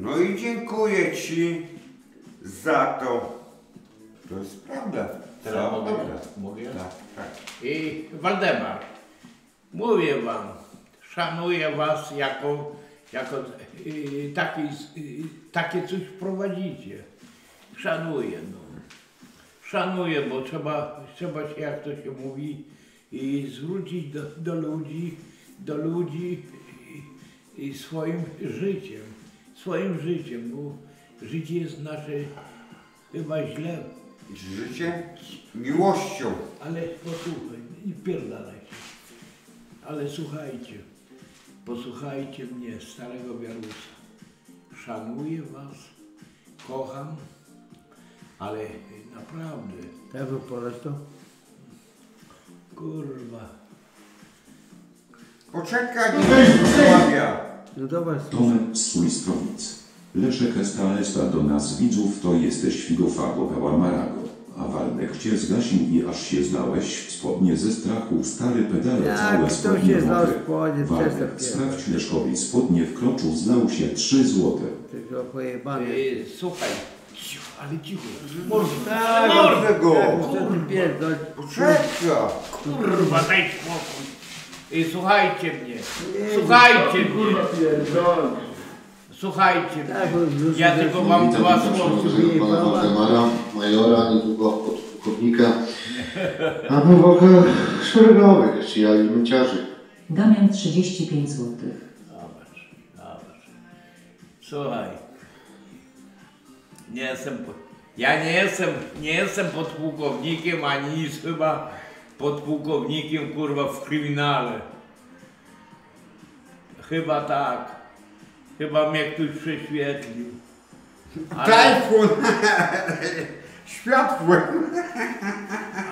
No i dziękuję Ci za to. To jest prawda. Teraz Cała mogę? Mogę? Tak, tak. I Waldemar, mówię wam, szanuję was jako, jako y, taki, y, takie coś prowadzicie. Szanuję, no. Szanuję, bo trzeba, trzeba się, jak to się mówi, i zwrócić do, do ludzi, do ludzi i, i swoim życiem, swoim życiem, bo życie jest nasze chyba źle Życie miłością. ale posłuchaj, nie pierdalaj się. Ale słuchajcie, posłuchajcie mnie, starego Wiarusa. Szanuję was, kocham, ale naprawdę, Tak wypowiadasz to? kurwa, Poczekaj, nie rozmawia. No dobra, Tomek z Sulistrowic. Leszek Estalesta do nas widzów to jesteś figofago Marago. A Waldek cię zgasił i aż się zlałeś w spodnie ze strachu. Stary pedale Jak całe spodnie się zlał mokre. w spodnie, Waldek, przestaw sprawdź Leszkowi spodnie w kroczu zlał się 3 złote. Yy, słuchaj, cicho, ale cicho, Tak, ty pierdol? Poczekaj. kurwa, daj spokój. I słuchajcie mnie, słuchajcie mnie. Słuchajcie Tak, mnie, ja tylko wam Witam dwa słowa. pana Waldemara, majora, niedługo podpułkownika, a nowaka szeregowych, czyli alimenciarzy. Damian 35 złotych. Zobacz, zobacz. Słuchaj. Nie jestem. Ja nie jestem, nie jestem podpułkownikiem, ani nic chyba podpułkownikiem kurwa w kryminale. Chyba tak. Chyba mnie ktoś prześwietlił. Tajfun! Światłem!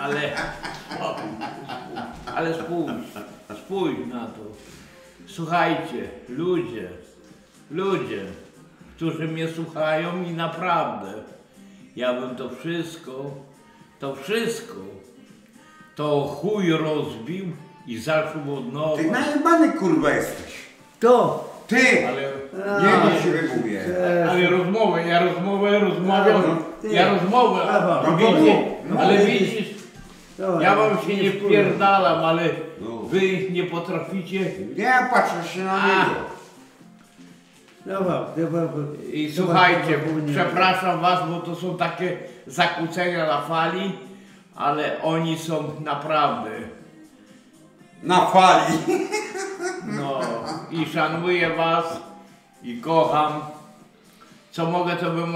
Ale, ale spójrz, spójrz na to. Słuchajcie, ludzie, ludzie, którzy mnie słuchają i naprawdę, ja bym to wszystko, to wszystko, to chuj rozbił i zaczął od nowa. Ty najebany kurwa jesteś. To! Ty! Ale, Nie do siebie mówię. ale rozmowę, ja rozmowę rozmawiam, No, ja rozmowę. No to widzicie, mów, ale widzisz, Ja wam się nie wpierdalam, ale No. wy nie potraficie. Nie patrzę się na A. niego. Dobra, dobra, I słuchajcie, przepraszam was, bo to są takie zakłócenia na fali, ale oni są naprawdę. Na fali. No i szanuję was i kocham. Co mogę, to bym,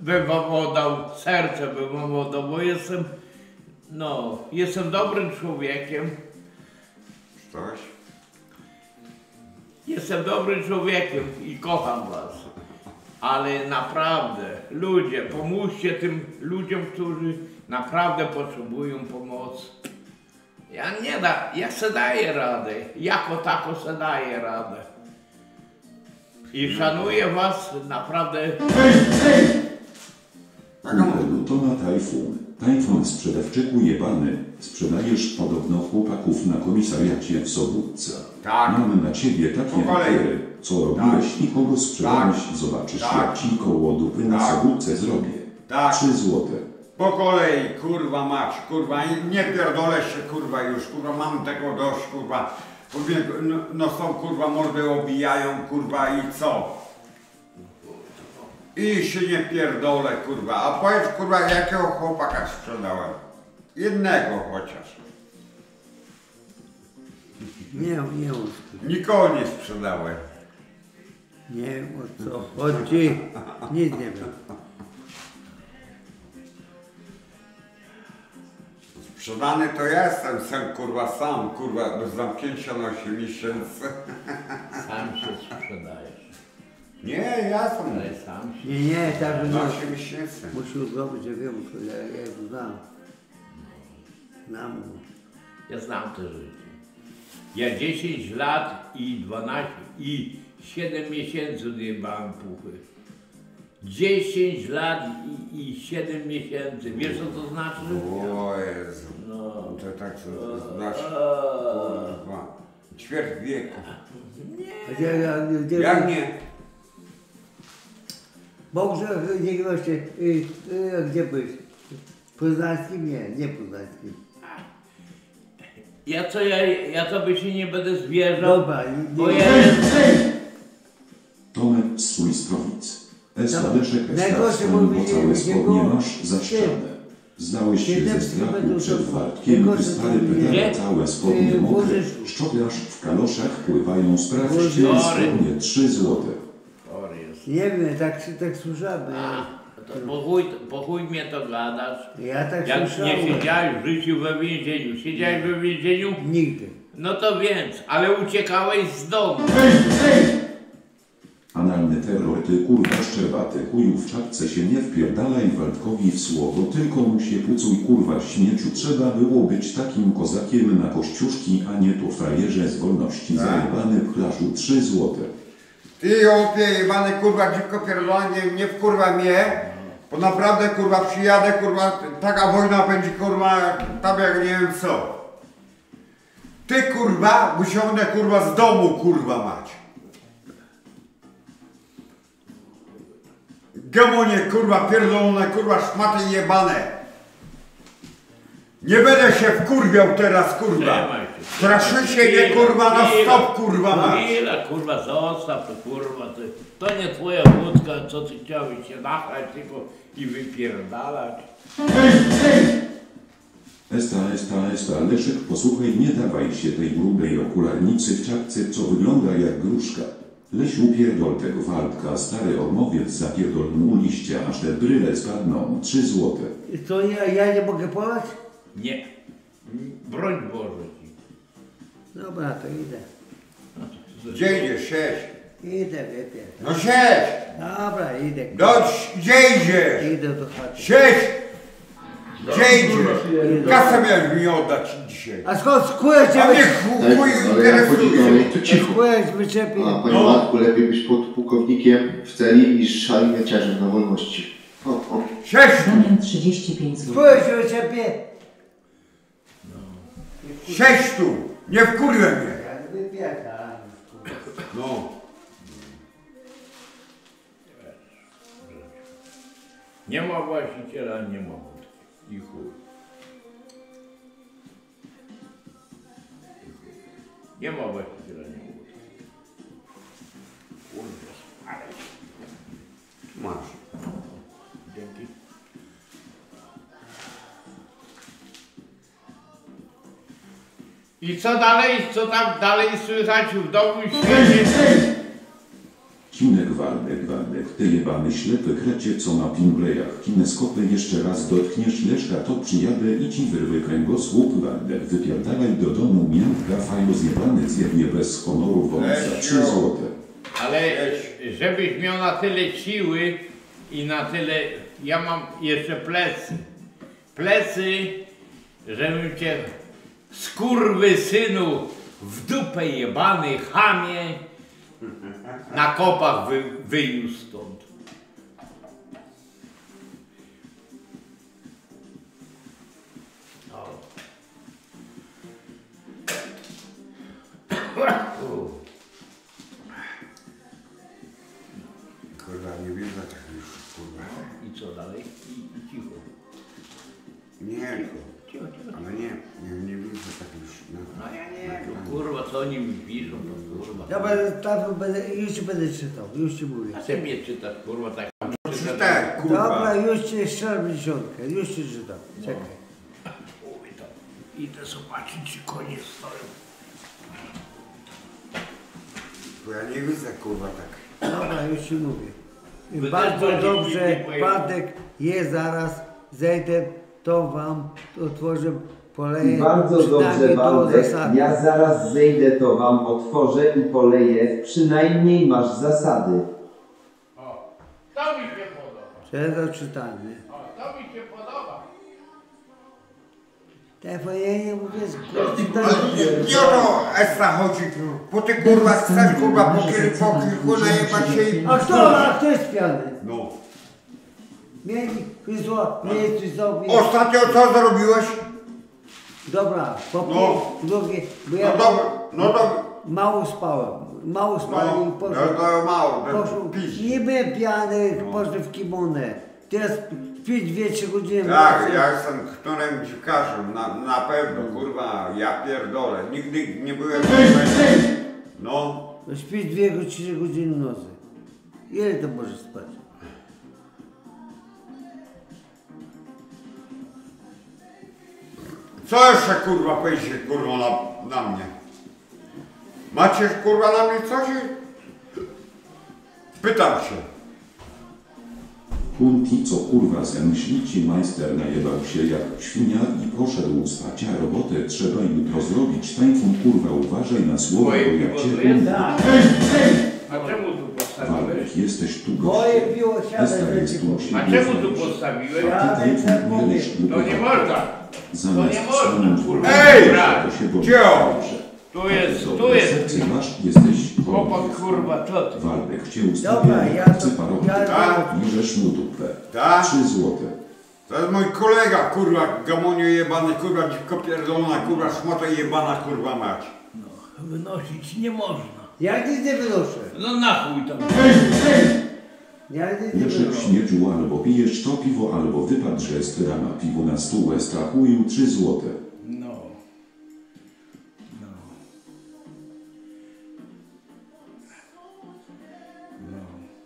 bym wam oddał, serce bym wam oddał, bo jestem, no, jestem dobrym człowiekiem. Coś? Jestem dobrym człowiekiem i kocham was. Ale naprawdę, ludzie, pomóżcie tym ludziom, którzy naprawdę potrzebują pomocy. Ja nie da, ja se daję radę. Jako tako se daję radę. I szanuję was naprawdę. Kurwa to na tajfun. Tajfun sprzedawczyku jebany. Sprzedajesz podobno chłopaków na komisariacie w Sobótce. Tak. Mam na ciebie takie papiery. Co robiłeś i kogo sprzedałeś, zobaczysz Tak. jak ci koło dupy na Tak. Sobótce zrobię. Tak. Trzy złote. Po kolei, kurwa mać, kurwa, nie pierdolę się, kurwa, już, kurwa, mam tego dość, kurwa. No, no są, kurwa, mordy obijają, kurwa, i co? I się nie pierdolę, kurwa. A powiedz, kurwa, jakiego chłopaka sprzedałem? Jednego chociaż. Nie, nie. Nikogo nie sprzedałem. Nie o co chodzi. Nic nie wiem. Sprzedany to ja jestem, sam, kurwa, sam, kurwa, bez zamknięcia na 8 miesięcy. Sam się sprzedajesz. Nie, ja sam. Ale sam się Nie, nie, tak Na no, 8 miesięcy. Muszę zrobić, ja wiem, to ja, ja go znam. Znam go. Ja znam to życie. Ja 10 lat i 12 i 7 miesięcy odjebałem puchy. 10 lat i, i 7 miesięcy. Wiesz co to znaczy? O Jezu. No. To tak co znasz, kurwa. Ćwierć wieku. A ja, ja, ja, Jak nie? Boże, nie goście, y, y, gdzie byłeś? Poznańskim? Nie, nie Poznańskim. Ja co, ja, ja to by się nie będę zwierzał, Dobra, nie- bo nie- ja... Tomek z Sulistrowic. Bo mi się- całe nie spodnie było- masz za ścianę. Zdałeś się ze strachu przed Wartkiem, ty stary pedale, całe spodnie Ty mokre, szczotlarz w kaloszach pływają, sprawdź czy spodnie trzy złote. Chory jest. Nie wiem, tak, tak słyszałem. To po chuj, po chuj mnie to gadasz. Ja tak Jak słyszałem. nie siedziałeś w życiu we więzieniu. Siedziałeś we więzieniu? Nigdy. No to więc, ale uciekałeś z domu. Analny terror, ty kurwa szczerbaty, chuju w czapce się nie wpierdalaj Waldkowi w słowo, tylko mu się pucuj kurwa śmieciu. Trzeba było być takim kozakiem na kościuszki, a nie tu frajerze z wolności. Tak. Zajebany pchlarzu trzy złote. Ty opie jebany kurwa dziwko pierdolone, nie, wkurwa mnie, bo naprawdę kurwa przyjadę kurwa, taka wojna będzie kurwa tam jak nie wiem co. Ty kurwa usiądę kurwa z domu kurwa mać. Gamonie kurwa pierdolone kurwa szmaty jebane. Nie będę się wkurwiał teraz kurwa. Straszycie mnie kurwa na stop kurwa mać. Chwila, kurwa, zostaw to kurwa, ty. To nie twoja wódka, co ty chciałeś się nachać tylko i wypierdalać. Esta, esta, esta, Leszek, posłuchaj, nie dawaj się tej grubej okularnicy w czapce, co wygląda jak gruszka. Lesiu pierdol tego Waldka, stary odmowiec, zapierdol mu liście, aż te bryle spadną, trzy złote. To ja, ja nie mogę płać? Nie. Broń Boże ci. Dobra, to idę. Gdzie idziesz? Siedź. Idę, wypię. No siedź. Dobra, idę. Dodź, gdzie idziesz? Idę do chaty. Siedź! Gdzie idziesz? Kasę miałeś mi oddać dzisiaj. A skąd skóra cię A mnie chuj ale jak chodzi dalej, interesuje. to cicho. Wyczepi. A panie No. Matku, lepiej być podpułkownikiem w celi niż szalinieciarzem na wolności. O, o. Siedź! Damian 35 zł. Skóra cię wyczepi. Siedź tu! Nie wkurwę mnie. No. Nie ma właściciela, nie ma. I chuj. Nie ma właściciela, nie ma. Kurde, ale Masz. Dzięki. I co dalej? Co tam dalej słychać w domu świecie? Kinek Waldek, Waldek, ty jebany ślepy krecie, co na pinglejach kineskopy jeszcze raz dotkniesz Leszka, to przyjadę i ci wyrwę kręgosłup, Waldek, wypierdalaj do domu miętka, fajno zjebany zjebnie bez honoru, wąsa, trzy złote. Ale żebyś miał na tyle siły i na tyle. Ja mam jeszcze plecy. Plecy, żebym cię skurwy synu w dupę jebany, chamie, na kopach wy, wyniósł stąd. Kurwa, nie wiedza tak już, kurwa. I co dalej? I, i cicho. Nie, cicho, cicho. ale nie, nie, nie wiedza tak oni mi piszą, to kurwa. Dobra, tam będę, już ci będę czytał, już ci mówię. A ty mnie czytasz, kurwa, tak. Czytaj, kurwa. Dobra, już ci strzelam dziesiątkę, już ci czytam. Czekaj. Mówię to. Idę zobaczyć, czy konie stoją. Bo ja nie widzę kurwa tak. Dobra, już ci mówię. I Wy bardzo też bardziej dobrze, nigdy pojechał. Bartek jest zaraz, zejdę, to wam otworzę, poleję. Bardzo dobrze, Waldek. Ja zaraz zejdę, to wam otworzę i poleję. Przynajmniej masz zasady. To mi się podoba. Przed czytanie. O, to mi się podoba. Telefonie nie mówię z Nie o to Esta chodzi, bo ty kurwa chcesz kurwa po kilku, kilku najebać się i... A kto, a kto jest piany? No. Mieli, wysła, mieli sobie. Ostatnio co zrobiłeś? Dobra, po No. drugie, bo ja No dobra, no dobra. mało spałem. Mało spałem No, i no to mało, to poszłem, pić. Nie byłem pijany, poszedłem w kimonę. Teraz pić dwie, trzy godziny. Tak, ja jestem którym dziwkarzem, na, na pewno, kurwa, ja pierdolę. Nigdy nie byłem... No. No Śpisz dwie, go- trzy godziny w nocy. Ile to możesz spać? Co jeszcze kurwa powiecie kurwa na, na mnie? Macie kurwa na mnie coś? Pytam się. Kunti co kurwa zemyślicie majster najebał się jak świnia i poszedł spać, a robotę trzeba jutro zrobić. Tajfun kurwa uważaj na słowa, bo jak cię kunti. A czemu tu postawiłeś? Walek, jesteś tu Moje gościem. piwo siada, Esta że jest ci tu u siebie A czemu tu postawiłeś? A Ja nie można. Zamiast To nie można, stanąć kurwa. Ej! Brat. to się boi. Cio! Tu jest, tu jest. serce masz, jesteś Chłopak, kurwa, co ty? Walek cię Dobra, ustawia, ja chce to- ja to- Bierzesz mu dupę. Tak? Trzy złote. To jest mój kolega, kurwa, gamonio jebany, kurwa, dziwko pierdolona, kurwa, szmata jebana, kurwa mać. Wynosić nie można. Ja nic nie wynoszę. No na chuj tam. Nic nie Leszek wynoszę. śmierdziu albo pijesz to piwo, albo wypadł, że jest rama piwo na stół, strachuję trzy złote. No.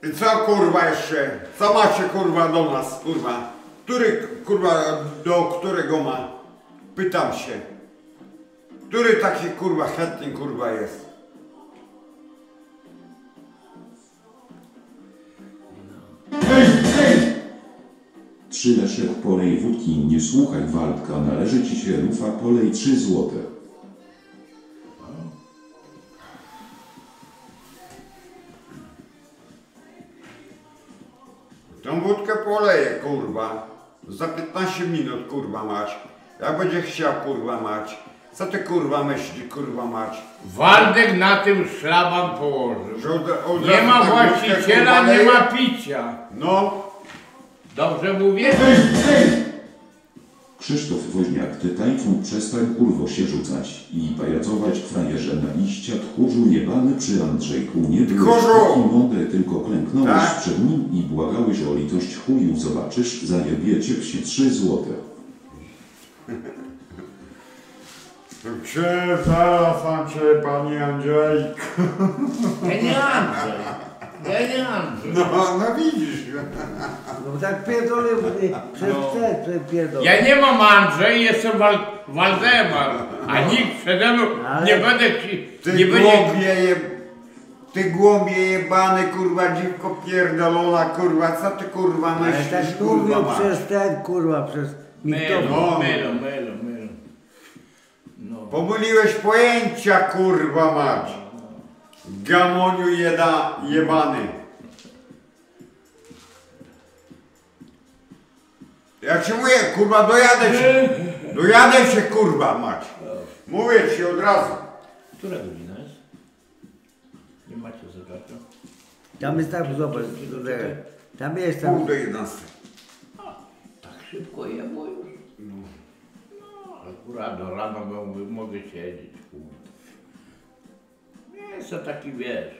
I co kurwa jeszcze? Co macie kurwa do nas, kurwa? Który kurwa do którego ma? Pytam się. Który taki kurwa chętny kurwa jest? Trzy Leszek polej wódki, nie słuchaj Waldka, należy ci się rufa polej trzy złote. Tą wódkę poleję kurwa. Za 15 minut kurwa mać. Jak będzie chciał kurwa mać. Co ty kurwa myśli kurwa mać? Waldek na tym szlaban położył. Od, od Nie ma tak właściciela, kurwa, nie ma picia. No. Dobrze mówię? Krzysztof Woźniak, ty tajfun przestań kurwo się rzucać i pajacować frajerze na liścia tchórzu jebany przy Andrzejku. Nie byłeś taki mądry, tylko klęknąłeś Tak? przed nim i błagałeś o litość chuju. Zobaczysz, zajebiecie psie trzy złote. Zaraz cię panie Andrzejku? Ja nie Andrzej. Ja nie Andrzej. No, no widzisz. No tak pierdolę przez No. te pierdolę. Ja nie mam Andrzej, jestem Wal Waldemar. A nikt przede mną Ale- nie będę ci. Ty Nie będzie. głąbie je... Ty głąbie jebany, kurwa, dziwko pierdolona, kurwa, co ty kurwa Ale myślisz, tak kurwa, mówią ma? przez ten kurwa, przez mylą, mylą, mylą. No. Pomyliłeś pojęcia, kurwa mać. Gamoniu jeda, jebany. Ja ci mówię, kurwa, dojadę się. Dojadę się, kurwa mać. Mówię ci od razu. Która godzina jest? Nie macie zegarka? Tam jest tak, zobacz, tutaj. tam jest tam. Pół do 11. Tak szybko jemu już. No. Akurat do rana mogę, mogę siedzieć. kurde. Nie jestem taki, wiesz.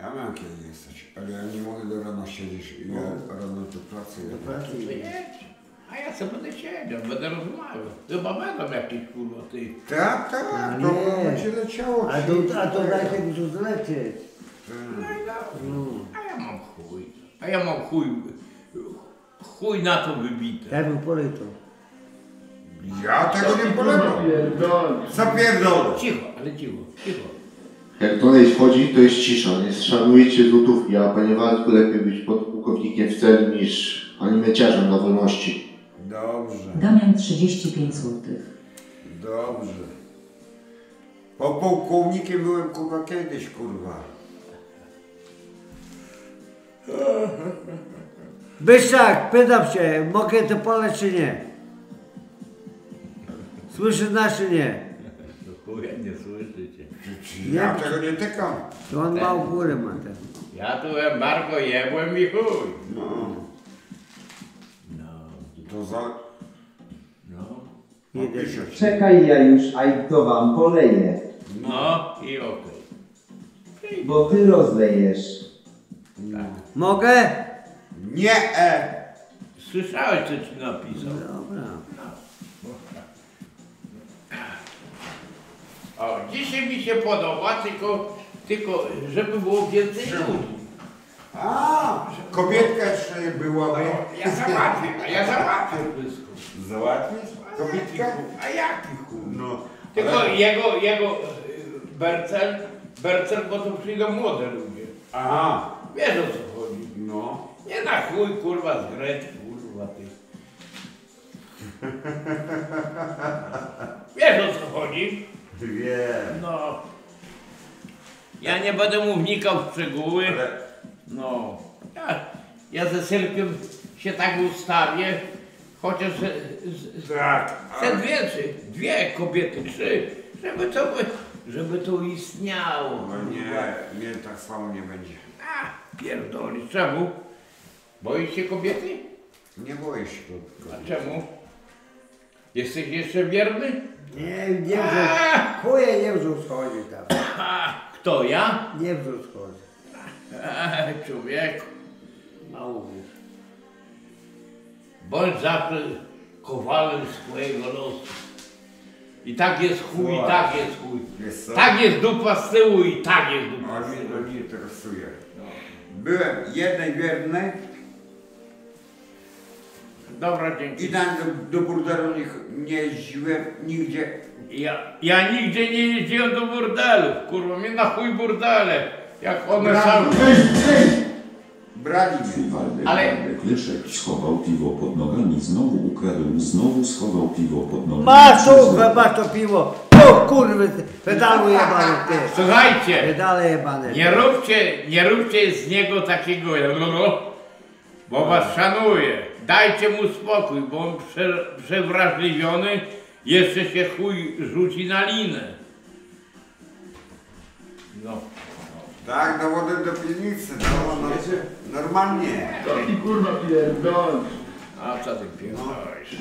Ja mam kiedy jesteś, ale ja nie mogę do rana siedzieć. Ja rano do pracy Do pracy jedź. A ja sobie będę siedział, będę rozmawiał. Chyba będą jakieś kurwa ty. Tak, tak, A to nie. będzie leciało. A to, a to dajcie mi tu zlecieć. No i dobrze. A ja mam chuj. A ja mam chuj. Chuj na to wybite. Ja bym polej to. Ja tego nie polegam. Zapierdol. Cicho, ale cicho, cicho. Jak Donate wchodzi, to jest cisza. Nie szanujcie złotówki, a panie lepiej być podpułkownikiem w celi niż alimenciarzem na wolności. Dobrze, Damian 35 zł. dobrze. Po pułkownikiem byłem kurwa kiedyś, kurwa. Byszczak, pytam się, mogę to poleć czy nie? Słyszysz nas czy nie? Do chuja nie słyszycie. Ja tego nie tykam. To on ma u górę ma ten. Ja tu embargo jebłem i chuj. No. No, To za... no. Jedę. Czekaj, ja już, aj to wam poleję. No i okej. Bo ty rozlejesz. Mogę? Nie, e. Słyszałeś co ci napisał? Dobra. O, dzisiaj mi się podoba, tylko, tylko żeby było więcej ludzi. A, kobietka jeszcze nie byłaby. No, ja załatwię, a ja załatwię wszystko. Załatwisz? Kobietka? A jaki chuj? No. Tylko ale- jego, jego y, Bercel, Bercel, bo to przyjdą młode ludzie. Aha. Wiesz o co chodzi. No. Nie na chuj, kurwa, z Greci, kurwa, ty. Wiesz o co chodzi? Wiem. No. Ja nie będę mu wnikał w szczegóły. Ale No. Ja, ja ze Sylkiem się tak ustawię, chociaż ze, z, tak. ze dwie, czy dwie kobiety, trzy, żeby to, by- żeby to istniało. No nie, nie, tak samo nie będzie. A, pierdoli. Czemu? Boisz się kobiety? Nie boję się to. A czemu? Jesteś jeszcze wierny? Nie, nie wrzuć. Chuje nie wrzuć chodzi tam. Kto ja? Nie wrzuć chodzi. A, człowieku. Mało wiesz. Bądź zawsze kowalem swojego losu. I tak jest chuj, i tak jest chuj. Wiesz co? Tak jest dupa z tyłu i tak jest dupa A z mnie tyłu. to nie interesuje. Byłem jednej wiernej Dobra, dzięki. i tam do, do burdelu nie, nie jeździłem nigdzie. Ja, ja nigdzie nie jeździłem do burdelu. Kurwa, mnie na chuj burdele. Jak one Brali. same. Brali mnie. Ale- Waldek Leszek schował piwo pod nogami, znowu ukradł, znowu schował piwo pod nogami. Masz tu, masz to piwo. O kurwy, ty, pedalu jebany ty. Słuchajcie, Pedale jebane. nie róbcie, nie róbcie z niego takiego, bo was szanuje. Dajcie mu spokój, bo on prze, przewrażliwiony jeszcze się chuj rzuci na linę. No. Tak, dowodem do piwnicy. No, no, normalnie. A co ty pierdolisz?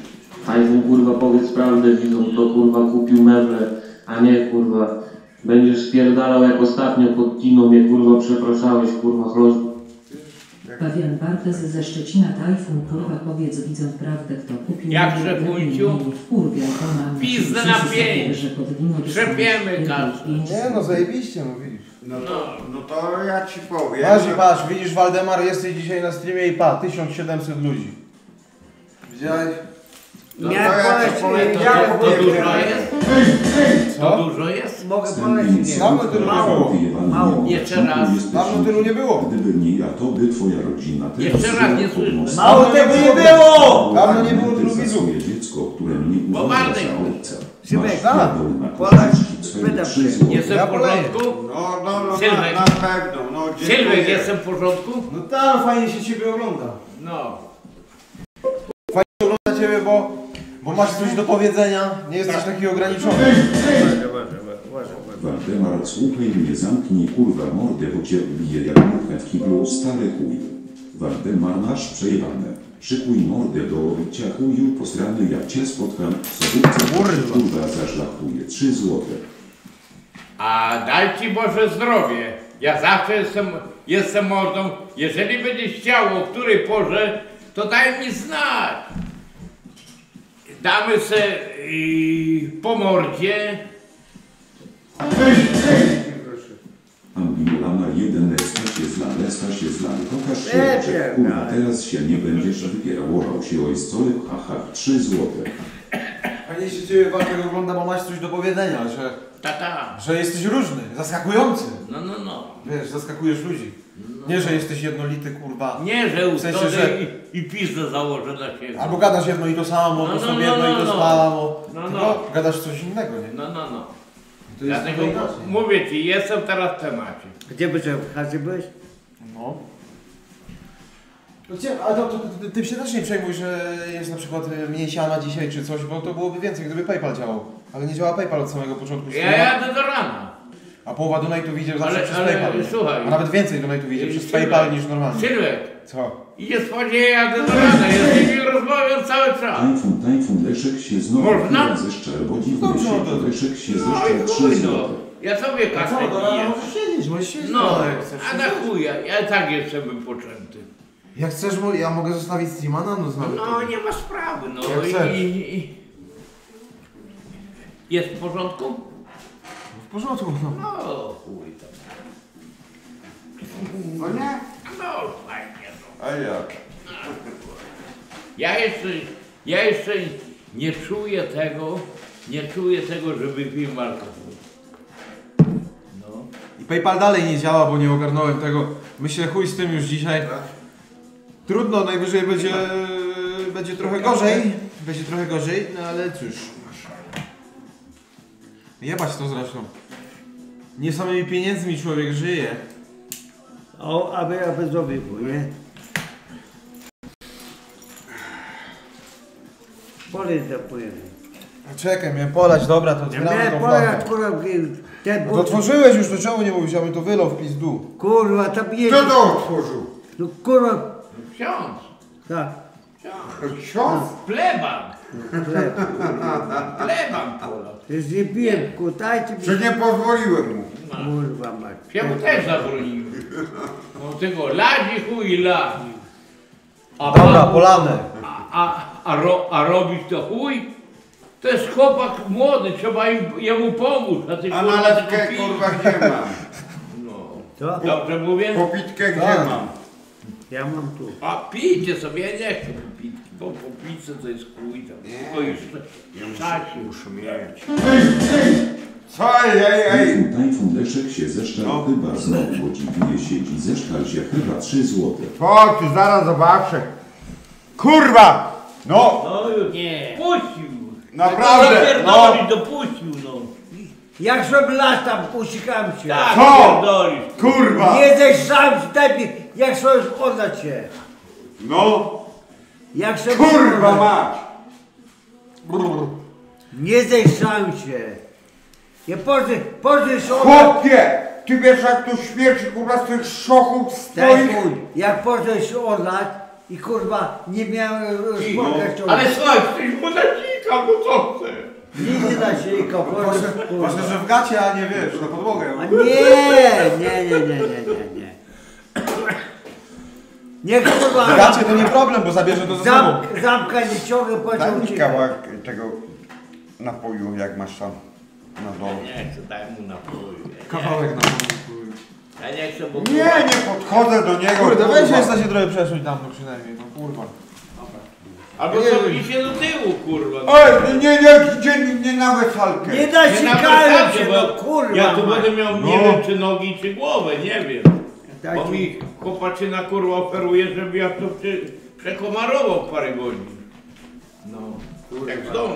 Tajfun kurwa powiedz prawdę widzą, to kurwa kupił meble, a nie kurwa będziesz spierdalał jak ostatnio pod Tino mnie kurwa przepraszałeś kurwa chloć. Pawian Bartes ze Szczecina Tajfun, kurwa powiedz widzom prawdę, kto kupił Jak meble, szefunciu? lepiej nie wkurwiaj, to mam Pizdę na pięć. że pod wino Trzepiemy każdy. Nie no, zajebiście, no widzisz. No to, no to ja ci powiem. Patrz, że- patrz, widzisz Waldemar, jesteś dzisiaj na streamie i pa, 1700 ludzi. Widziałeś? No Nie, to to- To dużo jest? To dużo jest? Mogę polecić, nie? Dawno tylu nie było. Mało. Jeszcze raz. Dawno tylu nie było. Gdyby nie ja, to by twoja rodzina Jeszcze raz nie słyszę. Mało tego nie było! Dawno nie było Ty tylu widzów. dziecko, które mnie uważa za ojca. Szymek, tak. Polak, pytam się. Jestem w porządku? No, no, no, na, Sylwek. na pewno. No. Sylwek, jestem w porządku? No tam fajnie się ciebie ogląda. No. Fajnie się ogląda ciebie, bo, bo masz coś do powiedzenia, nie jesteś taki ograniczony. Waldemar, słuchaj mnie, zamknij kurwa mordę, bo cię bije jak muchę w kiblu, stary chuj. Waldemar, masz przejebane. Szykuj mordę do bicia chuju, posrany jak cię spotkam, w sobótce Kurwa. kurwa zaszlachtuję, trzy złote. A daj ci Boże zdrowie. Ja zawsze jestem, jestem mordą. Jeżeli będziesz chciał o której porze, to daj mi znać. Damy se y, po mordzie. Ambiulana 1 Stasie zlane, Stasie zlane, pokaż się, Nie że wiem, kurwa ale- teraz się nie będziesz wypierałował się ojcoły, haha, 3 złote. Fajnie się ciebie Walter ogląda, bo masz coś do powiedzenia, że, Tata. że jesteś różny, zaskakujący. No, no, no. Wiesz, zaskakujesz ludzi. Nie, że jesteś jednolity, kurwa. Nie, że w sensie, że i, i pizdę założę na siebie. albo gadasz jedno i to samo, No, no, no, jedno i no, to no. samo. No, Tylko no. gadasz coś innego, nie? No, no, no. To jest Dlatego mówię ci, jestem teraz w temacie. Gdzie byś w chacie byłeś? No. No Gdzie, ale to, to, to, ty się też nie przejmuj, że jest na przykład y, mniej siana dzisiaj czy coś, bo to byłoby więcej, gdyby PayPal działał. Ale nie działa PayPal od samego początku. Ja jadę do rana. A połowa donate'ów idzie zawsze Ale- przez ale PayPal. nie? słuchaj. A nawet więcej donate'ów idzie przez Sylwek, PayPal niż normalnie. Sylwek. Co? Idzie spać, ja jadę do rana. Ja z nimi rozmawiam cały czas. Tajfun, tajfun, Leszek się znowu Można? chyba zeszczał, bo dziwnie Dobrze, się, no to- Leszek się No i zeszczał 3 chuj no. złote. Ja sobie kasę co, do rana piję. możesz siedzieć, możesz siedzieć No, rana, jak chcesz. a na chuja, ja tak jestem wypoczęty. Jak chcesz, ja mogę zostawić streama na noc nawet. No nie ma sprawy, no Jak i, chcesz. i, i... Jest w porządku? W porządku, no. No chuj tam. No nie? No fajnie no. A jak? Ja jeszcze, ja jeszcze nie czuję tego, nie czuję tego, że wypiłem alkohol. No. I PayPal dalej nie działa, bo nie ogarnąłem tego. Myślę, chuj z tym już dzisiaj. Trudno, najwyżej będzie, będzie trochę gorzej. Będzie trochę gorzej, no ale cóż. Jebać to zresztą. Nie samymi pieniędzmi człowiek żyje. O, aby, aby zrobił, nie? Polej to płynie. Czekaj, miałem polać, dobra, to otwieramy Nie, tą polej akurat ten No to otworzyłeś już, to czemu nie mówisz, abym to wylał w pizdu? Kurwa, tam jest... Kto to otworzył? No kurwa, Ksiądz. tak. Ksiądz? Pleban. Chleb. Pleban Pola. Już nie piję, kutajcie mi. Że nie pozwoliłem mu. Kurwa mać. Ja mu też zabroniłem. No tylko ladzi chuj ladzi. A Dobra, pan- polane. A, a, a, ro, a robić to chuj? To jest chłopak młody, trzeba im, jemu pomóc. A ty A pij. kurwa gdzie mam? No. Co? Dobrze mówię? Popitkę gdzie Tak. mam? Ja mam tu. A pijcie sobie, ja nie chcę popitki, bo po pizzę to jest chuj tam. To już czasie. Muszę mieć. Co? Ej, ej, ej! Tajfun, Leszek się zeszczał No. chyba znowu, dziwnie siedzi, zeszczał się chyba 3 złote. Chodź, zaraz zobaczę. Kurwa! No, No już nie. Puścił. Naprawdę, No dopuścił no. Jak sobie las tam usikałem się. Tak, Co? pierdolisz. kurwa! Nie zeszczałem się, daj jak sobie oddać się. No, Jak kurwa mać! Nie zeszczałem się. Ja pożycz, pożycz oddać. Chłopie! Ty wiesz jak tu śmierci kurwa z tych szochów Daj swoich? chuj, jak pożycz oddać i kurwa nie miałem e, spotkać Ale słuchaj, ktoś mu nasikał, no co chce? Nigdy na proszę kurwa. Ważne, że w gacie, a nie wiesz, na podłogę. A nie, nie, nie, nie, nie, nie, nie. Nie kurwa. Gacie to nie problem, bo zabierze to ze sobą. Zamk, zamka nie ciągle Daj mi ci. kawałek tego napoju, jak masz tam na dole. Nie chcę, daj mu napoju. Kawałek na Ja nie chcę, bo... Nie, nie podchodzę do niego, Kurde, kurwa. weź jest na się trochę przesuń tam, no przynajmniej, no kurwa. Albo Nie, cofnij się do tyłu, kurwa. Oj, nie, nie, gdzie, nie, nie na wesalkę. Nie da się na się, bo no kurwa. Ja tu mać. będę miał, nie No. wiem, czy nogi, czy głowę, nie wiem. Dajcie. Bo mi chłopaczyna kurwa oferuje, żeby ja to prze, przekomarował parę godzin. No, jak zdążę.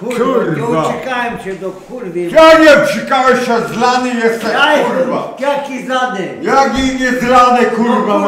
Kurwa, nie Kurwa. uciekałem się do kurwy. Ja nie psikałeś się, zlany jesteś, Daj, kurwa. Jaki zady? Jaki nie zlany, kurwa, No, kurwa,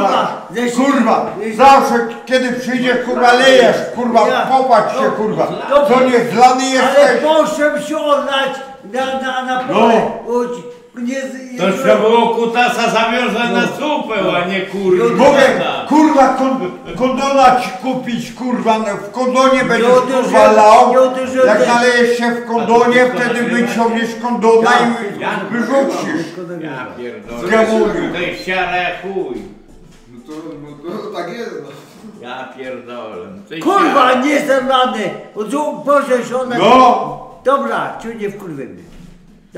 masz. Kurwa, zawsze kiedy przyjdziesz, kurwa, lejesz, kurwa, Ja- popatrz się, no, kurwa. no, To nie zlany Ale jesteś. się oddać na, na, na pole. Uć- Nie, z- To nie- trzeba było kutasa zawiązać na supę, a nie kurwa. Mówię, kurwa, kon, kondona ci kupić, kurwa, no, w kondonie będziesz, Nie kurwa, lał. nie Jak nalejesz się w kondonie, wtedy wyciągniesz kondona i Ja- wyrzucisz. Ja pierdolę. Ja mówię. To jest siara jak chuj. No to, no to tak jest, no. Ja pierdolę. Ty Kurwa, nie jestem rany! Boże, żona... No! Dobra, ciu nie wkurwymy.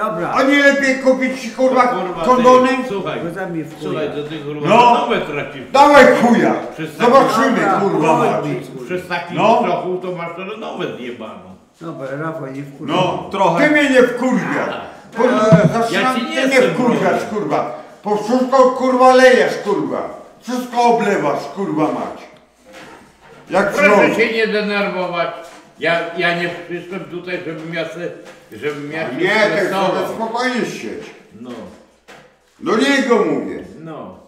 Dobra. A nie lepiej kupić ci kurwa, Kurwa, kondony? ty, słuchaj, Bo za mnie w chuja. słuchaj, to ty kurwa No. nowe tracisz. Dawaj chuja! Przez taki- Zobaczymy Dobra, kurwa chodź. Przez taki No. no. to masz to nowe zjebano. Dobra, Rafał, nie wkurwaj. No, Trochę. Ty mnie nie wkurwiasz. Zaczynam, Ja ci nie ty mnie jestem wkurwiasz, kurwa. Po wszystko kurwa lejesz, kurwa. Wszystko oblewasz, kurwa mać. Jak Proszę się nie denerwować. Ja, ja nie przyszłem tutaj, żebym ja se, żebym ja się Nie, tak sobie stresował. spokojnie siedź. No, Do niego mówię. no.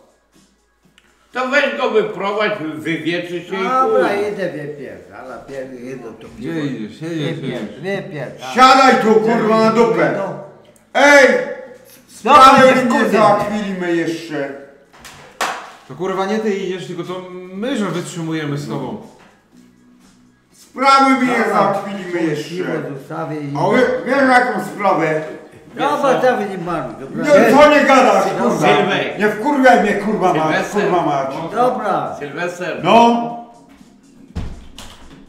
To weź go wyprowadź, wywietrzy się i Dobra, chuj. idę wypierd, ale pierd, jedno to piwo. Gdzie idziesz? Jedziesz, Wypierd, jedziesz. wypierd. Siadaj tu, kurwa, na dupę. No. Ej! Dobra, Sprawy nie nie wkurwiaj. załatwiliśmy jeszcze. To kurwa nie ty idziesz, tylko to my, że wytrzymujemy z tobą. Sprawy mi nie załatwiliśmy jeszcze. zostawię i... A wy, wiesz jaką sprawę? Dobra, dawaj nie marnuj, dobra. Nie, co nie gadasz, kurwa? Sylwek. Nie wkurwiaj mnie, kurwa mać, Sylwester. kurwa mać. Dobra. Sylwester, No,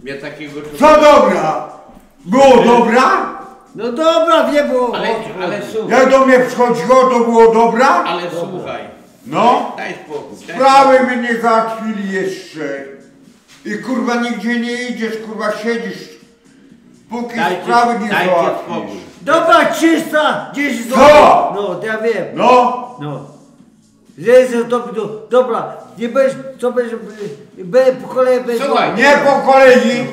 mnie takiego co dobra? Było dobra? No dobra, nie było. Ale, ale słuchaj, Jak do mnie przychodziło, to było dobra? ale słuchaj. No. Daj spokój. Daj Sprawy mnie nie załatwili jeszcze. I kurwa nigdzie nie idziesz, kurwa siedzisz. Póki Dajcie- sprawy nie dajcie załatwisz. spokój. Dobra, 300, 10 Co? zł. No, to ja wiem. No, No. Jest to, to, dobra, nie będziesz, co będziesz, będę po kolei będziesz... Słuchaj, nie po kolei.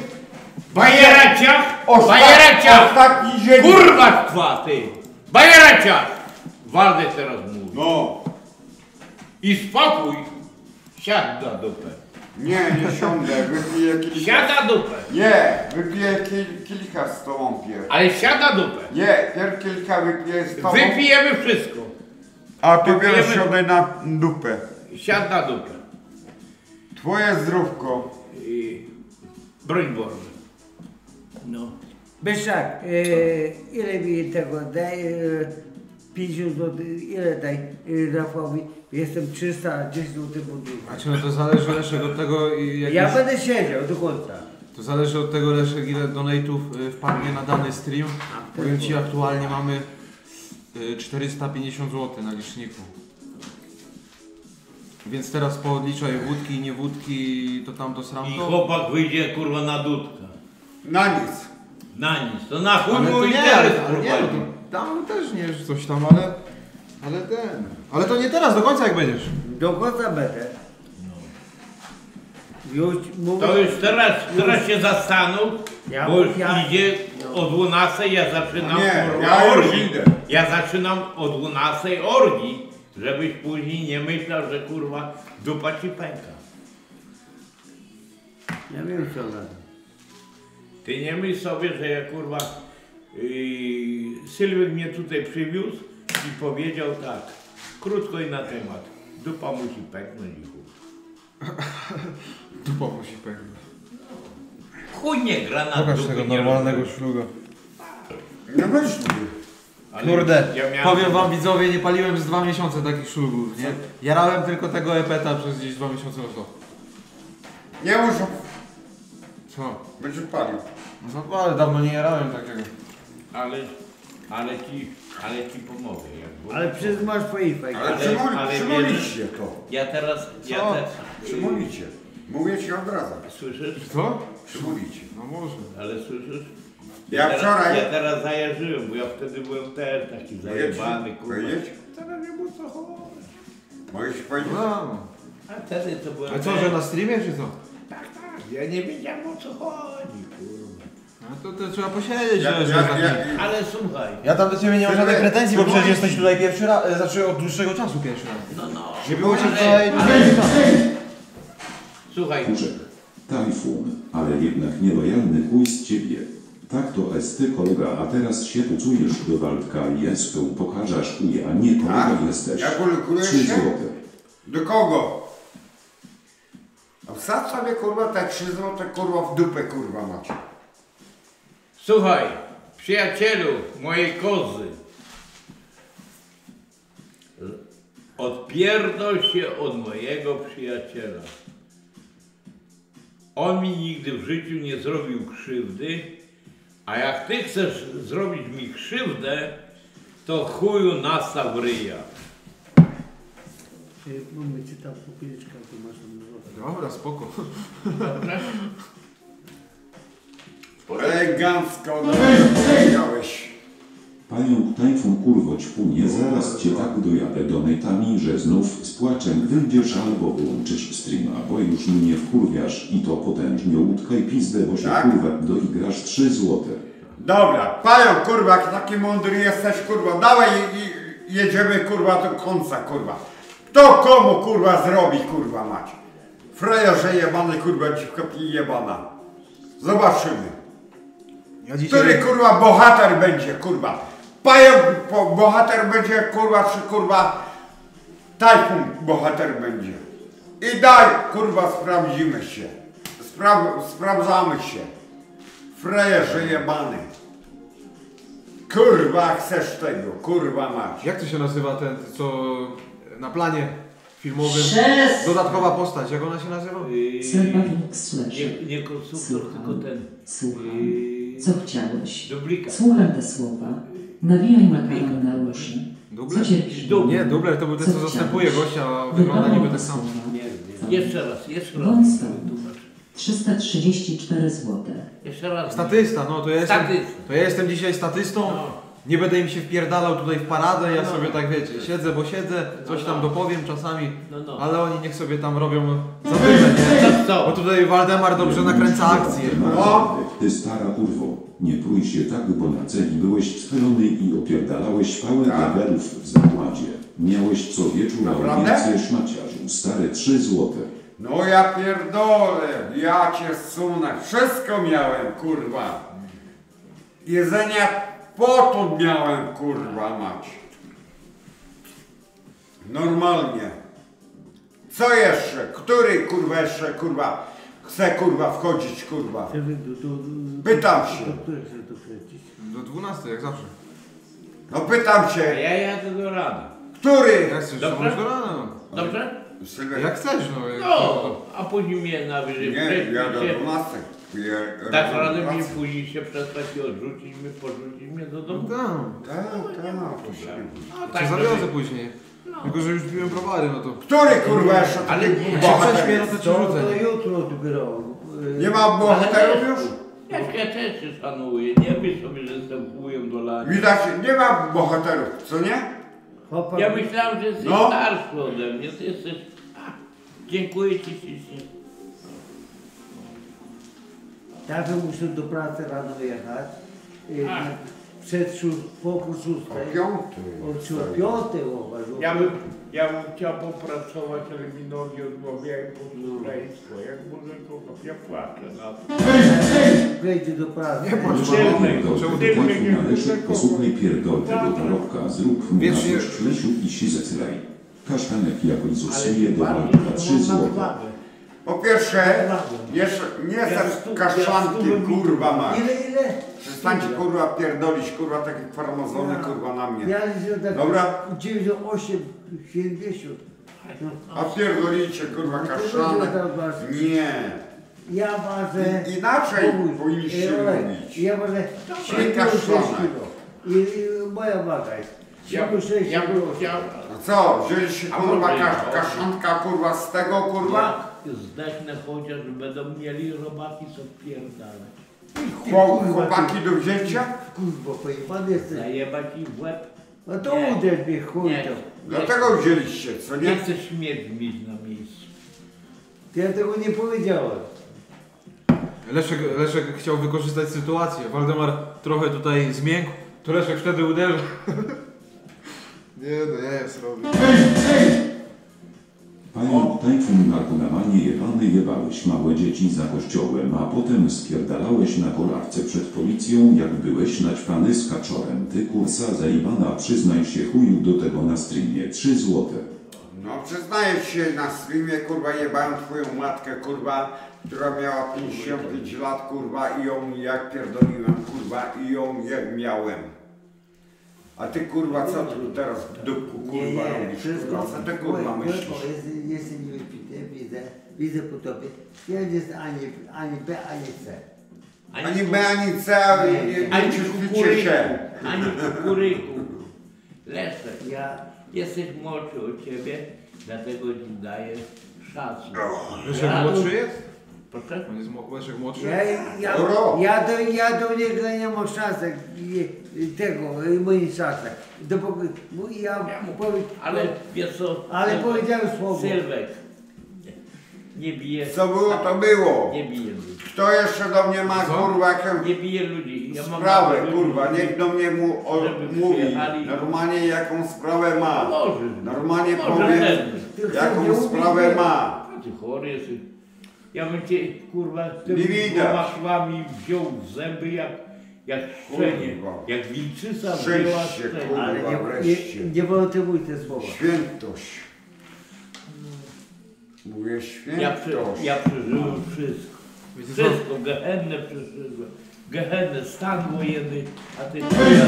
Bajeraciach! Osta- Bajeraciach! Ostatni dzień. Kurwa twa, ty! Bajeraciach! Waldę teraz mówi. No. I spokój! Siad na dupę. Nie, nie siądę, wypiję kilka. Siad na dupę. Nie, wypiję kil, kilka z tobą pier. Ale siad na dupę. Nie, pier kilka wypiję z tobą. Wypijemy wszystko. A ty Wypijemy- siądę na dupę. Siad na dupę. Twoje zdrówko. I... Broń Boże. No. Byszak, e, ile mi tego daj, e, 50 zł, ile daj e, Rafałowi? Jestem 310 zł budynku. Znaczy no to zależy Leszek od tego i jakieś... Ja będę siedział do końca. To zależy od tego Leszek ile donate'ów y, wpadnie na dany stream. Powiem Ci aktualnie mamy y, 450 zł na liczniku. Więc teraz poodliczaj wódki i nie wódki, to tam to sram I chłopak wyjdzie kurwa na dudka. Na nic. Na nic. To na chuj Ale mu to nie, ale, ale nie, prowadzi. no to tam też nie że coś tam, ale... Ale ten... Ale to nie teraz, do końca jak będziesz. Do końca będę. Już mówię. To już teraz, teraz się zastanów, Ja- bo już ja- idzie o 12 ja zaczynam Nie, kurwa ja już orgii. idę. Ja zaczynam o 12 orgii, żebyś później nie myślał, że kurwa dupa ci pęka. Ja wiem co to. Ty nie myśl sobie, że ja kurwa yy, Sylwek mnie tutaj przywiózł i powiedział tak, krótko i na temat. Dupa musi pęknąć i chuj. Dupa musi pęknąć. Chuj nie gra na Pokaż dupy, tego nie normalnego robi. szluga. No weź tu. Ale Kurde, ja miałem- powiem wam widzowie, nie paliłem z dwa miesiące takich szlugów, nie? Jarałem tylko tego epeta przez gdzieś dwa miesiące to. Nie muszę. Co? Będzie palił. No ale dawno nie jarałem takiego. Ale, ale ci, ale ci pomogę. Jak Ale przecież masz fajk. Ale Ale- przymoli, ale przymolicie to. Ja teraz, ja Co? też. Przymolicie. Mówię ci od razu. Słyszysz? Co? Przymolicie. No może. Ale słyszysz? Ja teraz, wczoraj- Ja teraz zajarzyłem, bo ja wtedy byłem też taki zajebany, kurwa. Powiedzieć? Teraz nie było co chować. Mogę ci powiedzieć? No. A wtedy to byłem A co, też- że na streamie czy co? Tak, tak. Ja nie wiedziałem o co chodzi. No to, to trzeba posiedzieć, Ja- ja- taki... ja- Ale słuchaj. Ja tam do ciebie nie mam żadnych pretensji, bo przecież jesteś tutaj pierwszy raz, e, znaczy od dłuższego czasu pierwszy raz. No, no. Nie było cię wczoraj. Słuchaj, Kurzek. Tajfun, ale jednak nielojalny chuj z ciebie. Tak to jest ty kolega, a teraz się pucujesz do Waldka i Eskę pokażesz chuj, a nie kolega A? jesteś. Ja Trzy się? złote. Do kogo? A wsadź sobie kurwa te 3 złote kurwa w dupę kurwa macie. Słuchaj, przyjacielu mojej kozy. Odpierdol się od mojego przyjaciela. On mi nigdy w życiu nie zrobił krzywdy, a jak ty chcesz zrobić mi krzywdę, to chuju nastaw ryja. Mamy ci tam popiliczka, tu masz Dobra, spoko. Elegancko, no, powiedziałeś. Pająk tajfun kurwo ćpunie, zaraz cię tak dojadę donatami, że znów z płaczem wyjdziesz albo wyłączysz streama, bo już mnie wkurwiasz i to potężnie utkaj pizdę, bo się Tak? kurwa doigrasz 3 złote. Dobra, pają kurwa, jak taki mądry jesteś kurwa, dawaj i, jedziemy kurwa do końca kurwa. Kto komu kurwa zrobi kurwa mać? Frejerze jebany kurwa, dziwka jebana. Zobaczymy. Ja dzisiaj... Który kurwa bohater będzie kurwa? Pająk po, bohater będzie kurwa, czy kurwa tajfun bohater będzie? I daj kurwa sprawdzimy się. Spraw, sprawdzamy się. Frejerze jebany. Kurwa chcesz tego, kurwa mać. Jak to się nazywa ten, co na planie filmowym? Przez- Dodatkowa postać, jak ona się nazywa? Serpawnik słyszy. Nie, nie konstruktor, Słucham. tylko ten. Słucham. Co chciałeś? Dublikat. Słucham te słowa. Nawijaj makaron na uszy. Dubler? Co cierpisz? Nie, dubler to był ten, co zastępuje chciałeś? gościa, a wygląda niby te tak samo. słowa. Jeszcze raz, jeszcze raz. Wąt stąd. 334 złote. Jeszcze raz. Statysta, no to ja jestem, to ja jestem dzisiaj statystą. Nie będę im się wpierdalał tutaj w paradę, ja No. sobie tak wiecie, siedzę, bo siedzę, coś tam dopowiem czasami, No, no. ale oni niech sobie tam robią zabawę, nie? Bo tutaj Waldemar dobrze nakręca akcję. Ty stara kurwo, nie prój się tak, bo na celi byłeś schylony i opierdalałeś pałę gaberów w zakładzie. Miałeś co wieczór Tak. Audiencję szmaciarzu, stare 3 złote. No ja pierdolę, ja cię sunę, wszystko miałem, kurwa. Jedzenia potąd miałem, kurwa mać. Normalnie. Co jeszcze? Który kurwa jeszcze, kurwa, chce kurwa wchodzić, kurwa? Pytam się. Do chcesz dokręcić? Do 12, jak zawsze. No pytam A się, ja jadę do rana. który? Jak chcesz, Dobrze? możesz do rana. no. Dobrze? Jak chcesz, no. Jak No, a później mnie najwyżej Nie, wcześniej ja do się... 12. Tak radę mnie 12. później się przestać i odrzucić mnie, porzucić mnie do domu. Tak. Tak, tak. A Cię tak, zawiozę później. Tylko, że już piłem browary, no to... Który kurwa jeszcze Ale nie, bohater no jest? to To, jutro dopiero. Nie ma bohaterów już? Ja ja też się szanuję, nie myśl sobie, że jestem chujem do lania. Widać, nie ma bohaterów, co nie? Ja myślałem, że jesteś No. starszy ode mnie, ty jesteś... A, dziękuję ci ślicznie. Tak muszę do pracy rano jechać. Y, A. Przed szóst, po szóstej. O piątej. O czy o piątej uważam. Ja bym, ja bym chciał popracować, ale mi nogi odmawiają posłuszeństwo. Jak może kocham, ja płaczę na to. Wejdzie do pracy. Tylny, Dobrze, dokładnie nie należy, tylko- posłuchaj pierdol tego tarobka, zrób mu na coś Krzysiu i si zacylaj. Kasztanek jakoś zasuje do walka 3 złote. Po pierwsze, jeszcze nie jestem kaszanki, kurwa mać. Ile, ile? Przestańcie kurwa pierdolić, kurwa takie farmazony, kurwa na mnie. Tak Dobra? 98, 70. No. A pierdolicie, kurwa, kaszanek. Nie. Ja ważę... I- inaczej powinniście mówić. Ja ważę Dobra, 76 kaszanek. kilo. I, I moja waga jest. Ja, 76 ja bym chciał... A co, wzięliście kurwa no. kaszanka, kurwa, z tego, kurwa? Zdechnę chociaż, będą mieli robaki co wpierdalać. Chło- Chłopaki do wzięcia? Kurwa, pojebany jesteś. Zajebać im w łeb. No to Nie. uderz mnie chuj Nie. to. Dlatego wzięliście, co Nie nie? chcę śmierć mieć na miejscu. Ja tego nie powiedziałem. Leszek, Leszek chciał wykorzystać sytuację. Waldemar trochę tutaj zmiękł, to Leszek wtedy uderzył. Nie no, ja jest robię. Pająk tajfun narkomanie jebany jebałeś małe dzieci za kościołem, a potem spierdalałeś na kolawce przed policją jak byłeś naćpany z kaczorem. Ty kursa zajebana przyznaj się chuju do tego na streamie 3 złote. No przyznaję się na streamie, kurwa, jebałem twoją matkę, kurwa, która miała 55 lat, kurwa, i ją jak pierdoliłem, kurwa, i ją jak miałem. A ty, kurwa, co tu teraz w dupku, kurwa, nie, robisz, wszystko. kurwa, co ty, kurwa, myślisz? Jestem, jestem niewypity, widzę, widzę po tobie, ja nie jest ani, ani B, ani C. Ani B, ani C, ani nie, nie ani kukuryku, ani kukuryku. Leszek, ja jesteś młodszy od ciebie, dlatego ci daję szacun. Leszek Ja- młodszy jest? On jest Leszek młodszy? Ja, ja, ja, do, ja do niego nie mam szansek tego, moich szansek. Dopóki, bo ja, powie, Ale wiesz co? Ale Sylwek, powiedziałem słowo. Sylwek, nie bije. Co było, to było. Nie bije ludzi. Kto jeszcze do mnie ma, kurwa, jakąś Nie bije ludzi. Ja mam sprawę, ludzi, kurwa, niech do mnie mu o, mówi normalnie jaką sprawę ma. Może. Normalnie powie, jaką sprawę ma. Ty chory jesteś. Ja bym cię, kurwa, tym Nie widać. dwoma szwami wziął w zęby jak, jak szczenie. Kurwa. Jak wilczyca Szczęście, wzięła szczenie. kurwa, ale nie, wreszcie. nie, nie woltywuj te słowa. Świętość. Mówię Ja, świętość. prze, ja przeżyłem wszystko. Wszystko, gehennę przeżyłem. Gehennę, stan wojenny, a ty chuja,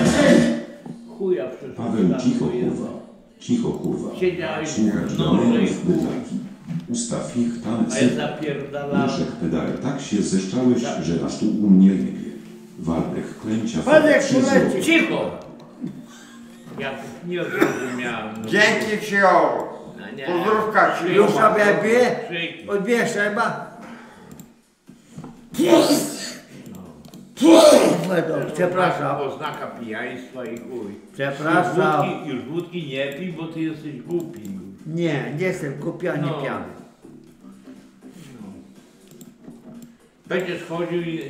chuja przeżyłem. Paweł, stan cicho wojenny. kurwa. Cicho kurwa. Siedziałeś Słuchasz w do noże i ich tam A ja zapierdalałem. Leszek pedale tak się zeszczałeś, że aż tu u mnie jebie. Waldek klęcia Waldek. Cicho! Ja nie zrozumiałem. no. Dzięki ci o. No. Pozdrówka ci. Już sobie bije, odbierz chyba. Przepraszam. Oznaka pijaństwa i chuj. Przepraszam. Już wódki, już wódki nie pij, bo ty jesteś głupi. Nie, nie jestem głupi ani No. pijany. Będziesz chodził i,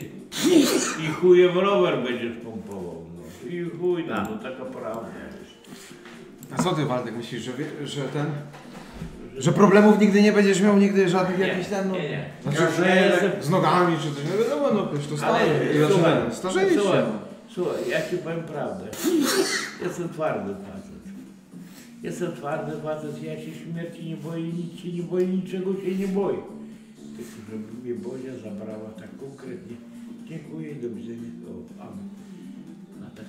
i chuje w rower będziesz pompował. No. I chuj, no, no taka prawda jest. A co ty Waldek myślisz, że, wie, że ten... Że problemów nigdy nie będziesz miał, nigdy żadnych Nie, jakichś tam, no... nie, nie. Znaczy, Ja jestem- z nogami czy coś, no wiadomo, no przecież to Ale stary. I słuchaj, starzeli słuchaj, się. słuchaj, ja ci powiem prawdę. Jestem twardy facet. Jestem twardy facet, ja się śmierci nie boję, nic się nie boję, niczego się nie boję. Żeby mnie Bozia zabrała tak konkretnie. Dziękuję do widzenia. O. A tak,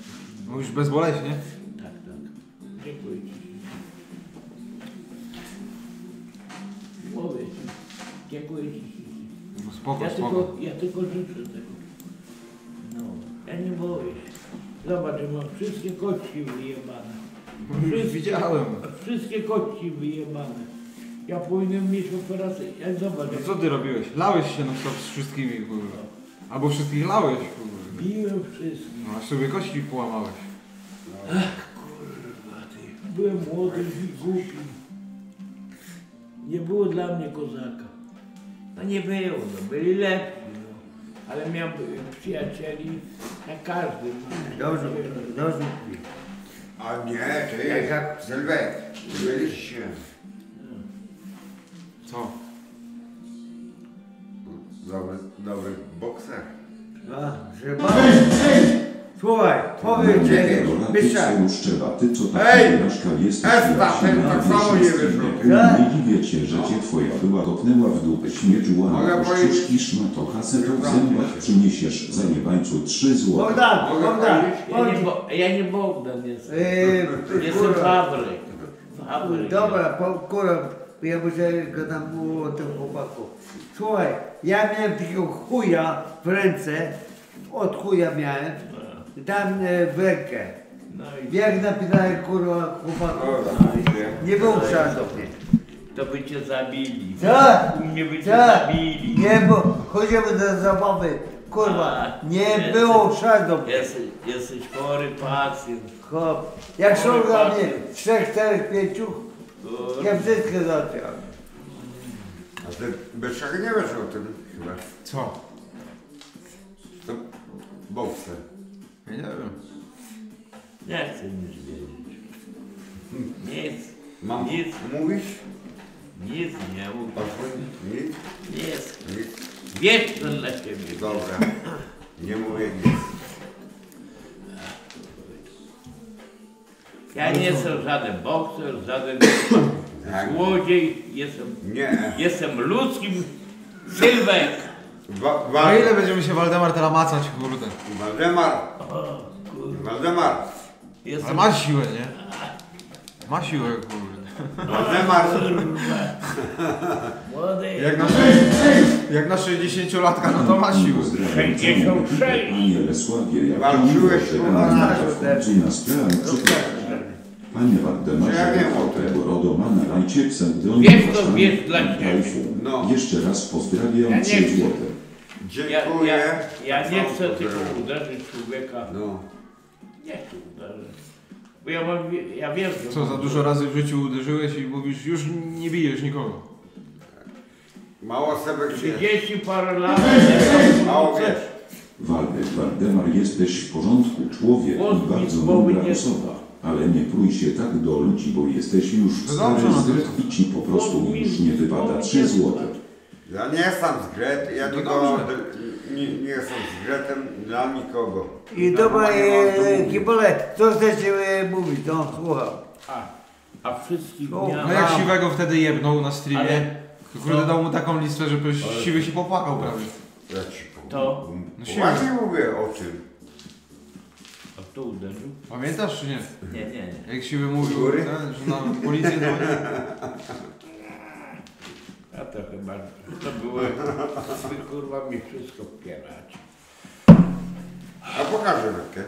Mówisz bezboleśnie? tak, tak. Dziękuję ci. Mówię ci. Dziękuję ci. No spoko, ja, spoko. tylko, ja tylko życzę tego. No, ja nie boję się. Zobacz, mam wszystkie kości wyjebane. Już widziałem. Wszystkie kości wyjebane. Ja powinienem mieć operację. Ja zobacz, No co ty robiłeś? Lałeś się no stop z wszystkimi, kurwa. Albo wszystkich lałeś, kurwa. biłem wszystkich. No aż sobie kości połamałeś. Ach, kurwa ty. Byłem młody i głupi. Nie było dla mnie kozaka. No nie było, no byli lepsi, no. Ale miałem przyjacieli, jak każdy. no. Dobrze, dobrze. A nie, ty, Jak- jak- Sylwek, byliście. Co? Dobry, dobry bokser. A, że Słuchaj, powiem ci, Tego laty Byszczak. są szczebaty, co taka Ej! Esta, ten tak samo nie wyszło. Nie dziwię cię, że cię twoja była kopnęła w dupę śmieciła Mogę na powiedzieć- kościuszki szmato kasetą w zębach przyniesiesz zajebańcu trzy złote. Bogdan, Bogdan? Ja nie, Bogdan jestem. Jestem kurwa. fabryk. Dobra, po, ja muszę go tam było o tym chłopaku. Słuchaj, ja miałem takiego chuja w ręce, od chuja miałem, dam e, w rękę. No Jak napisałem kurwa chłopaku, nie było szans mnie. to by cię zabili. Tak, U mnie by cię tak, zabili. nie było, chodzimy do zabawy, kurwa, nie jesteś- było do mnie. Jesteś, jesteś chory pacjent. Jak dla mnie trzech, czterech, pięciu. Ja wszystko załatwiam. A ty Byszak nie wiesz o tym chyba. Co? To bokser. Ja nie wiem. Nie chcę nic wiedzieć. Nic. Mam Nic. mówić? Nic nie mów. O swoim? Nic? Nic. Nic. Wieczne dla ciebie. Dobra. Nie mówię nic. Ja nie jestem żaden bokser, żaden Jak? złodziej. Jestem, Nie. jestem ludzkim Sylwek. Wa- A wa- ile będziemy się Waldemar teraz macać, kurde? Waldemar. Waldemar. Ale Jestem, ma siłę, nie? Ma siłę, kurde. Waldemar. Młody. Jak na, jak na 60-latka, no to ma siłę. Pozdrawiam Panie Lesławie, jak Walczyłeś, kurwa, na na. Panie Waldemarze, Ja wiem o tego RODOMA nalajcie pseudonim Wiesz, to wiesz dla ciebie. No. Jeszcze raz pozdrawiam Ja nie 3 chcę. złote. Ja, Dziękuję. ja, ja nie chcę tylko uderzyć człowieka. No. Nie chcę uderzyć. Bo ja, mam, wie- ja wiem, że... Co, za dużo razy w życiu uderzyłeś i mówisz, już nie bijesz nikogo. Mało sobie gdzieś. 30 parę lat. Mało wiesz. Waldek Waldemar jesteś w porządku człowiek Głos i bardzo mi głowy dobra nie- osoba. Ale nie prój się tak do ludzi, bo jesteś już No stary no jest- i ci po prostu już nie wypada głowy 3 nie- złote. Ja nie jestem z Gret, ja No tylko nie, nie jestem z Gretem dla nikogo. I dobra, e, co chcecie e, mówić? No, słucham. A, a wszystkich No. No jak siwego wtedy jebnął na streamie, Ale- to kurde dał mu taką listę, że przecież siwy się popłakał prawie. Ja ci powiem. To? No Poważnie mówię o tym. A to uderzył? Pamiętasz czy nie? Nie, nie, nie. Jak siwy mówił, Góry? ten, że na policję dzwoni. A to chyba... To było... Ty kurwa mi wszystko wpierać. A pokażę rękę.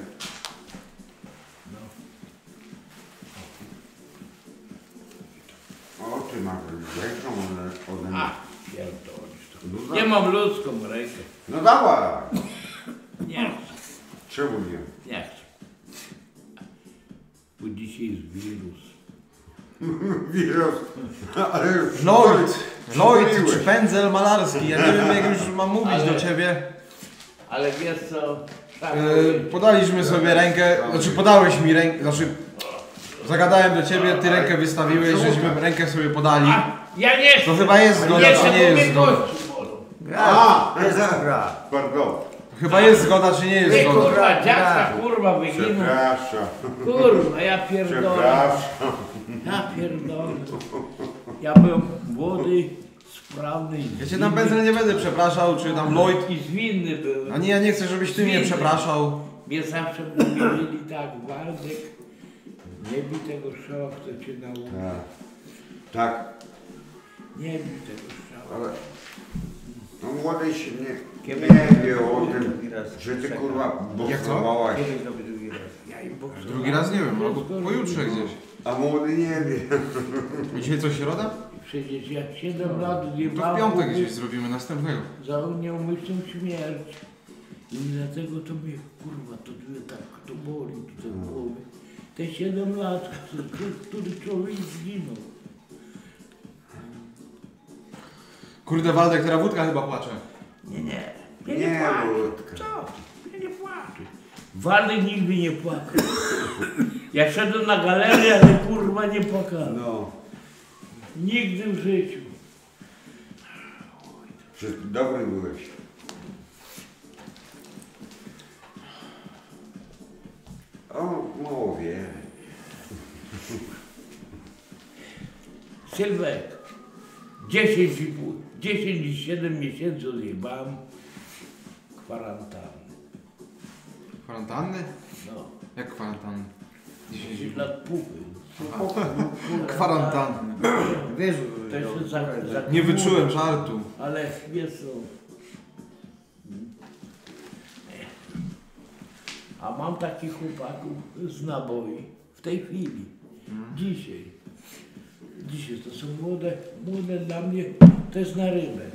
O, ty masz większą ode, ode mnie. A, pierdolisz to. No Nie mam ludzką rękę. No dawaj. Nie. Czemu nie? Nie chcę. Bo dzisiaj jest wirus. Wirus. Ale już Lloyd, Lloyd przytuliłeś. czy pędzel malarski, ja nie wiem jak już mam mówić Ale- do ciebie. Ale wiesz co? Tak, E, podaliśmy sobie rękę, znaczy podałeś mi rękę, znaczy zagadałem do ciebie, ty rękę wystawiłeś, żeśmy rękę sobie podali. Ja nie chcę. To chyba jest zgoda, Nie czy nie jest zgoda? A, jest dobra. Pardon. Chyba jest zgoda, czy nie jest Ty zgoda? kurwa, dziadka kurwa wyginął. Przepraszam. Kurwa, ja pierdolę. Przepraszam. Ja pierdolę. Ja byłem młody, sprawny i Ja cię tam pędzel nie będę przepraszał, czy tam Lloyd. I zwinny byłem. A nie, ja nie chcę, żebyś ty mnie Zwinny. przepraszał. Mnie zawsze mówili tak, Waldek, nie bij tego strzała, kto cię nauczy. Tak. Tak. Nie bij tego strzała. Ale no młody się nie, Kiedy- nie wie o tym, że ty kurwa boksowałaś. Kiedy zrobię drugi raz? Ja im boksowałem. Drugi raz nie wiem, albo pojutrze gdzieś. A młody nie wie. Dzisiaj co, środa? Przecież ja 7 lat To w piątek gdzieś zrobimy następnego. za nieumyślną śmierć. I dlatego to mnie, kurwa, to mnie tak, to boli tutaj w głowie. Te 7 lat, który, który człowiek zginął. Kurde Waldek, teraz wódka chyba płacze. Nie, nie. Ja nie, Nie, płaczę. Co? Ja nie płaczę. Waldek nigdy nie płakał. Ja szedłem na galerię, ale kurwa nie płakałem. No. Nigdy w życiu. Wszystko dobry byłeś. O, mało wie. Sylwek, 10 i pół, 10 i 7 miesięcy odjebałem kwarantanny. Kwarantanny? No, Jak kwarantanny? 10 lat pupy. Kwarantanny. Wiesz, To jeszcze za, za Nie wyczułem żartu. Ale wiesz co? A mam takich chłopaków z naboi w tej chwili, dzisiaj. Dzisiaj to są młode, młode dla mnie, to jest na rybek,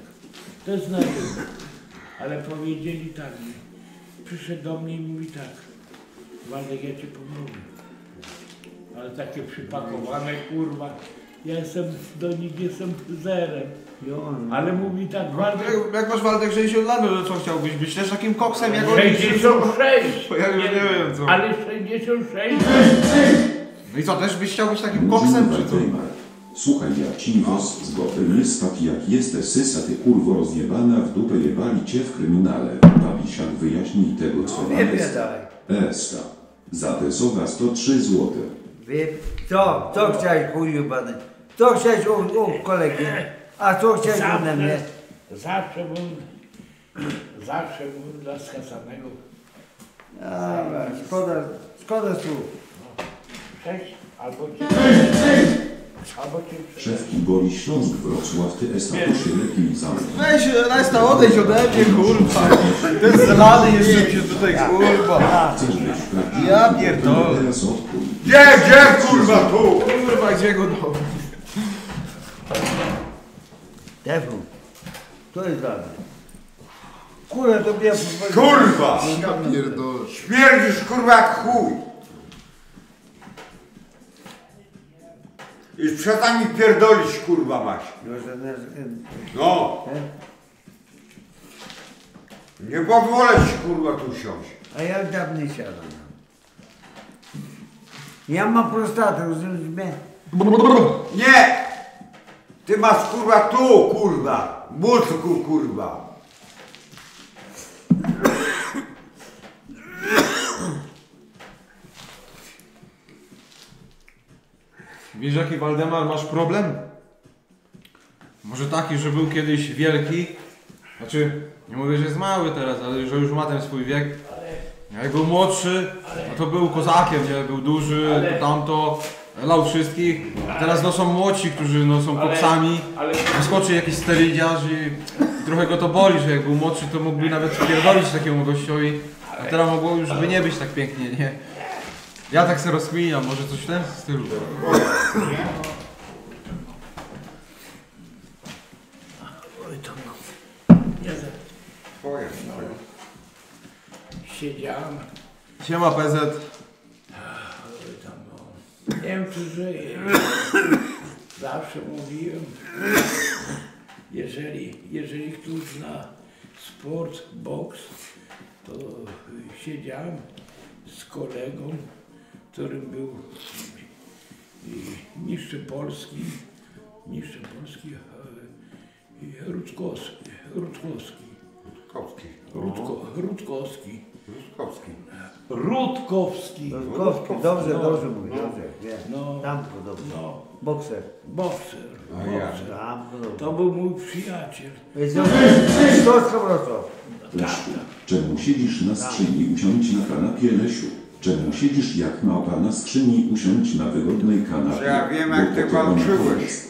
to jest na rybek. Ale powiedzieli tak, przyszedł do mnie i mówi tak, Waldek, ja ci pomogę. Ale takie przypakowane, kurwa, ja jestem, do nich jestem zerem. Ale mówi tak, Waldek, Jak, jak masz Waldek 60 lat, no to co chciałbyś być też takim koksem jak on? 66! Bo ja już nie wiem co. Ale 66! No i co, też byś chciał być takim koksem, czy co? Słuchaj, jak ci was z jest tak jak jesteś sysa, ty kurwo rozjebana w dupę jebali cię w kryminale. Babisiak wyjaśnij tego co jest. biedaj. Esta. Za te sowa 103 złote. Wie, co, co chciałeś chuju badać? Co chciałeś u, u kolegi? A co chciałeś ode mnie? Zawsze bym, zawsze bym dla skasanego Dobra, szkoda, szkoda słów. sześć albo dziewięć. Szewki boli Śląsk Wrocław TSA lepiej zamknął. Weź, Resta, odejdź ode mnie, kurwa. Ten zlany jeszcze się tutaj, kurwa. Ja pierdolę. Gdzie, gdzie, kurwa, tu? Kurwa, gdzie go dał? Tefu, to jest rada. Kurwa, to mnie... Kurwa! Ja pierdolę. Śmierdzisz, kurwa, jak chuj. I przestań mi pierdolić, kurwa, mać. No. Nie pozwolę ci, kurwa, tu siąść. A ja dawniej siadam. Ja mam prostatę, rozumiesz mnie? Nie! Ty masz, kurwa, tu, kurwa. W mózgu, kurwa. Wiesz jaki Waldemar masz problem? Może taki, że był kiedyś wielki? Znaczy, nie mówię, że jest mały teraz, ale że już ma ten swój wiek. Jak był młodszy, no to był kozakiem, nie? Był duży, to tamto, lał wszystkich. A teraz no są młodsi, którzy no są ale- Wyskoczy jakiś sterydziarz i, i trochę go to boli, że jak był młodszy, to mógłby nawet spierdolić takiemu gościowi. A teraz mogło już by nie być tak pięknie, nie? Ja tak se rozkminiam, może coś w tym stylu. Oj, to no. Nie. Twoje, no. Siedziałem. Siema PZ. Oj, tam no. Nie wiem, czy żyję. Zawsze mówiłem, jeżeli, jeżeli ktoś zna sport, boks, to siedziałem z kolegą, którym był i mistrzem Polski, mistrzem Polski e, i Rutkowski. Rutkowski. Rutkowski. Rutko, Rutkowski. Rutkowski. Rutkowski. Rutkowski, dobrze, No. dobrze mówi, No. dobrze. No. Tam podobno. No. Bokser. Bokser. A ja. Bokser. To był mój przyjaciel. Śląska Wrocław. Leszku, czemu siedzisz na skrzyni usiądź na kanapie Lesiu? Czemu siedzisz jak małpa na skrzyni usiądź na wygodnej kanapie? Że ja wiem, jak Bo ty walczyłeś.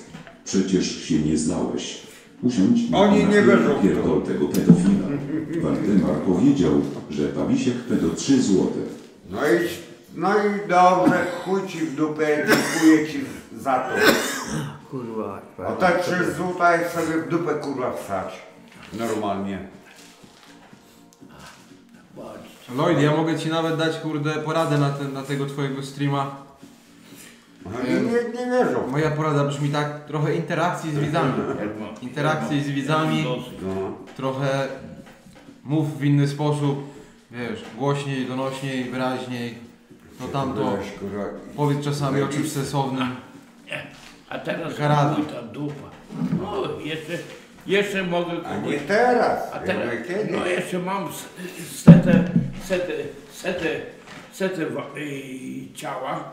Przecież się nie zdałeś. Usiądź na Oni nie wierzą i pierdol tego pedofila. Waldemar powiedział, że Pawisiek pedo 3 złote. No i, no i dobrze, chuj ci w dupę, dziękuję ci za to. Kurwa. A te 3 złota jest sobie w dupę, kurwa, wsać. Normalnie. Lloyd, ja mogę ci nawet dać kurde poradę na, ten, na tego twojego streama. Oni nie, nie wierzą. Moja porada brzmi tak, trochę interakcji z widzami. Interakcji z widzami, No. trochę mów w inny sposób, wiesz, głośniej, donośniej, wyraźniej. No tamto, powiedz czasami o czymś sensownym. A teraz Taka rada. mój ta dupa. No, jeszcze, jeszcze mogę... A nie teraz, A teraz, kiedyś. no jeszcze mam setę, setę, setę, setę ciała.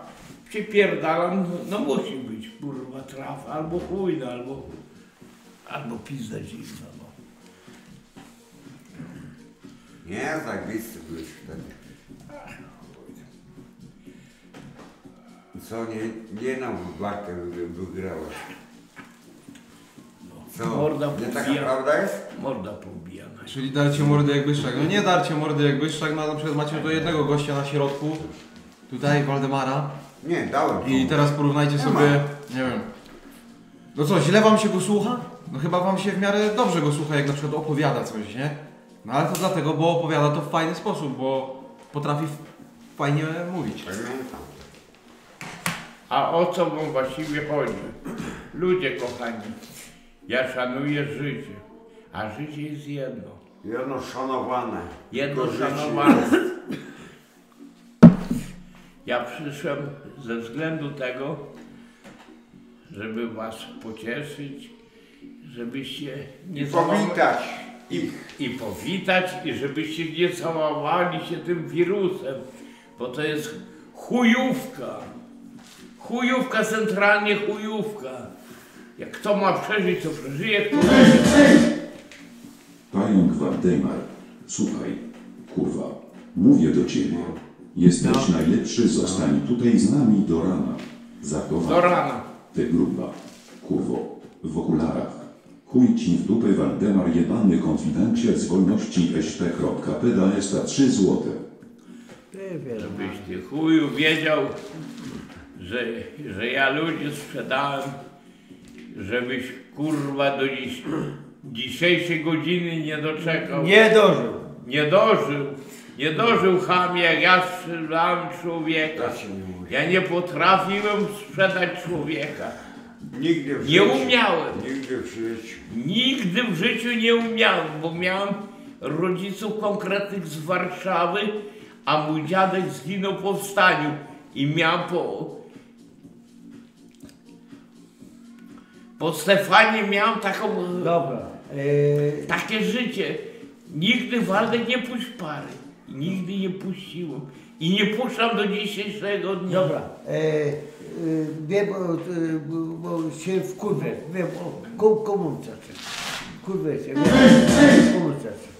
Przypierdalam, no, musi być, kurwa, traf, albo chuj, no, albo, albo pizda dziwna, no. Nie, zajebisty byłeś wtedy. Co, nie, nie nam walkę wy- wygrałeś. Co, Morda nie taka pobija- prawda jest? Morda pobijana. Czyli darcie mordy jak byszczak. No nie darcie mordy jak byszczak, no na przykład macie tu jednego gościa na środku. Tutaj Waldemara. Nie, dałem. I teraz porównajcie Nie sobie, ma. nie wiem. No co, źle wam się go słucha? No chyba wam się w miarę dobrze go słucha, jak na przykład opowiada coś, nie? No ale to dlatego, bo opowiada to w fajny sposób, bo potrafi fajnie mówić. Pamiętam. A o co wam właściwie chodzi? Ludzie kochani, ja szanuję życie, a życie jest jedno. Jedno szanowane. Jedno szanowane. Ja przyszłem ze względu tego, żeby was pocieszyć, żebyście nie I powitać ich. I powitać, i żebyście nie całowali się tym wirusem, bo to jest chujówka. Chujówka, centralnie chujówka. Jak kto ma przeżyć, to przeżyje, kto. Pająk Waldemar, słuchaj, kurwa, mówię do ciebie. Jesteś najlepszy, zostań tutaj z nami do rana. Zachowa. Do rana. Ty gruba. Kurwo. W okularach. Chuj ci w dupę Waldemar jebany konfidencie z wolności ść.peda esta 3 złote. Żebyś ty chuju wiedział, że, że ja ludzi sprzedałem, żebyś kurwa do dziś, dzisiejszej godziny nie doczekał. Nie dożył. Nie dożył. Nie dożył chamie, jak ja sprzedałem człowieka. Ja nie potrafiłem sprzedać człowieka. Nigdy w Nie życiu. umiałem. Nigdy w życiu. Nigdy w życiu nie umiałem, bo miałem rodziców konkretnych z Warszawy, a mój dziadek zginął po powstaniu i miałem po... Po Stefanie miałem taką... Dobra. Takie życie. Nigdy Waldek nie puść pary. Nigdy nie puściłem. I nie puszczam do dzisiejszego dnia. Dobra. E, e, wiem, bo, e, bo, bo się wkurwę. Wiem, o, ko, komunikacja. Kurwę się, wiem, komunikacja.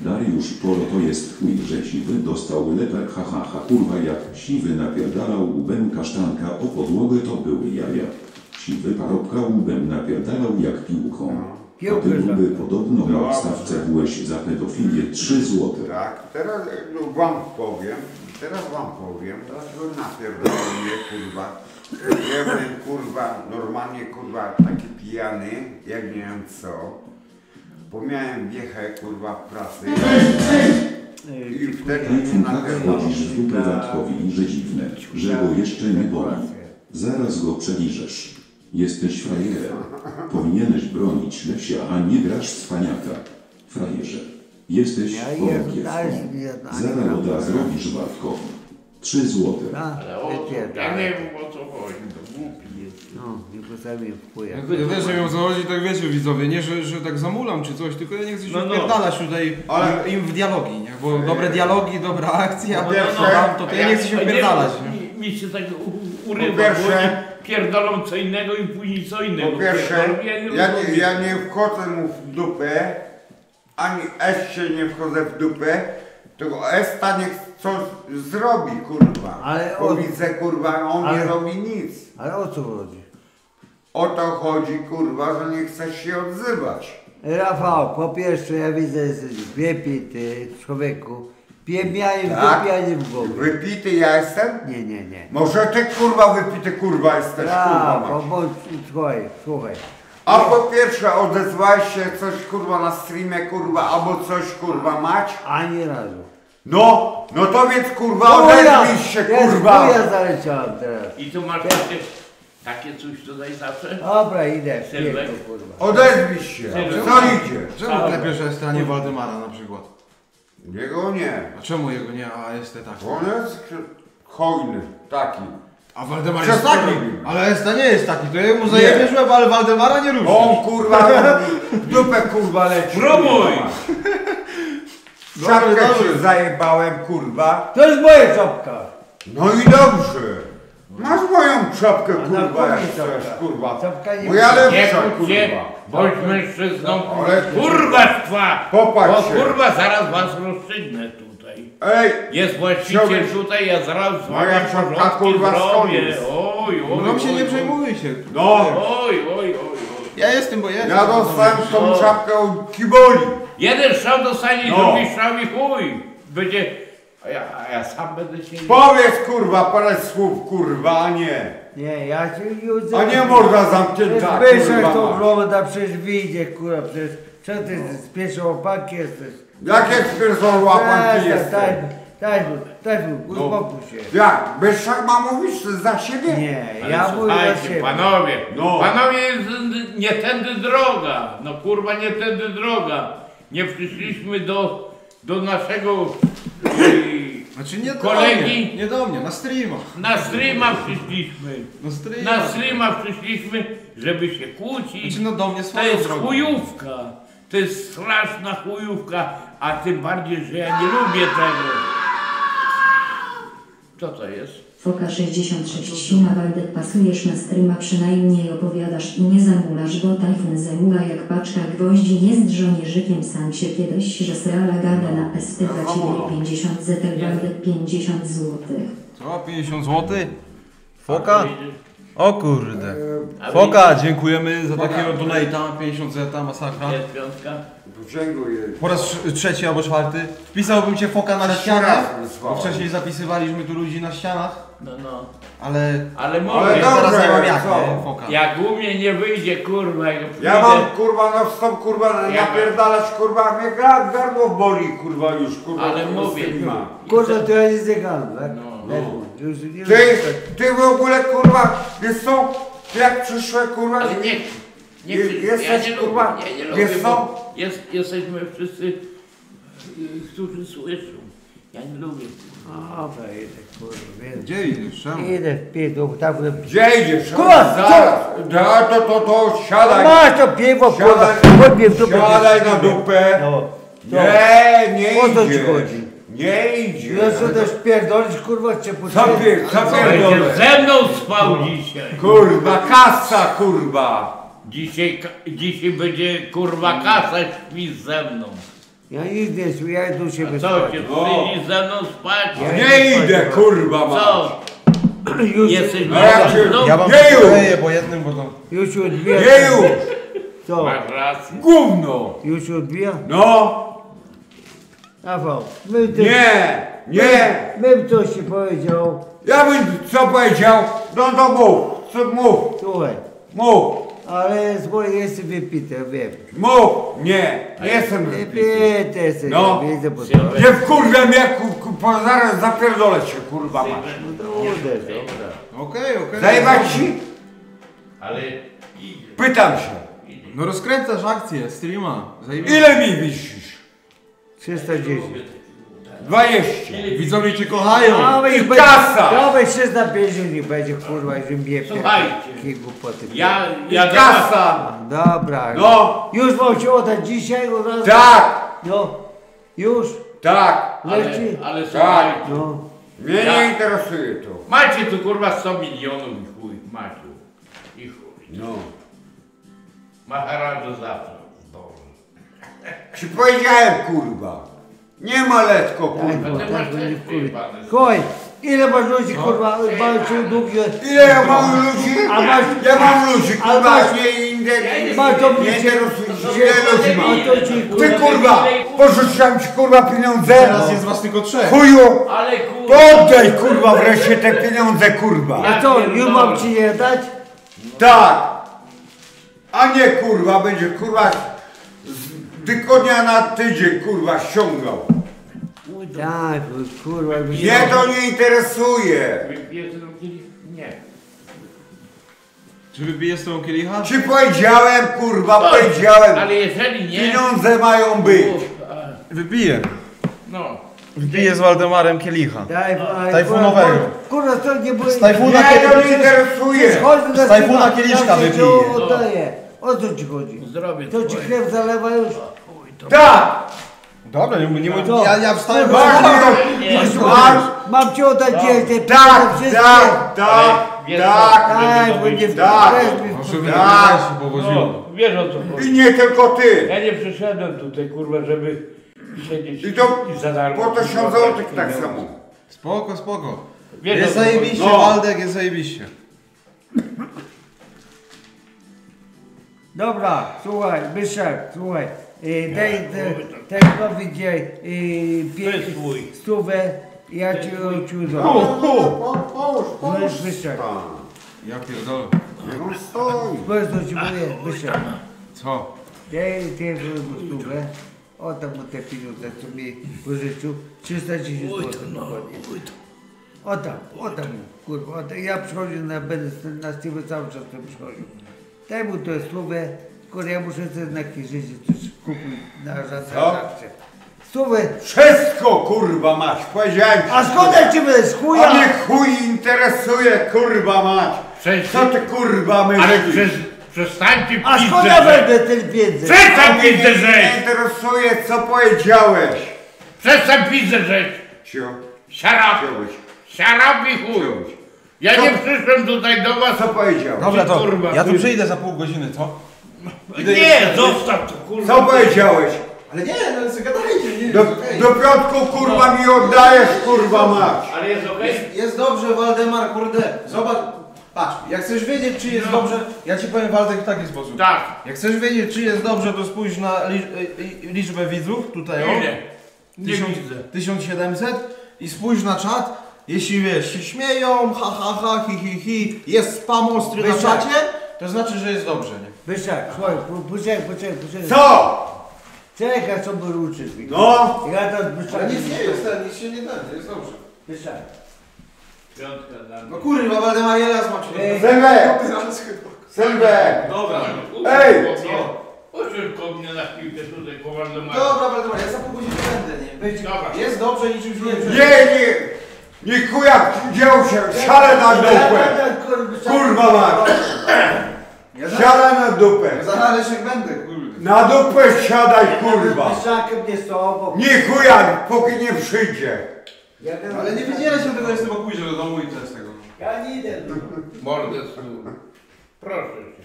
Dariusz Polo to jest chuj, że siwy dostał leper ha ha ha kurwa jak siwy napierdalał łbem kasztanka o podłogę to były jaja. Siwy parobka łbem napierdalał jak piłką. A ty gruby podobno na odstawce byłeś za pedofilię 3 złote. Tak, teraz no, wam powiem, teraz wam powiem, dlaczego napierdolą mnie kurwa. Ja byłem kurwa, normalnie kurwa taki pijany, jak nie wiem co. Bo miałem wiechę kurwa w pracy. I wtedy tak chodzisz w dupę Waldkowi, że dziwne, że go jeszcze nie boli. Zaraz go przeliżesz. Jesteś frajerem. Powinieneś bronić Lesia, a nie grasz cwaniaka. Frajerze. Jesteś nie Zaroda zrobisz Waldkowi. Trzy złote. Ale o co? Ja nie wiem o co chodzi, to głupi jest. No, nie potrafię wpływać. Jak ja wiesz, że ją zachodzi, tak wiecie widzowie, nie, że, że tak zamulam czy coś, tylko ja nie chcę się No, no. wpierdalać tutaj Ale- im, w dialogi, nie? Bo dobre dialogi, dobra akcja, No, bo no, to no. tam, to, to ja nie chcę się wpierdalać, mi-? Mi się tak u- urywa, Po pierwsze- pierdolą co innego i później co innego. Po pierwsze, pierdolą. ja nie ja nie, ja nie wchodzę mu w dupę, ani S się nie wchodzę w dupę, tylko S niech coś zrobi, kurwa. Ale Bo o- widzę, kurwa, on nie ale- robi nic. Ale o co chodzi? O to chodzi, kurwa, że nie chcesz się odzywać. Rafał, po pierwsze ja widzę, że jesteś wypity człowieku. Piemiajem Tak? wypijaniem w głowie. Wypity ja jestem? Nie, nie, nie. Może ty, kurwa, wypity, kurwa, jesteś, kurwa, Rafał, masz. bo słuchaj, słuchaj. A po pierwsze, odezwałeś się coś, kurwa, na streamie, kurwa, albo coś, kurwa, mać? Ani razu. No, no to więc, kurwa, Chuja! odezwij się, Ja kurwa. chuja zaleciałem teraz. I tu masz takie, takie coś tutaj zawsze? Dobra, idę. Pierdol, kurwa. Odezwij się. Co idzie? Czemu klepiesz ST, a nie Waldemara na przykład? Jego nie. A czemu jego nie, a ST tak? On jest hojny, taki. A Waldemar jest taki. Ale ST nie jest taki, to jemu zajebiesz łeb, ale Waldemara nie ruszysz. On, kurwa, w dupę, kurwa, leci. Próbuj! Czapkę się zajebałem, kurwa. To jest moja czapka. No i dobrze. Masz moją czapkę, kurwa, jak chcesz, kurwa. Moja lepsza, kurwa. bądź mężczyzną. Ale- Kurwa! Popatrz Bo się. kurwa zaraz was rozstrzygnę tutaj. Ej, Jest właściciel tutaj, ja zaraz z Moja wami czapka, porządki kurwa, zrobię. Oj, oj, No się nie przejmujcie. no. Oj, oj, oj, oj. Ja jestem, bo jestem. Ja dostałem tą No. czapkę od kiboli. Jeden strzał dostanie, No. drugi strzał i chuj. Będzie... A ja, a ja sam będę się... Powiedz, kurwa, parę słów, kurwa, a nie. Nie, ja ci już... A nie morda zamknięta, kurwa, Zbyszek to masz. ogląda, przecież wyjdzie, kurwa, przecież... Co ty z pierwszą opanki jesteś? Jakie spierdolą łapanki jesteś? daj, daj, daj, No. uspokój się. Jak? Byszak ma mówić za siebie? Nie, Ale ja mówię za siebie. panowie, No. panowie, z- nie tędy droga, no kurwa, nie tędy droga. Nie przyszliśmy do, do naszego yy, Znaczy nie do Kolegi. mnie, nie do mnie, na streama. na streama przyszliśmy. Na streama. Na streama przyszliśmy, żeby się kłócić. Znaczy no do mnie To jest drogą. chujówka. To jest straszna chujówka, a tym bardziej, że ja nie lubię tego. Co to jest? Foka 66 Sima Waldek pasujesz na streama przynajmniej opowiadasz i nie zamulasz, bo tajfun zamula jak paczka gwoździ jest żołnierzykiem sam się kiedyś, że srala gada na ST dla ciebie 50 zetel Waldek 50 złotych. Co, 50 zł? Foka? O kurde. A Foka, dziękujemy za Foka. takiego donate'a, 50 zeta, masakra. Jest piątka? Dziękuję. Po raz trz- trzeci albo czwarty. Wpisałbym cię Foka na Trzeci ścianach, raz bo wcześniej zapisywaliśmy tu ludzi na ścianach, No, no. ale... Ale ale mówię, teraz nie mam jak, co? nie, Foka. jak u mnie nie wyjdzie, kurwa, jak Ja mam kurwa na stop kurwa Ja- napierdalać kurwa mnie ga- gardło boli kurwa już kurwa. Ale mówię, tym ma. Kurwa, to ja nie gadam, tak? No, Ty, ty w ogóle kurwa, wiesz co? Ty jak przyszłe kurwa. Ale nie, nie, Je- jesteś, ja nie kurwa, lubię, nie, nie wiesz lubię, co? jest, jesteśmy wszyscy, y, którzy słyszą. Ja nie lubię. Dobra, idę, kurwa. Gdzie idziesz? Czemu? Idę w pierdol, tak Gdzie idziesz? Kurwa, co? Zaraz. Da, to, to, to, siadaj. Masz to piwo, kurwa, Siadaj, siadaj na dupę. No. Nie, nie O co ci idzie. chodzi? Nie idzie. Ja co też pierdolisz, kurwa, cię Co pier- co pierdolę? Będzie ze mną spał dzisiaj. Kurwa, kasa, kurwa. Dzisiaj, ka- dzisiaj będzie kurwa kasa śpi ze mną. Ja nic nie słuchaj, ja idę u siebie A co, spać. cię No. wstydzi ze mną spać? Ja Nie idę, kurwa, mać. Co? Już, Jesteś No ja cię- no, Ja wam Nie już. poleję po jednym, bo to... już odbija. Nie już. Co? Masz rację. Gówno. Już się odbija? No. Rafał, my ty... Nie, nie. My bym coś ci powiedział. Ja bym co powiedział? No to mów. Co mów? Słuchaj, Mów. ale swoje jest wypite, wiem. Mów. Nie. Nie jestem Wypite jesteś, No. widzę po to. Nie wkurwę mnie, ku, ku, po- zaraz zapierdolę cię, kurwa masz. No to uderz, dobra. Okej, okej. Zajebać ci? Ale Pytam się. No rozkręcasz akcję, streama. Zajebiście. Ile mi wisisz? 310. 20. Widzowie cię kochają. Dawaj, I będzie- kasa. Dawaj 350 niech będzie, kurwa, że mnie Słuchajcie. Jakie głupoty. ja, I ja kasa. Dobra. No. Już mam ci oddać dzisiaj od razu? Tak. No. Już? Tak. Ale, Leci? ale Tak. słuchajcie, No. Mnie Ja- nie interesuje to. macie tu kurwa 100 milionów i chuj, macie. I chuj. No. Maharaja zawsze. Ci powiedziałem, kurwa. Nie ma letko, Tak, kurwa. bo ty tak masz też. Chodź, ile masz ludzi, kurwa, walczył długi... Ile ja mam ludzi? A masz... Ja mam ludzi, A kurwa, masz- nie inter- Masz do mnie nie się... interesuje. Ile ludzi mam? A to ci, Ty kurwa, pożyczyłem ci kurwa pieniądze? Teraz jest was tylko trzech. Chuju! Ale kurwa. To oddaj kurwa wreszcie te pieniądze kurwa. A co, już mam ci je dać? Tak! A nie kurwa, będzie kurwa z tygodnia na tydzień kurwa ściągał. Tak, kurwa... Mnie to nie interesuje. Nie. Czy wypijesz z tą kielicha? Ci powiedziałem kurwa, Oj, powiedziałem. Ale jeżeli nie... Pieniądze mają być. Wypiję. No. Wypiję z Waldemarem kielicha. Tajfunowego. Kurwa, to nie było... Z tajfuna Nie, to nie interesuje. Z tajfuna kieliszka wypiję. oddaję. O co ci chodzi? Zdrowie To ci twoje. chleb zalewa już? Tak! Dobra, nie, nie, Co? ja, ja wstałem. Masz, Nie, masz, masz. Mam ci oddać gdzieś te Tak, tak, tak, wiesz, tak. Tak, bo nie Tak. Może by Tak. się powoziło. No, wiesz o co I chodzi. nie tylko ty. Ja nie przyszedłem tutaj kurwa, żeby siedzieć I to i za darmo. po to 1000 złotych tak miał. samo. Spoko, spoko. Wiesz, Jest o co chodzi. zajebiście, No. Waldek, jest zajebiście. Dobra, słuchaj, Byszek, słuchaj. Y, daj te- tekstowi gdzie y, pięć stówę, ja ci odciudzę. Możesz Byszek. Ja pierdolę. No stoi. Spójrz co ci mówię, Byszek. Co? Daj ty stówę. Oddam mu te pieniądze, co mi pożyczył. 310 zł dokładnie. Oddam, oddam mu, kurwa, oddam. Ja przychodzę na, będę na Steve cały czas tu przychodził. Daj mu tę stówę, kurwa, ja muszę sobie na życie coś kupić na żadne. Stówę, Wszystko kurwa masz, powiedziałem ci. a skąd ci będę z A chuja? mnie chuj interesuje, kurwa mać. Przecież- Co ty kurwa Ale myślisz? przez, przestańcie A skąd ja będę ten? A Przestań mnie pić nie rzecz! interesuje, co powiedziałeś. Przestań pić rzecz! Cio, Siarab! chciałeś, Siarab i chuj! chciałeś. Ja Co- nie przyszłem tutaj do was. Co powiedziałeś? Dobra, to Kurwa, ja tu przyjdę za pół godziny, co? Nie, zostaw to kurwa. Co powiedziałeś? Ale nie, no zagadajcie, nie, Do, do piątku kurwa mi oddajesz, kurwa mać. Ale jest okej? Jest dobrze, Waldemar, kurde. Zobacz, Patrz, jak chcesz wiedzieć, czy jest dobrze, ja ci powiem Waldek w taki sposób. Tak. Jak chcesz wiedzieć, czy jest dobrze, to spójrz na li, y, liczbę widzów, tutaj o. Nie Tysiąc- widzę. 1700 i spójrz na czat. Jeśli wiesz, się śmieją, ha ha ha, hi hi hi, jest spam ostry na czacie, to znaczy, że jest dobrze, nie? Wyszak, słuchaj, po- poczekaj, poczekaj, poczekaj. Co? Czekaj, co by mi. No. Ja teraz Wyszak. Ale nic nie jest, ten, nic się nie da, jest dobrze. Wyszak. Piątka dla mnie. No kurwa, Waldemar, raz macie. Ej, Sylwek! Sylwek! Dobra. Ej! Uszczęko mnie na chwilkę tutaj po Waldemara. Dobra, Waldemar, ja za pół godziny będę, nie? Dobra. Jest dobrze, niczym się nie Nie, nie! Nie kuja, dzieł się, siadaj na dupę! Kurwa mać! Siadaj na dupę! Za Haleszek będę, kurde. Na dupę siadaj, kurwa! Nie są obok. Nie kuja, póki nie przyjdzie! Ale nie wiedziałem się tego, jestem pójdzie do domu i z tego. Ja nie idę. Mordę stół. Proszę cię.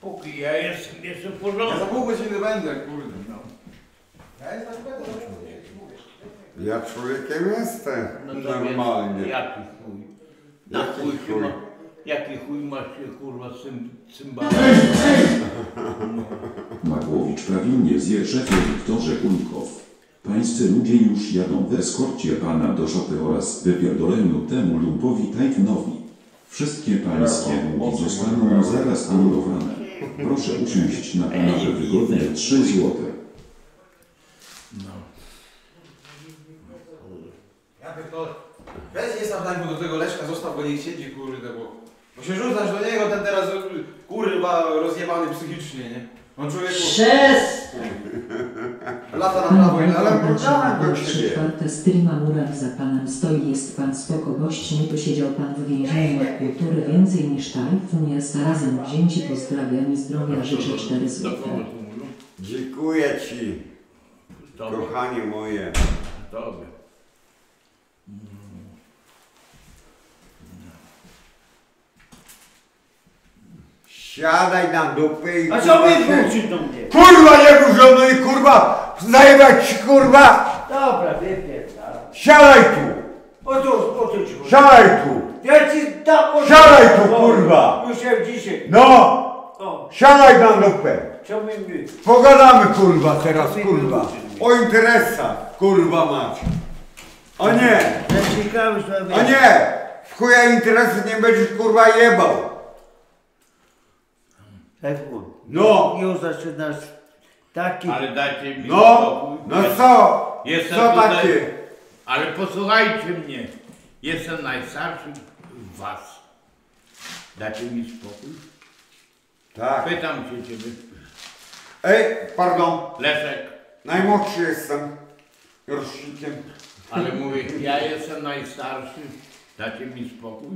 Póki ja jestem jeszcze w Ja za porządku. pół godziny będę, kurde. No. Ja jestem będę. Ja człowiekiem jestem. No to Normalnie. Jaki chuj? Na Jaki chuj się chuj? ma, jaki chuj masz się kurwa z tym cymbałem? Magłowicz prawilnie zje szefie Wiktorze Kulkow. Pańscy ludzie już jadą w eskorcie pana do szopy oraz wypierdoleniu temu lumpowi Tajfnowi. Wszystkie pańskie długi zostaną zaraz anulowane. Proszę usiąść na kanapę wygodnie 3 złote. Ja pierdolę. Weź nie sam tak, bo do tego Leszka zostaw, bo niech siedzi, kurde, bo... Bo się rzucasz do niego, ten teraz, kurwa, rozjebany psychicznie, nie? On człowieku... Przestań! Lata na Pan prawo i na Wojtek lewo. zaczyna od trzy czwarte streama mural za panem stoi jest pan spoko gość nie posiedział pan w więzieniu od kultury więcej niż tajfun jest razem wzięci pozdrawiam i zdrowia życzę 4 Do złote. Dziękuję ci, kochanie moje. Tobie. Siadaj na dupę i A co wrócić do mnie? Kurwa nie do mnie, kurwa! Zajebać ci, kurwa! Dobra, wypierdalam. Siadaj tu! O tu, o tu ci chodzi. Siadaj tu! Ja ci dam. Siadaj tu, O, kurwa! Już jak dzisiaj. No! O, Siadaj na dupę! co mi mi? Pogadamy, kurwa, teraz, kurwa. O interesach, kurwa mać. A nie! A nie! W chuja interesy nie będziesz, kurwa, jebał. Tajfun. No! Już zaczynasz taki... Ale dajcie mi No! spokój. No co? Jestem Co tutaj, takie? Ale posłuchajcie mnie. Jestem najstarszy z was. Dacie mi spokój? Tak. Pytam się ciebie. Ej, pardon. Leszek. Najmłodszy jestem. Rocznikiem. Ale mówię, ja jestem najstarszy. Dacie mi spokój?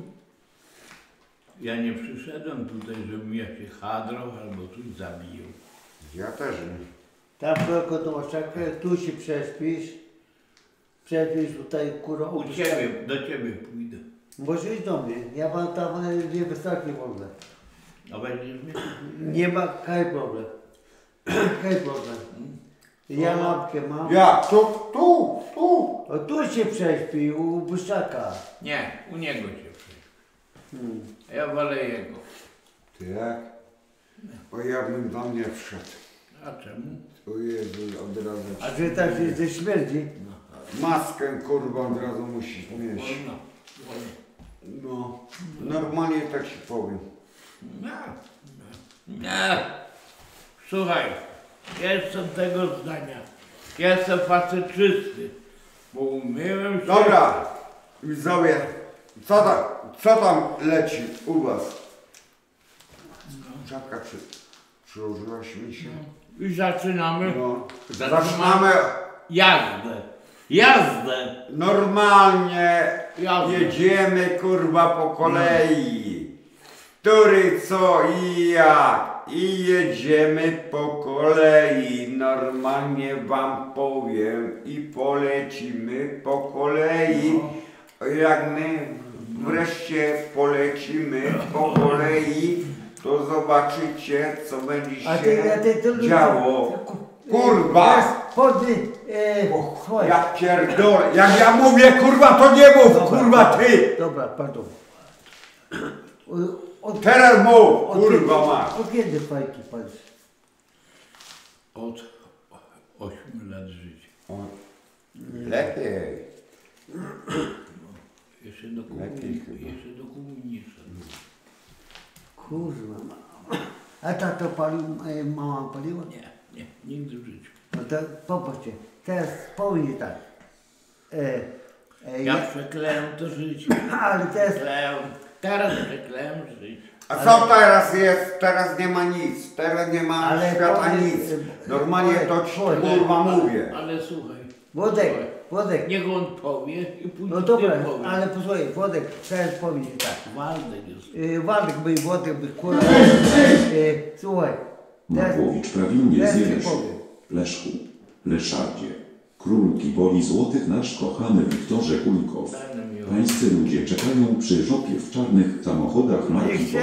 Ja nie przyszedłem tutaj, żebym ja się hadrał albo coś zabijał. Ja też nie. Tam tylko do oczaka, tu się prześpisz. Prześpisz tutaj, kurwa... U ciebie, do ciebie pójdę. Możesz iść do mnie. Ja mam tam nie wysoki w ogóle. A będziesz mnie? Nie ma kaj problem. kaj problem. Ja lampkę mam. Ja, tu, tu, tu. O, tu się prześpi, u Byszczaka. Nie, u niego się przyjdę. Hmm. Ja wolę jego. Ty jak? O ja bym tam nie wszedł. A czemu? O Jezu, od razu. A ty tak się ze śmierdzi? Maskę kurwa od razu musisz mieć. Wolno. Wolno. No, normalnie tak ci powiem. Nie. Nie. Słuchaj, ja jestem tego zdania. Ja jestem facet czysty. Bo umyłem się. Dobra, widzowie, co tam, co tam leci u was? Czapka przy, przyłożyłaś mi się? I zaczynamy. No. Zaczynamy Jazdę. Jazdę. normalnie, Jazdę. jedziemy kurwa po kolei. Który co i jak. I jedziemy po kolei. Normalnie wam powiem i polecimy po kolei. Jak my wreszcie polecimy po kolei, to zobaczycie, co będzie A ty, a ty, się ty, działo. Kurwa! Podny, e. Ja pierdolę. Jak ja mówię, kurwa, to nie mów, kurwa, ty! Dobra, pardon. Od, Teraz mów, kurwa mać. Od kiedy fajki palisz? Od 8 lat życia. Lepiej. Jeszcze do Lepiej komunii, chyba. jeszcze do komunii szedłem. Kurwa mama. A tato palił, e, mama paliła? Nie, nie, nigdy w życiu. No to popatrzcie, teraz powiedz tak. E, e, Ja przeklęłem to życie. Ale teraz... Przeklęłem. Teraz przeklęłem życie. A co teraz jest? Teraz nie ma nic. Teraz nie ma Ale świata powiedz, nic. Normalnie to ci powiedz. kurwa mówię. Ale słuchaj. Włodek, słuchaj, Włodek. Niech on powie i później No dobra, ty powiesz. ale posłuchaj, Włodek, teraz powiedz tak. Waldek jest. E, Waldek by Włodek by kurwa. E, słuchaj, teraz, Makłowicz prawilnie teraz ci zjesz. powiem. Leszku, Leszardzie, król kiboli złotych nasz kochany Wiktorze Kulkow. Pańscy ludzie czekają przy żopie w czarnych samochodach marki Niech się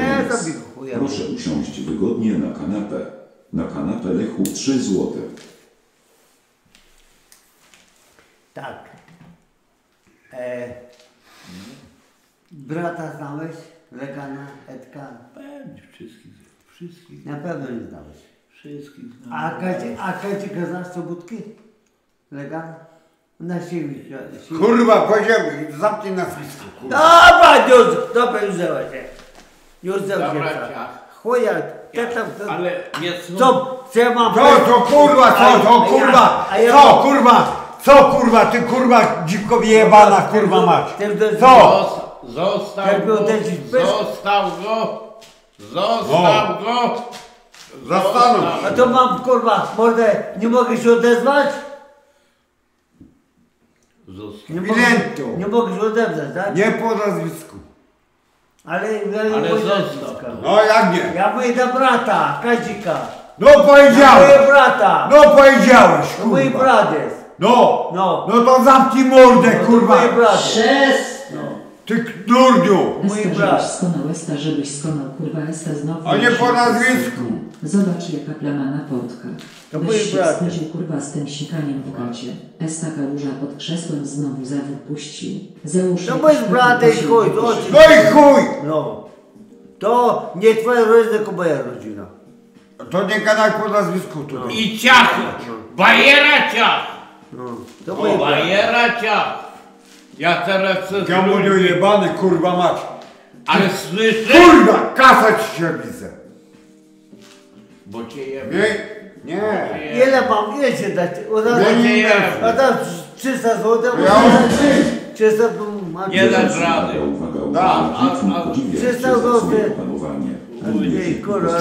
chuja. Proszę usiąść wygodnie na kanapę. Na kanapę Lechu 3 złote. Tak. E, brata znałeś? Legana, Edka? Pewnie, wszystkich, wszystkich. Na pewno nie znałeś. Wszystkich znam. A Kaci- A Kacika znasz Sobótki? Legan? Na siebie. siebie. Kurwa, powiedziałem, zamknij nazwisko. Kurwa. Dobra, już, dobra, już zęła się. Już zęła się. Dobra, tak. ciach. Chuja, te tam, to, Ale jest... co, co ja mam... Co to kurwa, co ja- kurwa, a ja co kurwa, co kurwa, ty kurwa dziwko wyjebana kurwa ty- Co? Zos- Zostaw Jak go, zostaw go, zostaw go. Zastanów Zostaw. A to mam, kurwa, mordę, nie mogę się odezwać? Zostaw. Nie mogę, Klientu. nie mogę się odezwać, tak? Nie po nazwisku. Ale, ale, Ale zostaw. nazwisko. No jak nie? Ja mówię do brata, Kazika. No powiedziałeś. brata. No powiedziałeś To mój kurwa. brat jest. No, No. no to zamknij mordę To kurwa. mój brat. No. Ty knurdziu. Brat. żebyś skonał, Esta, żebyś skonał, kurwa, Esta znowu. A nie po nazwisku. Zobacz jaka plama na portkach. To Weź mój się brat. wstydził, kurwa, z tym sikaniem w gacie. Esta kałuża pod krzesłem znowu zawód puścił. Załóż To brat jest posiłek chuj, to. No i chuj. No. To nie twoja rodzina, tylko moja rodzina. To nie gadaj po nazwisku tutaj. I ciach, bajera ciach, No. To mój brat. bajera ciach. Ja teraz chcę Gamuniu jebany kurwa mać. ale słyszę, Kurwa, kasać się widzę. bo cię jebie. Nie, nie. Ile mam, ile się dać? Od razu, Nie, nie, a tam 300 zł, Ja- 300 to mam. Nie rady. Da, uwaga. a- Ojej, kurwa.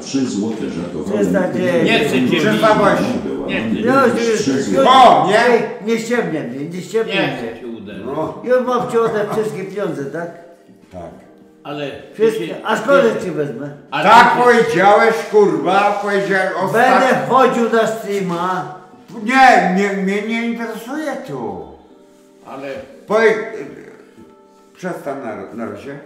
3 złote żartowałem. Przestań, nie. Nie chcę cię Przestałaś. Nie Już, już, już, już. O, nie? Ej, nie ściemnie mnie, nie ściemnie nie mnie. chcę cię uderzyć. No, Już mam ci oddać wszystkie pieniądze, tak? tak. Ale... Wszystkie. A skąd ja ci wezmę? Ale Tak powiedziałeś kurwa, powiedziałem ostatnio. Będę chodził na streama. Nie, nie, mnie nie interesuje tu. Ale Powiedz, przestań na, na razie.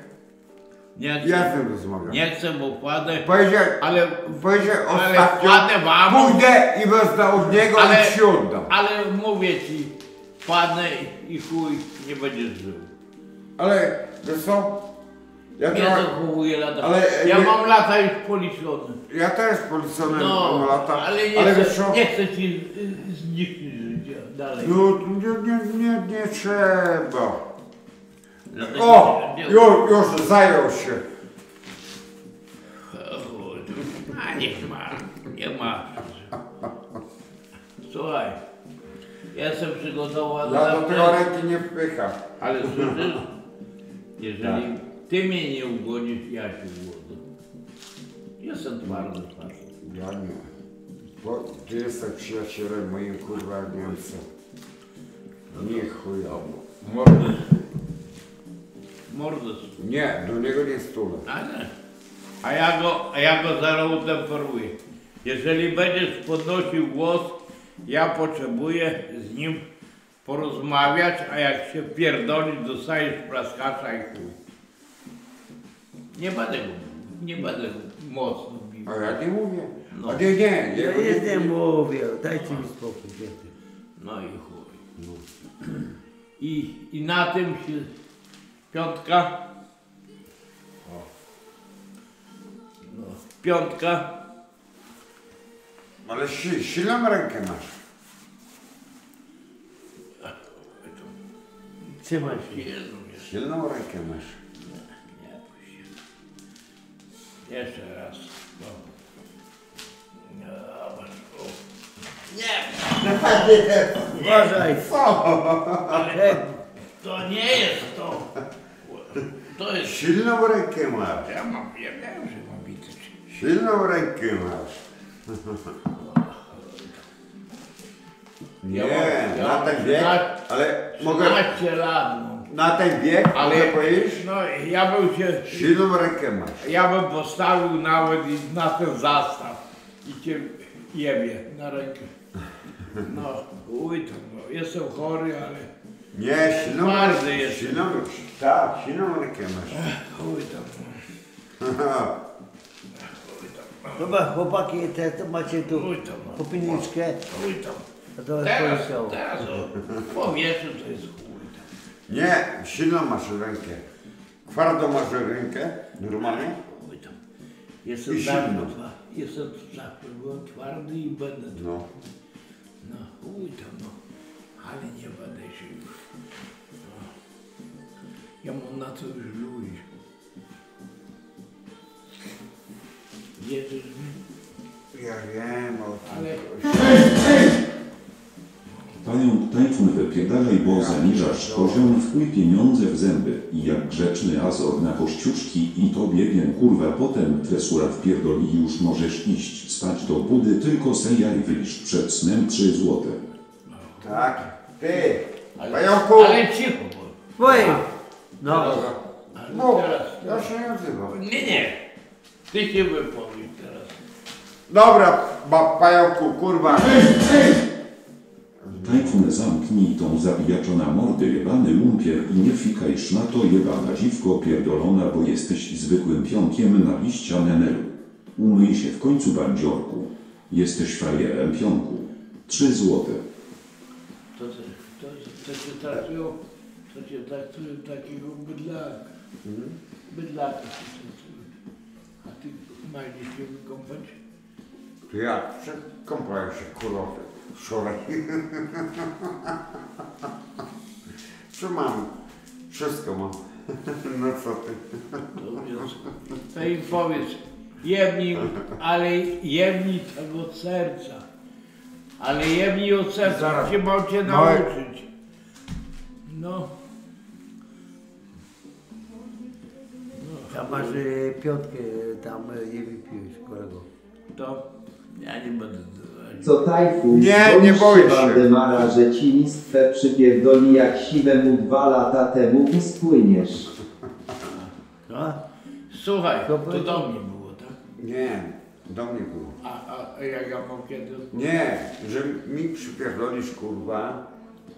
Nie chcę, Ja rozmawiam. nie chcę, bo kładę, Powiedziałem, ale, powiedziałem ale ostatnio, wam, pójdę i wezmę od niego Ale- i ci oddam. ale mówię ci, padnę i chuj, nie będziesz żył. Ale, wiesz co? Ja, Nie trochę, zachowuję lata. ale ja nie- mam lata już policzone. ja też policjonem No, mam lata, ale nie, ale wiesz chcę, co? nie chcę ci zniszczyć życia dalej. No, nie, nie, nie, nie trzeba. O, już, już zajął się. A niech ma, nie ma. Słuchaj, ja jestem przygotowany Ja do tego ręki nie wpycham. Ale słyszysz? Jeżeli Tak. ty mnie nie ugodzisz, ja cię ugodzę. Jestem twardy. Ja nie. Bo ty jesteś przyjacielem moim kurwa Niemcem. Nie chujowo. Mordę. Mordę. Nie, do niego nie stulę. A nie. A ja go, a ja go zaraz utemperuję. Jeżeli będziesz podnosił głos, ja potrzebuję z nim porozmawiać, a jak się pierdolić, dostajesz plaskacza i chuj. Nie będę go, nie będę mocno bił. A ja nie mówię. No. A nie, nie. Ja nie, nie mówię, dajcie mi spokój. dzieci. No i chuj. I, I na tym się piątka Piątka. Ale si, silną rękę masz. Trzymaj się. Jezu, Silną rękę masz. Jeszcze raz. No. Dobra. O. Nie! Uważaj. Ale to nie jest to. To jest... Silną rękę masz. Ja mam, ja wiem, że mam widzieć. Silną rękę masz. Nie, Ja mam- ja na ten wiek, ale mogę... 13 lat, no. Na ten wiek, Ale mogę powiedzieć? no, ja bym się... Silną rękę masz. Ja bym postawił nawet i na ten zastaw i cię jebie na rękę. No, uj, to no, jestem chory, ale Nie, silną Twardy rękę. jest. Silną, tak, silną rękę masz. uj tam. Dobra, chłopaki, te, to macie tu popiniczkę. Uj tam. A to Teraz, poleciało. teraz o, powietrzu to jest chuj tam. Nie, silną masz rękę. Twardą masz rękę, normalnie. Uj tam. Jestem I zawsze, twa- jestem zawsze byłem twardy i będę. No. No, uj tam no. Ale nie będę się. No. Ja mam na to już lubić. Jedziesz mi? Ja wiem, o Ale... Pająk Tajfun wypierdalaj, bo zamierzasz poziom w chuj pieniądze w zęby i jak grzeczny Azor na kościuszki i tobie wiem kurwa potem tresura wpierdoli już możesz iść spać do budy tylko se jaj wylisz przed snem 3 złote. Tak. Ty, Ale, pająku. ale cicho. bo- Oj! No. teraz- No, ja się nie odzywam. Nie, nie. Ty się wypowiedz teraz. Dobra, ba, pająku, kurwa. Tajfun zamknij tą zabijaczona mordy jebany lumpier i nie fikajsz na to jebana dziwko pierdolona, bo jesteś zwykłym pionkiem na liścia menelu. Umyj się w końcu bandziorku. Jesteś frajerem pionku. 3 złote. To, to, to, to cię traktują, to cię traktują takiego bydlaka. Bydlaka się traktują. A ty gdzieś się wykąpać? To ja kąpałem się, kurwa, wczoraj. Co mam? Wszystko mam. No co ty? To im powiedz, jebnij, ale jebnij tego serca. Ale jebnij od serca, Zaraz. się Małe- nauczyć. No. Tam masz y, piątkę, tam y, nie wypiłeś, kolego. To ja nie będę... Co Tajfun, Nie, boisz nie boję się. Waldemara, że ci listwę przypierdoli jak siwemu dwa lata temu i spłyniesz. No? Słuchaj, To to powiedz- do mnie było, tak? Nie, do mnie było. A, a, a jak ja mam kiedy? Nie, że mi przypierdolisz, kurwa,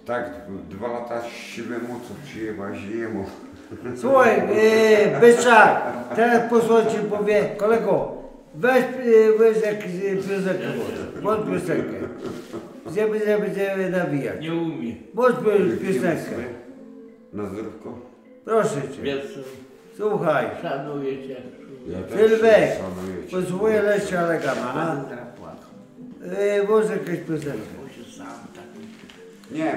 tak dwa lata siwemu, co przyjebałeś jemu. Słuchaj, yy, Byczak, teraz posłuchajcie, powie, kolego, weź, yy, weź jakiś yy, piosenkę, bądź piosenkę. Gdzie będziemy, będziemy nawijać. Nie umie. Bądź pi- piosenkę. Na zdrówko. Proszę cię. Słuchaj. Szanuję cię. Sylwek, posłuchaj Lesia Legana. Yy, może jakaś piosenka. Tak. Nie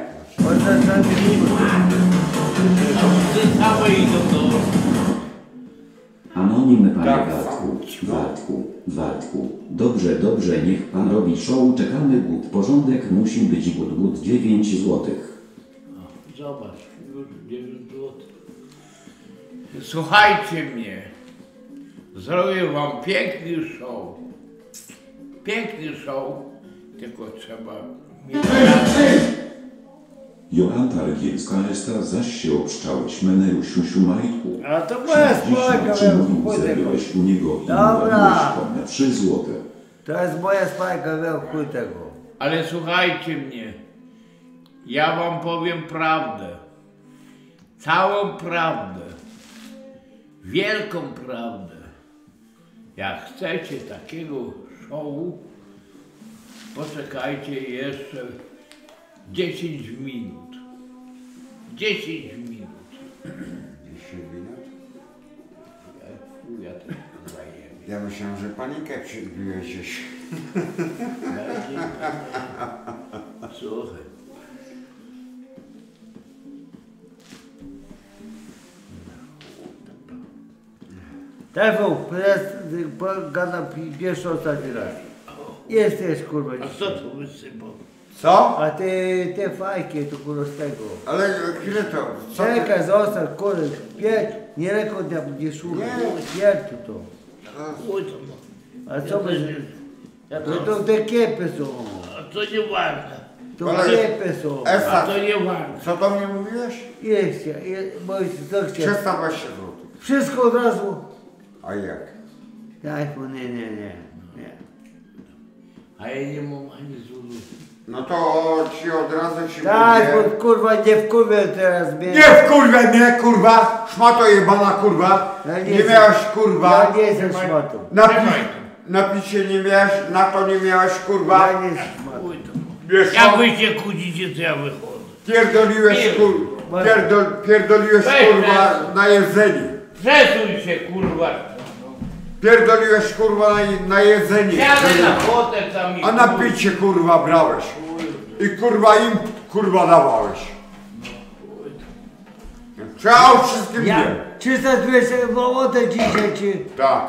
Anonim panie Tak, Wartku, no. Wartku, Wartku. Dobrze, dobrze, niech pan robi show, czekamy głód. Porządek musi być głód, głód 9 złotych. Zobacz, już 9 zł. Słuchajcie mnie. Zrobię wam piękny show. Piękny show, tylko trzeba mieć Joanta Rygielska Esta zaś się obszczałeś menelu siusiu majtku. A to czynownicy chuj tego. byłeś u niego i Dobra. na 3 złote. To jest moja spajka, chuj tego. Ale słuchajcie mnie. Ja wam powiem prawdę. Całą prawdę. Wielką prawdę. Jak chcecie takiego show, poczekajcie jeszcze 10 minut. 10 minut. 10 minut? Ja, ja też zajemie. Ja myślałem, że panikę przybiłeś gdzieś. Słuchaj. Teraz gadam pierwszy ostatni raz. Jesteś kurwa A co tu wysypał? Co? A te, te fajki to kurwa z tego. Ale chwilę to. Co ty- Czekaj, zostaw kurwa, pięć, nie rekord ja będzie szukał. To. Oj, to A Ja co też będzie? ja To, to- to te kiepy są. A to nie ważne. To Ale- kiepy są. Esa, A to nie ważne. co do mnie mówiłeś? Jest, ja- ja- bo jest co chciał. 320 zł. Wszystko od razu. A jak? iPhone, nie, nie, nie. nie. A ja nie mam ani złotów. No to ci od razu ci Tak, mówię. bo kurwa nie wkurwę teraz mnie. Nie w kurwę mnie, kurwa! Szmato jebana, kurwa! Ja nie Nie jestem- miałeś, kurwa! Ja nie jestem szmatą. Napi napicie nie miałeś, na to nie miałeś, kurwa! Ja nie jestem szmatą. Wiesz Jak wy się kłócicie, to ja wychodzę. Pierdoliłeś, kurwa! Pierdol, pierdoliłeś, Weź kurwa, na jedzenie! Przesuń się, kurwa. Pierdoliłeś, kurwa, na, na jedzenie! Na fotę tam i A na picie, kurwa, brałeś! I kurwa im, kurwa, dawałeś! Trzeba o wszystkim Ja wiem! 320 zł dzisiaj ci, Tak.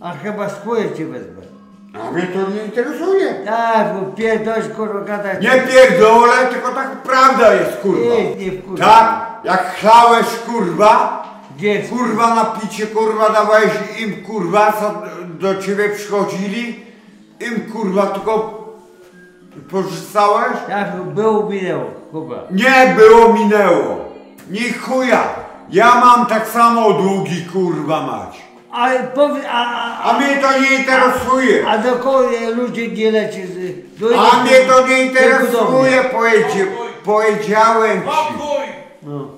a chyba skóry ci wezmę. A mnie to nie interesuje. Tak, bo pierdolisz kurwa gadać. Nie pierdolę, tylko tak prawda jest, kurwa. Nie, nie kurwa. Tak, jak chlałeś, kurwa, Kurwa na picie, kurwa, dawałeś im, kurwa, co do ciebie przychodzili, im, kurwa, tylko porzucałeś? Tak, było minęło, kurwa. Nie było, minęło. Ni chuja. Ja mam tak samo długi, kurwa, mać. Ale powiedz, a, a, A mnie to nie interesuje. a do kogo ludzie nie leci? z- Do A mnie to nie interesuje, powiedziałem ci. No.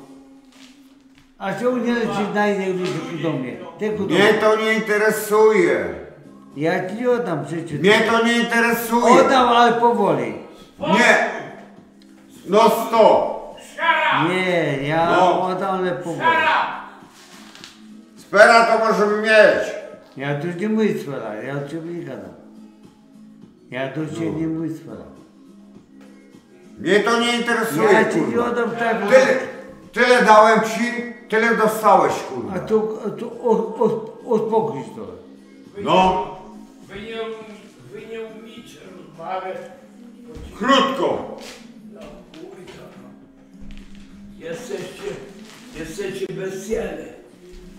A czemu nie lecisz na innych ludzi tylko do mnie? To nie interesuje. Ja ci nie oddam przecież. Mnie to nie interesuje. Oddam, ale powoli. Nie. No sto. Nie, ja No. oddam, ale powoli. Spera to możemy mieć. Ja tu nie mówię sfera, ja o ciebie nie gadam. Ja tu No. cię nie mówię sfera. Mnie to nie interesuje, Ja ci nie kurwa. oddam tak. Tyle, tyle dałem ci, tyle dostałeś, kurwa. A tu, a tu o- o- uspokój się trochę. No, Wy nie, wy nie umiecie rozmawiać. krótko. No, kurwa. Jesteście, jesteście bestiale.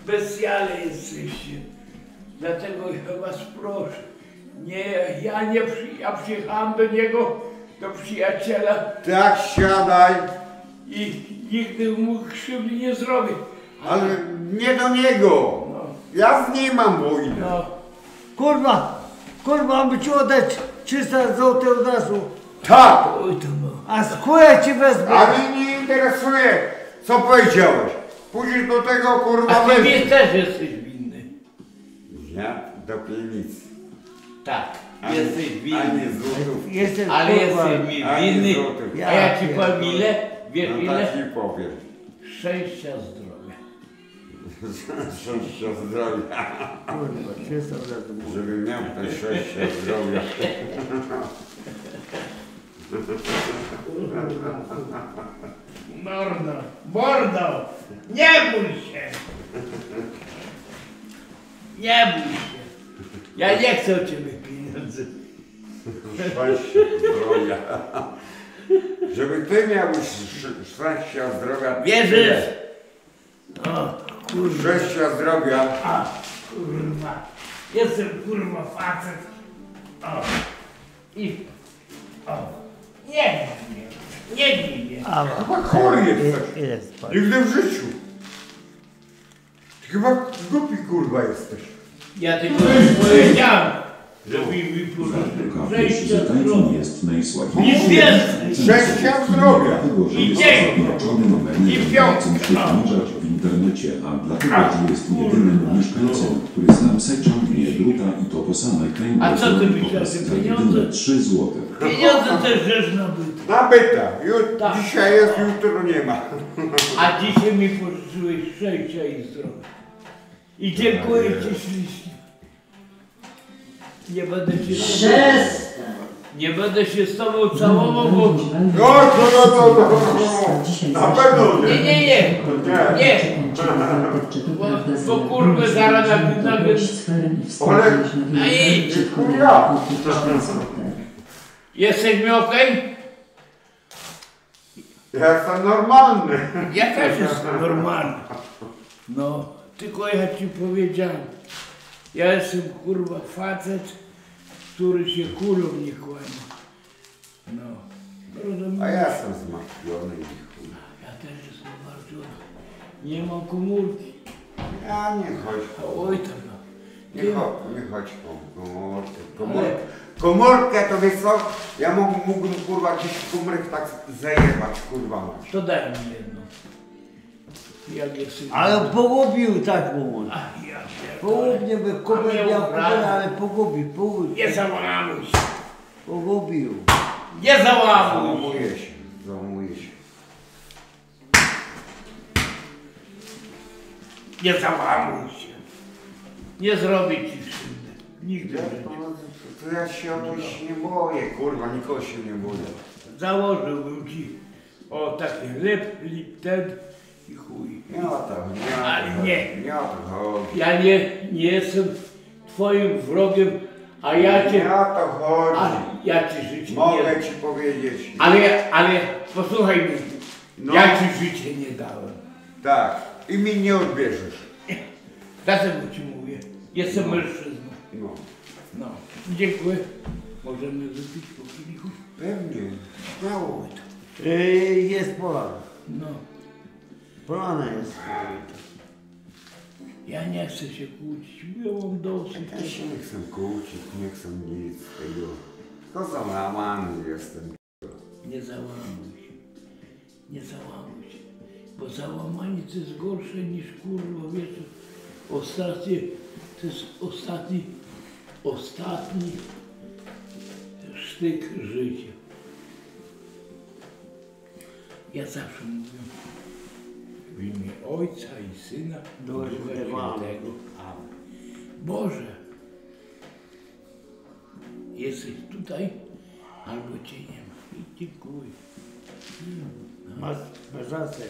Bestiale jesteście. Dlatego ja was proszę. Nie, ja nie przy, ja przyjechałem do niego, do przyjaciela Tak, siadaj. i nigdy mu krzywdy nie zrobię. Ale nie do niego. Ja z nim mam wojnę. No, Kurwa, kurwa, mam ci oddać 300 zł od razu. Tak. oj to no. A skórę ci wezmę. A mnie nie interesuje, co powiedziałeś. Pójdziesz do tego, kurwa, A ty mnie też jesteś winny. Ja do piwnicy. Tak, Ani- jesteś Ani winny. złotów. Jestem Ale kurwa. jesteś mi Ani winny. A ja ci powiem ile? Wiesz No ile? tak ci powiem. Szczęścia zdrowia. Szczęścia zdrowia. Kurwa, 300 od razu. mówię. Żeby miał ten szczęścia zdrowia. Mordo, mordo, nie bój się. Nie bój się. Ja nie chcę od ciebie pieniędzy. Szczęścia zdrowia. Żeby ty miał sz- szczęścia zdrowia. Wierzysz? O, kurwa. Szczęścia zdrowia. A, kurwa. Jestem kurwa facet. O. I. O. Nie mnie. Nie mnie. A, Chyba chory jesteś. Nigdy w życiu. Ty chyba głupi kurwa jesteś. Ja tylko powiedziałem, żeby kurwa. Wiesz, że Tajfun jest najsłabszy. Nic więcej. Szczęścia zdrowia. Dlatego, że I jest dzięki. I piątka. w internecie, a dlatego, że jest jedynym mieszkańcem, który sam se ciągnie druta i to po samej kręgu A co ty myślałeś, pieniądze? jedyne 3 złote. Pieniądze też rzecz nabyta. Nabyta. Jut, Tak. Dzisiaj jest, jutro nie ma. A dzisiaj mi pożyczyłeś szczęścia i zdrowia. I dziękuję ci ślicznie. Nie będę się z Przestań. Nie będę się z tobą całował, bo... No, no, no, no, no, no. Na pewno Nie, nie, nie. Nie. Bo, bo kurwy zaraz na, na, Ale... A idź. Ja. Jesteś mi okej? Ja jestem normalny. Ja też jestem normalny. No, tylko ja ci powiedziałem. Ja jestem kurwa facet, który się kulą nie kłania. No. Rozumiesz? A ja jestem zmartwiony i chuj. Ja też jestem bardzo. Nie mam komórki. Ja nie chodź po... Oj tam no. Nie, cho, nie chodź po komórkę. Komórkę, komórkę to wiesz co? Ja mógł, mógłbym kurwa gdzieś komórek tak zajebać, kurwa. To daj mi jedno. Jak jest Ale pogubił tak mu. Ach, ja Pogubił, by mnie miał kubek, ale pogubił, pogubił. Nie załamuj się. Pogubił. Nie załamuj się. Załamuję się, załamuję się. Nie załamuj się. Nie zrobię ci krzywdy. Nigdy Ja, to, to ja się o to nie boję, kurwa, nikogo się nie boję. Założyłbym ci o taki lip, lip ten i chuj. To, to Ale nie. Nie o to chodzi. Ja nie, nie jestem twoim wrogiem, a ja cię... To chodzi. Ale ja ci życie Mogę nie ci powiedzieć. Ale, ale posłuchaj mnie. No. Ja ci życie nie dałem. Tak. I mi nie odbierzesz. Dlatego ci mówię. Jestem No. mężczyzną. No. No. Dziękuję. Możemy wypić po kielichu? Pewnie. Śmiało. Yy, jest Polak. No. Polana jest. Ja nie chcę się kłócić. Mam dosyć. Ja się nie chcę kłócić, nie chcę nic z tego. To załamany jestem. Nie załamuj się. Nie załamuj się. Bo załamanie to jest gorsze niż kurwa, wiesz, ostatnie, to jest ostatni, ostatni sztyk życia. Ja zawsze mówię w imię Ojca i Syna i Ducha Świętego. Świętego. Amen. Boże, jesteś tutaj, albo Cię nie ma. I dziękuję. No. Masz, masz rację.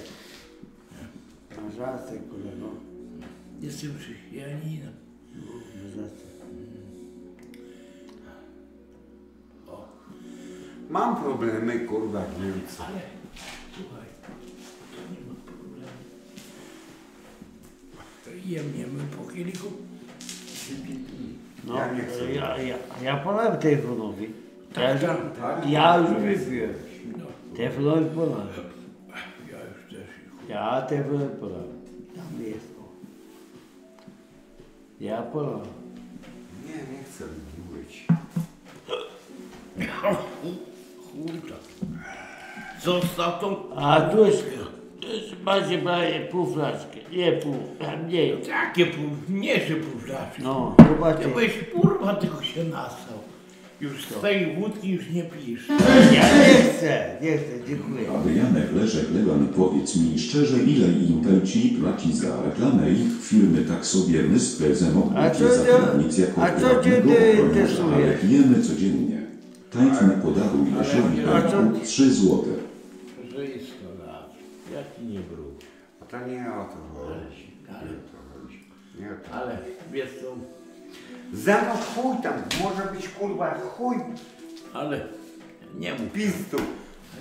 Masz rację, kolego. Jestem chrześcijaninem. Masz rację. Mam problemy, kurwa, w Niemczech. Ale słuchaj, to nie ma problemu. Jemniemy po kielichu. No, Ja nie chcę. ja, ja, ja podałem telefonowi. Tak, ja, tak, tak. ja już wypiłem. No. Telefonowi podałem. Ja już też. Ja telefonowi podałem. Tam jest. o. Ja podałem. Nie, nie chcę mówić. Kurczak. Zostaw tą... A tu jest, macie panie pół flaszki. Nie pół, a mniej. Jakie pół, nie się pół flaszki. No, zobaczcie. Ty byś kurwa tylko się nastał. Już z tej wódki już nie pijesz. Ja nie chcę, nie chcę, dziękuję. Aby Janek Leszek Lewan powiedz mi szczerze ile Intel ci płaci za reklamę ich firmy tak sobie my z prezem A mógłby co cię cię- zatrudnić jako a co cię interesuje? ale pijemy codziennie. Lesiowi A co- Leśku 3 złote. To nie o to chodzi. Nie o to chodzi. Nie o to Ale wiesz co, mną chuj tam, może być kurwa chuj ale nie mów. pistu.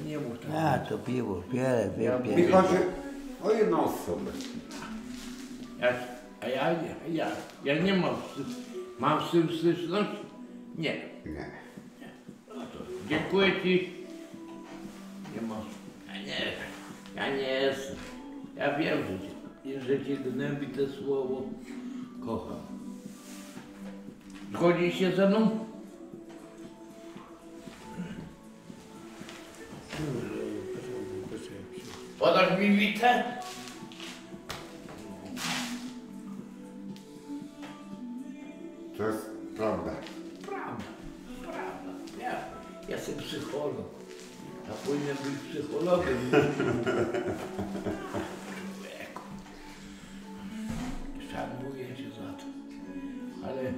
Nie mów tak. Ja to piwo, wiele, Ja wiele. Mi chodzi o jedną osobę. Ja, a ja, nie, ja, ja nie mam z tym, mam z tym styczność? Nie. Nie. No to dziękuję Ci. Nie mam. Ja nie, ja nie jestem. Ja wiem, że Cię, że cię gnębi to słowo. Kocham. Zgodzi się ze mną? Podasz mi witę? To jest prawda. Prawda, prawda. Ja jestem psycholog. Ja powinien być psychologiem. Szanuję cię za to. Ale...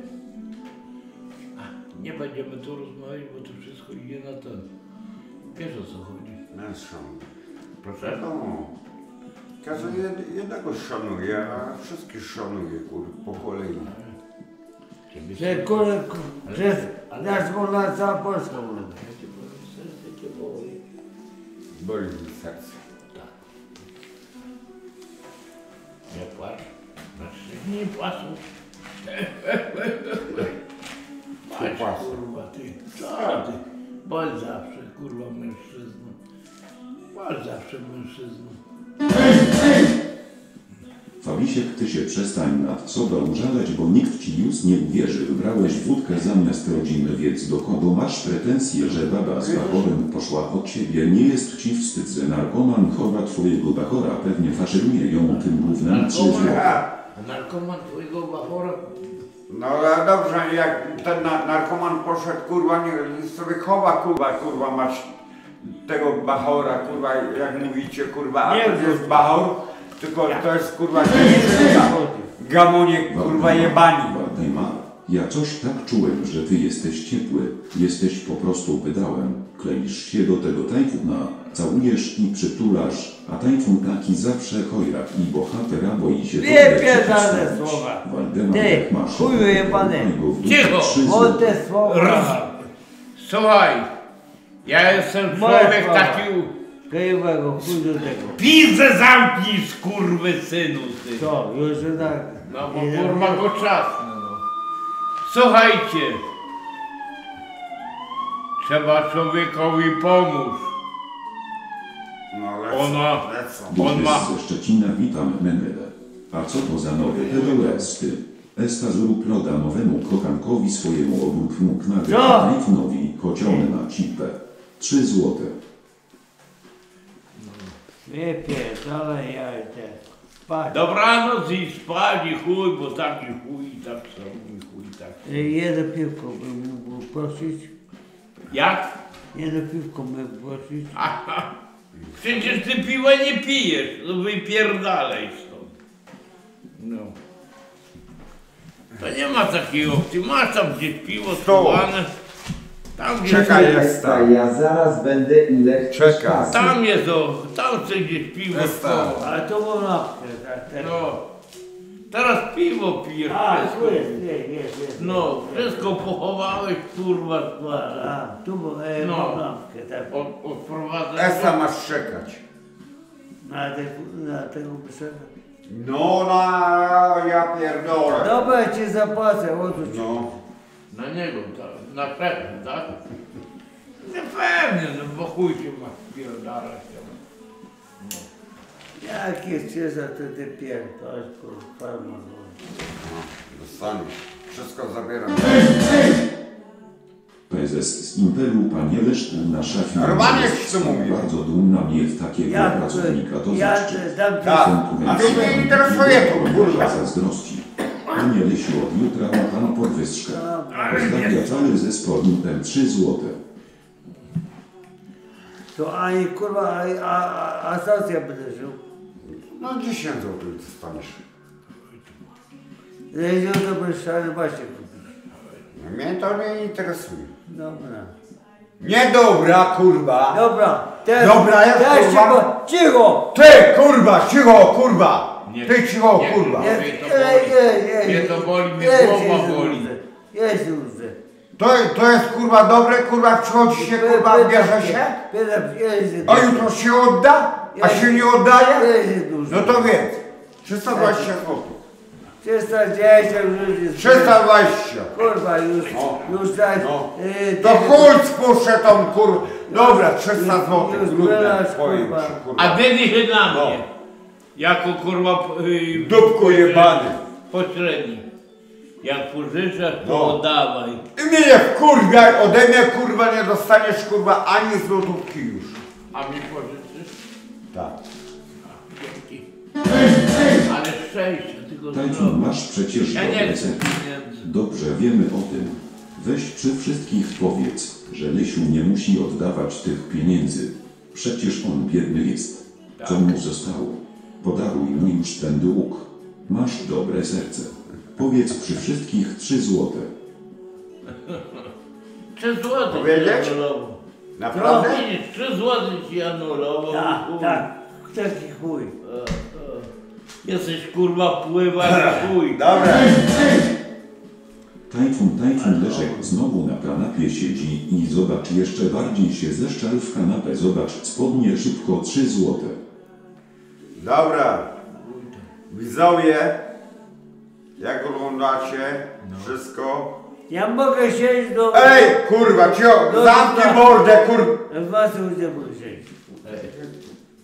A, nie będziemy tu rozmawiać, bo to wszystko idzie na ten. Wiesz o co chodzi. Mężczyzn. Proszę? No. Każdy jed, jednego szanuje, a wszystkich szanuje, kur, po kolei. Że kurde, że nasz kurwa cała Polska urąga. Serce cię boli. Boli mi serce. Nie płacz. Nie płacą. Patrz, płacą? kurwa, ty. Co ty? Bądź zawsze, kurwa, mężczyzną. Bądź zawsze mężczyzną. Fabisiek, ty się przestań nad sobą żaleć, bo nikt ci już nie uwierzy. Wybrałeś wódkę zamiast rodziny, więc do kogo masz pretensje, że baba z bachorem poszła od ciebie? Nie jest ci wstyd, że narkoman chowa twojego bachora, pewnie faszeruje ją tym gównem trzy Narkoman, a twojego bachora? No ale dobrze, jak ten na, narkoman poszedł, kurwa, nie, sobie chowa, kurwa, kurwa, masz tego bachora, kurwa, jak mówicie, kurwa, a Nie to wiem. nie jest bachor, tylko to jest, kurwa, gamonie, kurwa, jebani. Ja coś tak czułem, że ty jesteś ciepły, jesteś po prostu pedałem, kleisz się do tego tajfuna, całujesz i przytulasz, a tajfun taki zawsze chojrak i bohatera boi się Nie przeciwstawić. słowa. Waldemar, Ty, jak masz chuju jebany. Cicho! Wąte złote. słowa. Słuchaj, ja jestem człowiek taki... Krajowego, chuj do tego. Pizdę zamknij, skurwy synu, ty. Co, już tak. No bo kurwa go czasne, no. Słuchajcie. Trzeba człowiekowi pomóc. No lecą, Ona, lecą. on ma... Ze Szczecina, witam Menele. A co to za nowy TWS ty? Esta zrób loda nowemu kochankowi swojemu obrót mógł nagrać Co? Tajfunowi kociony na cipę. Trzy złote. Nie pierdolę, ja idę spać. Dobranoc i spać i chuj, bo taki chuj i tak są i chuj tak. Jedno piwko bym mógł prosić. Jak? Jedno piwko bym prosić. Aha. Przecież ty piwa nie pijesz, no wypierdalaj stąd. No. To nie ma takiej opcji. Masz tam gdzieś piwo schowane. Tam gdzieś... Czekaj, jest tam. Ja zaraz będę ile Czekaj. Tam jest o, tam gdzieś piwo Jest schowane. Ale to było tak, tak. No. Teraz piwo pijesz, A, wszystko. tu jest, jest, jest, jest. No, wszystko pochowałeś, kurwa. A, tu było, e, No. mam lampkę, tak. Od, odprowadzę. Esa masz czekać. Na, te, na tego wyszedłem. No, na, ja pierdolę. Dobra, ja ci zapłacę, odrzuć. No. Na niego, tak, na pewno, tak? No pewnie, no bo chuj się ma pierdalać. No. Jak jest cię za to ty pierdolisz, kurwa, farma. Dostaniesz. Wszystko zabieram. Prezes z Impelu, panie Leszku, nasza firma jest jak to mówił. bardzo dumna mieć takiego Ja, pracownika. To ja zaszczyt. dam ci... Tak. A to mnie interesuje to, kurwa. zazdrości. Panie Lesiu, od jutra ma pan podwyżkę. Pozdrawia cały zespół Impel 3 złote. To ani kurwa, a, a, a stacja będę żył. No 10 zł dostaniesz. Jeździł do Bryszczany właśnie kupić. No, Mnie to nie interesuje. Dobra. Niedobra, kurwa. Dobra, teraz, Dobra, ja teraz kurwa. cicho, cicho! Ty, kurwa, cicho, kurwa. Nie, Ty cicho, nie, kurwa. nie. Mnie to boli. Mnie to boli, mnie Jest, głowa boli. Jest. To, to jest kurwa dobre, kurwa, przychodzi się, kurwa, bierze się, a jutro się odda, a się nie oddaje? No to więc, 320 zł. 310 już jest. 320. Kurwa, już, No. już tak. No. y, To chuj spuszczę tą kurwa. Dobra, 300 zł, A kurwa. dychy na No. mnie. Jako kurwa... Yy, Dupku jebany. Pośredni. Jak pożyczasz, to No. oddawaj. I mnie nie wkurwiaj, ode mnie kurwa nie dostaniesz kurwa ani złotówki już. A mi pożyczysz? Tak. Dzięki. Ale szczęście, tylko zdrowie. masz przecież Ja nie dobre chcę pieniędzy. Dobrze wiemy o tym. Weź przy wszystkich powiedz, że Lesiu nie musi oddawać tych pieniędzy. Przecież on biedny jest. Co mu zostało? Podaruj mu już ten dług. Masz dobre serce. Powiedz przy wszystkich trzy złote. 3 złote Powiedzieć? ci anulował. Naprawdę? No, widzisz, 3 złote ci anulował. Tak, chuj. tak. Taki chuj. E, e. Jesteś kurwa pływa chuj. Dobra. Tajfun, tajfun Leszek znowu na kanapie siedzi i zobacz jeszcze bardziej się zeszczal w kanapę. Zobacz spodnie szybko 3 złote. Dobra. Widzowie, jak oglądacie wszystko. Ja mogę siedzieć do... Ej, kurwa, cio, zamknij mordę, kur... W was ludzie mogę siedzieć.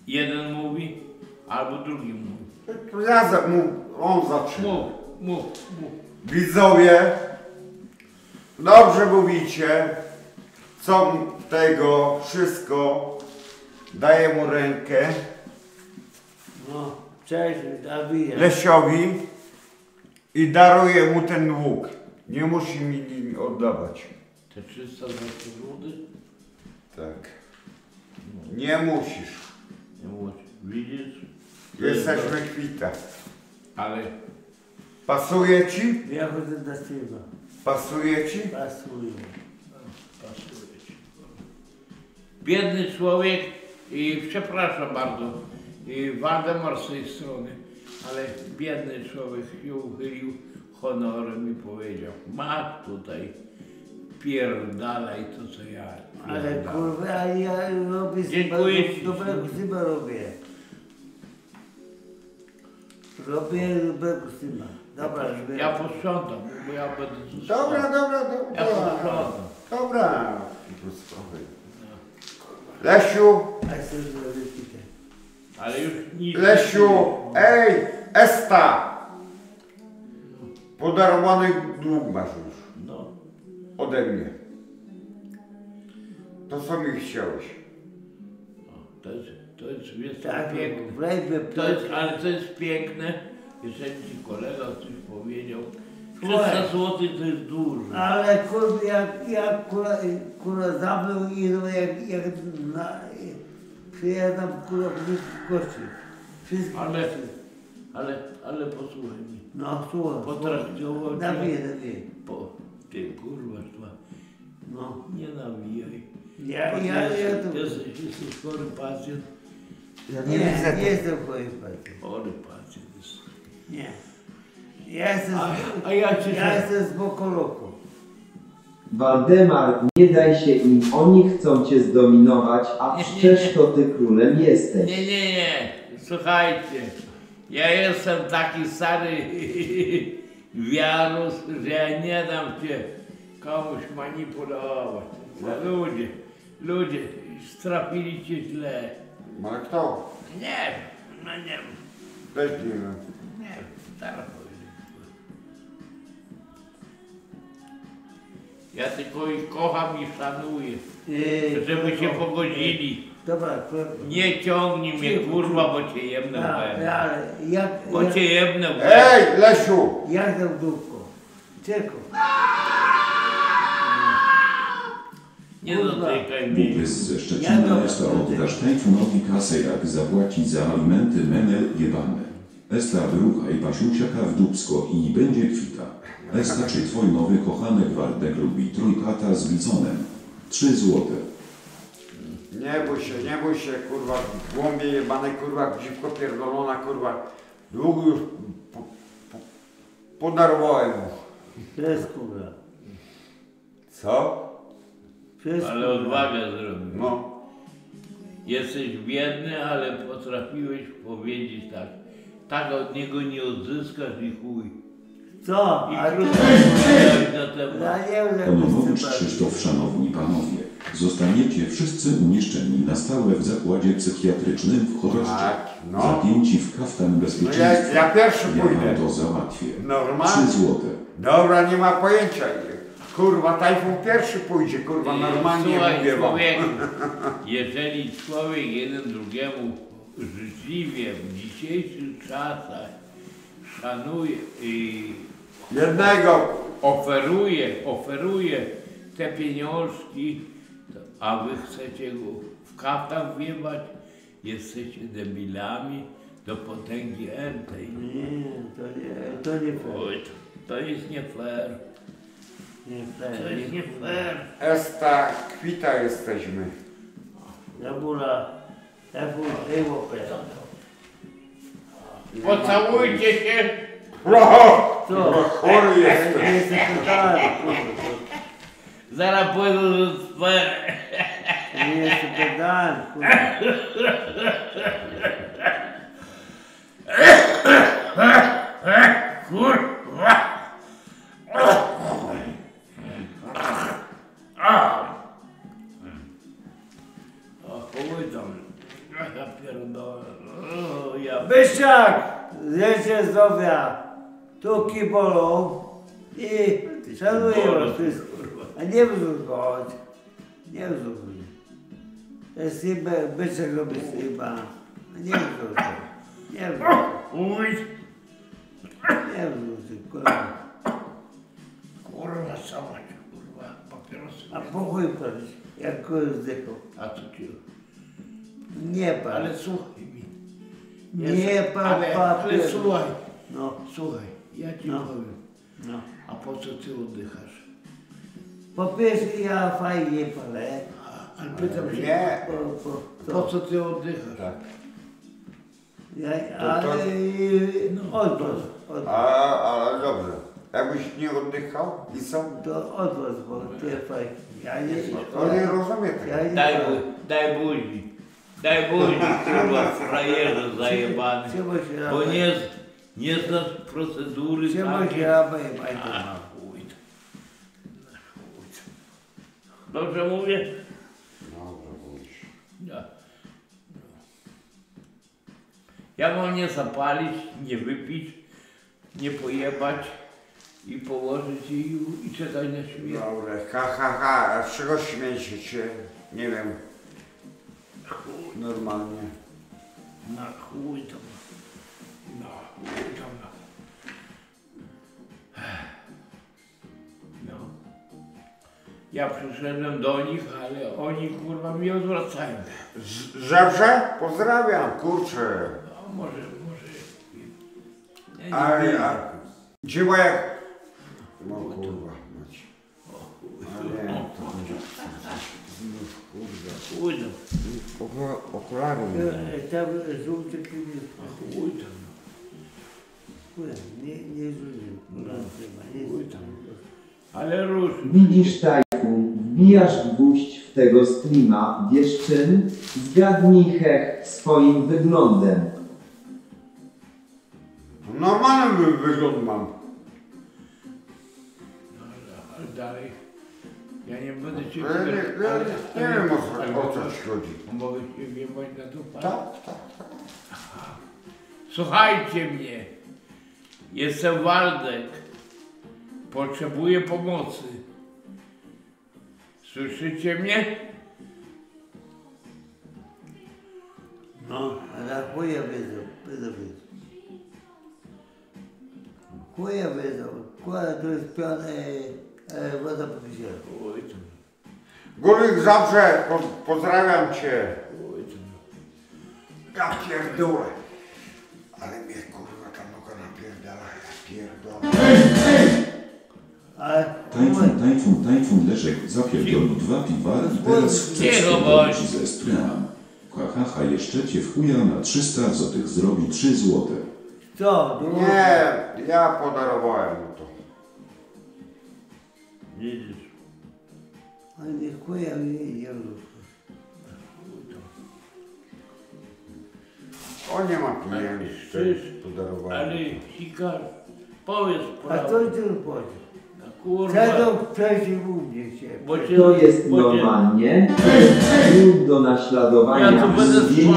Jeden mówi, albo drugi mówi. Ja za, mu, on zaczyna. Mów, mów, mów. Widzowie, dobrze mówicie, co tego wszystko daje mu rękę No, cześć, Dawidzie. Lesiowi i daruje mu ten łuk. Nie musi mi nim oddawać. Te 300 zł. Tak. Nie musisz. Nie musisz. Widzisz? Jesteśmy kwita. Ale Pasuje ci? Ja chodzę do streama. Pasuje ci? Pasuje. pasuje ci. Biedny człowiek i przepraszam bardzo, i Waldemar z tej strony, ale biedny człowiek się uchylił honorem i powiedział, masz tutaj, pierdalaj to co ja. Ale kurwa, a ja robię Dziękuję ci. dobrego streama robię. Robię dobrego streama. Dobra, żeby... Ja posprzątam, bo ja będę tu Dobra, spał. dobra, Ja dobra. posprzątam. Dobra. Lesiu, A chcę zrobić kitę. Ale już nic. Lesiu, ej, Esta. Podarowany dług masz już. No. Ode mnie. To co mi chciałeś? To jest, to jest, jest Tak, piękne. To jest, ale to jest piękne, jeżeli ci kolega coś powiedział. Słuchaj. 300 zł to jest dużo. Ale kurwa, jak, jak kurwa, kurwa zamknął i no jak, jak na, przyjadę kurwa wszystkich gości. Wszystkich Ale, gości. Ale, ale posłuchaj mnie. No, słucham. Potraktował cię. Nawiję, nawiję. Po, ty kurwa, szła. No. Nie nawijaj. Ja- Bo ja- ja to- jesteś, jesteś chory pacjent. Ja nie widzę Nie jestem chory pacjent. Chory pacjent jest. Nie. Ja jestem, A- a ja cię- ja jestem z Bokoloku. Waldemar, nie daj się im, oni chcą cię zdominować, a Nie, nie, przecież nie. to ty królem jesteś. Nie, nie, nie. Słuchajcie. Ja jestem taki stary wiarus, że ja nie dam cię komuś manipulować. No, ludzie, ludzie, strafili cię źle. No ale kto? Nie wiem, no nie wiem. Też nie wiem. Nie teraz. Ja tylko ich kocham i szanuję. Żeby się pogodzili. Dobra, kurwa. Nie ciągnij mnie kurwa, bo cię w łeb. jak, Bo jak, cię jebnę w łeb. Ej, Lesiu! jak tam dupko? Czeko. Nie dotykaj mnie. Bubys ze Szczecina Esta oddasz Tajfunowi kasę jak zapłaci za alimenty menel jebane. Esta wyruchaj pasiusiaka w dubsko i będzie kwita. Esta czy twój nowy kochanek Waldek lubi trójkata z bizonem? 3 złote. Nie bój się, nie bój się, kurwa, głąbie jebane, kurwa, dziwko pierdolona, kurwa. Długo już po, po, podarowałem mu. Przez kurwa. Co? Przez Ale kurwa. odwagę zrobił. No. Jesteś biedny, ale potrafiłeś powiedzieć tak. Tak od niego nie odzyskasz i chuj. Co? I A ty- krótko powiedziałeś na temat. Ja nie wiem, jak Krzysztof, szanowni panowie, zostaniecie wszyscy umieszczeni na stałe w zakładzie psychiatrycznym w Choroszczy. Tak, no. Zapięci w kaftan bezpieczeństwa. No ja- ja pierwszy pójdę. Ja to załatwię. Normalnie. 3 złote. Dobra, nie ma pojęcia. Kurwa, Tajfun pierwszy pójdzie, kurwa, I normalnie Słuchaj, mówię wam. człowieku, jeżeli człowiek jeden drugiemu życzliwie w dzisiejszych czasach szanuje i Jednego. oferuje, oferuje te pieniążki, a wy chcecie go w kaftan wjebać, jesteście debilami do potęgi entej. Nie, to nie, to nie fair. Oj, to, to jest nie fair. Nie fair, To jest nie fair. Esta, kwita jesteśmy. Zabula, ja było pewno. Pocałujcie się. Co? Chory jesteś. Ja Jestem pedałem, kurwa. Zaraz pójdę sfery. Ja Jestem pedałem, Kurwa. Byszczak! Zdjęcie zdrowia. Tuki bolą. I szanuję wszystko. A nie wzrukać. Nie wzrukać. To jest chyba, byczek robi chyba. Nie wzrukać. Nie wzrukać. Nie wzrukać, kurwa. Kurwa, sama kurwa, papierosy. A pokój palić, jak kogoś zdychał. A co ci? Nie pan. Ale słuchaj mi. Nie pan ale, papier. ale słuchaj. No. Słuchaj, ja ci No. powiem. No. A po co ty oddychasz? Po pierwsze ja fajnie palę. Ale pytam się, Nie. Po, po, po co ty oddychasz? Tak. Ja, To- to- ale no, odwrót. odwrót. A, ale dobrze. Jakbyś nie oddychał i co? To odwrót, bo jest fajnie. Ja nie, To nie rozumiem tego. Ja nie Daj, daj buzi. Daj buzi, kurwa, frajerze zajebany. Bo nie, nie znasz procedury Czemu się A, ma? chuj. Chuj. Dobrze mówię? Dobrze mówisz. Ja. Ja mam nie zapalić, nie wypić, nie pojebać i położyć i, i czekać na śmierć. Dobrze. Ha, ha, ha. A z czego śmiejecie się? Nie wiem. Normalnie. Na chuj tam. Ja przyszedłem do nich, ale oni kurwa mi odwracają. Z- Dobrze? Pozdrawiam, kurczę. A może, może. Ja nie A, a gdzie moja... No kurwa, mać. A nie, to będzie... Kurwa. Oku- Okulary mi E, Tam żółty klimat. Chuj tam. Chuj, Nie, nie żółty. No, chyba, nie Chuj tam. Ale rusz. Widzisz Tajfun, wbijasz gwóźdź w tego streama, wiesz czym? Zgadnij hech swoim wyglądem. Normalny wy- wygląd mam. Ale dalej. Ja nie będę cię... Ja nie, ja nie, nie wiem o co, o co ci chodzi. Mogę cię wjebać na pan? Tak, tak, tak. Słuchajcie mnie. Jestem Waldek. Potrzebuję pomocy. Słyszycie mnie? No, ale chuja wiedzą, wiedzą, wiedzą. Chuja wiedzą, chuja to jest pione e, woda po wisielu. Oj, tam, Górnik zawsze, po, pozdrawiam cię. Ja pierdolę. Ale mnie Ale Tajfun, tajfun, tajfun, Leszek zapierdolił dwa piwa i teraz chce Cicho spierdolić bądź. ze streama. Hahaha, jeszcze cię w chuja na 300 złotych zrobi 3 złote. co? No, Nie, ja podarowałem mu to. Widzisz? Ale nie chuja nie rób. On nie ma pieniędzy, to podarowałem. ale Sikar, powiedz A prawdę. co ci chodzi? No, kurwa. Czego się? Bo cię, To jest bo cię- normalnie. Lub do naśladowania. Ja tu będę Zdjęcie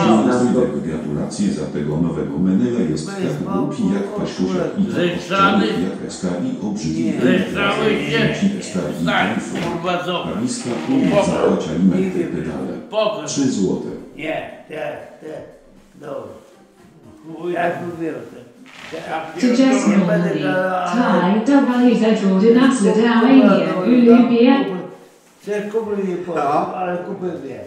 do gratulacje za tego nowego menela jest tak głupi jak Pasiusiak i tak oszczędny jak SK i obrzydliwy Nie. jak Zeszczałeś się? Ci SK i Tak, Tajfun. kurwa, co? Aliska kurwa zapłać alimenty pedale. Pokaż. 3 złote. Nie, nie, nie. Dobra. Jak mówiłem, Ja To just normally. dawali za Jordan Sudałenie, Ulubie. Nie powiem, No. ale wie.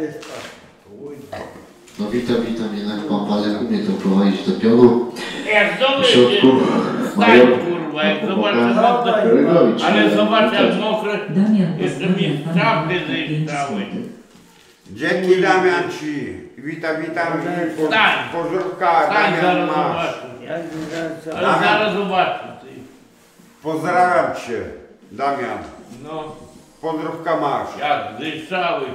Jest. No witam, witam, jednak pan Walek umie to prowadzić do pionu. Jak W domy środku stań kurwa, jak zobaczę, ale zobacz jak mokre, jeszcze mi pana czapkę Wojtka 5 zejrzałeś. złotych. Dzięki Damian Ci. Witam, witam. po- Stań. Stań, Damian zaraz masz. zobaczysz. Ale Damian. zaraz zobaczę ty. Pozdrawiam Cię, Damian. No, Pozdrówka masz. jak zejrzałeś.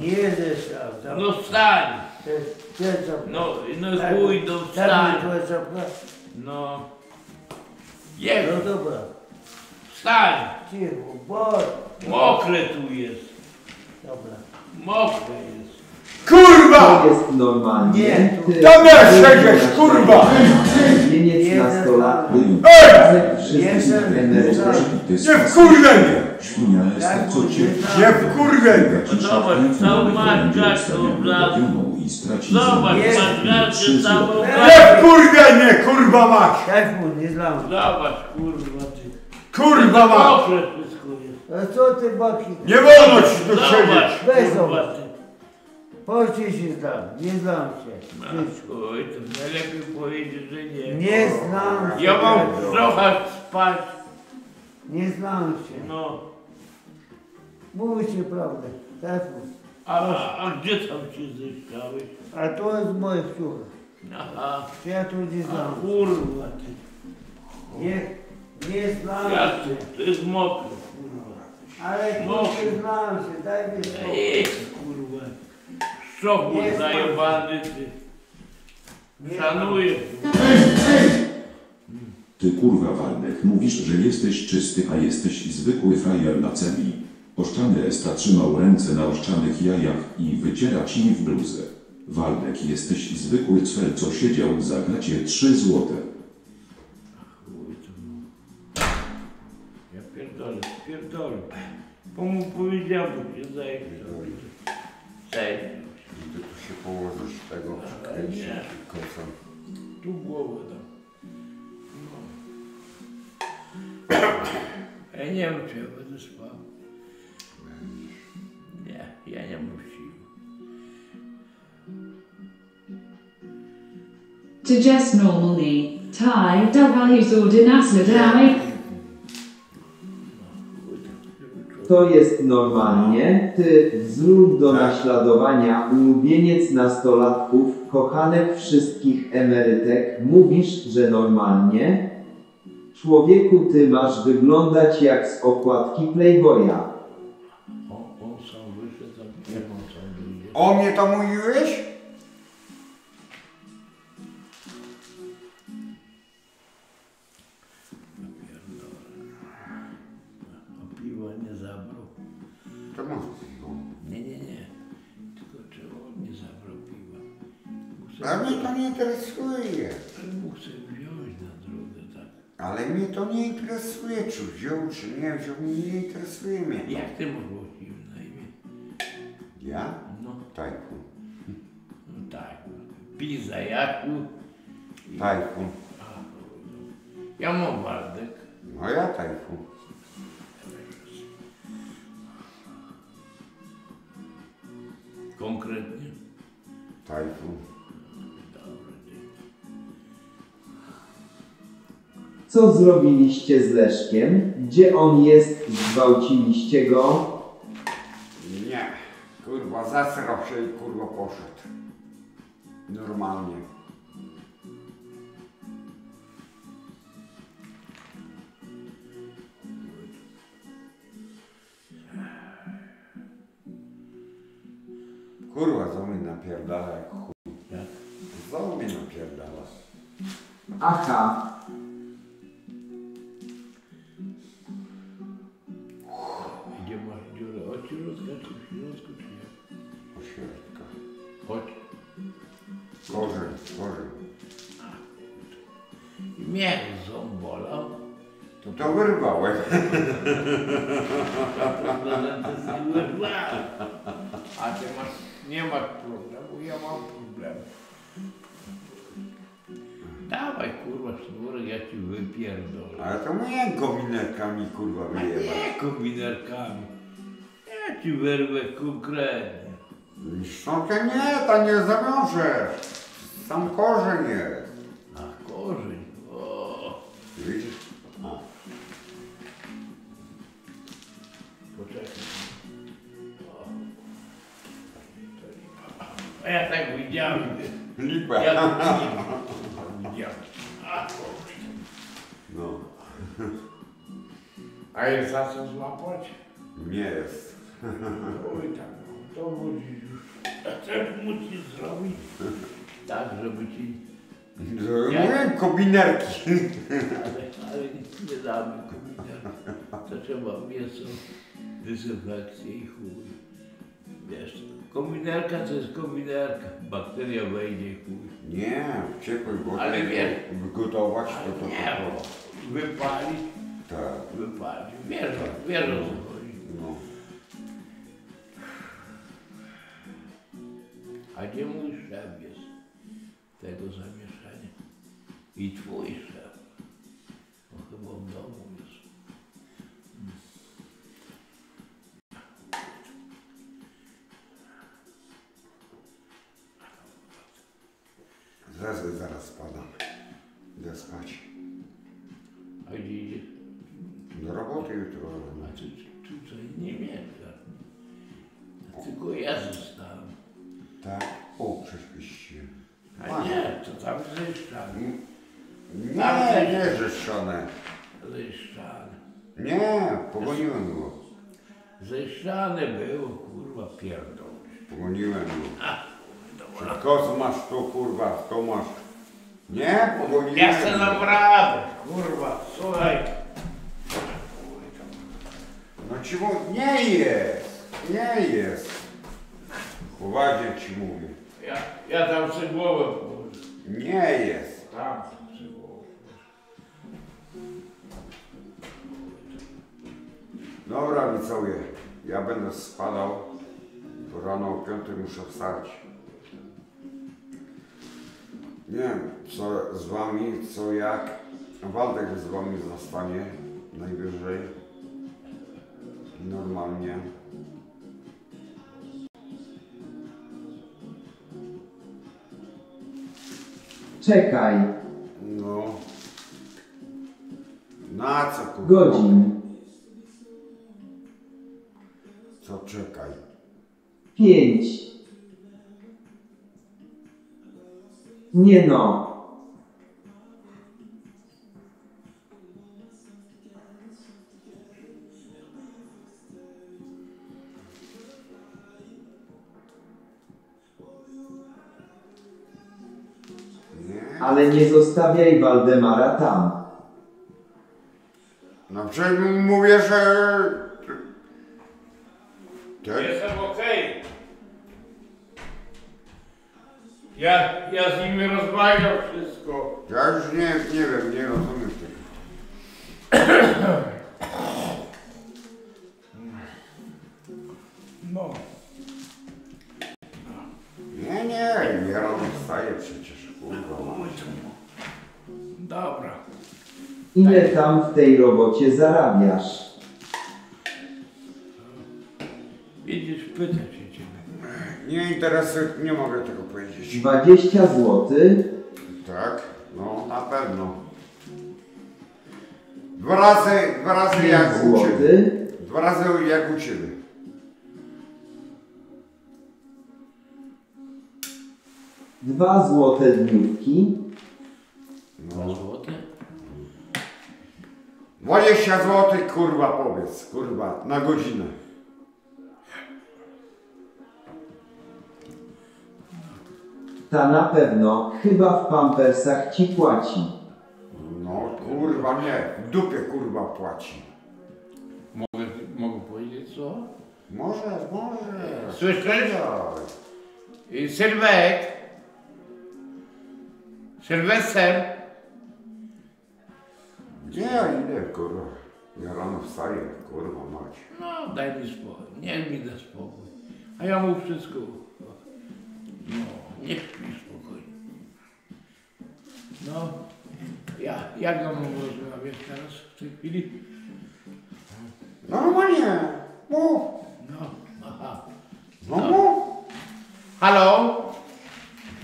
Nie zeszał. tam- No wstań. To jest pierwsza No, no Tak, chuj, no tak, wstań. to jest No. Jedź, No dobra. wstań. Cicho, bo... Mokre tu jest. Dobra. Mokre jest. Kurwa! To jest normalnie. Nie, Ty- Tam ja siedzieć, kurwa! Wieniec nastolatków. Ej! Nie wkurwienie! Świnia jest Jak co cię... Nie wkurwienie! Zobacz, całą margarkę oblazł. i straci Zobacz, Jest. margarkę całą Nie wkurwienie, kurwa mać! Jak mu nie znam. Zobacz, kurwa ty. Kurwa mać! Co ty baki? Nie wolno ci tu siedzieć! Zobacz, Weź kurwa zobacz. Ty. Powiedz się znam. Nie znam się. Oj, to najlepiej powiedzieć, że nie. Nie znam się. Ja mam trochę spać. Nie znam się. No. Mówcie prawdę. Telefon. A, a gdzie tam się zeszczałeś? A to jest moje wciąż. Aha. Ja tu nie A znam. kurwa ty. Nie, nie znam Ja się. to jest mokre, kurwa. Ale No. nie znam się. Nie zajebany ty. Szanuję. Ty kurwa Waldek mówisz, że jesteś czysty, a jesteś zwykły frajer na celi. Oszczany Esta trzymał ręce na oszczanych jajach i wyciera ci w bluzę. Waldek jesteś zwykły cel, co siedział za gracie 3 złote. No. Ja pierdolę, pierdolę. Bo mu powiedziałem, bo się zajebał. Cześć. Ty tu się położysz tego, przykręcić Nie. kocem. Tu głowę dam. No. Ja nie wiem, czy ja będę spał. Nie, ja nie mam. To just normally, Thai, W Dynasladai. To jest normalnie. Ty wzór do naśladowania, ulubieniec nastolatków, kochanek wszystkich emerytek. Mówisz, że normalnie? Człowieku, ty masz wyglądać jak z okładki Playboya. O mnie to mówiłeś? A mnie to nie interesuje. Mógł sobie wziąć na drogę, tak. Ale mnie to nie interesuje, czy wziął, czy nie wziął, mnie nie interesuje mnie. to. Jak ty masz właściwie na imię? Ja? No. Tajfun. No tak. Pizza, Jaku. Tajfun. Ja mam Waldek. No ja tajfun. Konkretnie. Tajfun. Co zrobiliście z Leszkiem? Gdzie on jest? Zgwałciliście go? Nie. Kurwa, zasrał się i kurwa poszedł. Normalnie. Kurwa, co mnie napierdala jak chuj. Co mnie napierdala? Aha, czy nie? Po środka. Chodź. Korzeń, korzeń. I mnie ząb bolał. To wyrwałem. A ty masz, nie masz problemu, ja mam problem. Dawaj kurwa sznurek, ja ci wypierdolę. Ale to mnie gominerkami kurwa wyjeba. nie kombinerkami. Ja ci wyrwę konkretnie. No to nie, to nie zawiążesz. Sam korzeń jest. A korzeń, o. Poczekaj. O. A ja tak widziałem. Lipa. Ja tak widziałem. A, no. A jest za co złapać? Nie jest. Oj tak, no, to musisz już. Też musisz zrobić tak, żeby ci... Mówię kobinerki. Ale, ale nie damy kominerki. To trzeba mięso, dezynfekcję i chuj. Wiesz, kominerka to jest kominerka. Bakteria wejdzie i chuj. Nie, w ciepłej wodzie Ale wiesz, wygotować to to nie, to. bo wypali, Tak. wypali. Wiesz, o- A gdzie mój szef jest tego zamieszania? I twój szef. No chyba w domu jest. Zaraz, zaraz spadam. Idę spać. A gdzie idzie? Do roboty jutro. A ty tu tutaj nie mieszka. Tylko ja zostałem. Tak? O, prześpisz się. A nie, to tam zeszczane. Nie, nie rzeszone. Zeszczane. Nie, pogoniłem go. Zeszczane było, kurwa, pierdol. Pogoniłem go. Czy Koz masz tu, kurwa, to masz. Nie, pogoniłem Ja se go. dam radę, kurwa, słuchaj. No ci nie jest, nie jest. Poważnie ci mówię. Ja, ja tam sobie głowę położę. Nie jest. Tam sobie głowę. Dobra widzowie, ja będę spadał, bo rano o 5 muszę wstać. Nie wiem, co z wami, co jak. Waldek z wami zostanie najwyżej. Normalnie. Czekaj. No. Na co kurwa? Godzin. Co czekaj? Pięć. Nie no. Ale nie zostawiaj Waldemara tam. No przecież mówię, że... Tak? Jestem okej. Ja, ja z nimi rozmawiam wszystko. Ja już nie, nie wiem, nie rozumiem tego. No. Nie, nie, ja rano wstaję przecież. Dobra. Ile tam w tej robocie zarabiasz? Widzisz, pyta się ciebie. Nie interesuje, nie mogę tego powiedzieć. 20 złotych? Tak, no na pewno. Dwa razy, dwa razy jak u ciebie. Dwa razy jak u ciebie. Dwa złote dniówki? No. Złote? 20 zł, kurwa, powiedz, kurwa, na godzinę. Ta na pewno, chyba w pampersach ci płaci. No, kurwa, nie, w dupie, kurwa, płaci. Mogę, mogę powiedzieć co? Może, może. Słyszysz? Sylwek. Sylwester. Gdzie ja idę, kurwa? Ja rano wstaję, kurwa, mać. No, daj mi spokój. Niech mi da spokój. A ja mu wszystko. No, niech mi spokojnie. No, ja, jak ja mam rozmawiać teraz w tej chwili? Normalnie, mów. No, aha. No mów. Halo?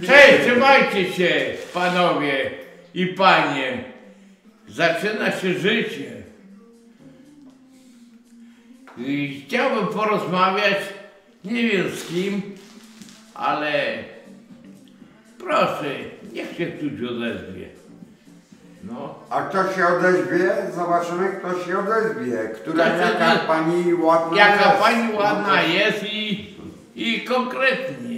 Cześć, trzymajcie się, panowie i panie. Zaczyna się życie. I chciałbym porozmawiać, nie wiem z kim, ale Proszę, niech się ktoś odezwie. No. A kto się odezwie? Zobaczymy, kto się odezwie. Która tak, jaka pani ładna Jaka jest. pani No ładna to- jest i, i konkretnie.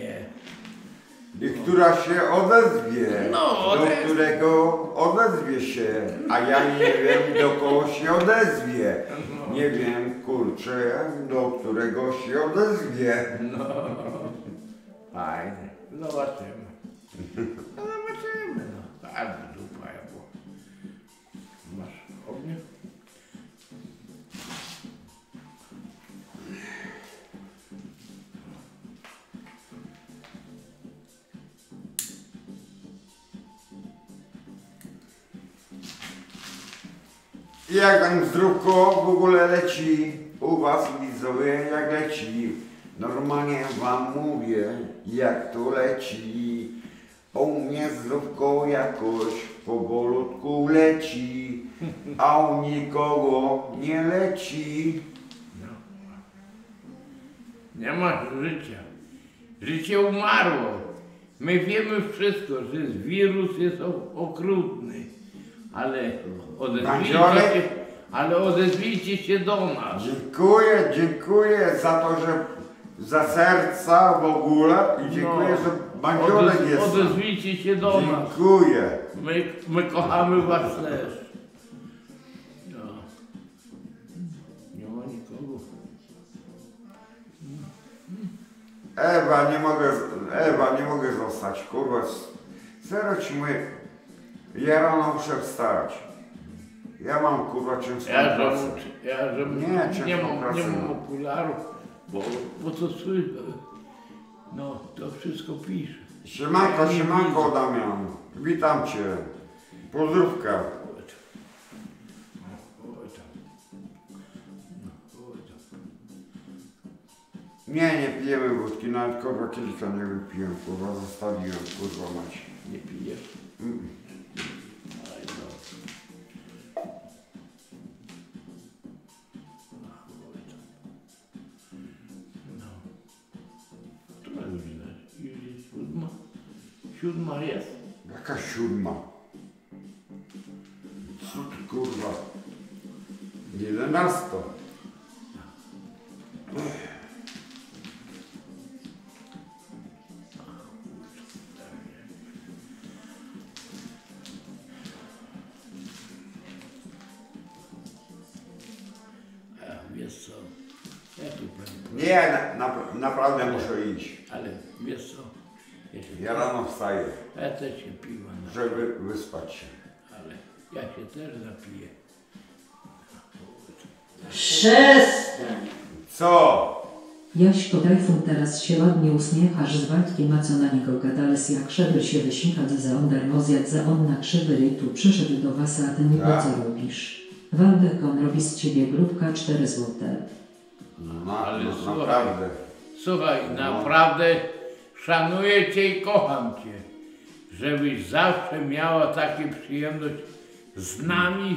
I która się odezwie. No, do którego odezwie się. A ja nie wiem, do kogo się odezwie. No. Nie wiem, kurczę, do którego się odezwie. No. Fajnie. Zobaczymy. No zobaczymy. No. Tak, I jak tam zdrówko w ogóle leci u was widzowie, jak leci. Normalnie wam mówię, jak to leci. U mnie zdrówko jakoś powolutku leci, a u nikogo nie leci. Nie ma życia. Życie umarło. My wiemy wszystko, że wirus jest okrutny, ale odezwijcie Bandziorek? się, ale odezwijcie się do nas. Dziękuję, dziękuję za to, że za serca w ogóle i dziękuję, No. że bandziorek Odez- jest. Odezwijcie się do nas. Dziękuję. My, my kochamy was też. No. Nie ma nikogo. Ewa, nie mogę, Ewa, nie mogę zostać, kurwa. Zero mówię, ja rano muszę wstać. Ja mam, kurwa, ciężką Ja, że, pracę. ja, że Nie, ciężką nie, mam, pracę nie mam mam. okularów, bo, bo to słyszę. No, to wszystko pisze. Siemanko, siemanko. Damian. Witam cię. Pozdrówka. Nie, nie pijemy wódki, nawet kurwa kielicha nie wypiłem, kurwa, zostawiłem, kurwa mać. Nie pijesz? Mm. Siódma jest? Jaka siódma? Co ty kurwa? Jedenasto. A, wiesz co? Ja tu powiem. Nie, na, na, naprawdę muszę iść. Ale wiesz co? Ja, rano wstaję, Ja też się piwa napiję, żeby wyspać się. ale ja się też napiję. Przestań. Co? Jaśko Tajfun teraz się ładnie uśmiechasz z Waldkiem, a co na niego gadales jak szedł się wyśmiechać za on darmozjad za on na krzywy ryj tu przyszedł do was, a ty niego Tak. co robisz? Waldek on robi z ciebie grubka 4 złote. No, Ale no, słuchaj. naprawdę. Słuchaj, No. naprawdę szanuję Cię i kocham Cię, żebyś zawsze miała taką przyjemność z nami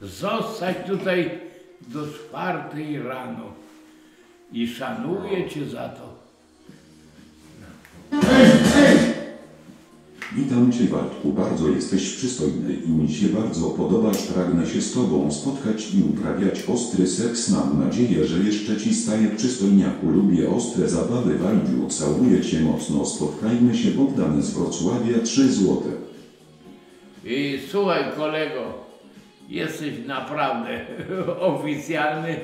zostać tutaj do czwartej rano. I szanuję Cię za to. Witam Cię Bartku, bardzo jesteś przystojny i mi się bardzo podobasz, pragnę się z Tobą spotkać i uprawiać ostry seks, mam nadzieję, że jeszcze Ci staje przystojniaku, lubię ostre zabawy. Waldziu, całuję Cię mocno, spotkajmy się Bogdan z Wrocławia, 3 złote. I słuchaj kolego, jesteś naprawdę oficjalny,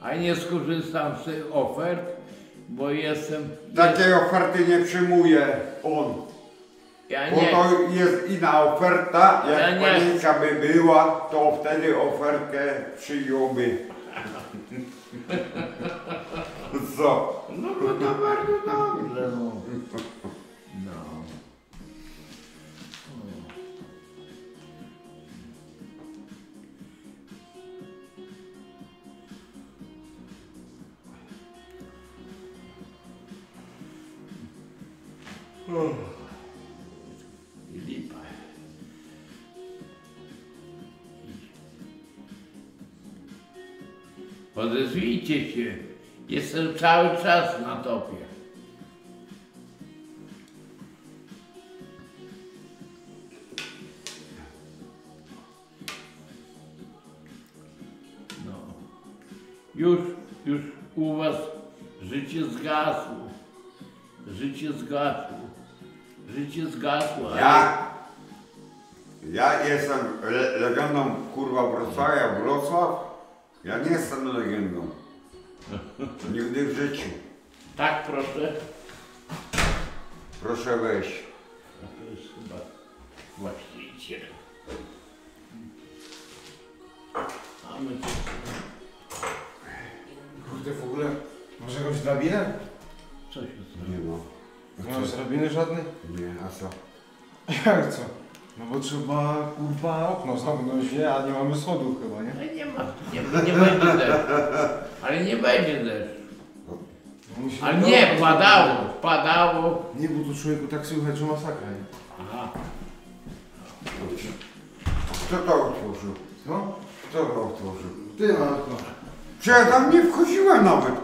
a nie skorzystam z tych ofert, bo jestem... Takiej oferty nie przyjmuje on. Ja Bo nie. to jest inna oferta, jak Ja nie. panienka by była, to wtedy ofertę przyjąłby. Co? No bo to bardzo dobrze, no. No. I Odezwijcie się. Jestem cały czas na topie. No. Już, już u was życie zgasło. Życie zgasło. Życie zgasło. Ale... Ja, ja jestem legendą kurwa Wrocławia, Wrocław. Ja nie jestem legendą. Nigdy w życiu. Tak, proszę. Proszę wejść. A to jest chyba właściciel. A my tu Kurde, w ogóle, masz jakąś drabinę? Co się Nie ma. Nie masz drabiny żadnej? Nie, a co? Jak co? No bo trzeba, kurwa, okno zamknąć, nie? A nie mamy schodów chyba, nie? Ale nie ma, nie, nie będzie deszczu. Ale nie będzie deszczu. Musi Ale nie, padało, padało. Nie, bo tu człowieku tak słychać, że masakra, nie? Aha. Kto to otworzył? Co? Kto to otworzył? Ty na okno. Czy ja tam nie wchodziłem nawet?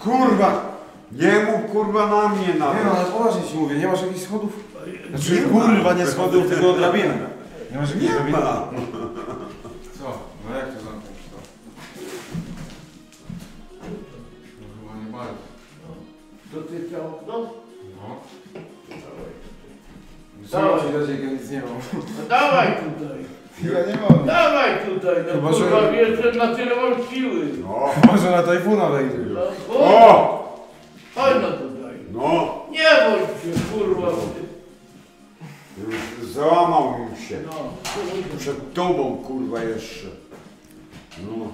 Kurwa! Nie mów kurwa na mnie nawet. Nie no, ale poważnie ci mówię, nie masz jakichś schodów? Znaczy, kurwa, nie schodów, tylko drabiny. Nie masz jakiejś drabiny? ma. Co? No jak to zamknąć to? No chyba nie bardzo. To ty to okno? No. Dawaj. Co ci dać, jak ja nic nie mam? No dawaj tutaj. Ja nie mam. Dawaj tutaj, no Chyba, że- kurwa, jeszcze na tyle mam siły. No. Może na tajfuna wejdzie. No, O! Chodź no tutaj. No. Nie bądź się, kurwa. Już załamał mi się. No. Przed tobą kurwa jeszcze. No.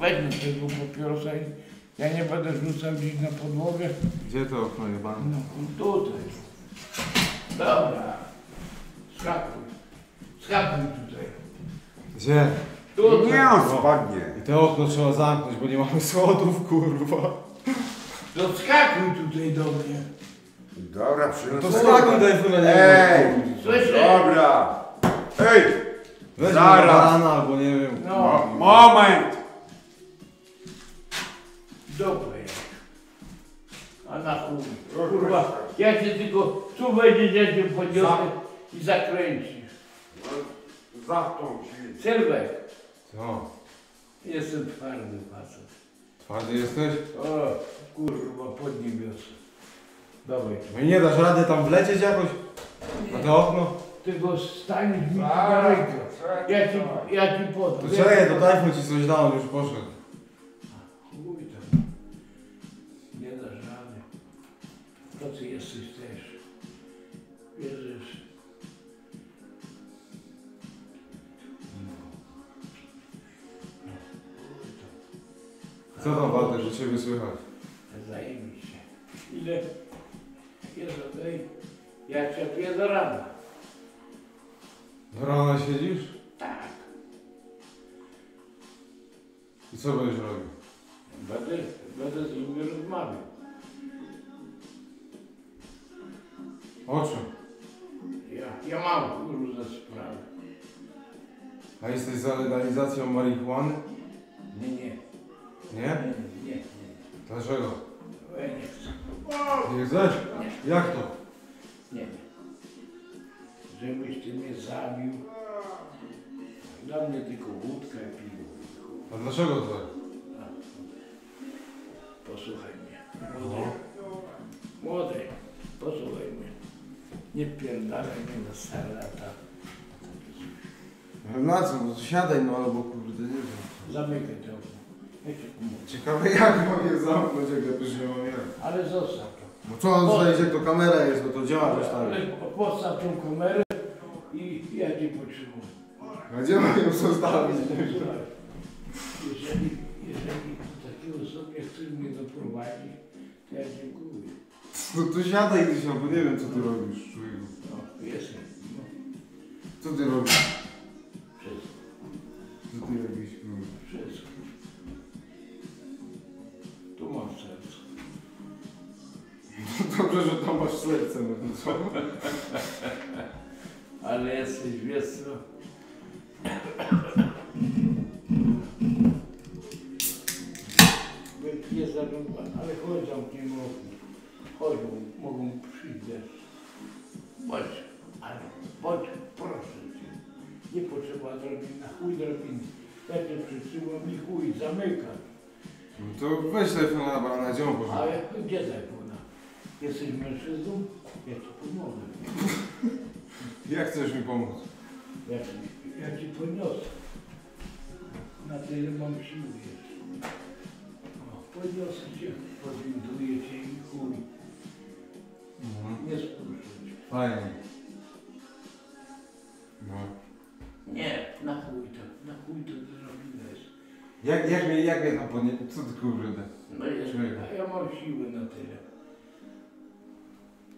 Weźmy tego papierosa i ja nie będę rzucał gdzieś na podłogę. Gdzie to okno jebane? No tutaj. Dobra. Skakuj. Skakuj tutaj. Gdzie? Tutaj. Nie on spadnie. I to okno trzeba zamknąć, bo nie mamy schodów, kurwa. To skakuj tutaj do mnie. Dobra, przyniosę. To skakuj tajfuna, nie Ej! Słyszysz? Dobra. Ej! Weź Zaraz. barana albo nie wiem. No. Moment! Dobra jak. A na chuj. Kurwa, ja cię tylko tu będzie dziecię podniosę i zakręcisz. Zatąd się. Sylwek, Co? jestem twardy facet. Twardy jesteś? O, kurwa, pod niebios. Dawaj. No i nie dasz rady tam wlecieć jakoś? Na to okno? Tylko staniesz mi na rękę. Ja ci, ja ci To podam. czekaj, to tajfun ci coś dał, już poszedł. Chuj tam. Nie dasz rady. To ty jesteś też. Wierzysz. Co tam Walter, że ciebie słychać? Zajebiście. Ile? Jest okej. Ja cierpię do rana. Do rana siedzisz? Tak. I co będziesz robił? Będę, będę z nimi rozmawiał. O czym? Ja, ja mam różne sprawy. A jesteś za legalizacją marihuany? Nie, nie. Nie? Nie, nie. Dlaczego? Ja nie chcę. Nie chcesz? Jak to? Nie. Żebyś ty mnie zabił. Dla mnie tylko wódka i piwo. A dlaczego to? Posłuchaj mnie. Młody. Młody. Posłuchaj mnie. Nie pierdalaj mnie na stare lata. No na co? No to siadaj no albo kurde, nie wiem. Zamykaj to Ciekawe jak je zamknąć, jak ja też nie mam jak. Ale zostaw to. No co on tutaj, jak to kamera jest, no to działa coś tam. Ale postaw tą kamerę i ja cię potrzebuję. A gdzie mam ją zostawić? Jeżeli, jeżeli do takiego sobie chcesz mnie doprowadzić, to ja dziękuję. No to siadaj gdzieś, albo nie wiem co ty robisz, człowieku. No, jestem. No, Co ty robisz? wszystko. Co ty robisz, kurwa? Wszystko. Tu mam serce. Dobrze, że tam masz serce, no to co? Ale jesteś, wiesz co? Nie zarządzam, ale chodź zamknijmy okno. Chodź, bo mogą przyjść. Bądź, ale bądź, proszę cię. drabina, chuj drabiny. Ja cię przytrzymam i chuj, zamykam. No to weź telefon na barana, gdzie on poszedł? Ale gdzie telefona? Jesteś mężczyzną? Ja ci pomogę. Jak chcesz mi pomóc? Ja ci, ja ci poniosę. Na tyle mam siły jeszcze. No, poniosę cię, podwinduję cię i chuj. Nie spuszczę cię. Fajnie. No. Nie, na chuj to, na chuj to jest. Jak, jak mnie, jak mnie tam podnie... Co ty kurde? No Człowiek. a ja mam siłę na tyle.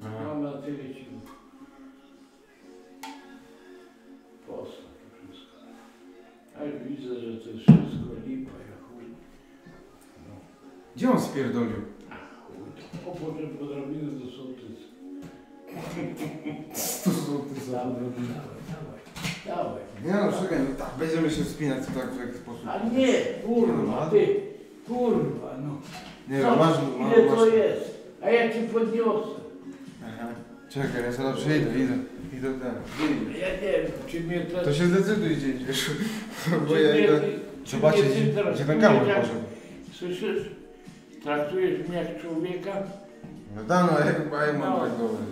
Aha. Mam na tyle siły. Postaw to wszystko. A już widzę, że to jest wszystko lipa, ja chuj. No. Gdzie on spierdolił? Się wspinać tak w taki sposób. A nie, kurwa, ty, kurwa, no. Nie Co, wiem, masz... ile masz, to jest? A ja ci podniosę. Aha. Czekaj, ja zaraz przyjdę, idę. Idę ten. Ja nie wiem, czy mnie to... To się zdecyduj gdzie idziesz. Bo ja idę zobaczyć, gdzie ten kamer poszedł. Słyszysz? Traktujesz mnie jak człowieka? No da, no, jak, a jak mam No. tak dołożyć?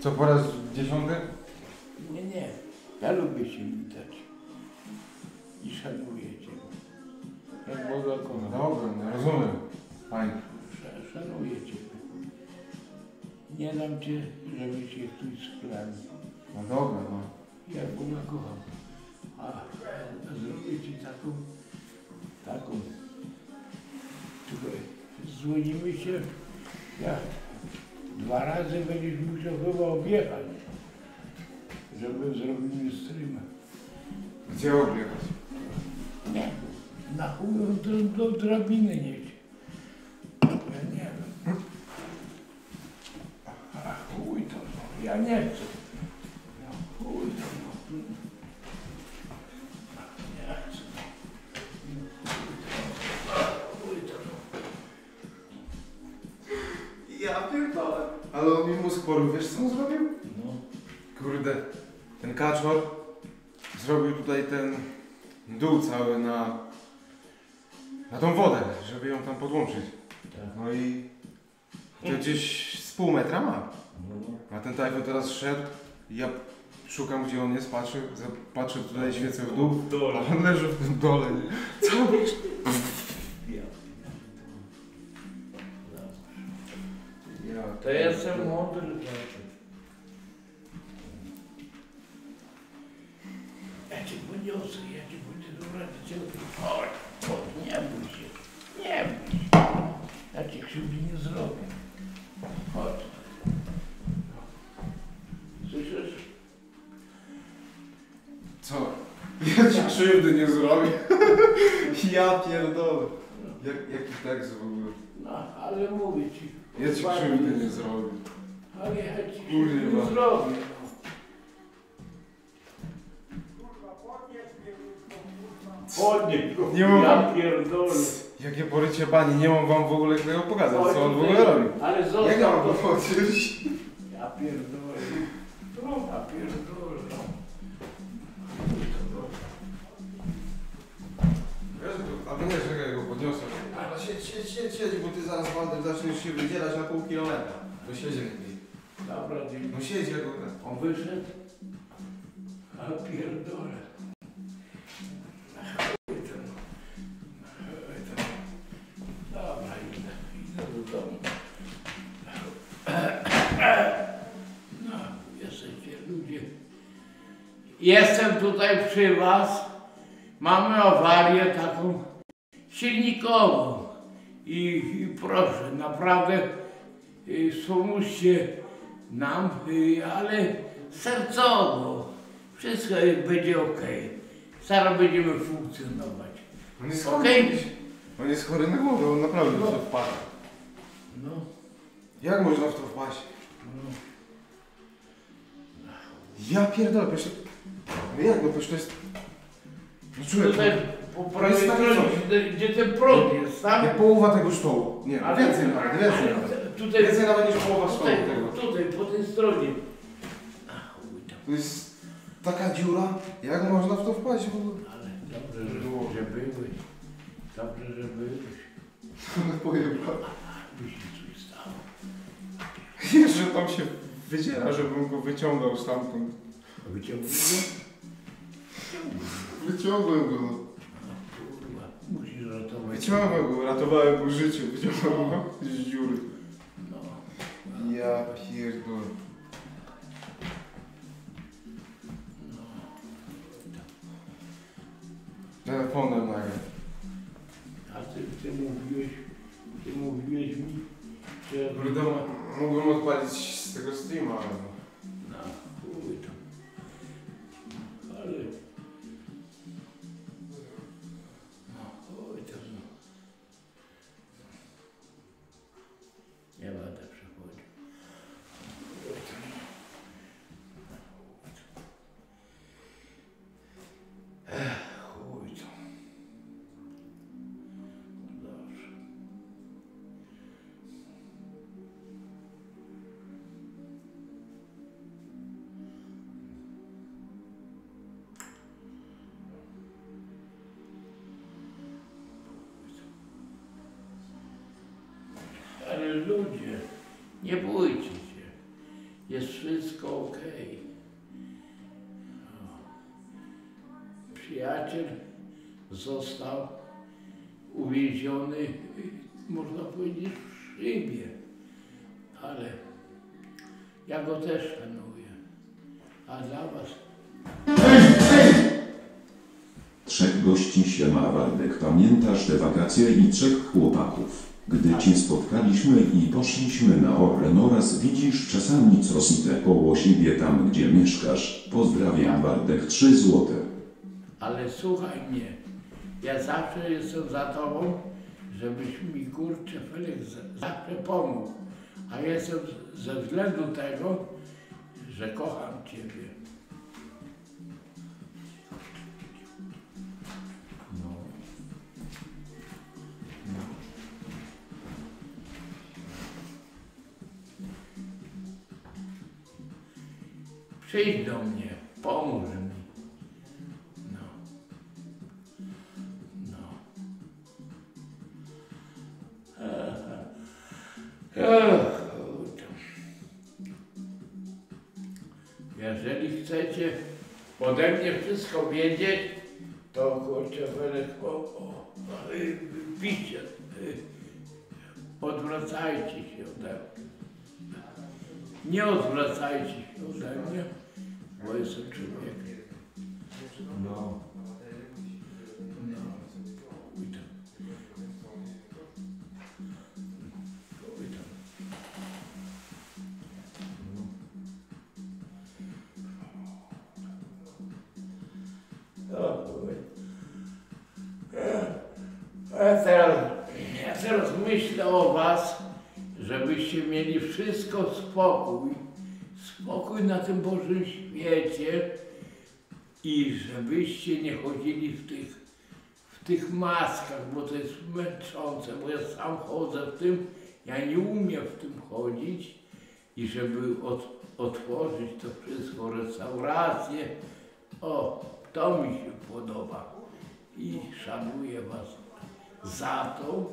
Co, po raz dziesiąty? Nie, nie. Ja lubię się witać. I szanuję cię. Jak Boga No kocham. dobra, no, rozumiem. Fajnie. Sz- Szanuję cię. Nie dam cię, żeby się ktoś splamił. No dobra, no. Jak Boga kocham. A zrobię ci taką, taką. Słuchaj, dzwonimy się. Ja dwa razy będziesz musiał chyba objechać, żeby zrobili streama. Gdzie objechać? Nie. Na chuj do, do drabiny nieść. Ja nie wiem. A chuj to, no. ja nie chcę. No chuj to, no. Nie chcę. Chuj to, no. Ja pierdolę. Ale on mi mózg porył, wiesz co on zrobił? No. Kurde, ten kaczor zrobił tutaj ten dół cały na, na tą wodę, żeby ją tam podłączyć. No i to gdzieś z pół metra ma. A ten tajfun teraz szedł, ja szukam gdzie on jest, patrzę, patrzę tutaj, świecę w dół, a on leży w tym dole. Co robisz? Ja, To jestem mądry człowiek. Ja cię poniosę, ja Chodź, chodź, nie bój się, nie bój się. Ja ci krzywdy nie zrobię. Chodź. Słyszysz? Co? Ja ci krzywdy nie zrobię. Ja pierdolę. Jak, jaki tekst w ogóle? No, ale mówię ci. Ja ci krzywdy nie zrobię. Ale ja ci krzywdy nie zrobię. No. Podnieś go, Nie mam- ja pierdolę. Jakie porycie pani, nie mam wam w ogóle tego pokazać, co on w ogóle robi. Ale zostaw Jak ja mam to. go powiedzieć? Ja pierdolę. Ja pierdolę. To- albo nie, czekaj, go podniosę. Ale siedź, siedź, siedź, siedź, bo ty zaraz Walter zaczniesz się wydzierać na pół kilometra. To siedź lepiej. Dobra, dzień. No siedź, jak go ten. On wyszedł? A pierdolę. Jestem tutaj przy was. Mamy awarię taką silnikową. I, i proszę, naprawdę y, pomóżcie nam, y, ale sercowo. Wszystko będzie ok. Zaraz będziemy funkcjonować. On jest Okej? chory. On jest chory na głowę, on naprawdę No. w to wpada. No. Jak można w to wpaść? No. Ja pierdolę, przecież... No jak, no przecież to jest... No człowiek, Tutaj no, po to prawej jest takie stronie, coś. gdzie- gdzie ten prąd jest, tak? Jak połowa tego stołu. Nie, Ale- więcej nawet, więcej nawet. Tutaj, Więcej nawet niż połowa stołu tutaj, tego. tutaj, po tej stronie. To jest taka dziura, jak można w to wpaść w ogóle? Ale dobrze, że, że byłeś. Dobrze, że byłeś. Powiem By się coś stało. Jeszcze tam się wydziela, żebym go wyciągał stamtąd. Wyciągnij go? Wyciągłem go. Kurwa, musisz ratować. Wyciągłem go, ratowałem mu życie, wyciągłem go z dziury. No. Ja pierdolę. Telefonem nagle. A ty, ty mówiłeś, ty mówiłeś mi, że... Kurde, mógłbym odpalić z tego streama, ale... No, chuj tam. Ale... został uwięziony, można powiedzieć, w szybie. Ale ja go też szanuję. A dla was Trzech gości siema Waldek pamiętasz te wakacje i trzech chłopaków. Gdy cię spotkaliśmy i poszliśmy na Orlen oraz widzisz czasami cosite koło siebie tam gdzie mieszkasz. Pozdrawiam Waldek 3 złote. Ale słuchaj mnie, ja zawsze jestem za tobą, żebyś mi kurczę Felix zawsze pomógł. A jestem ze względu tego, że kocham ciebie. No. No. Przyjdź do mnie, pomóż Kurczę. Jeżeli chcecie ode mnie wszystko wiedzieć, to kurczę, Felek, o, o, piszcie, y, odwracajcie się ode mnie. Nie odwracajcie się ode mnie, bo jestem człowiekiem. No. Ja teraz, ja teraz myślę o was, żebyście mieli wszystko spokój, spokój na tym Bożym świecie i żebyście nie chodzili w tych, w tych maskach, bo to jest męczące, bo ja sam chodzę w tym, ja nie umiem w tym chodzić. I żeby od, otworzyć to wszystko, restaurację, o, to mi się podoba i szanuję was za to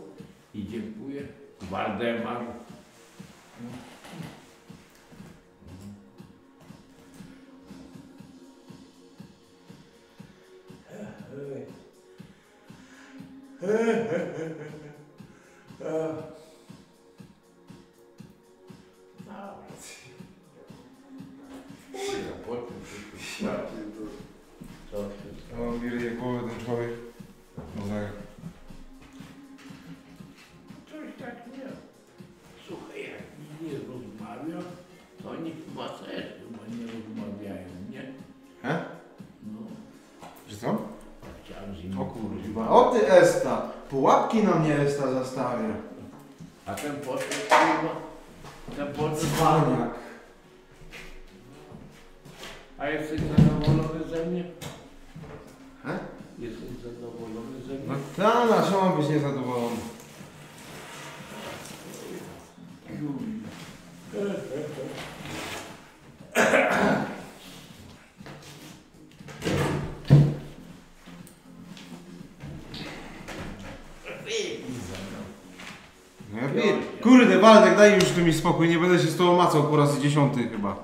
i dziękuję. Waldemar. Ja mam wielkie głowy ten człowiek. No tak. Coś tak nie. Słuchaj, jak nie rozmawia, to oni chyba też chyba nie rozmawiają, nie? He? No, Że co? chciałem z nimi O kurwa. O ty Esta! Pułapki na mnie Esta zastawia. A ten poszedł kurwa, ten poszedł Cwaniak. A jesteś zadowolony ze mnie? E? Jestem zadowolony ze mnie. No Ta nasz no, ma być niezadowolony. No kurde, Waldek, daj już tu mi spokój, nie będę się z tobą macał po raz dziesiąty chyba.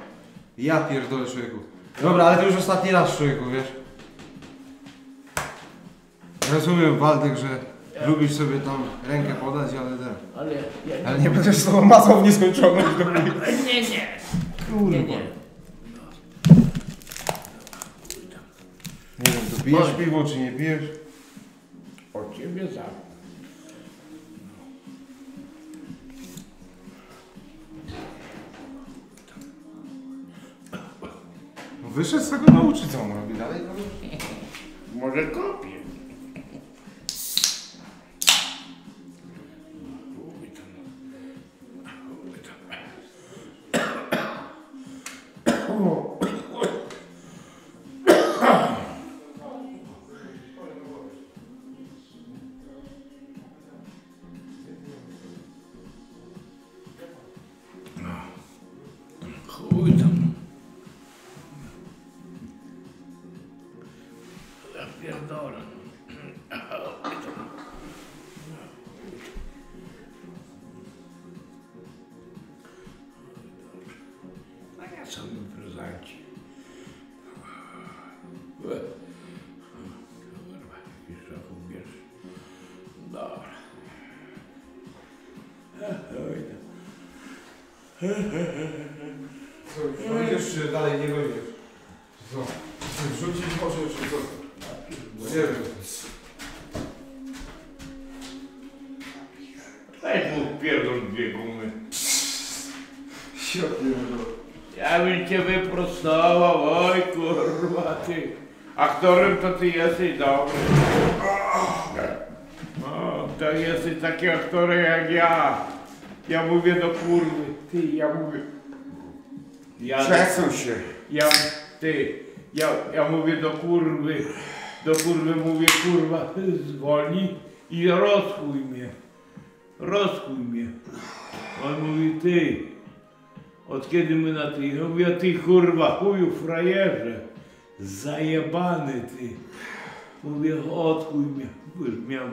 Ja pierdolę, człowieku. Dobra, ale to już ostatni raz, człowieku, wiesz? Rozumiem Waldek, że lubisz sobie tam rękę podać, ale. Ale ja, ja Ale nie się z tobą macał w nieskończoność. Nie, nie. Kurwa. Nie, nie. Nie wiem, to pijesz Moje. piwo czy nie pijesz? Od ciebie za. No wyszedł z tego nauczy, co on robi dalej? Może kopię. Chuj Wejdziesz czy dalej nie? Czy co? Wrzucić może czy co? No nie wiem. Weź mu pierdol dwie gumy. Świetnie, Ja bym cię wyprostował, oj kurwa ty. Aktorem to ty jesteś dobry. O, to jesteś taki aktorem jak ja. Ja mówię do kurwy. Ty, ja mówię. Ja, się. Ja, ty, ja, ja mówię do kurwy. Do kurwy mówię, kurwa, zwolnij i rozchuj mnie. Rozchuj mnie. On mówi, ty, od kiedy my na ty? Ja mówię, ty kurwa, chuju, frajerze. Zajebany ty. Mówię, odchuj mnie. Miał...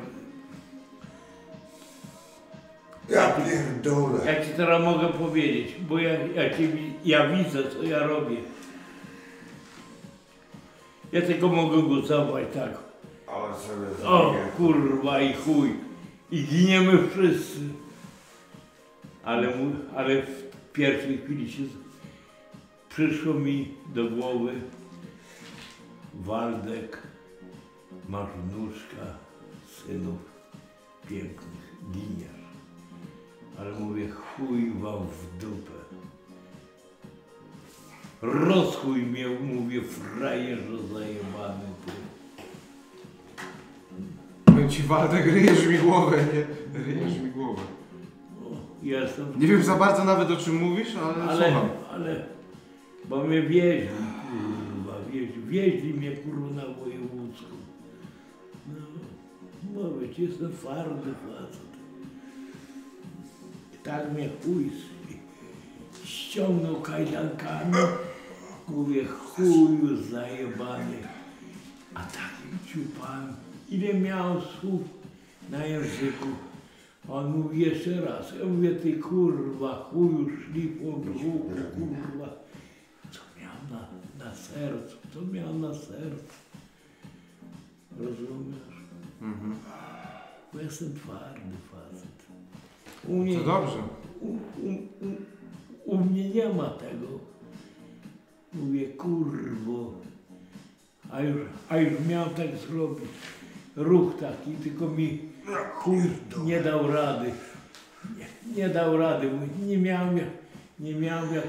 Ja pierdolę. Ja ci teraz mogę powiedzieć, bo ja, ja, cię, ja widzę, co ja robię. Ja tylko mogę go zabrać tak. Ale sobie O zrobię. kurwa i chuj. I giniemy wszyscy. Ale, mu, ale w pierwszej chwili się z- przyszło mi do głowy Waldek, masz wnuczka, synów pięknych, giniesz. Ale mówię, chuj wam w dupę. Rozchuj mnie, mówię, frajerze zajebany ty. Powiem ci Waldek, ryjesz mi głowę, nie? Ryjesz mi głowę. Ja jestem... Nie wiem za bardzo nawet o czym mówisz, ale, ale, słucham. ale, bo mnie wieźli, kurwa, wieźli, wieźli mnie kurwa na wojewódzką. No, mówię ci, jestem twardy facet. Tak mnie chuj ściągnął kajdankami, mówię, chuju zajebany. A takim ciupan, ile miał słów na języku. On mówi jeszcze raz. Ja mówię, ty kurwa, chuju szlifu brzuchu, kurwa. Co miał na, na sercu, co miał na sercu. Rozumiesz? Mhm. Bo jestem twardy. U mnie, To dobrze. U, u, u, u mnie nie ma tego. Mówię, kurwo. A już, a już miał tak zrobić. Ruch taki, tylko mi chuj nie dał rady. Nie, nie dał rady. Nie miałem jak, nie miałem jak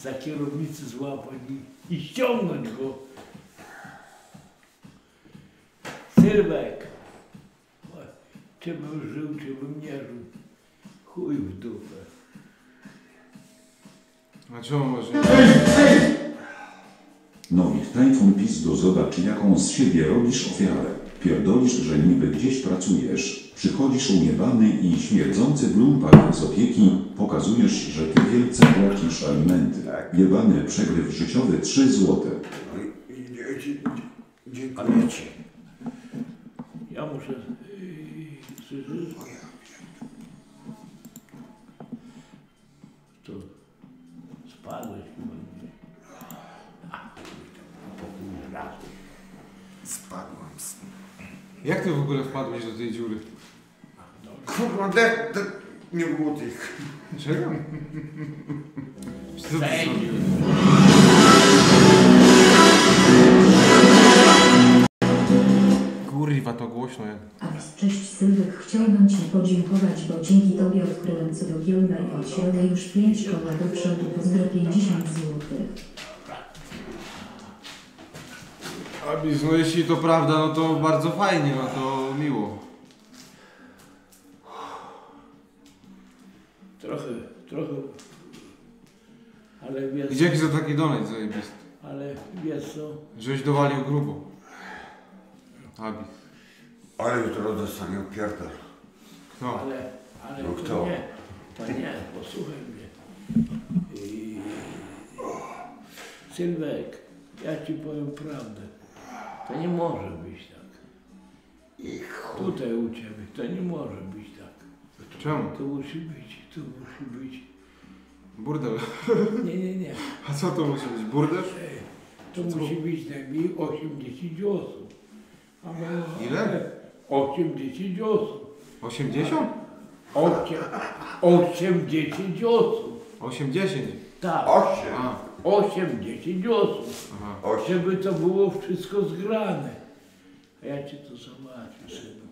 za kierownicę złapać i, i ściągnąć go. Sylwek. Czy bym żył, czy bym nie żył. Chuj w dupę. A czemu może nie? No ich tajfun pizdo zobacz jaką z siebie robisz ofiarę. Pierdolisz, że niby gdzieś pracujesz, przychodzisz ujebany i śmierdzący w lumpach z opieki, pokazujesz, że ty wielce płacisz alimenty. Jebany przegryw życiowy 3 złote. Dziękuję ci. Ja muszę... Słyszysz? To spadłeś chyba pokój raz. Spadłem. Jak ty w ogóle wpadłeś do tej dziury? Kurwa, de, de, nie było tych. Czego? Kurwa, to głośno cześć Sylwek, chciałbym Ci podziękować, bo dzięki Tobie odkryłem co do giełda i od już 5 koła do przodu, pozdro 50 złotych. Abis, no jeśli to prawda, no to bardzo fajnie, no to miło. Trochę, trochę. Ale wiesz. Dzięki za taki donate zajebisty. Ale wiesz co? Żeś dowalił grubo. Abis. Ale jutro dostanie pierdol. Kto? Ale, ale No to kto? nie, to nie, posłuchaj mnie. I... Sylwek, ja ci powiem prawdę. To nie może być tak. Tutaj u ciebie, to nie może być tak. Czemu? To musi być, to musi być. Burdel. Nie, nie, nie. A co to musi być? Burderz? To musi być najmniej 80 osób. A my- Ile? 80 osób. 80? Osiem, 80 osób. 80? Tak. Osiem. A. 80 osób. Aha. Żeby to było wszystko zgrane. A ja ci to załatwię, synu.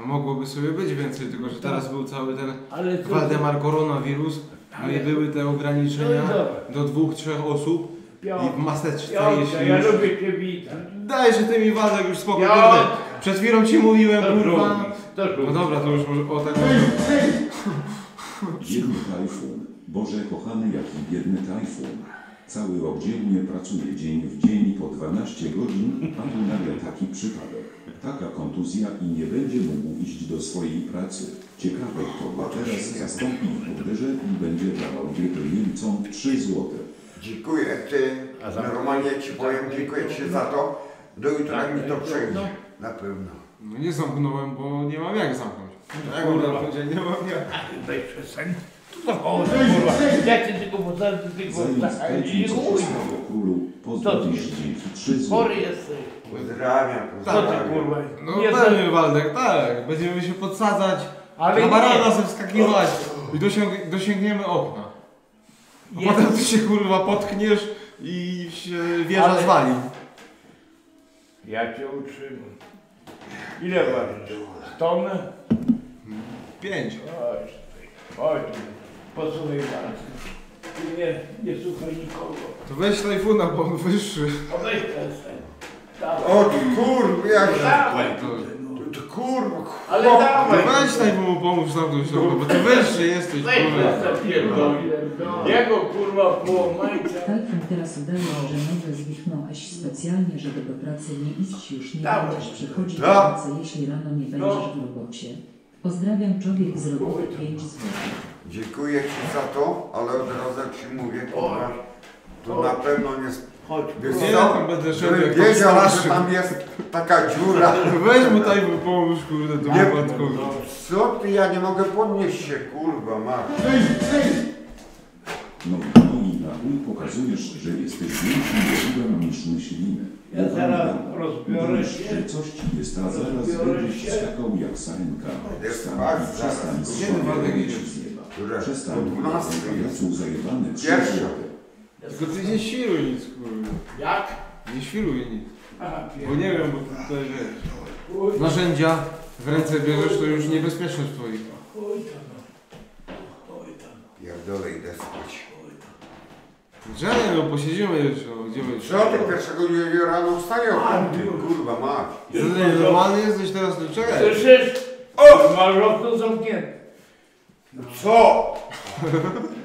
No mogłoby sobie być więcej, tylko że teraz był cały ten Ale to- Waldemar koronawirus, no i były te ograniczenia No i dobra. do dwóch, trzech osób i w maseczce, Piątka, jeśli ja już... lubię cię witać. Daj, że ty mi Waldek już Piątka. kurde. Przed chwilą ci mówiłem, To kurwa. to. No dobra, to już może o tak... Biedny tajfun. Boże kochany, jaki biedny tajfun. Cały rok dziennie pracuje dzień w dzień po 12 godzin, a tu nagle taki przypadek. Taka kontuzja i nie będzie mógł iść do swojej pracy. Ciekawe, kto go teraz zastąpi w burderze i będzie dawał biegłym Niemcom 3 złote. Dziękuję ty, A za- normalnie ci powiem, dziękuję ci za to. Do jutra mi to przejdzie. Na pewno. No nie zamknąłem, bo nie mam jak zamknąć. Jak Kurwa. kurwa, będzie, nie mam jak. Daj przestań. To chodź, kurwa. Ja cię tylko poznałem, tak, kręcił nie co chuj. Co ty? dzięki 3 złote. Chory jesteś. Pozdrawiam, Co ty, kurwa? No Nie pewnie Waldek, tak. Będziemy się podsadzać, Ale na barana sobie wskakiwać i dosięgniemy okna. A potem ty się kurwa potkniesz i się wieża Ale- zwali. Ja cię utrzymam. Ile ważysz? Tonę? Pięć. Chodź. Chodź. Posłuchaj bardzo. Nie, nie słuchaj nikogo. To weź tajfuna, bo on wyższy. Odejdź. Dawaj. O kurwa, jak Dawaj. To, To kurwa, Ale chłop- dawaj. to weź tajfun mu pomóż zamknąć to, bo ty wyższy jesteś, Weź kurwa. przestań pierdolić. Jego kurwa połamajcie. Tajfun teraz udaje, że nagle zwichnąłeś specjalnie, żeby do pracy nie iść już nie Dawaj. będziesz przychodzić do pracy, jeśli rano nie będziesz w robocie. Pozdrawiam człowiek z roboty 5 zł. Dziękuję ci za to, ale od razu ci mówię, kurwa, to na pewno nie... sp- Chodź. Wiesz co? tam będę szedł jak wiedział, że tam jest taka dziura. Weź mu tajfun pomóż, kurde, to Nie, wypadkowo. Co ty, ja nie mogę podnieść się, kurwa, masz. No, no i na chuj pokazujesz, że jesteś większym debilem niż myślimy. Ja zaraz rozbiorę się. że coś ci jest, a zaraz będziesz skakał jak sarenka. Wstań przestań robić idzie? z nieba. Przestań, O 12 pajacu zajebany, trzy złote. Tylko ty nie świruj nic, kurde. Jak? Nie świruj nic. Aha, Bo nie wiem, bo tutaj wiesz. Narzędzia w ręce bierzesz, to już niebezpieczne w twoich. Oj tam. Oj tam. Pierdolę, idę spać. Gdzie no, posiedzimy jeszcze, no, gdzie my Co ty pierwszego dnia rano wstaję o piątej, kurwa, masz. Ty normalny jesteś teraz, to czekaj. Słyszysz? O! Masz okno zamknięte. Co?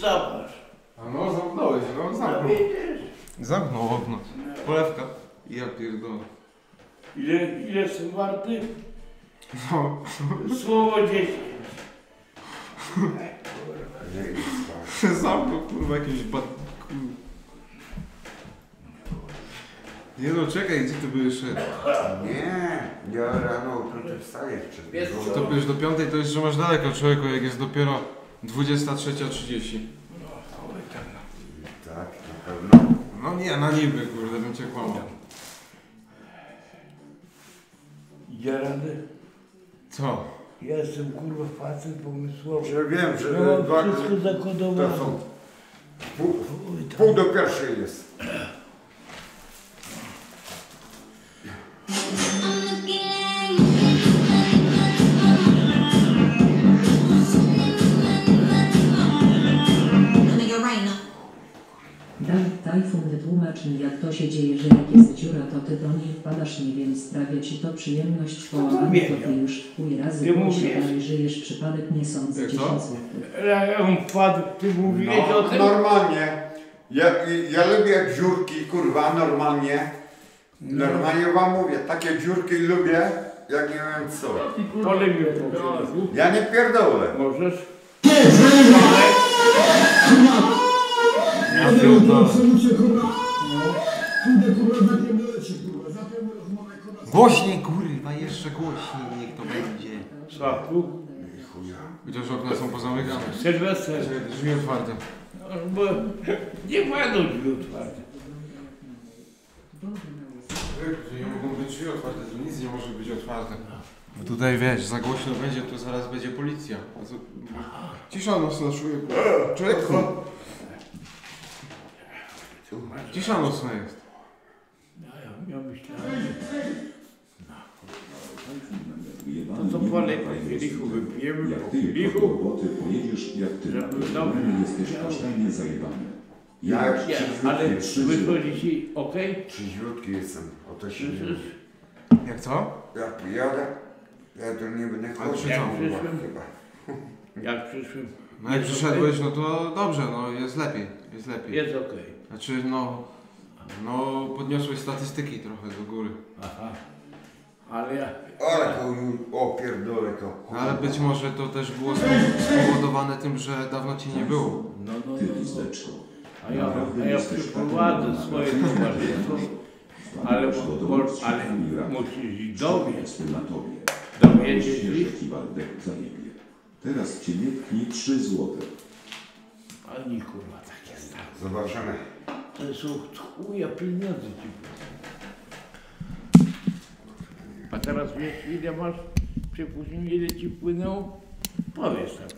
Zobacz. A no, zamknąłeś, no, No zamknął. widzisz? Zamknął okno. Polewka. I ja pierdolę. Ile, ile są warty? No. Słowo spać. Zamknął, kurwa, jakieś bad... kur- Nie no, czekaj, gdzie ty byłeś szedł? Nie, ja rano o piątej wstaję Wiesz jeszcze. To wiesz, do piątej to jeszcze masz daleko, człowieku, jak jest dopiero 23.30. Tak, na pewno. No nie, na niby, kurde, bym cię kłamał. Idzie radę? Co? Ja jestem kurwa facet pomysłowy. Że wiem, że ja mam dwa- wszystko zakodowane. to są pół, pół do pierwszej jest. Dawid Tajfun wytłumacz mi jak to się dzieje, że jak jest dziura to ty do niej wpadasz, nie wiem, sprawia ci to przyjemność połamania, wiem, to ty już chuj razy dalej żyjesz, przypadek nie sądzę, Jak 10 co? złotych. Jak on wpadł, ty mówiłeś o No, tym? normalnie. Ja, ja lubię dziurki, kurwa, normalnie. Normalnie wam mówię, takie dziurki lubię, jak nie wiem co. Polej mi Ja nie pierdolę. Możesz? Głośniej, kurwa, jeszcze głośniej, niech to będzie. Słaku? Chociaż okna są pozamykane. Sylwester. Drzwi otwarte. No, Bo nie będą drzwi otwarte. Nie mogą być drzwi otwarte, to nic nie może być otwarte. Bo tutaj wiesz, za głośno będzie, to zaraz będzie policja. A co? Cisza nocna, człowieku. Człowieku. Cisza nocna jest. Ja myślałem. To co polej po kielichu wypijemy, Jak po kielichu. roboty pojedziesz, jak ty dobrze jesteś kasztanie zajebany. Jak Nie, trzyźwiutki ale jest. wychodzi ci okej? Trzyźwiutki jestem, o to się nie mówi. Jak co? Jak pojadę, ja to nie będę chodził. Jak przyszłem? chyba. Jak przyszłem? No jak przyszedłeś, no to dobrze, no jest lepiej, jest lepiej. Jest okej. Znaczy, no, no podniosłeś statystyki trochę do góry. Aha. Ale ja... Ale to o pierdolę to. No, ale być może to też było spowodowane tym, że dawno cię nie było. No, no, Ty no. pizdeczko. A ja, a ja przyprowadzę swoje towarzystwo, ale, ale musisz i dowiedzieć. Jest ci. Teraz cię nie pchnie 3 złote. Ani kurwa takie stare. Zobaczymy. To są od chuja pieniądze ci. A teraz wiesz ile masz? Przypuśćmy ile ci płynęło? Powiedz tak.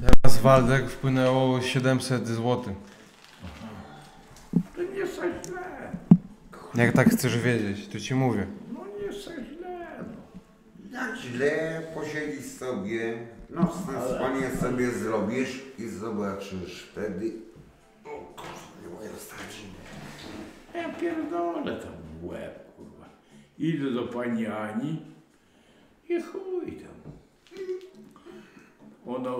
Teraz Waldek wpłynęło 700 zł. To nie jest tak źle. Jak tak chcesz wiedzieć, to ci mówię. No nie jest tak źle. No. Jak źle posiedzisz sobie, nocne Ale- spanie sobie zrobisz i zobaczysz wtedy. Mogę dostać. Ja pierdolę tam w łeb, kurwa. Idę do pani Ani i chuj tam. Ona,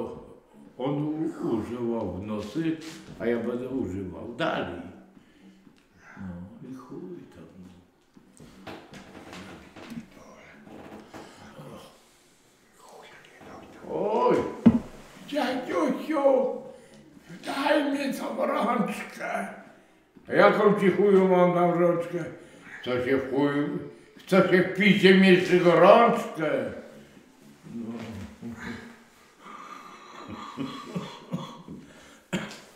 on używał w nosy, a ja będę używał dalej. No i chuj tam. Oj, dziadziusiu, daj mi tą rączkę. A jaką ci chuju mam na rączkę? Co się w chuju, co się w picie mieści gorączkę? No.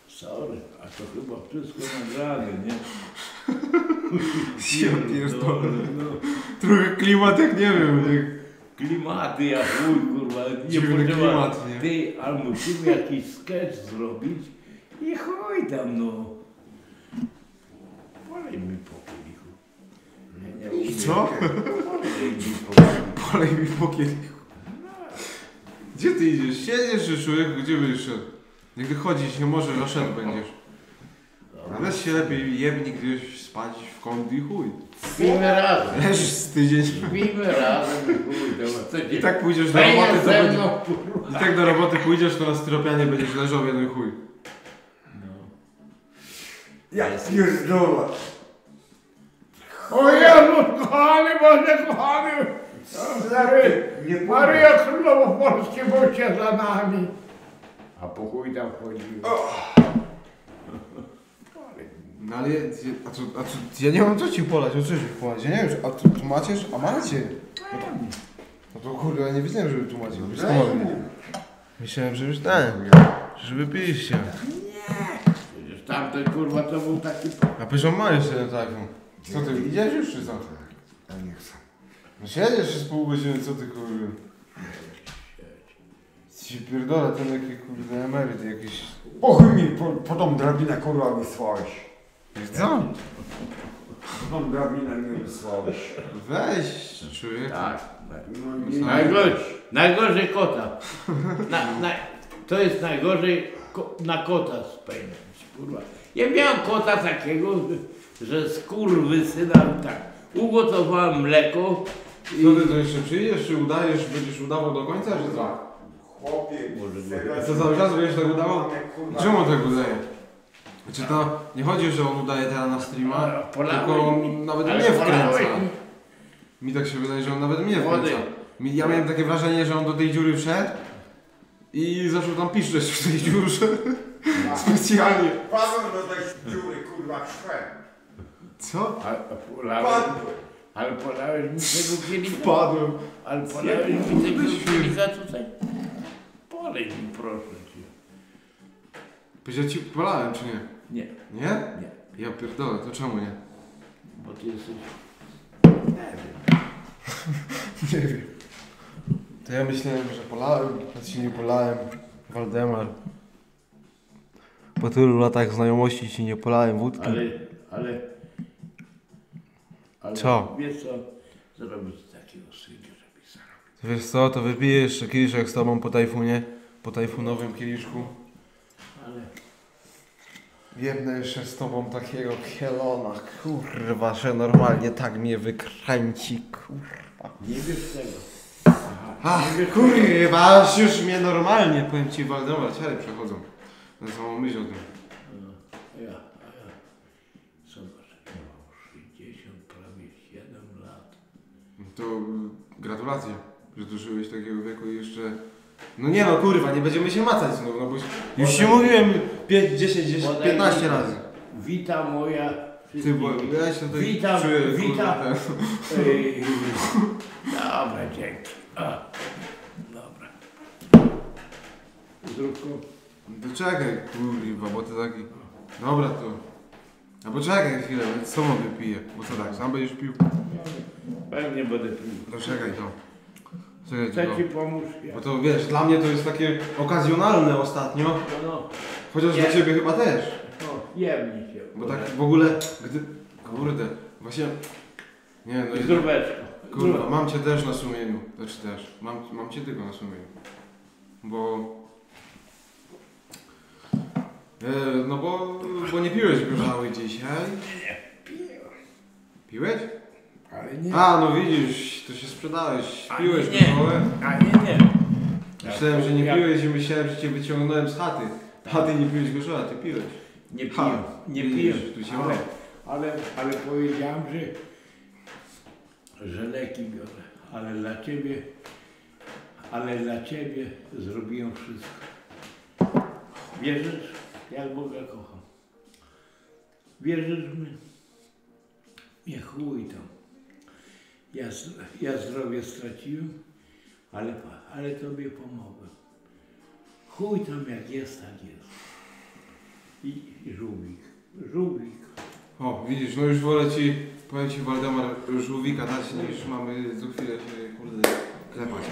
Sorry, a to chyba wszystko nagrane, nie? Ja pierdolę. No, Trochę klimat jak nie wiem, jak... Klimaty jak chuj, kurwa, nie Dziwny potrzeba. klimat, nie? Ty, ale musimy jakiś sketch zrobić i chuj tam, no. Polej mi po kielichu. Nie, nie umiem. Co? Polej mi po kielichu. Polej mi po kielichu. Gdzie ty idziesz? Siedzisz czy człowieku, gdzie będziesz szedł? Nigdy chodzić nie możesz, a szedł będziesz. Weź się lepiej jebnij gdzieś spać w kąt i chuj. Śpimy razem. Leżysz z tydzień. Śpimy razem i chuj, to I tak pójdziesz do roboty, to będzie... I tak do roboty pójdziesz, to na styropianie będziesz leżał jeden chuj. Ja pierdolę. O Jezu, kochany Boże, kochany! Nie Maryja Królowo Polskie, bądźcie za nami. A po chuj tam chodziło. No ale, a co, a co, ja nie mam co ci polać, o co ci polać, ja nie wiem, a tu tłumaczysz, a macie. No to, no to kurde, ja nie wiedziałem, żeby mówię. mu. Myślałem, że już ten, że wypiliście. Przecież tamten kurwa to był taki... A przecież on ma jeszcze ten telefon. Co ty, idziesz już czy co? Ja nie chcę. No siedzisz jeszcze z pół godziny, co ty kurde? Ci pierdolę, ten jaki kurde emeryt jakiś. Po chuj mi po, po tą drabinę kurwa wysłałeś. Co? Po tą drabinę mi wysłałeś. Weź, człowiek. Tak. No, nie- Najgorzej, najgorzej kota. Na, na, to jest najgorzej ko, na kota spędzić, kurwa. Ja miałem kota takiego, że, że skurwysyna tak. Ugotowałem mleko i... Co ty to jeszcze przyjdziesz, czy udajesz, będziesz udawał do końca, czy co? Chłopie, A co cały czas będziesz tak udawał? Czemu on tak udaje? Czy to nie chodzi, że on udaje teraz na streama, tylko on nawet mnie wkręca. mi. Tak się wydaje, że on nawet mnie Wody. wkręca. Mi- Ja miałem takie wrażenie, że on do tej dziury wszedł i zaczął tam piszczeć w tej dziurze. Specjalnie. Padłem do tej dziury kurwa szłem. Co? A, a polałeś, Padłem. ale polałeś mi tego kielika? Wpadłem. Ale polałeś mi tego kielika tutaj? Polej mi proszę cię. Powiedział ci polałem, czy nie? Nie. Nie? Nie. Ja pierdolę, to czemu nie? Bo ty jesteś... Nie wiem. To ja myślałem, że polałem, a ci nie polałem. Waldemar. Po tylu latach znajomości ci nie polałem wódki. Ale, ale... ale Co? Wiesz co? Zrobić takiego syna, żeby zarobić. Wiesz co, to wypiję jeszcze kieliszek z tobą po tajfunie, po tajfunowym kieliszku. Ale... Jebnę jeszcze z tobą takiego kielona, kurwa, że normalnie tak mnie wykręci, kurwa. Nie wiesz tego. Ach, kurwa, aż już mnie normalnie, powiem ci, Waldemar, ciary przechodzą. Na samą myśl o tym. A ja, a ja. Zobacz, ja mam 60, prawie 7 lat. To y, gratulacje, że dożyłeś takiego wieku i jeszcze... No nie no, kurwa, nie będziemy się macać znowu, no bo już ci mówiłem 5, 10, 10 Podaj 15 mi- razy. Wita moja. Ty, bo ja się tutaj Witam, czuję, kurwa, witam. ten- Ej, Dobra, dzięki. A, Dobra. Zdrówko. To czekaj, kurwa, bo to taki... Dobra, to... A poczekaj chwilę, co mogę piję? Bo co tak, sam będziesz pił? Pewnie będę pił. To czekaj to. Czekaj, Chcę ci pomóc. Bo to wiesz, dla mnie to jest takie okazjonalne ostatnio. No, no. Chociaż dla ciebie chyba też. No, jemnij się. Bo tak w ogóle, gdy... Kurde, właśnie... Nie no... jednak- Zdróweczko. Kurwa, mam cię też na sumieniu. Znaczy też. Mam, mam cię tylko na sumieniu. Bo... E, no bo, bo nie piłeś gorzały dzisiaj. Nie, piłem. Piłeś? Ale nie. A, no widzisz, to się sprzedałeś. A Piłeś nie. A nie, nie. Myślałem, że nie piłeś i myślałem, że cię wyciągnąłem z chaty. A ty nie piłeś gorzała, ty piłeś. Nie Ha, piję, nie piję, tu się ale, ale, ale powiedziałem, że, że leki biorę, ale dla Ciebie, ale dla Ciebie zrobiłem wszystko. Wierzysz, jak Boga kocham. Wierzysz mi? Nie chuj tam. Ja, ja zdrowie straciłem, ale, ale Tobie pomogłem. Chuj tam jak jest, tak jest. I, i żółwik. Żółwik. O, widzisz, no już wolę ci, powiem ci Waldemar, żółwika dać niż mamy za chwilę się, kurde, klepać.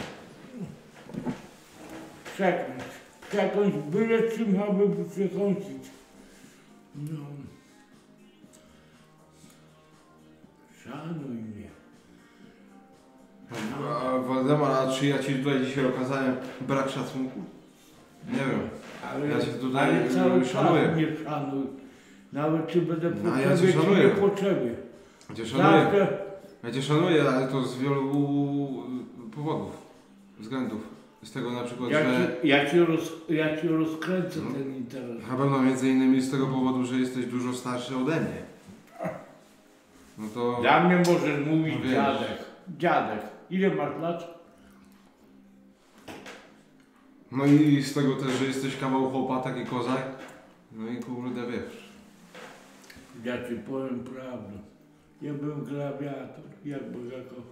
Przekąć. Przekąć byle czym, aby przekąsić. No. Szanuj mnie. A Waldemar, a czy ja ci tutaj dzisiaj okazałem brak szacunku? Nie wiem. Ale, ja cię tutaj ale cały szanuję. czas mnie szanuj. Nawet czy będę No, potrzebie, ja cię czy nie potrzebie. Ja cię szanuję. Zawsze Ja cię szanuję, ale to z wielu powodów, względów. Z tego na przykład, Ja że... ci, ja ci, roz, ja ci rozkręcę ten interes. Na pewno między innymi z tego powodu, że jesteś dużo starszy ode mnie. No to... Dla mnie możesz mówić No dziadek. Dziadek. Ile masz lat? No i z tego też, że jesteś kawał chłopa, taki kozak. No i kurde, wiesz. Ja ci powiem prawdę. Ja byłem gladiator, jak Boga kocham.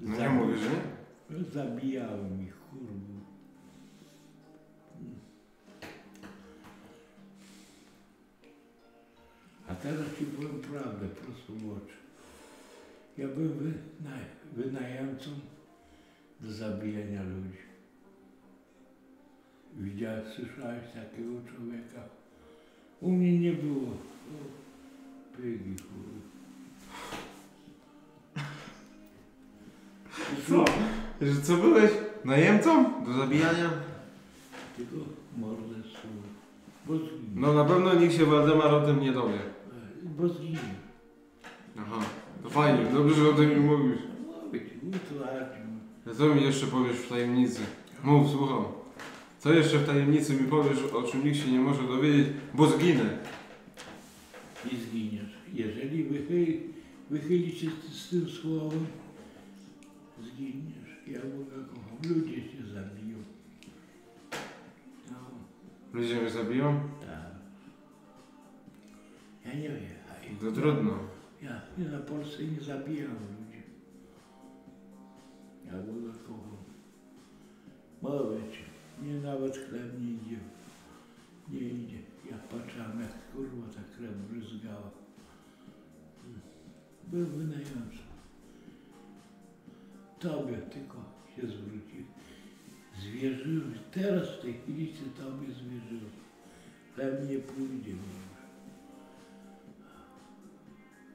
No ja mówię, że nie. No, zabijałem ich, kurwa. A teraz ci powiem prawdę, prosto w oczy. Ja byłem wynajemcą do zabijania ludzi. Widziałeś, słyszałeś takiego człowieka? U mnie nie było. Pygi, Co? Że co byłeś? Najemcą? Do zabijania? Tylko morderstwo. Bo zginie. No na pewno nikt się Waldemar o tym nie dowie. Bo zginie. Aha, to fajnie, dobrze, że o tym mi mówisz. Mówię ci, utwardził. A co mi jeszcze powiesz w tajemnicy? Mów, słucham. Co jeszcze w tajemnicy mi powiesz, o czym nikt się nie może dowiedzieć, bo zginę. i zginiesz. Jeżeli wychyli, z, z tym słowem, zginiesz. Ja Boga kocham. Ludzie się zabiją. No, Ludzie mnie zabiją? tak. Ja nie wiem. To trudno. Ja, ja na Polsce nie zabijam ludzi. Ja Boga kocham. Mówię ci, mnie nawet chleb nie idzie. Nie idzie. Ja patrzyłam jak kurwa ta krew bryzgała. Był wynajemcą. Tobie tylko się zwrócił. Zwierzyłem. Teraz w tej chwili się Tobie zwierzyłem. Chleb nie pójdzie mi.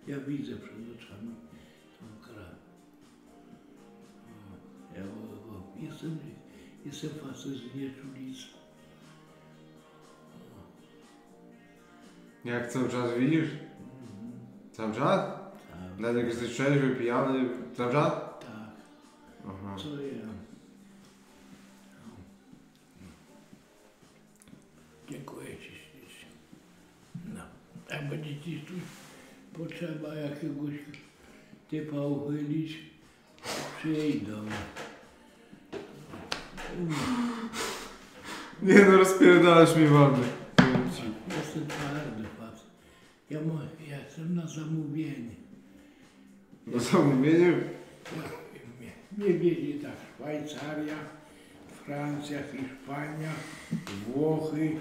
Ja widzę przed oczami tą. O, Ja o, o, jestem, jestem facet z nieczulicą. Jak cały czas widzisz? Cały czas? Nawet jak jesteś trzeźwy, pijany, cały czas? Tak. Aha. Co ja? Dziękuję Ci ślicznie. No, jak będzie Ci tu potrzeba jakiegoś typa uchylić, mnie. Nie no, rozpierdalasz mi ci. Jestem twardy facet. Ja, ja jestem na zamówienie. Na zamówienie? Ja, mnie wiedzie tak Szwajcaria, Francja, Hiszpania, Włochy,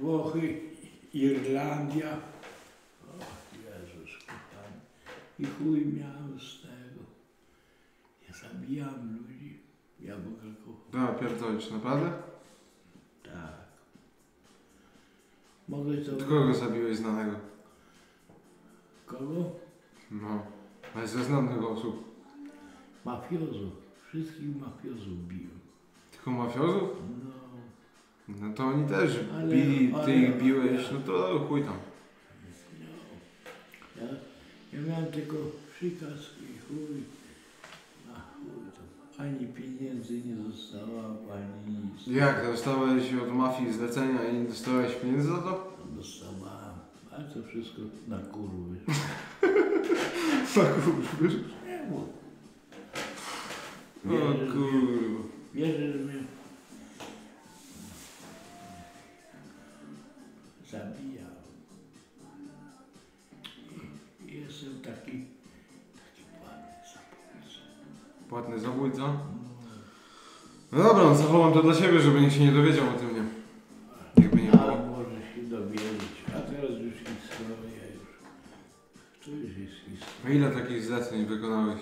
Włochy, Irlandia. O Jezus kochany. I chuj miałem z tego. Ja zabijam ludzi. Ja Boga kocham. Da, pierdolisz, naprawdę? Tak. Mogę to... Od kogo zabiłeś znanego? Kogo? No, ale ze znanych osób. Mafiozów. Wszystkich mafiozów biłem. Tylko mafiozów? No. No to oni też Ale- bili, ty ale- ich biłeś, no to chuj tam. Ja, ja miałem tylko przykaz i chuj. A chuj to. Ani pieniędzy nie dostałam, ani nic. Jak, dostałeś od mafii zlecenia i nie dostałeś pieniędzy za to? Dostawałem. Ale to wszystko na kurwy. Na kurwy? Nie mów. O Wierzysz, kurwa. Wierzysz mnie? Zabijał. Jestem taki, taki płatny zabójca. Płatny zabójca? No dobra, no zachowam to dla siebie, żeby nikt się nie dowiedział o tym, nie? Jakby nie A było. może się dowiedzieć. A teraz już historia już. To już jest historia. A ile takich zleceń wykonałeś?